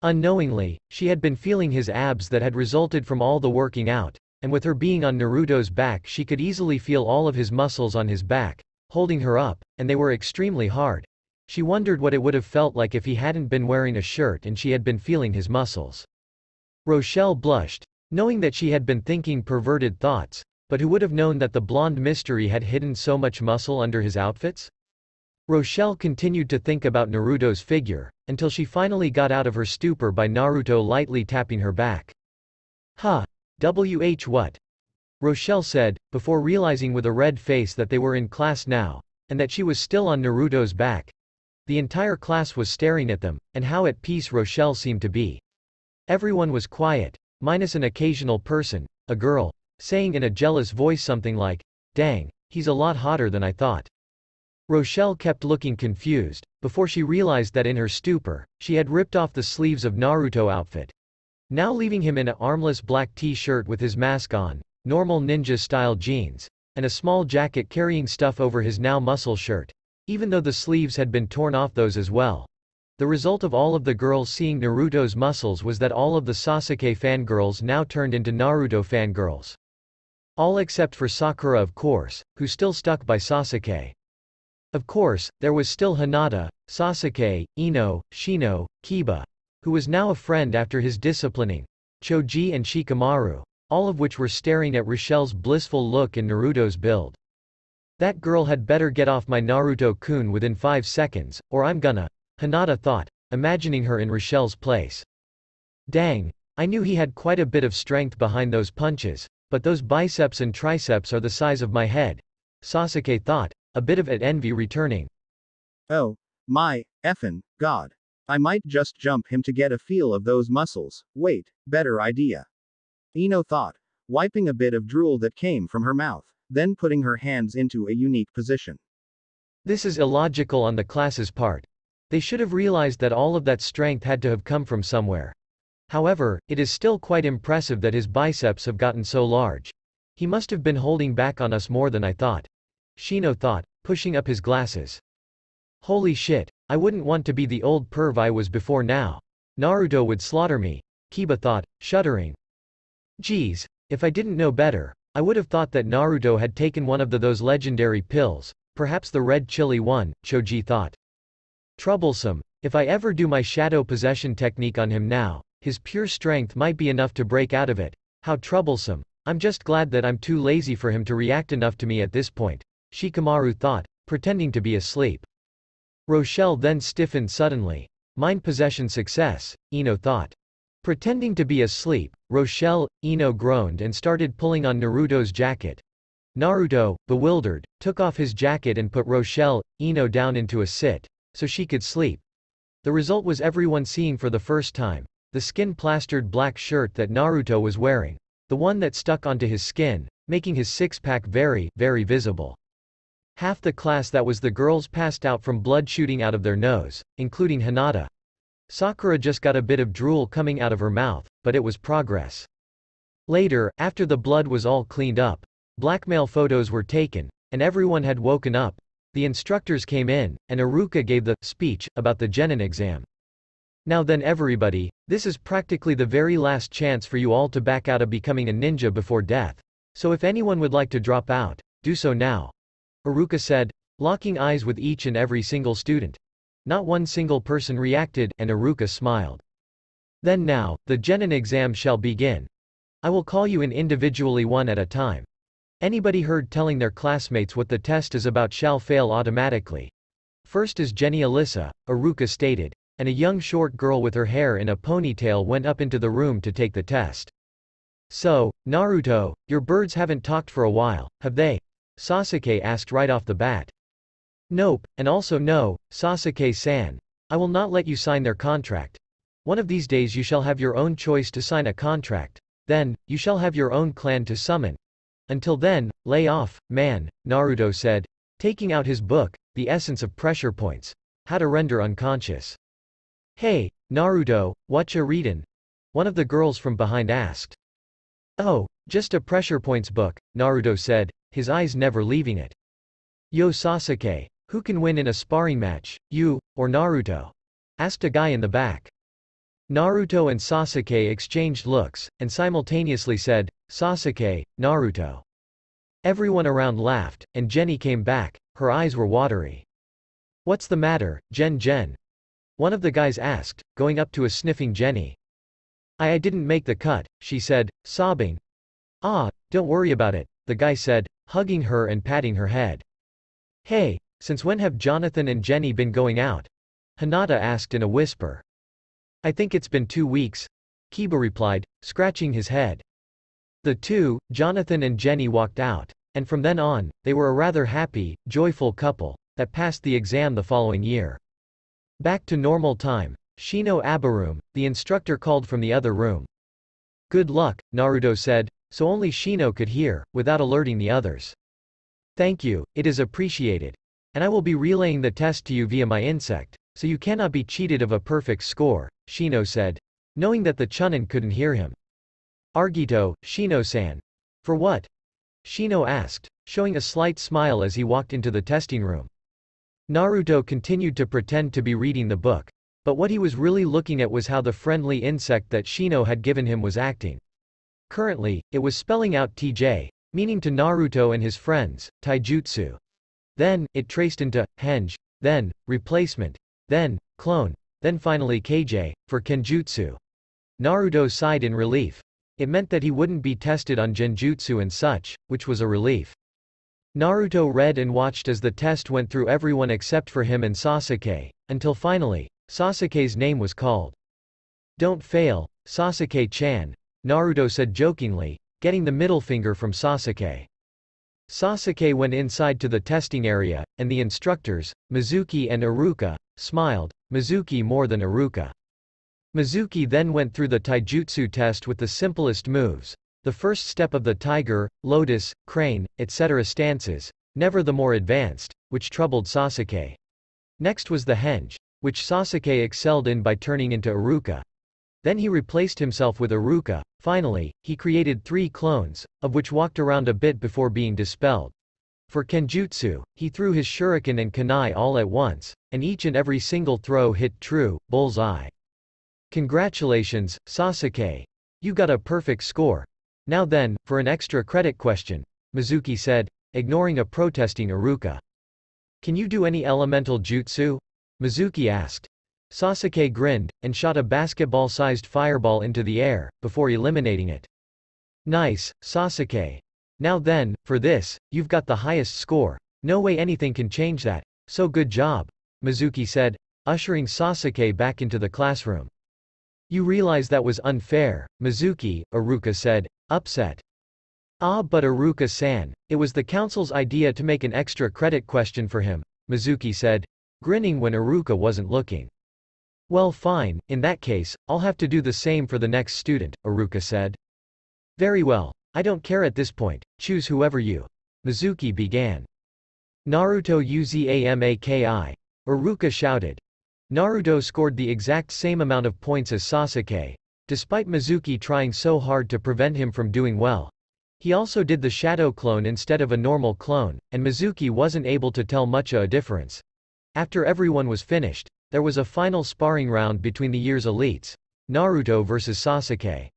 Unknowingly, she had been feeling his abs that had resulted from all the working out, and with her being on Naruto's back she could easily feel all of his muscles on his back, holding her up, and they were extremely hard. She wondered what it would have felt like if he hadn't been wearing a shirt and she had been feeling his muscles. Rochelle blushed, knowing that she had been thinking perverted thoughts, but who would have known that the blonde mystery had hidden so much muscle under his outfits? Rochelle continued to think about Naruto's figure, until she finally got out of her stupor by Naruto lightly tapping her back. Ha! WH what? Rochelle said, before realizing with a red face that they were in class now, and that she was still on Naruto's back. The entire class was staring at them, and how at peace Rochelle seemed to be. Everyone was quiet, minus an occasional person, a girl, saying in a jealous voice something like, Dang, he's a lot hotter than I thought. Rochelle kept looking confused, before she realized that in her stupor, she had ripped off the sleeves of Naruto outfit. Now leaving him in a armless black t-shirt with his mask on, normal ninja-style jeans, and a small jacket carrying stuff over his now muscle shirt, even though the sleeves had been torn off those as well. The result of all of the girls seeing Naruto's muscles was that all of the Sasuke fangirls now turned into Naruto fangirls. All except for Sakura of course, who still stuck by Sasuke. Of course, there was still Hinata, Sasuke, Ino, Shino, Kiba, who was now a friend after his disciplining, Choji and Shikamaru, all of which were staring at Rochelle's blissful look and Naruto's build. That girl had better get off my Naruto-kun within five seconds, or I'm gonna, Hinata thought, imagining her in Rochelle's place. Dang, I knew he had quite a bit of strength behind those punches, but those biceps and triceps are the size of my head. Sasuke thought, a bit of envy returning. Oh, my, effin', god. I might just jump him to get a feel of those muscles. Wait, better idea. Ino thought, wiping a bit of drool that came from her mouth, then putting her hands into a unique position. This is illogical on the class's part. They should have realized that all of that strength had to have come from somewhere. However, it is still quite impressive that his biceps have gotten so large. He must have been holding back on us more than I thought. Shino thought, pushing up his glasses. Holy shit, I wouldn't want to be the old perv I was before now. Naruto would slaughter me. Kiba thought, shuddering. Geez, if I didn't know better, I would have thought that Naruto had taken one of the those legendary pills, perhaps the red chili one, Choji thought. Troublesome, if I ever do my shadow possession technique on him now, his pure strength might be enough to break out of it. How troublesome. I'm just glad that I'm too lazy for him to react enough to me at this point. Shikamaru thought, pretending to be asleep. Rochelle then stiffened suddenly. Mind possession success, Ino thought. Pretending to be asleep, Rochelle, Ino groaned and started pulling on Naruto's jacket. Naruto, bewildered, took off his jacket and put Rochelle, Ino down into a sit, so she could sleep. The result was everyone seeing for the first time, the skin-plastered black shirt that Naruto was wearing. The one that stuck onto his skin, making his six-pack very, very visible. Half the class that was the girls passed out from blood shooting out of their nose, including Hinata. Sakura just got a bit of drool coming out of her mouth, but it was progress. Later, after the blood was all cleaned up, blackmail photos were taken, and everyone had woken up, the instructors came in, and Iruka gave the speech about the Genin exam. Now then everybody, this is practically the very last chance for you all to back out of becoming a ninja before death. So if anyone would like to drop out, do so now. Iruka said, locking eyes with each and every single student. Not one single person reacted, and Iruka smiled. Then now, the Genin exam shall begin. I will call you in individually one at a time. Anybody heard telling their classmates what the test is about shall fail automatically. First is Jenny Alyssa, Iruka stated, and a young short girl with her hair in a ponytail went up into the room to take the test. So, Naruto, your birds haven't talked for a while, have they? Sasuke asked right off the bat. Nope, and also no, Sasuke-san. I will not let you sign their contract. One of these days you shall have your own choice to sign a contract. Then, you shall have your own clan to summon. Until then, lay off, man, Naruto said, taking out his book, The Essence of Pressure Points. How to Render Unconscious. Hey, Naruto, whatcha readin'? One of the girls from behind asked. Oh, just a pressure points book, Naruto said, his eyes never leaving it. Yo Sasuke, who can win in a sparring match, you, or Naruto? asked a guy in the back. Naruto and Sasuke exchanged looks, and simultaneously said, Sasuke, Naruto. Everyone around laughed, and Jenny came back, her eyes were watery. What's the matter, Jen Jen? One of the guys asked, going up to a sniffing Jenny. I I didn't make the cut, she said, sobbing. Ah, don't worry about it, the guy said, hugging her and patting her head. Hey, since when have Jonathan and Jenny been going out? Hinata asked in a whisper. I think it's been two weeks. Kiba replied, scratching his head. The two, Jonathan and Jenny walked out. And from then on, they were a rather happy, joyful couple, that passed the exam the following year. Back to normal time. Shino Aburame, the instructor called from the other room. Good luck, Naruto said, so only Shino could hear, without alerting the others. Thank you, it is appreciated. And I will be relaying the test to you via my insect, so you cannot be cheated of a perfect score, Shino said, knowing that the Chunin couldn't hear him. Arigato, Shino-san. For what? Shino asked, showing a slight smile as he walked into the testing room. Naruto continued to pretend to be reading the book. But what he was really looking at was how the friendly insect that Shino had given him was acting. Currently, it was spelling out TJ, meaning to Naruto and his friends, taijutsu. Then, it traced into, henge, then, replacement, then, clone, then finally KJ, for kenjutsu. Naruto sighed in relief. It meant that he wouldn't be tested on genjutsu and such, which was a relief. Naruto read and watched as the test went through everyone except for him and Sasuke, until finally, Sasuke's name was called. Don't fail, Sasuke-chan, Naruto said jokingly, getting the middle finger from Sasuke. Sasuke went inside to the testing area, and the instructors, Mizuki and Iruka, smiled, Mizuki more than Iruka. Mizuki then went through the taijutsu test with the simplest moves, the first step of the tiger, lotus, crane, etc. stances, never the more advanced, which troubled Sasuke. Next was the henge, which Sasuke excelled in by turning into Iruka. Then he replaced himself with Iruka. Finally, he created three clones, of which walked around a bit before being dispelled. For Kenjutsu, he threw his shuriken and kunai all at once, and each and every single throw hit true, bullseye. Congratulations, Sasuke. You got a perfect score. Now then, for an extra credit question, Mizuki said, ignoring a protesting Iruka. Can you do any elemental jutsu? Mizuki asked. Sasuke grinned, and shot a basketball-sized fireball into the air, before eliminating it. Nice, Sasuke. Now then, for this, you've got the highest score. No way anything can change that. So good job. Mizuki said, ushering Sasuke back into the classroom. You realize that was unfair, Mizuki, Iruka said, upset. Ah but Iruka-san, it was the council's idea to make an extra credit question for him, Mizuki said, grinning when Iruka wasn't looking. Well fine, in that case, I'll have to do the same for the next student, Iruka said. Very well. I don't care at this point, choose whoever you. Mizuki began. Naruto Uzumaki. Iruka shouted. Naruto scored the exact same amount of points as Sasuke, despite Mizuki trying so hard to prevent him from doing well. He also did the shadow clone instead of a normal clone, and Mizuki wasn't able to tell much of a difference. After everyone was finished, there was a final sparring round between the year's elites. Naruto vs Sasuke.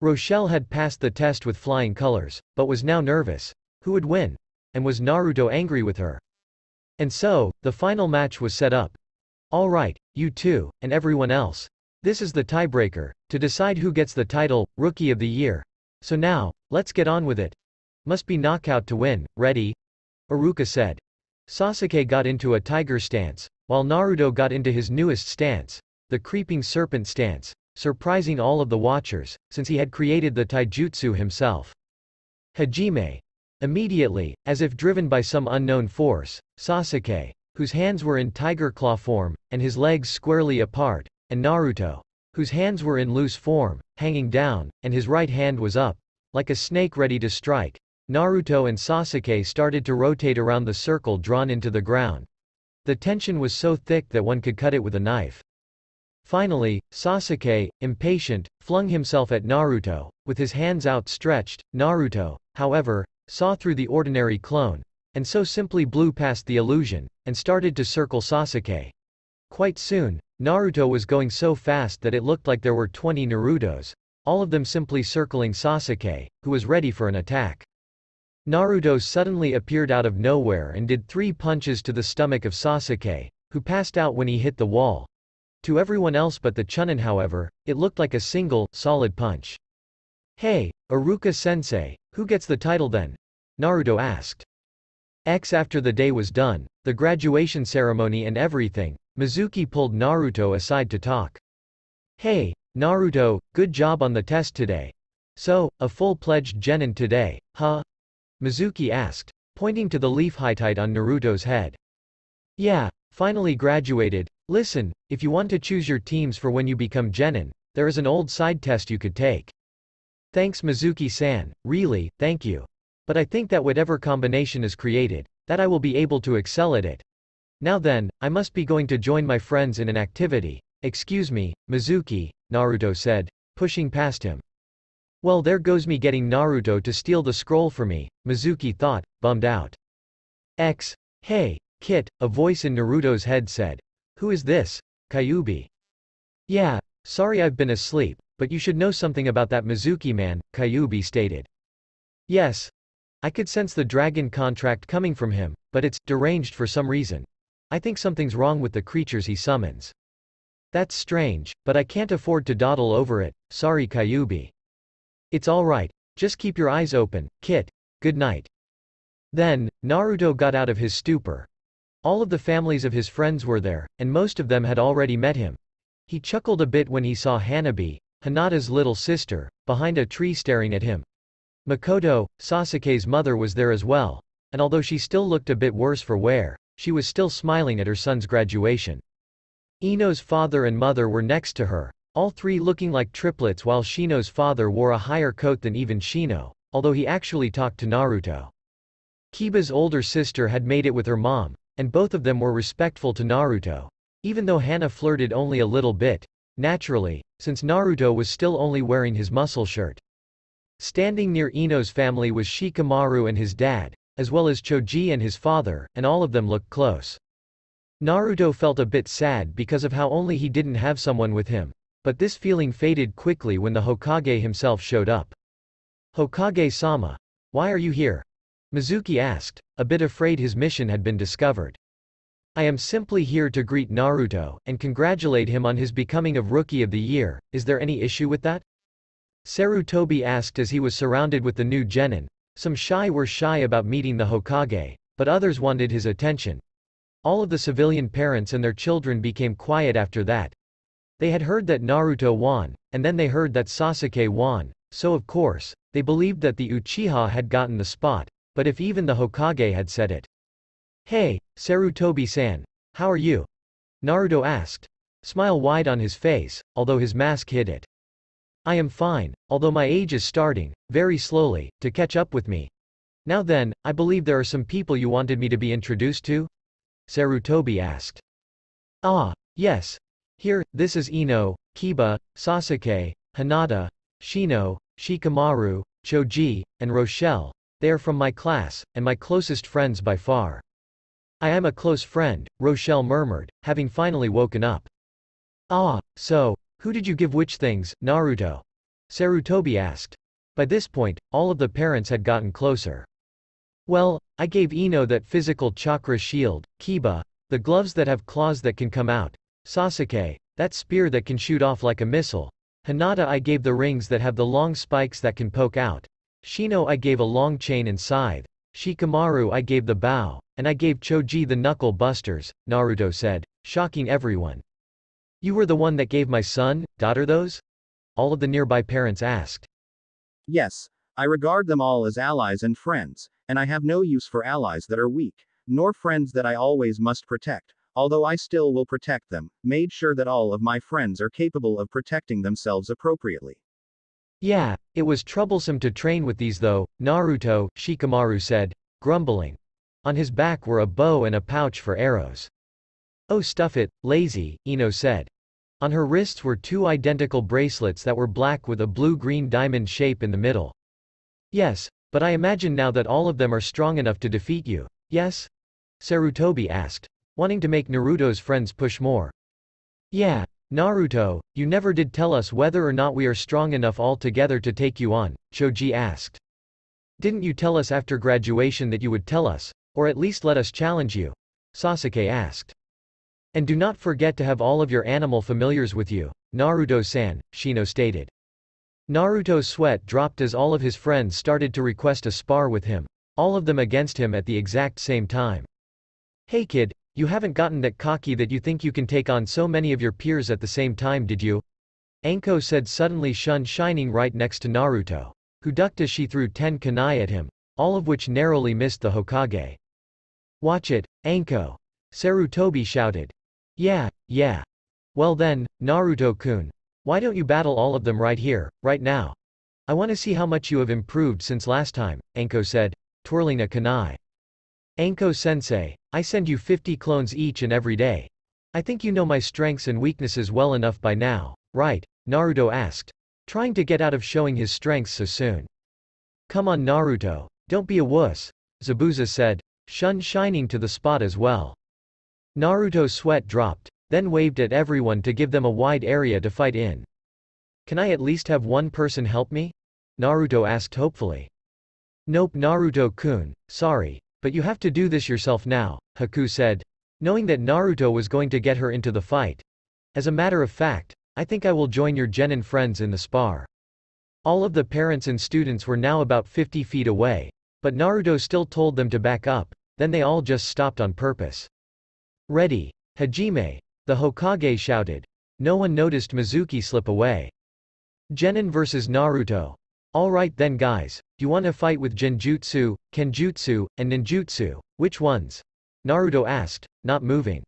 Rochelle had passed the test with flying colors, but was now nervous. Who would win? And was Naruto angry with her? And so, the final match was set up. Alright, you two, and everyone else. This is the tiebreaker, to decide who gets the title, Rookie of the Year. So now, let's get on with it. Must be knockout to win, ready? Iruka said. Sasuke got into a tiger stance, while Naruto got into his newest stance, the creeping serpent stance, surprising all of the watchers, since he had created the taijutsu himself. Hajime. Immediately, as if driven by some unknown force, Sasuke, whose hands were in tiger claw form, and his legs squarely apart, and Naruto, whose hands were in loose form, hanging down, and his right hand was up, like a snake ready to strike, Naruto and Sasuke started to rotate around the circle drawn into the ground. The tension was so thick that one could cut it with a knife. Finally, Sasuke, impatient, flung himself at Naruto, with his hands outstretched, Naruto, however, saw through the ordinary clone, and so simply blew past the illusion, and started to circle Sasuke. Quite soon, Naruto was going so fast that it looked like there were 20 Narutos, all of them simply circling Sasuke, who was ready for an attack. Naruto suddenly appeared out of nowhere and did three punches to the stomach of Sasuke, who passed out when he hit the wall. To everyone else but the Chunin however, it looked like a single, solid punch. Hey, Iruka-sensei, who gets the title then? Naruto asked. X after the day was done, the graduation ceremony and everything, Mizuki pulled Naruto aside to talk. Hey, Naruto, good job on the test today. So, a full-pledged genin today, huh? Mizuki asked, pointing to the leaf highlight on Naruto's head. Yeah, finally graduated. Listen, if you want to choose your teams for when you become genin, there is an old side test you could take. Thanks Mizuki-san, really, thank you. But I think that whatever combination is created, that I will be able to excel at it. Now then, I must be going to join my friends in an activity. Excuse me, Mizuki, Naruto said, pushing past him. Well there goes me getting Naruto to steal the scroll for me, Mizuki thought, bummed out. X. Hey, Kit, a voice in Naruto's head said. Who is this? Kyuubi. Yeah, sorry I've been asleep, but you should know something about that Mizuki man, Kyuubi stated. Yes, I could sense the dragon contract coming from him, but it's deranged for some reason. I think something's wrong with the creatures he summons. That's strange, but I can't afford to dawdle over it, sorry Kyuubi. It's alright, just keep your eyes open, Kit, good night. Then, Naruto got out of his stupor. All of the families of his friends were there, and most of them had already met him. He chuckled a bit when he saw Hanabi, Hinata's little sister, behind a tree staring at him. Mikoto, Sasuke's mother was there as well, and although she still looked a bit worse for wear, she was still smiling at her son's graduation. Ino's father and mother were next to her, all three looking like triplets while Shino's father wore a higher coat than even Shino, although he actually talked to Naruto. Kiba's older sister had made it with her mom, and both of them were respectful to Naruto. Even though Hana flirted only a little bit, naturally, since Naruto was still only wearing his muscle shirt. Standing near Ino's family was Shikamaru and his dad, as well as Choji and his father, and all of them looked close. Naruto felt a bit sad because of how only he didn't have someone with him. But this feeling faded quickly when the Hokage himself showed up. Hokage-sama. Why are you here? Mizuki asked, a bit afraid his mission had been discovered. I am simply here to greet Naruto, and congratulate him on his becoming of Rookie of the Year, is there any issue with that? Sarutobi asked as he was surrounded with the new genin. Some shy were shy about meeting the Hokage, but others wanted his attention. All of the civilian parents and their children became quiet after that. They had heard that Naruto won, and then they heard that Sasuke won, so of course, they believed that the Uchiha had gotten the spot, but if even the Hokage had said it. Hey, Sarutobi-san. How are you? Naruto asked. smile wide on his face, although his mask hid it. I am fine, although my age is starting, very slowly, to catch up with me. Now then, I believe there are some people you wanted me to be introduced to? Sarutobi asked. Ah, yes. Here, this is Ino, Kiba, Sasuke, Hinata, Shino, Shikamaru, Choji, and Rochelle. They are from my class, and my closest friends by far. I am a close friend, Rochelle murmured, having finally woken up. Ah, so, who did you give which things, Naruto? Sarutobi asked. By this point, all of the parents had gotten closer. Well, I gave Ino that physical chakra shield, Kiba, the gloves that have claws that can come out, Sasuke, that spear that can shoot off like a missile, Hinata I gave the rings that have the long spikes that can poke out, Shino I gave a long chain and scythe, Shikamaru I gave the bow, and I gave Choji the knuckle busters, Naruto said, shocking everyone. You were the one that gave my son, daughter those? All of the nearby parents asked. Yes, I regard them all as allies and friends, and I have no use for allies that are weak, nor friends that I always must protect, although I still will protect them, made sure that all of my friends are capable of protecting themselves appropriately. Yeah, it was troublesome to train with these though, Naruto, Shikamaru said, grumbling. On his back were a bow and a pouch for arrows. Oh stuff it, lazy, Ino said. On her wrists were two identical bracelets that were black with a blue-green diamond shape in the middle. Yes, but I imagine now that all of them are strong enough to defeat you, yes? Sarutobi asked, wanting to make Naruto's friends push more. Yeah, Naruto, you never did tell us whether or not we are strong enough all together to take you on, Choji asked. Didn't you tell us after graduation that you would tell us, or at least let us challenge you? Sasuke asked. And do not forget to have all of your animal familiars with you, Naruto-san, Shino stated. Naruto's sweat dropped as all of his friends started to request a spar with him. All of them against him at the exact same time. Hey kid, you haven't gotten that cocky that you think you can take on so many of your peers at the same time did you? Anko said suddenly shun shining right next to Naruto. Who ducked as she threw ten kunai at him, all of which narrowly missed the Hokage. Watch it, Anko! Sarutobi shouted. Yeah, yeah. Well then, Naruto-kun. Why don't you battle all of them right here, right now? I want to see how much you have improved since last time, Anko said, twirling a kunai. Anko-sensei, I send you 50 clones each and every day. I think you know my strengths and weaknesses well enough by now, right? Naruto asked, trying to get out of showing his strengths so soon. Come on Naruto, don't be a wuss, Zabuza said, shun shining to the spot as well. Naruto's sweat dropped, then waved at everyone to give them a wide area to fight in. Can I at least have one person help me? Naruto asked hopefully. Nope Naruto-kun, sorry, but you have to do this yourself now, Haku said, knowing that Naruto was going to get her into the fight. As a matter of fact, I think I will join your genin friends in the spar. All of the parents and students were now about 50 feet away, but Naruto still told them to back up, then they all just stopped on purpose. Ready. Hajime. The Hokage shouted. No one noticed Mizuki slip away. Genin vs Naruto. Alright then guys, you wanna fight with Genjutsu, Kenjutsu, and Ninjutsu, which ones? Naruto asked, not moving.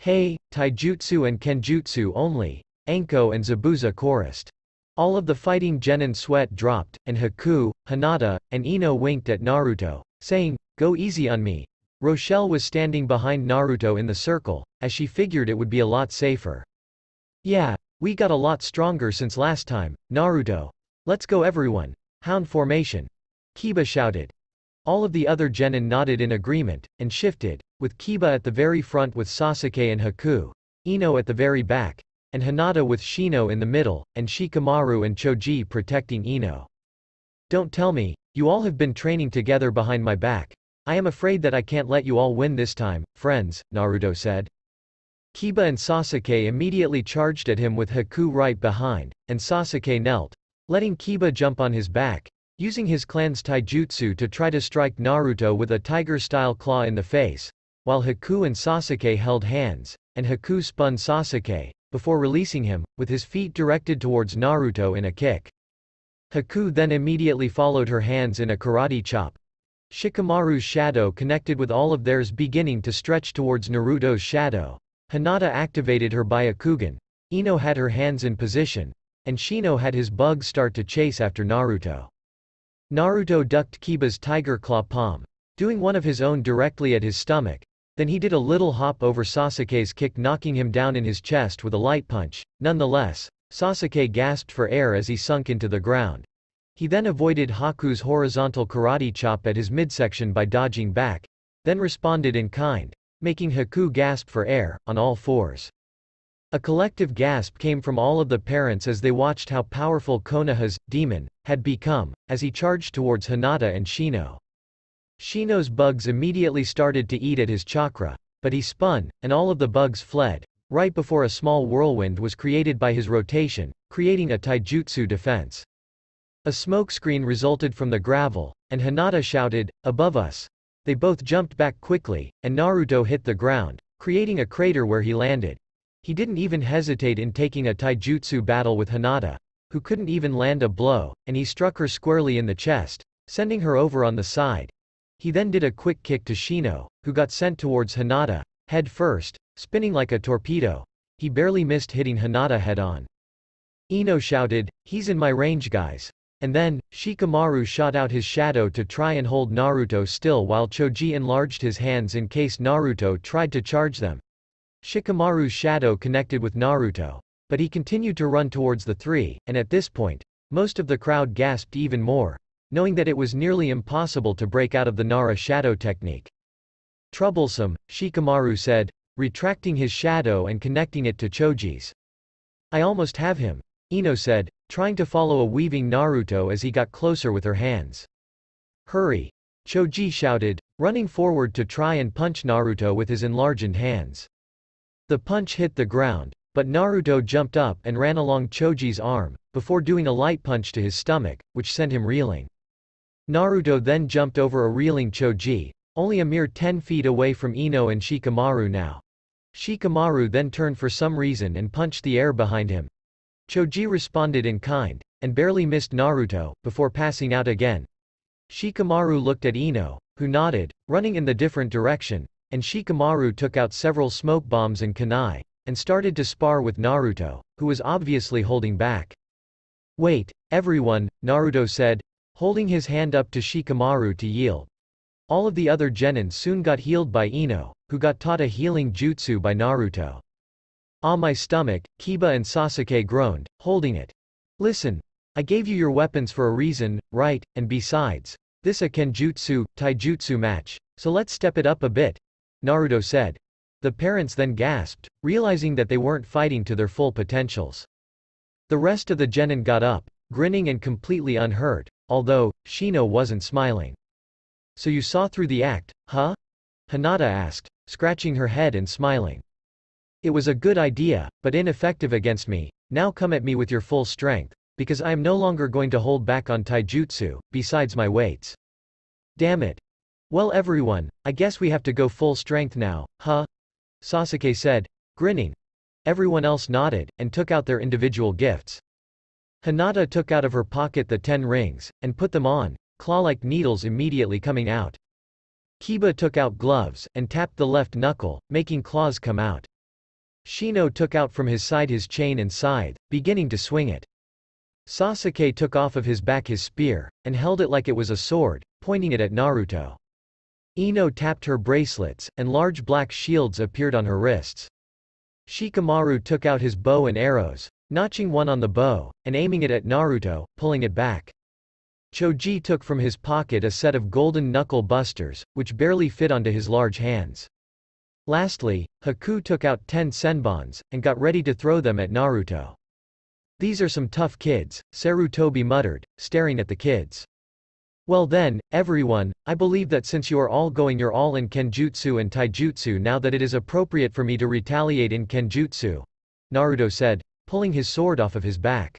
Hey, Taijutsu and Kenjutsu only, Anko and Zabuza chorused. All of the fighting Genin sweat dropped, and Haku, Hinata, and Ino winked at Naruto, saying, go easy on me, Rochelle was standing behind Naruto in the circle, as she figured it would be a lot safer. Yeah, we got a lot stronger since last time, Naruto. Let's go everyone. Hound formation. Kiba shouted. All of the other genin nodded in agreement, and shifted, with Kiba at the very front with Sasuke and Haku, Ino at the very back, and Hinata with Shino in the middle, and Shikamaru and Choji protecting Ino. Don't tell me, you all have been training together behind my back, I am afraid that I can't let you all win this time, friends, Naruto said. Kiba and Sasuke immediately charged at him with Haku right behind, and Sasuke knelt, letting Kiba jump on his back, using his clan's taijutsu to try to strike Naruto with a tiger-style claw in the face, while Haku and Sasuke held hands, and Haku spun Sasuke, before releasing him, with his feet directed towards Naruto in a kick. Haku then immediately followed her hands in a karate chop, Shikamaru's shadow connected with all of theirs beginning to stretch towards Naruto's shadow. Hinata activated her Byakugan, Ino had her hands in position, and Shino had his bugs start to chase after Naruto. Naruto ducked Kiba's tiger claw palm, doing one of his own directly at his stomach, then he did a little hop over Sasuke's kick knocking him down in his chest with a light punch. Nonetheless, Sasuke gasped for air as he sunk into the ground. He then avoided Haku's horizontal karate chop at his midsection by dodging back, then responded in kind, making Haku gasp for air, on all fours. A collective gasp came from all of the parents as they watched how powerful Konoha's demon had become, as he charged towards Hinata and Shino. Shino's bugs immediately started to eat at his chakra, but he spun, and all of the bugs fled, right before a small whirlwind was created by his rotation, creating a taijutsu defense. A smoke screen resulted from the gravel, and Hinata shouted, above us. They both jumped back quickly, and Naruto hit the ground, creating a crater where he landed. He didn't even hesitate in taking a taijutsu battle with Hinata, who couldn't even land a blow, and he struck her squarely in the chest, sending her over on the side, he then did a quick kick to Shino, who got sent towards Hinata, head first, spinning like a torpedo. He barely missed hitting Hinata head-on. Ino shouted, he's in my range guys. And then, Shikamaru shot out his shadow to try and hold Naruto still while Choji enlarged his hands in case Naruto tried to charge them. Shikamaru's shadow connected with Naruto. But he continued to run towards the three, and at this point, most of the crowd gasped even more knowing that it was nearly impossible to break out of the Nara shadow technique. Troublesome, Shikamaru said, retracting his shadow and connecting it to Choji's. I almost have him, Ino said, trying to follow a weaving Naruto as he got closer with her hands. Hurry! Choji shouted, running forward to try and punch Naruto with his enlarged hands. The punch hit the ground, but Naruto jumped up and ran along Choji's arm, before doing a light punch to his stomach, which sent him reeling. Naruto then jumped over a reeling Choji, only a mere 10 feet away from Ino and Shikamaru now. Shikamaru then turned for some reason and punched the air behind him. Choji responded in kind, and barely missed Naruto, before passing out again. Shikamaru looked at Ino, who nodded, running in the different direction, and Shikamaru took out several smoke bombs and kunai, and started to spar with Naruto, who was obviously holding back. Wait, everyone, Naruto said, holding his hand up to Shikamaru to yield. All of the other genin soon got healed by Ino, who got taught a healing jutsu by Naruto. Ah my stomach, Kiba and Sasuke groaned, holding it. Listen. I gave you your weapons for a reason, right, and besides, this a kenjutsu, taijutsu match, so let's step it up a bit. Naruto said. The parents then gasped, realizing that they weren't fighting to their full potentials. The rest of the genin got up, grinning and completely unhurt, Although, Shino wasn't smiling. So you saw through the act, huh? Hinata asked, scratching her head and smiling. It was a good idea, but ineffective against me, now come at me with your full strength, because I am no longer going to hold back on taijutsu, besides my weights. Damn it. Well everyone, I guess we have to go full strength now, huh? Sasuke said, grinning. Everyone else nodded, and took out their individual gifts. Hinata took out of her pocket the ten rings, and put them on, claw-like needles immediately coming out. Kiba took out gloves, and tapped the left knuckle, making claws come out. Shino took out from his side his chain and scythe, beginning to swing it. Sasuke took off of his back his spear, and held it like it was a sword, pointing it at Naruto. Ino tapped her bracelets, and large black shields appeared on her wrists. Shikamaru took out his bow and arrows, notching one on the bow, and aiming it at Naruto, pulling it back. Choji took from his pocket a set of golden knuckle busters, which barely fit onto his large hands. Lastly, Haku took out ten senbons, and got ready to throw them at Naruto. These are some tough kids, Sarutobi muttered, staring at the kids. Well then, everyone, I believe that since you are all going your all in Kenjutsu and Taijutsu now that it is appropriate for me to retaliate in Kenjutsu. Naruto said, pulling his sword off of his back.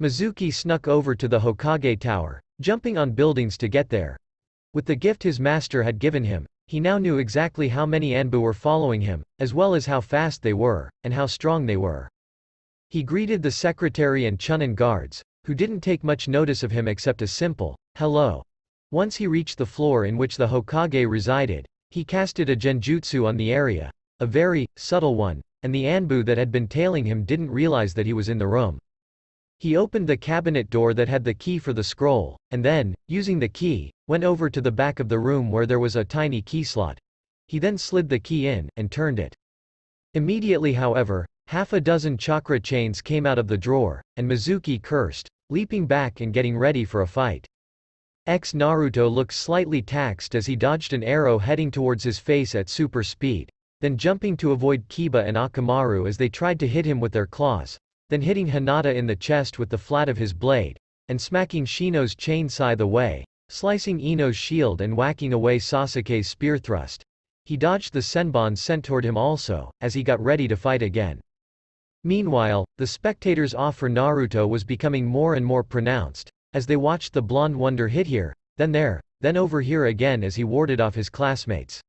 Mizuki snuck over to the Hokage Tower, jumping on buildings to get there. With the gift his master had given him, he now knew exactly how many Anbu were following him, as well as how fast they were, and how strong they were. He greeted the secretary and Chunin guards, who didn't take much notice of him except a simple, hello. Once he reached the floor in which the Hokage resided, he casted a genjutsu on the area, a very, subtle one, and the Anbu that had been tailing him didn't realize that he was in the room. He opened the cabinet door that had the key for the scroll, and then, using the key, went over to the back of the room where there was a tiny key slot. He then slid the key in, and turned it. Immediately however, half a dozen chakra chains came out of the drawer, and Mizuki cursed, leaping back and getting ready for a fight. Ex Naruto looked slightly taxed as he dodged an arrow heading towards his face at super speed, then jumping to avoid Kiba and Akamaru as they tried to hit him with their claws, then hitting Hinata in the chest with the flat of his blade, and smacking Shino's chain scythe away, slicing Ino's shield and whacking away Sasuke's spear thrust. He dodged the senbon sent toward him also, as he got ready to fight again. Meanwhile, the spectators' awe for Naruto was becoming more and more pronounced, as they watched the blonde wonder hit here, then there, then over here again as he warded off his classmates.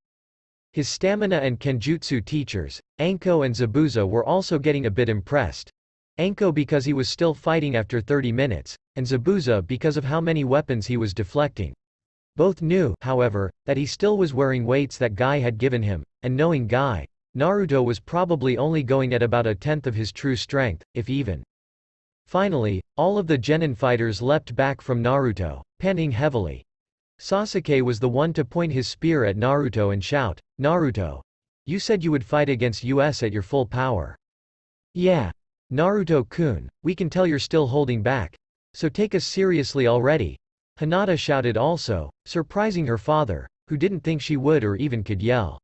His stamina and kenjutsu teachers, Anko and Zabuza were also getting a bit impressed, Anko because he was still fighting after 30 minutes, and Zabuza because of how many weapons he was deflecting. Both knew, however, that he still was wearing weights that Guy had given him, and knowing Guy, Naruto was probably only going at about a tenth of his true strength, if even. Finally, all of the genin fighters leapt back from Naruto, panting heavily. Sasuke was the one to point his spear at Naruto and shout, Naruto! You said you would fight against us at your full power. Yeah, Naruto-kun, we can tell you're still holding back. So take us seriously already. Hinata shouted also, surprising her father, who didn't think she would or even could yell.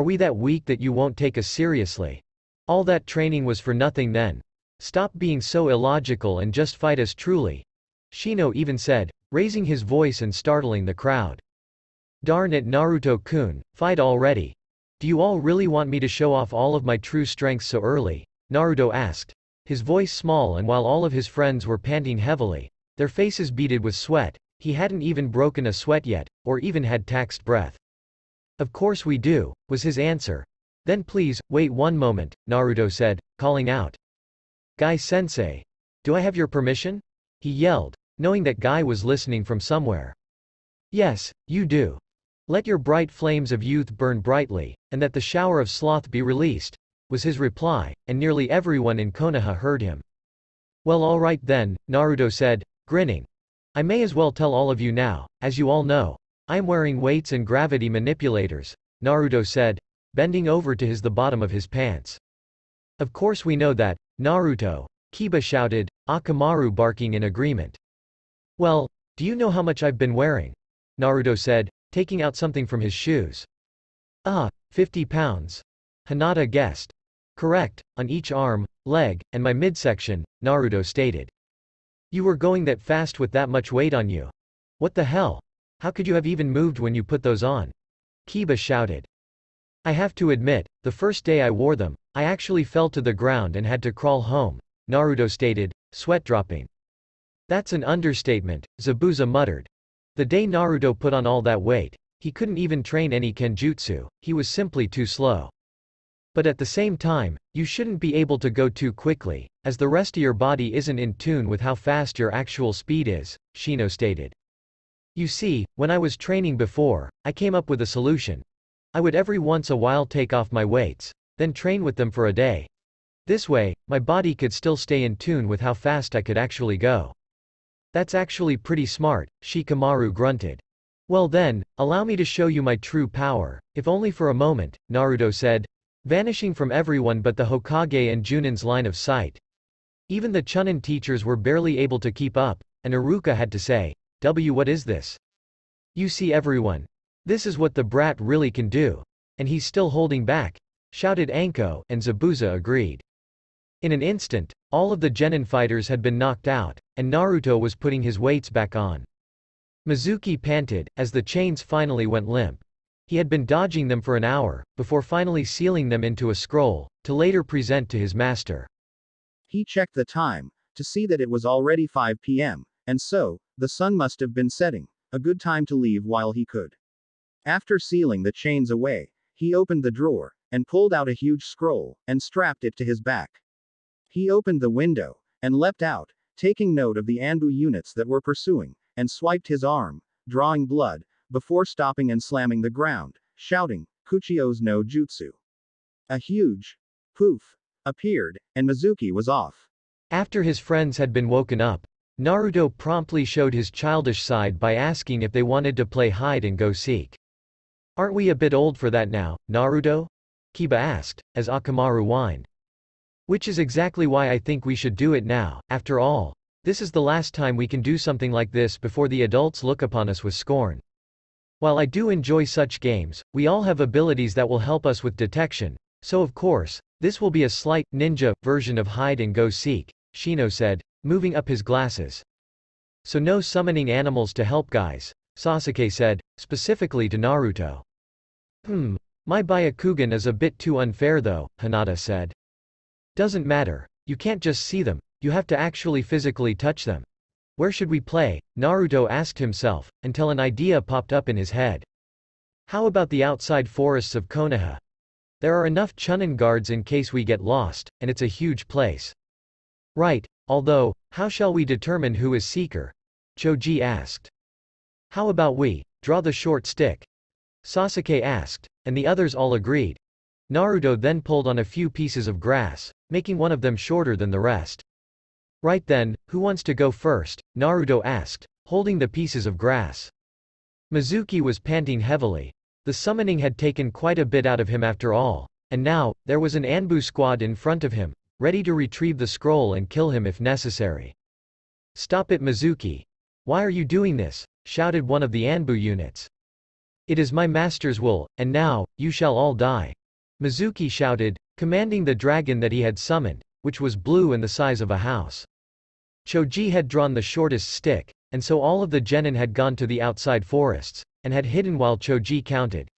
Are we that weak that you won't take us seriously? All that training was for nothing then. Stop being so illogical and just fight us truly. Shino even said, raising his voice and startling the crowd. Darn it Naruto-kun, fight already. Do you all really want me to show off all of my true strengths so early? Naruto asked. His voice small and while all of his friends were panting heavily, their faces beaded with sweat, he hadn't even broken a sweat yet, or even had taxed breath. Of course we do, was his answer. Then please, wait one moment, Naruto said, calling out. Guy sensei. Do I have your permission? He yelled, knowing that Guy was listening from somewhere. Yes, you do. Let your bright flames of youth burn brightly, and that the shower of sloth be released, was his reply, and nearly everyone in Konoha heard him. Well alright then, Naruto said, grinning. I may as well tell all of you now, as you all know. I am wearing weights and gravity manipulators, Naruto said, bending over to his the bottom of his pants. Of course we know that, Naruto, Kiba shouted, Akamaru barking in agreement. Well, do you know how much I've been wearing? Naruto said, taking out something from his shoes. Ah, 50 pounds. Hinata guessed. Correct, on each arm, leg, and my midsection, Naruto stated. You were going that fast with that much weight on you. What the hell? How could you have even moved when you put those on? Kiba shouted. I have to admit, the first day I wore them, I actually fell to the ground and had to crawl home, Naruto stated, sweat dropping. That's an understatement, Zabuza muttered. The day Naruto put on all that weight, he couldn't even train any kenjutsu, he was simply too slow. But at the same time, you shouldn't be able to go too quickly, as the rest of your body isn't in tune with how fast your actual speed is, Shino stated. You see, when I was training before, I came up with a solution. I would every once a while take off my weights, then train with them for a day. This way, my body could still stay in tune with how fast I could actually go. That's actually pretty smart, Shikamaru grunted. Well then, allow me to show you my true power, if only for a moment, Naruto said, Vanishing from everyone but the Hokage and Junin's line of sight. Even the Chunin teachers were barely able to keep up, and Iruka had to say, W what is this? You see everyone. This is what the brat really can do. And he's still holding back, shouted Anko, and Zabuza agreed. In an instant, all of the genin fighters had been knocked out, and Naruto was putting his weights back on. Mizuki panted, as the chains finally went limp. He had been dodging them for an hour, before finally sealing them into a scroll, to later present to his master. He checked the time, to see that it was already 5 p.m., and so, the sun must have been setting, a good time to leave while he could. After sealing the chains away, he opened the drawer, and pulled out a huge scroll, and strapped it to his back. He opened the window, and leapt out, taking note of the Anbu units that were pursuing, and swiped his arm, drawing blood, before stopping and slamming the ground, shouting, Kuchiyose no jutsu. A huge poof appeared, and Mizuki was off. After his friends had been woken up, Naruto promptly showed his childish side by asking if they wanted to play hide and go seek. Aren't we a bit old for that now, Naruto? Kiba asked, as Akamaru whined. Which is exactly why I think we should do it now, after all. This is the last time we can do something like this before the adults look upon us with scorn. While I do enjoy such games, we all have abilities that will help us with detection, so of course, this will be a slight, ninja, version of hide and go seek, Shino said, moving up his glasses. So no summoning animals to help guys, Sasuke said, specifically to Naruto. Hmm. My Byakugan is a bit too unfair though, Hinata said. Doesn't matter. You can't just see them, you have to actually physically touch them. Where should we play? Naruto asked himself, until an idea popped up in his head. How about the outside forests of Konoha? There are enough Chunin guards in case we get lost, and it's a huge place. Right, although, how shall we determine who is Seeker? Choji asked. How about we draw the short stick? Sasuke asked, and the others all agreed. Naruto then pulled on a few pieces of grass, making one of them shorter than the rest. Right then, who wants to go first? Naruto asked, holding the pieces of grass. Mizuki was panting heavily. The summoning had taken quite a bit out of him after all, and now, there was an Anbu squad in front of him, ready to retrieve the scroll and kill him if necessary. Stop it Mizuki. Why are you doing this? shouted one of the Anbu units. It is my master's will, and now, you shall all die. Mizuki shouted, commanding the dragon that he had summoned, which was blue and the size of a house. Choji had drawn the shortest stick, and so all of the genin had gone to the outside forests, and had hidden while Choji counted.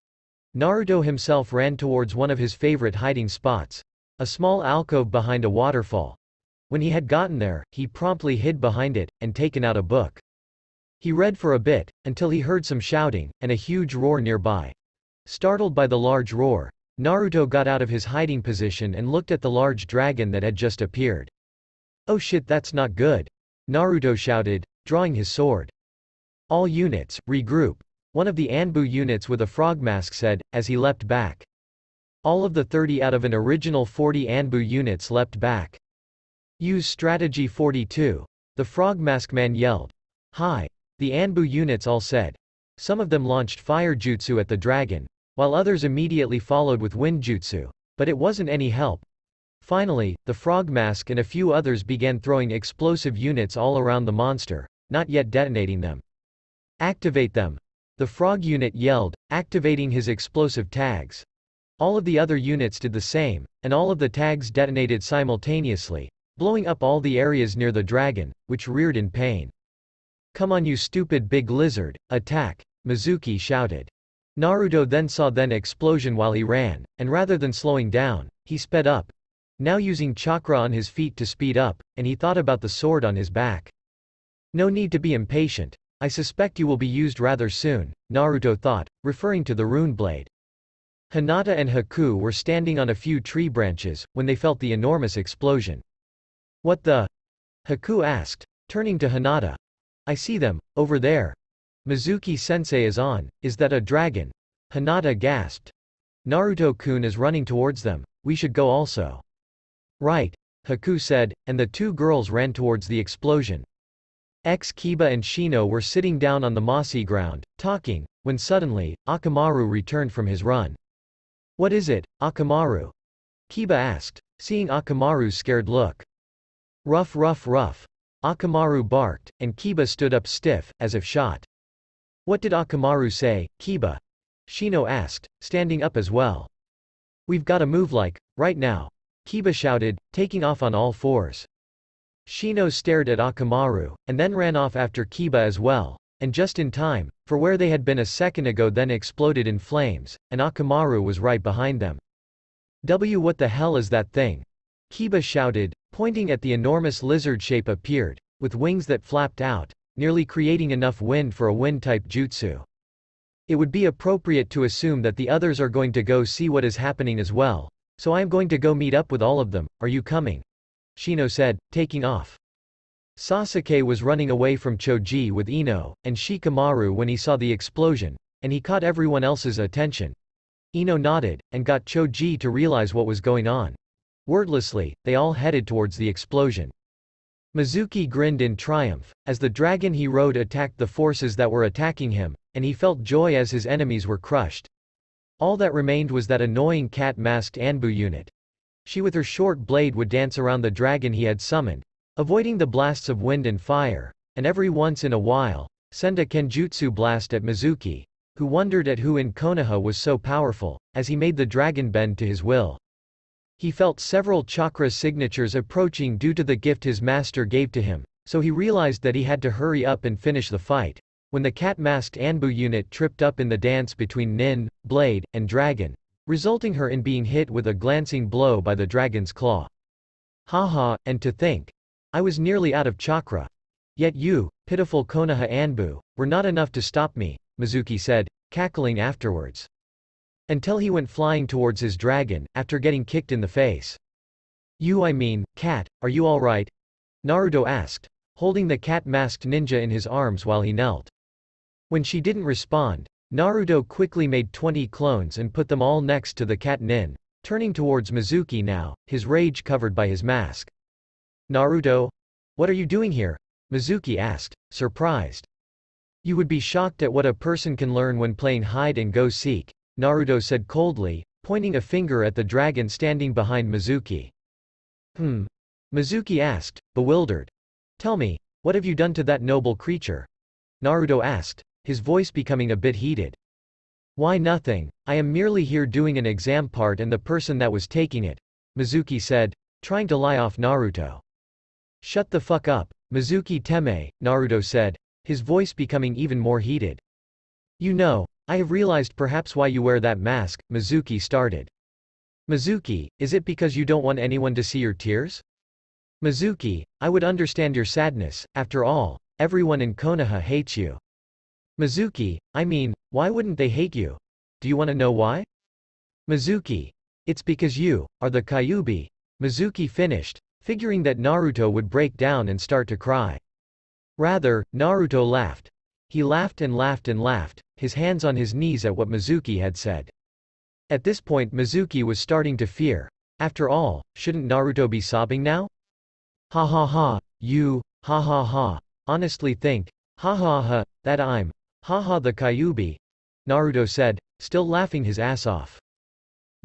Naruto himself ran towards one of his favorite hiding spots, a small alcove behind a waterfall. When he had gotten there, he promptly hid behind it, and taken out a book. He read for a bit, until he heard some shouting, and a huge roar nearby. Startled by the large roar, Naruto got out of his hiding position and looked at the large dragon that had just appeared. Oh shit that's not good. Naruto shouted, drawing his sword. All units, regroup. One of the Anbu units with a frog mask said, as he leapt back. All of the 30 out of an original 40 Anbu units leapt back. Use strategy 42. The frog mask man yelled. Hi. The Anbu units all said. Some of them launched fire jutsu at the dragon, while others immediately followed with wind jutsu. But it wasn't any help, Finally, the frog mask and a few others began throwing explosive units all around the monster, not yet detonating them. Activate them. The frog unit yelled, activating his explosive tags. All of the other units did the same, and all of the tags detonated simultaneously, blowing up all the areas near the dragon, which reared in pain. Come on you stupid big lizard, attack, Mizuki shouted. Naruto then saw then explosion while he ran, and rather than slowing down, he sped up, now using chakra on his feet to speed up, and he thought about the sword on his back. No need to be impatient. I suspect you will be used rather soon, Naruto thought, referring to the rune blade. Hinata and Haku were standing on a few tree branches, when they felt the enormous explosion. What the? Haku asked, turning to Hinata. I see them, over there. Mizuki-sensei is on, is that a dragon? Hinata gasped. Naruto-kun is running towards them, we should go also. Right. Haku said, and the two girls ran towards the explosion. Ex Kiba and Shino were sitting down on the mossy ground, talking, when suddenly, Akamaru returned from his run. What is it, Akamaru? Kiba asked, seeing Akamaru's scared look. Rough rough rough. Akamaru barked, and Kiba stood up stiff, as if shot. What did Akamaru say, Kiba? Shino asked, standing up as well. We've gotta move like, right now. Kiba shouted, taking off on all fours. Shino stared at Akamaru, and then ran off after Kiba as well, and just in time, for where they had been a second ago then exploded in flames, and Akamaru was right behind them. W what the hell is that thing? Kiba shouted, pointing at the enormous lizard shape appeared, with wings that flapped out, nearly creating enough wind for a wind-type jutsu. It would be appropriate to assume that the others are going to go see what is happening as well, so I am going to go meet up with all of them, are you coming? Shino said, taking off. Sasuke was running away from Choji with Ino, and Shikamaru when he saw the explosion, and he caught everyone else's attention. Ino nodded, and got Choji to realize what was going on. Wordlessly, they all headed towards the explosion. Mizuki grinned in triumph, as the dragon he rode attacked the forces that were attacking him, and he felt joy as his enemies were crushed. All that remained was that annoying cat-masked Anbu unit. She with her short blade would dance around the dragon he had summoned, avoiding the blasts of wind and fire, and every once in a while, send a kenjutsu blast at Mizuki, who wondered at who in Konoha was so powerful, as he made the dragon bend to his will. He felt several chakra signatures approaching due to the gift his master gave to him, so he realized that he had to hurry up and finish the fight. When the cat-masked Anbu unit tripped up in the dance between Nin, Blade, and Dragon, resulting her in being hit with a glancing blow by the dragon's claw. Haha, and to think. I was nearly out of chakra. Yet you, pitiful Konoha Anbu, were not enough to stop me, Mizuki said, cackling afterwards. Until he went flying towards his dragon, after getting kicked in the face. You I mean, cat, are you alright? Naruto asked, holding the cat-masked ninja in his arms while he knelt. When she didn't respond, Naruto quickly made 20 clones and put them all next to the cat nin, turning towards Mizuki now, his rage covered by his mask. Naruto? What are you doing here? Mizuki asked, surprised. You would be shocked at what a person can learn when playing hide and go seek. Naruto said coldly, pointing a finger at the dragon standing behind Mizuki. Hmm. Mizuki asked, bewildered. Tell me, what have you done to that noble creature? Naruto asked, his voice becoming a bit heated. Why nothing, I am merely here doing an exam part and the person that was taking it, Mizuki said, trying to lie off Naruto. Shut the fuck up, Mizuki Teme, Naruto said, his voice becoming even more heated. You know, I have realized perhaps why you wear that mask, Mizuki started. Mizuki, is it because you don't want anyone to see your tears? Mizuki, I would understand your sadness, after all, everyone in Konoha hates you. Mizuki, I mean, why wouldn't they hate you? Do you want to know why? Mizuki, it's because you, are the Kyuubi. Mizuki finished, figuring that Naruto would break down and start to cry. Rather, Naruto laughed. He laughed and laughed and laughed, his hands on his knees at what Mizuki had said. At this point Mizuki was starting to fear. After all, shouldn't Naruto be sobbing now? Ha ha ha, you, ha ha ha, honestly think, ha ha ha, that I'm, ha ha the Kyuubi, Naruto said, still laughing his ass off.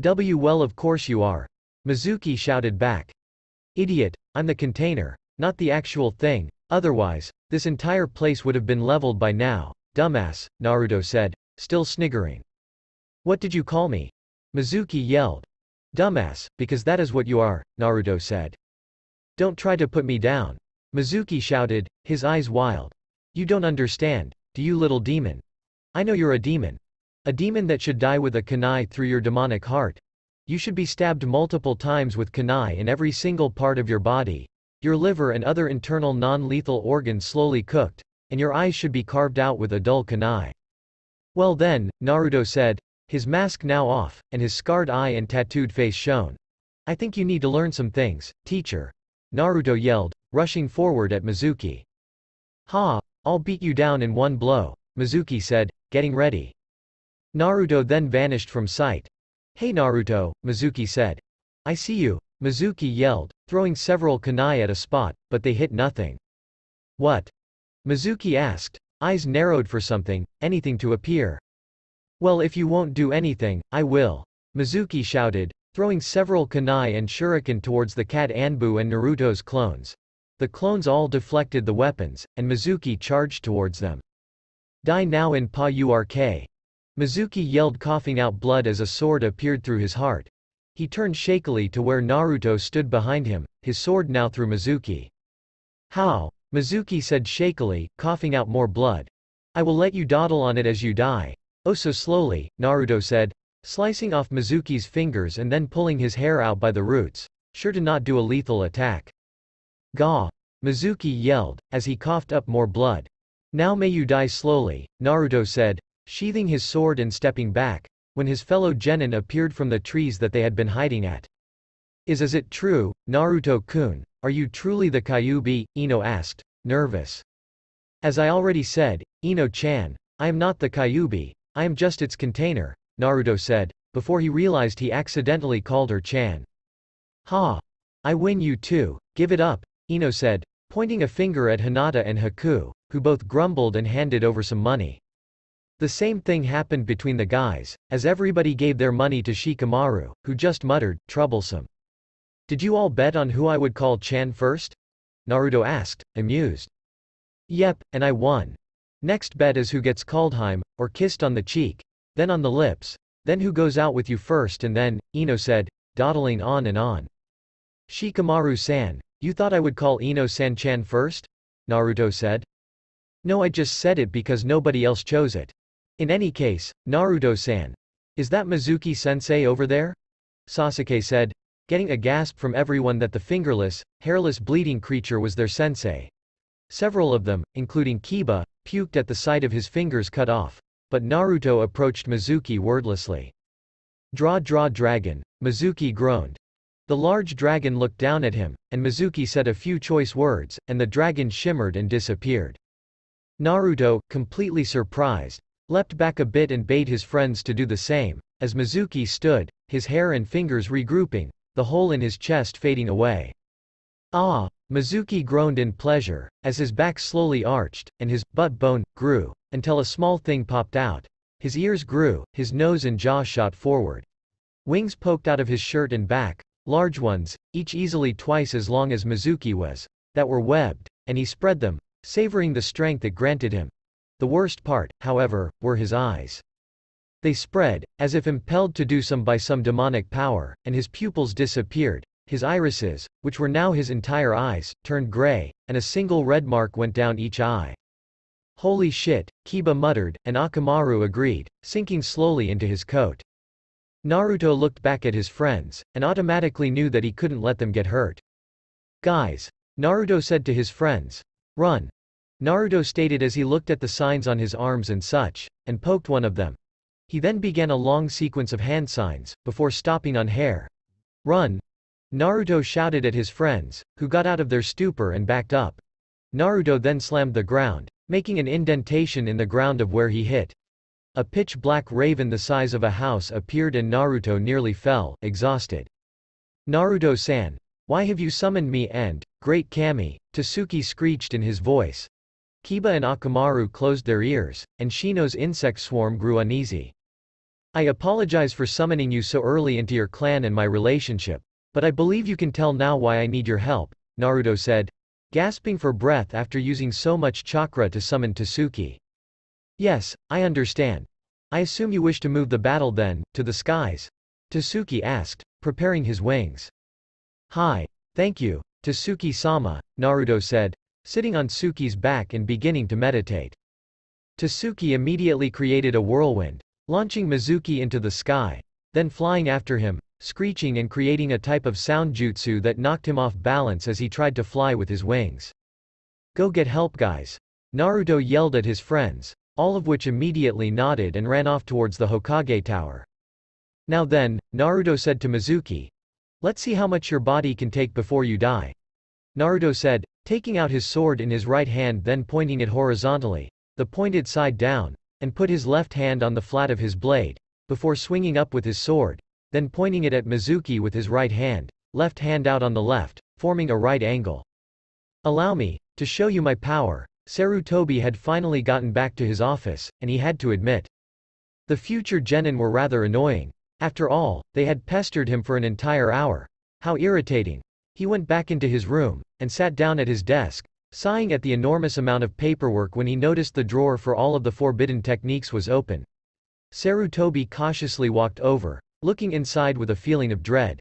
W well of course you are. Mizuki shouted back. Idiot, I'm the container, not the actual thing, otherwise, this entire place would have been leveled by now, dumbass, Naruto said, still sniggering. What did you call me? Mizuki yelled. Dumbass, because that is what you are, Naruto said. Don't try to put me down. Mizuki shouted, his eyes wild. You don't understand, do you little demon? I know you're a demon. A demon that should die with a kunai through your demonic heart. You should be stabbed multiple times with kunai in every single part of your body, your liver and other internal non-lethal organs slowly cooked, and your eyes should be carved out with a dull kunai. Well then, Naruto said, his mask now off, and his scarred eye and tattooed face shown. I think you need to learn some things, teacher. Naruto yelled, rushing forward at Mizuki. Ha, I'll beat you down in one blow, Mizuki said, getting ready. Naruto then vanished from sight. Hey Naruto, Mizuki said. I see you, Mizuki yelled, throwing several kunai at a spot, but they hit nothing. What? Mizuki asked, eyes narrowed for something, anything to appear. Well if you won't do anything, I will. Mizuki shouted, throwing several kunai and shuriken towards the cat Anbu and Naruto's clones. The clones all deflected the weapons, and Mizuki charged towards them. Die now in Pa Urk. Mizuki yelled coughing out blood as a sword appeared through his heart. He turned shakily to where Naruto stood behind him, his sword now through Mizuki. How? Mizuki said shakily, coughing out more blood. I will let you dawdle on it as you die. Oh so slowly, Naruto said, slicing off Mizuki's fingers and then pulling his hair out by the roots, sure to not do a lethal attack. Gah! Mizuki yelled, as he coughed up more blood. Now may you die slowly, Naruto said, sheathing his sword and stepping back, when his fellow genin appeared from the trees that they had been hiding at. Is is it true, Naruto-kun, are you truly the Kyuubi, Ino asked, nervous. As I already said, Ino-chan, I am not the Kyuubi, I am just its container, Naruto said, before he realized he accidentally called her Chan. Ha! I win you too, give it up, Ino said, pointing a finger at Hinata and Haku, who both grumbled and handed over some money. The same thing happened between the guys, as everybody gave their money to Shikamaru, who just muttered, troublesome. Did you all bet on who I would call Chan first? Naruto asked, amused. Yep, and I won. Next bet is who gets called Hime, or kissed on the cheek, then on the lips, then who goes out with you first and then, Ino said, dawdling on and on. Shikamaru-san, you thought I would call Ino-san Chan first? Naruto said. No I just said it because nobody else chose it. In any case, Naruto-san. Is that Mizuki-sensei over there? Sasuke said, getting a gasp from everyone that the fingerless, hairless bleeding creature was their sensei. Several of them, including Kiba, puked at the sight of his fingers cut off. But Naruto approached Mizuki wordlessly. Draw draw dragon, Mizuki groaned. The large dragon looked down at him, and Mizuki said a few choice words, and the dragon shimmered and disappeared. Naruto, completely surprised, leapt back a bit and bade his friends to do the same, as Mizuki stood, his hair and fingers regrouping, the hole in his chest fading away. Ah! Mizuki groaned in pleasure, as his back slowly arched, and his butt bone grew, until a small thing popped out. His ears grew, his nose and jaw shot forward. Wings poked out of his shirt and back, large ones, each easily twice as long as Mizuki was, that were webbed, and he spread them, savoring the strength it granted him. The worst part, however, were his eyes. They spread, as if impelled to do some by some demonic power, and his pupils disappeared. His irises, which were now his entire eyes, turned gray, and a single red mark went down each eye. Holy shit, Kiba muttered, and Akamaru agreed, sinking slowly into his coat. Naruto looked back at his friends, and automatically knew that he couldn't let them get hurt. Guys. Naruto said to his friends. Run. Naruto stated as he looked at the signs on his arms and such, and poked one of them. He then began a long sequence of hand signs, before stopping on hare. Run! Naruto shouted at his friends, who got out of their stupor and backed up. Naruto then slammed the ground, making an indentation in the ground of where he hit. A pitch-black raven the size of a house appeared and Naruto nearly fell, exhausted. Naruto-san. Why have you summoned me and, great Kami, Tasuki screeched in his voice. Kiba and Akamaru closed their ears, and Shino's insect swarm grew uneasy. I apologize for summoning you so early into your clan and my relationship. But I believe you can tell now why I need your help, Naruto said, gasping for breath after using so much chakra to summon Tasuki. Yes, I understand. I assume you wish to move the battle then, to the skies? Tasuki asked, preparing his wings. Hi. Thank you, Tasuki-sama, Naruto said, sitting on Suki's back and beginning to meditate. Tasuki immediately created a whirlwind, launching Mizuki into the sky, then flying after him, screeching and creating a type of sound jutsu that knocked him off balance as he tried to fly with his wings. Go get help guys. Naruto yelled at his friends, all of which immediately nodded and ran off towards the Hokage tower. Now then, Naruto said to Mizuki. Let's see how much your body can take before you die. Naruto said, taking out his sword in his right hand then pointing it horizontally, the pointed side down, and put his left hand on the flat of his blade, before swinging up with his sword, then pointing it at Mizuki with his right hand, left hand out on the left, forming a right angle. Allow me, to show you my power, Sarutobi had finally gotten back to his office, and he had to admit. The future genin were rather annoying. After all, they had pestered him for an entire hour. How irritating. He went back into his room, and sat down at his desk, sighing at the enormous amount of paperwork when he noticed the drawer for all of the forbidden techniques was open. Sarutobi cautiously walked over, looking inside with a feeling of dread.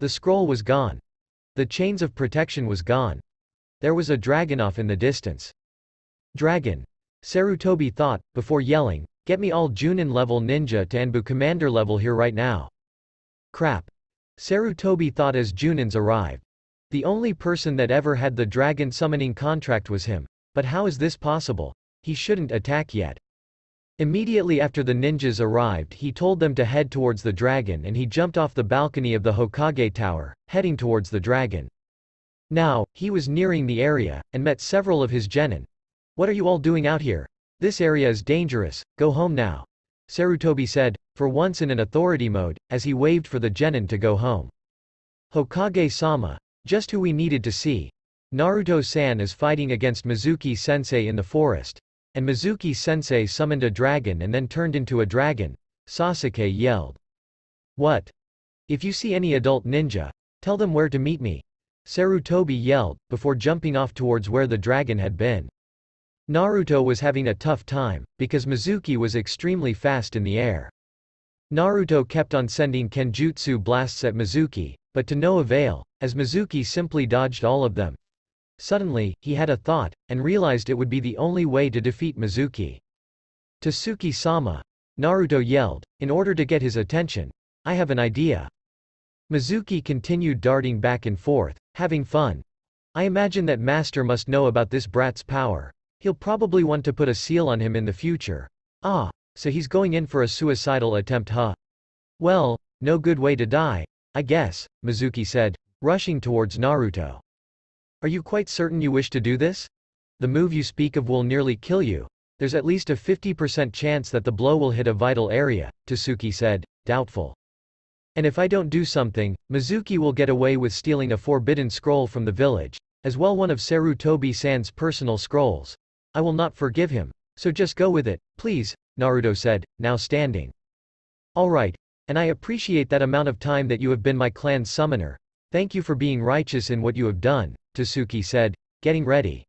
The scroll was gone. The chains of protection was gone. There was a dragon off in the distance. Dragon. Sarutobi thought, before yelling, get me all Junin level ninja to Anbu commander level here right now. Crap. Sarutobi thought as Junins arrived. The only person that ever had the dragon summoning contract was him. But how is this possible? He shouldn't attack yet. Immediately after the ninjas arrived he told them to head towards the dragon and he jumped off the balcony of the Hokage tower, heading towards the dragon. Now, he was nearing the area, and met several of his genin. What are you all doing out here? This area is dangerous, go home now. Sarutobi said, for once in an authority mode, as he waved for the genin to go home. Hokage-sama. Just who we needed to see. Naruto-san is fighting against Mizuki-sensei in the forest. And Mizuki-sensei summoned a dragon and then turned into a dragon, Sasuke yelled. What? If you see any adult ninja, tell them where to meet me. Sarutobi yelled, before jumping off towards where the dragon had been. Naruto was having a tough time, because Mizuki was extremely fast in the air. Naruto kept on sending kenjutsu blasts at Mizuki, but to no avail, as Mizuki simply dodged all of them. Suddenly, he had a thought, and realized it would be the only way to defeat Mizuki. Tasuki-sama. Naruto yelled, in order to get his attention. I have an idea. Mizuki continued darting back and forth, having fun. I imagine that Master must know about this brat's power. He'll probably want to put a seal on him in the future. Ah, so he's going in for a suicidal attempt huh? Well, no good way to die, I guess, Mizuki said, rushing towards Naruto. Are you quite certain you wish to do this? The move you speak of will nearly kill you. There's at least a 50% chance that the blow will hit a vital area, Tasuki said, doubtful. And if I don't do something, Mizuki will get away with stealing a forbidden scroll from the village, as well one of Sarutobi-san's personal scrolls. I will not forgive him. So just go with it, please, Naruto said, now standing. Alright. And I appreciate that amount of time that you have been my clan's summoner. Thank you for being righteous in what you have done, Tasuki said, getting ready.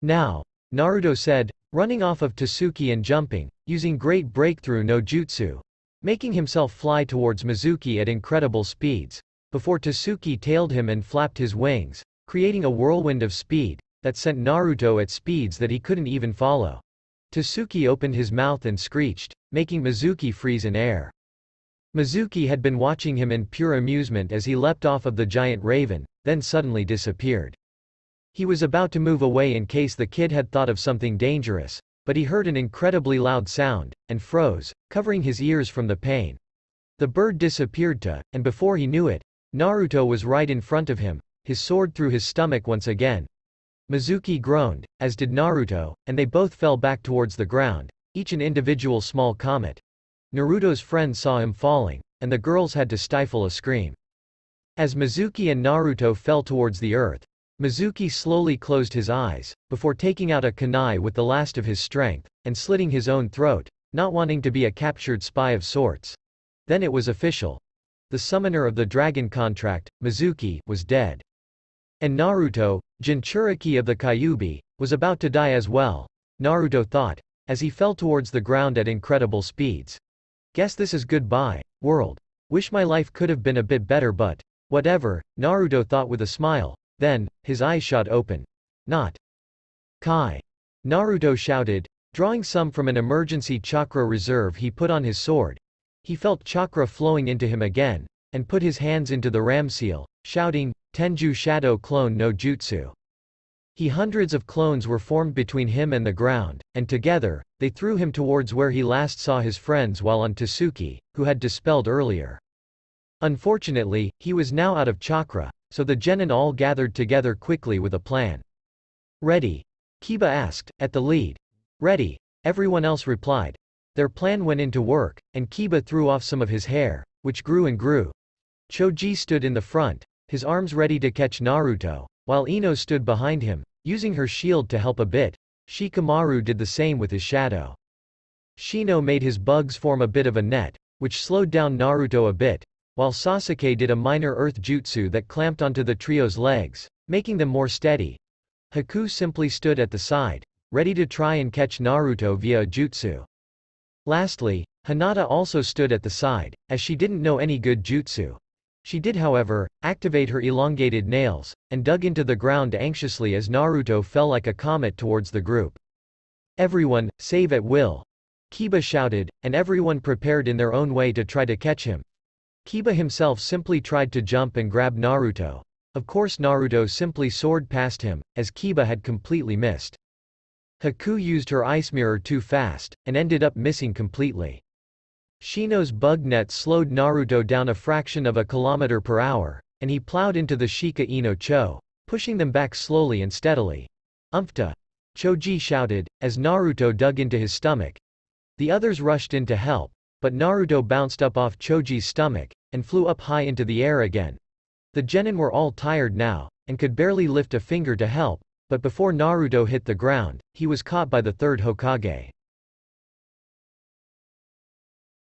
Now. Naruto said, running off of Tasuki and jumping, using great breakthrough no jutsu. Making himself fly towards Mizuki at incredible speeds. Before Tasuki tailed him and flapped his wings, creating a whirlwind of speed, that sent Naruto at speeds that he couldn't even follow. Tasuki opened his mouth and screeched, making Mizuki freeze in air. Mizuki had been watching him in pure amusement as he leapt off of the giant raven, then suddenly disappeared. He was about to move away in case the kid had thought of something dangerous, but he heard an incredibly loud sound, and froze, covering his ears from the pain. The bird disappeared to, and before he knew it, Naruto was right in front of him, his sword through his stomach once again, Mizuki groaned, as did Naruto, and they both fell back towards the ground, each an individual small comet. Naruto's friend saw him falling, and the girls had to stifle a scream. As Mizuki and Naruto fell towards the earth, Mizuki slowly closed his eyes, before taking out a kunai with the last of his strength, and slitting his own throat, not wanting to be a captured spy of sorts. Then it was official. The summoner of the dragon contract, Mizuki, was dead. And Naruto, Jinchuriki of the Kyuubi, was about to die as well, Naruto thought, as he fell towards the ground at incredible speeds. Guess this is goodbye, world. Wish my life could have been a bit better but, whatever, Naruto thought with a smile, then, his eyes shot open. Not. Kai. Naruto shouted, drawing some from an emergency chakra reserve he put on his sword. He felt chakra flowing into him again, and put his hands into the ram seal, shouting, Tajuu Shadow Clone no Jutsu. He hundreds of clones were formed between him and the ground, and together, they threw him towards where he last saw his friends while on Tasuki, who had dispelled earlier. Unfortunately, he was now out of chakra, so the genin all gathered together quickly with a plan. Ready? Kiba asked, at the lead. Ready. Everyone else replied. Their plan went into work, and Kiba threw off some of his hair, which grew and grew. Choji stood in the front, his arms ready to catch Naruto, while Ino stood behind him, using her shield to help a bit. Shikamaru did the same with his shadow. Shino made his bugs form a bit of a net, which slowed down Naruto a bit, while Sasuke did a minor earth jutsu that clamped onto the trio's legs, making them more steady. Haku simply stood at the side, ready to try and catch Naruto via a jutsu. Lastly, Hinata also stood at the side, as she didn't know any good jutsu. She did however, activate her elongated nails, and dug into the ground anxiously as Naruto fell like a comet towards the group. Everyone, save at will! Kiba shouted, and everyone prepared in their own way to try to catch him. Kiba himself simply tried to jump and grab Naruto. Of course Naruto simply soared past him, as Kiba had completely missed. Haku used her ice mirror too fast, and ended up missing completely. Shino's bug net slowed Naruto down a fraction of a kilometer per hour, and he plowed into the Shika Ino Cho, pushing them back slowly and steadily. Umpta! Choji shouted, as Naruto dug into his stomach. The others rushed in to help, but Naruto bounced up off Choji's stomach, and flew up high into the air again. The genin were all tired now, and could barely lift a finger to help, but before Naruto hit the ground, he was caught by the third Hokage.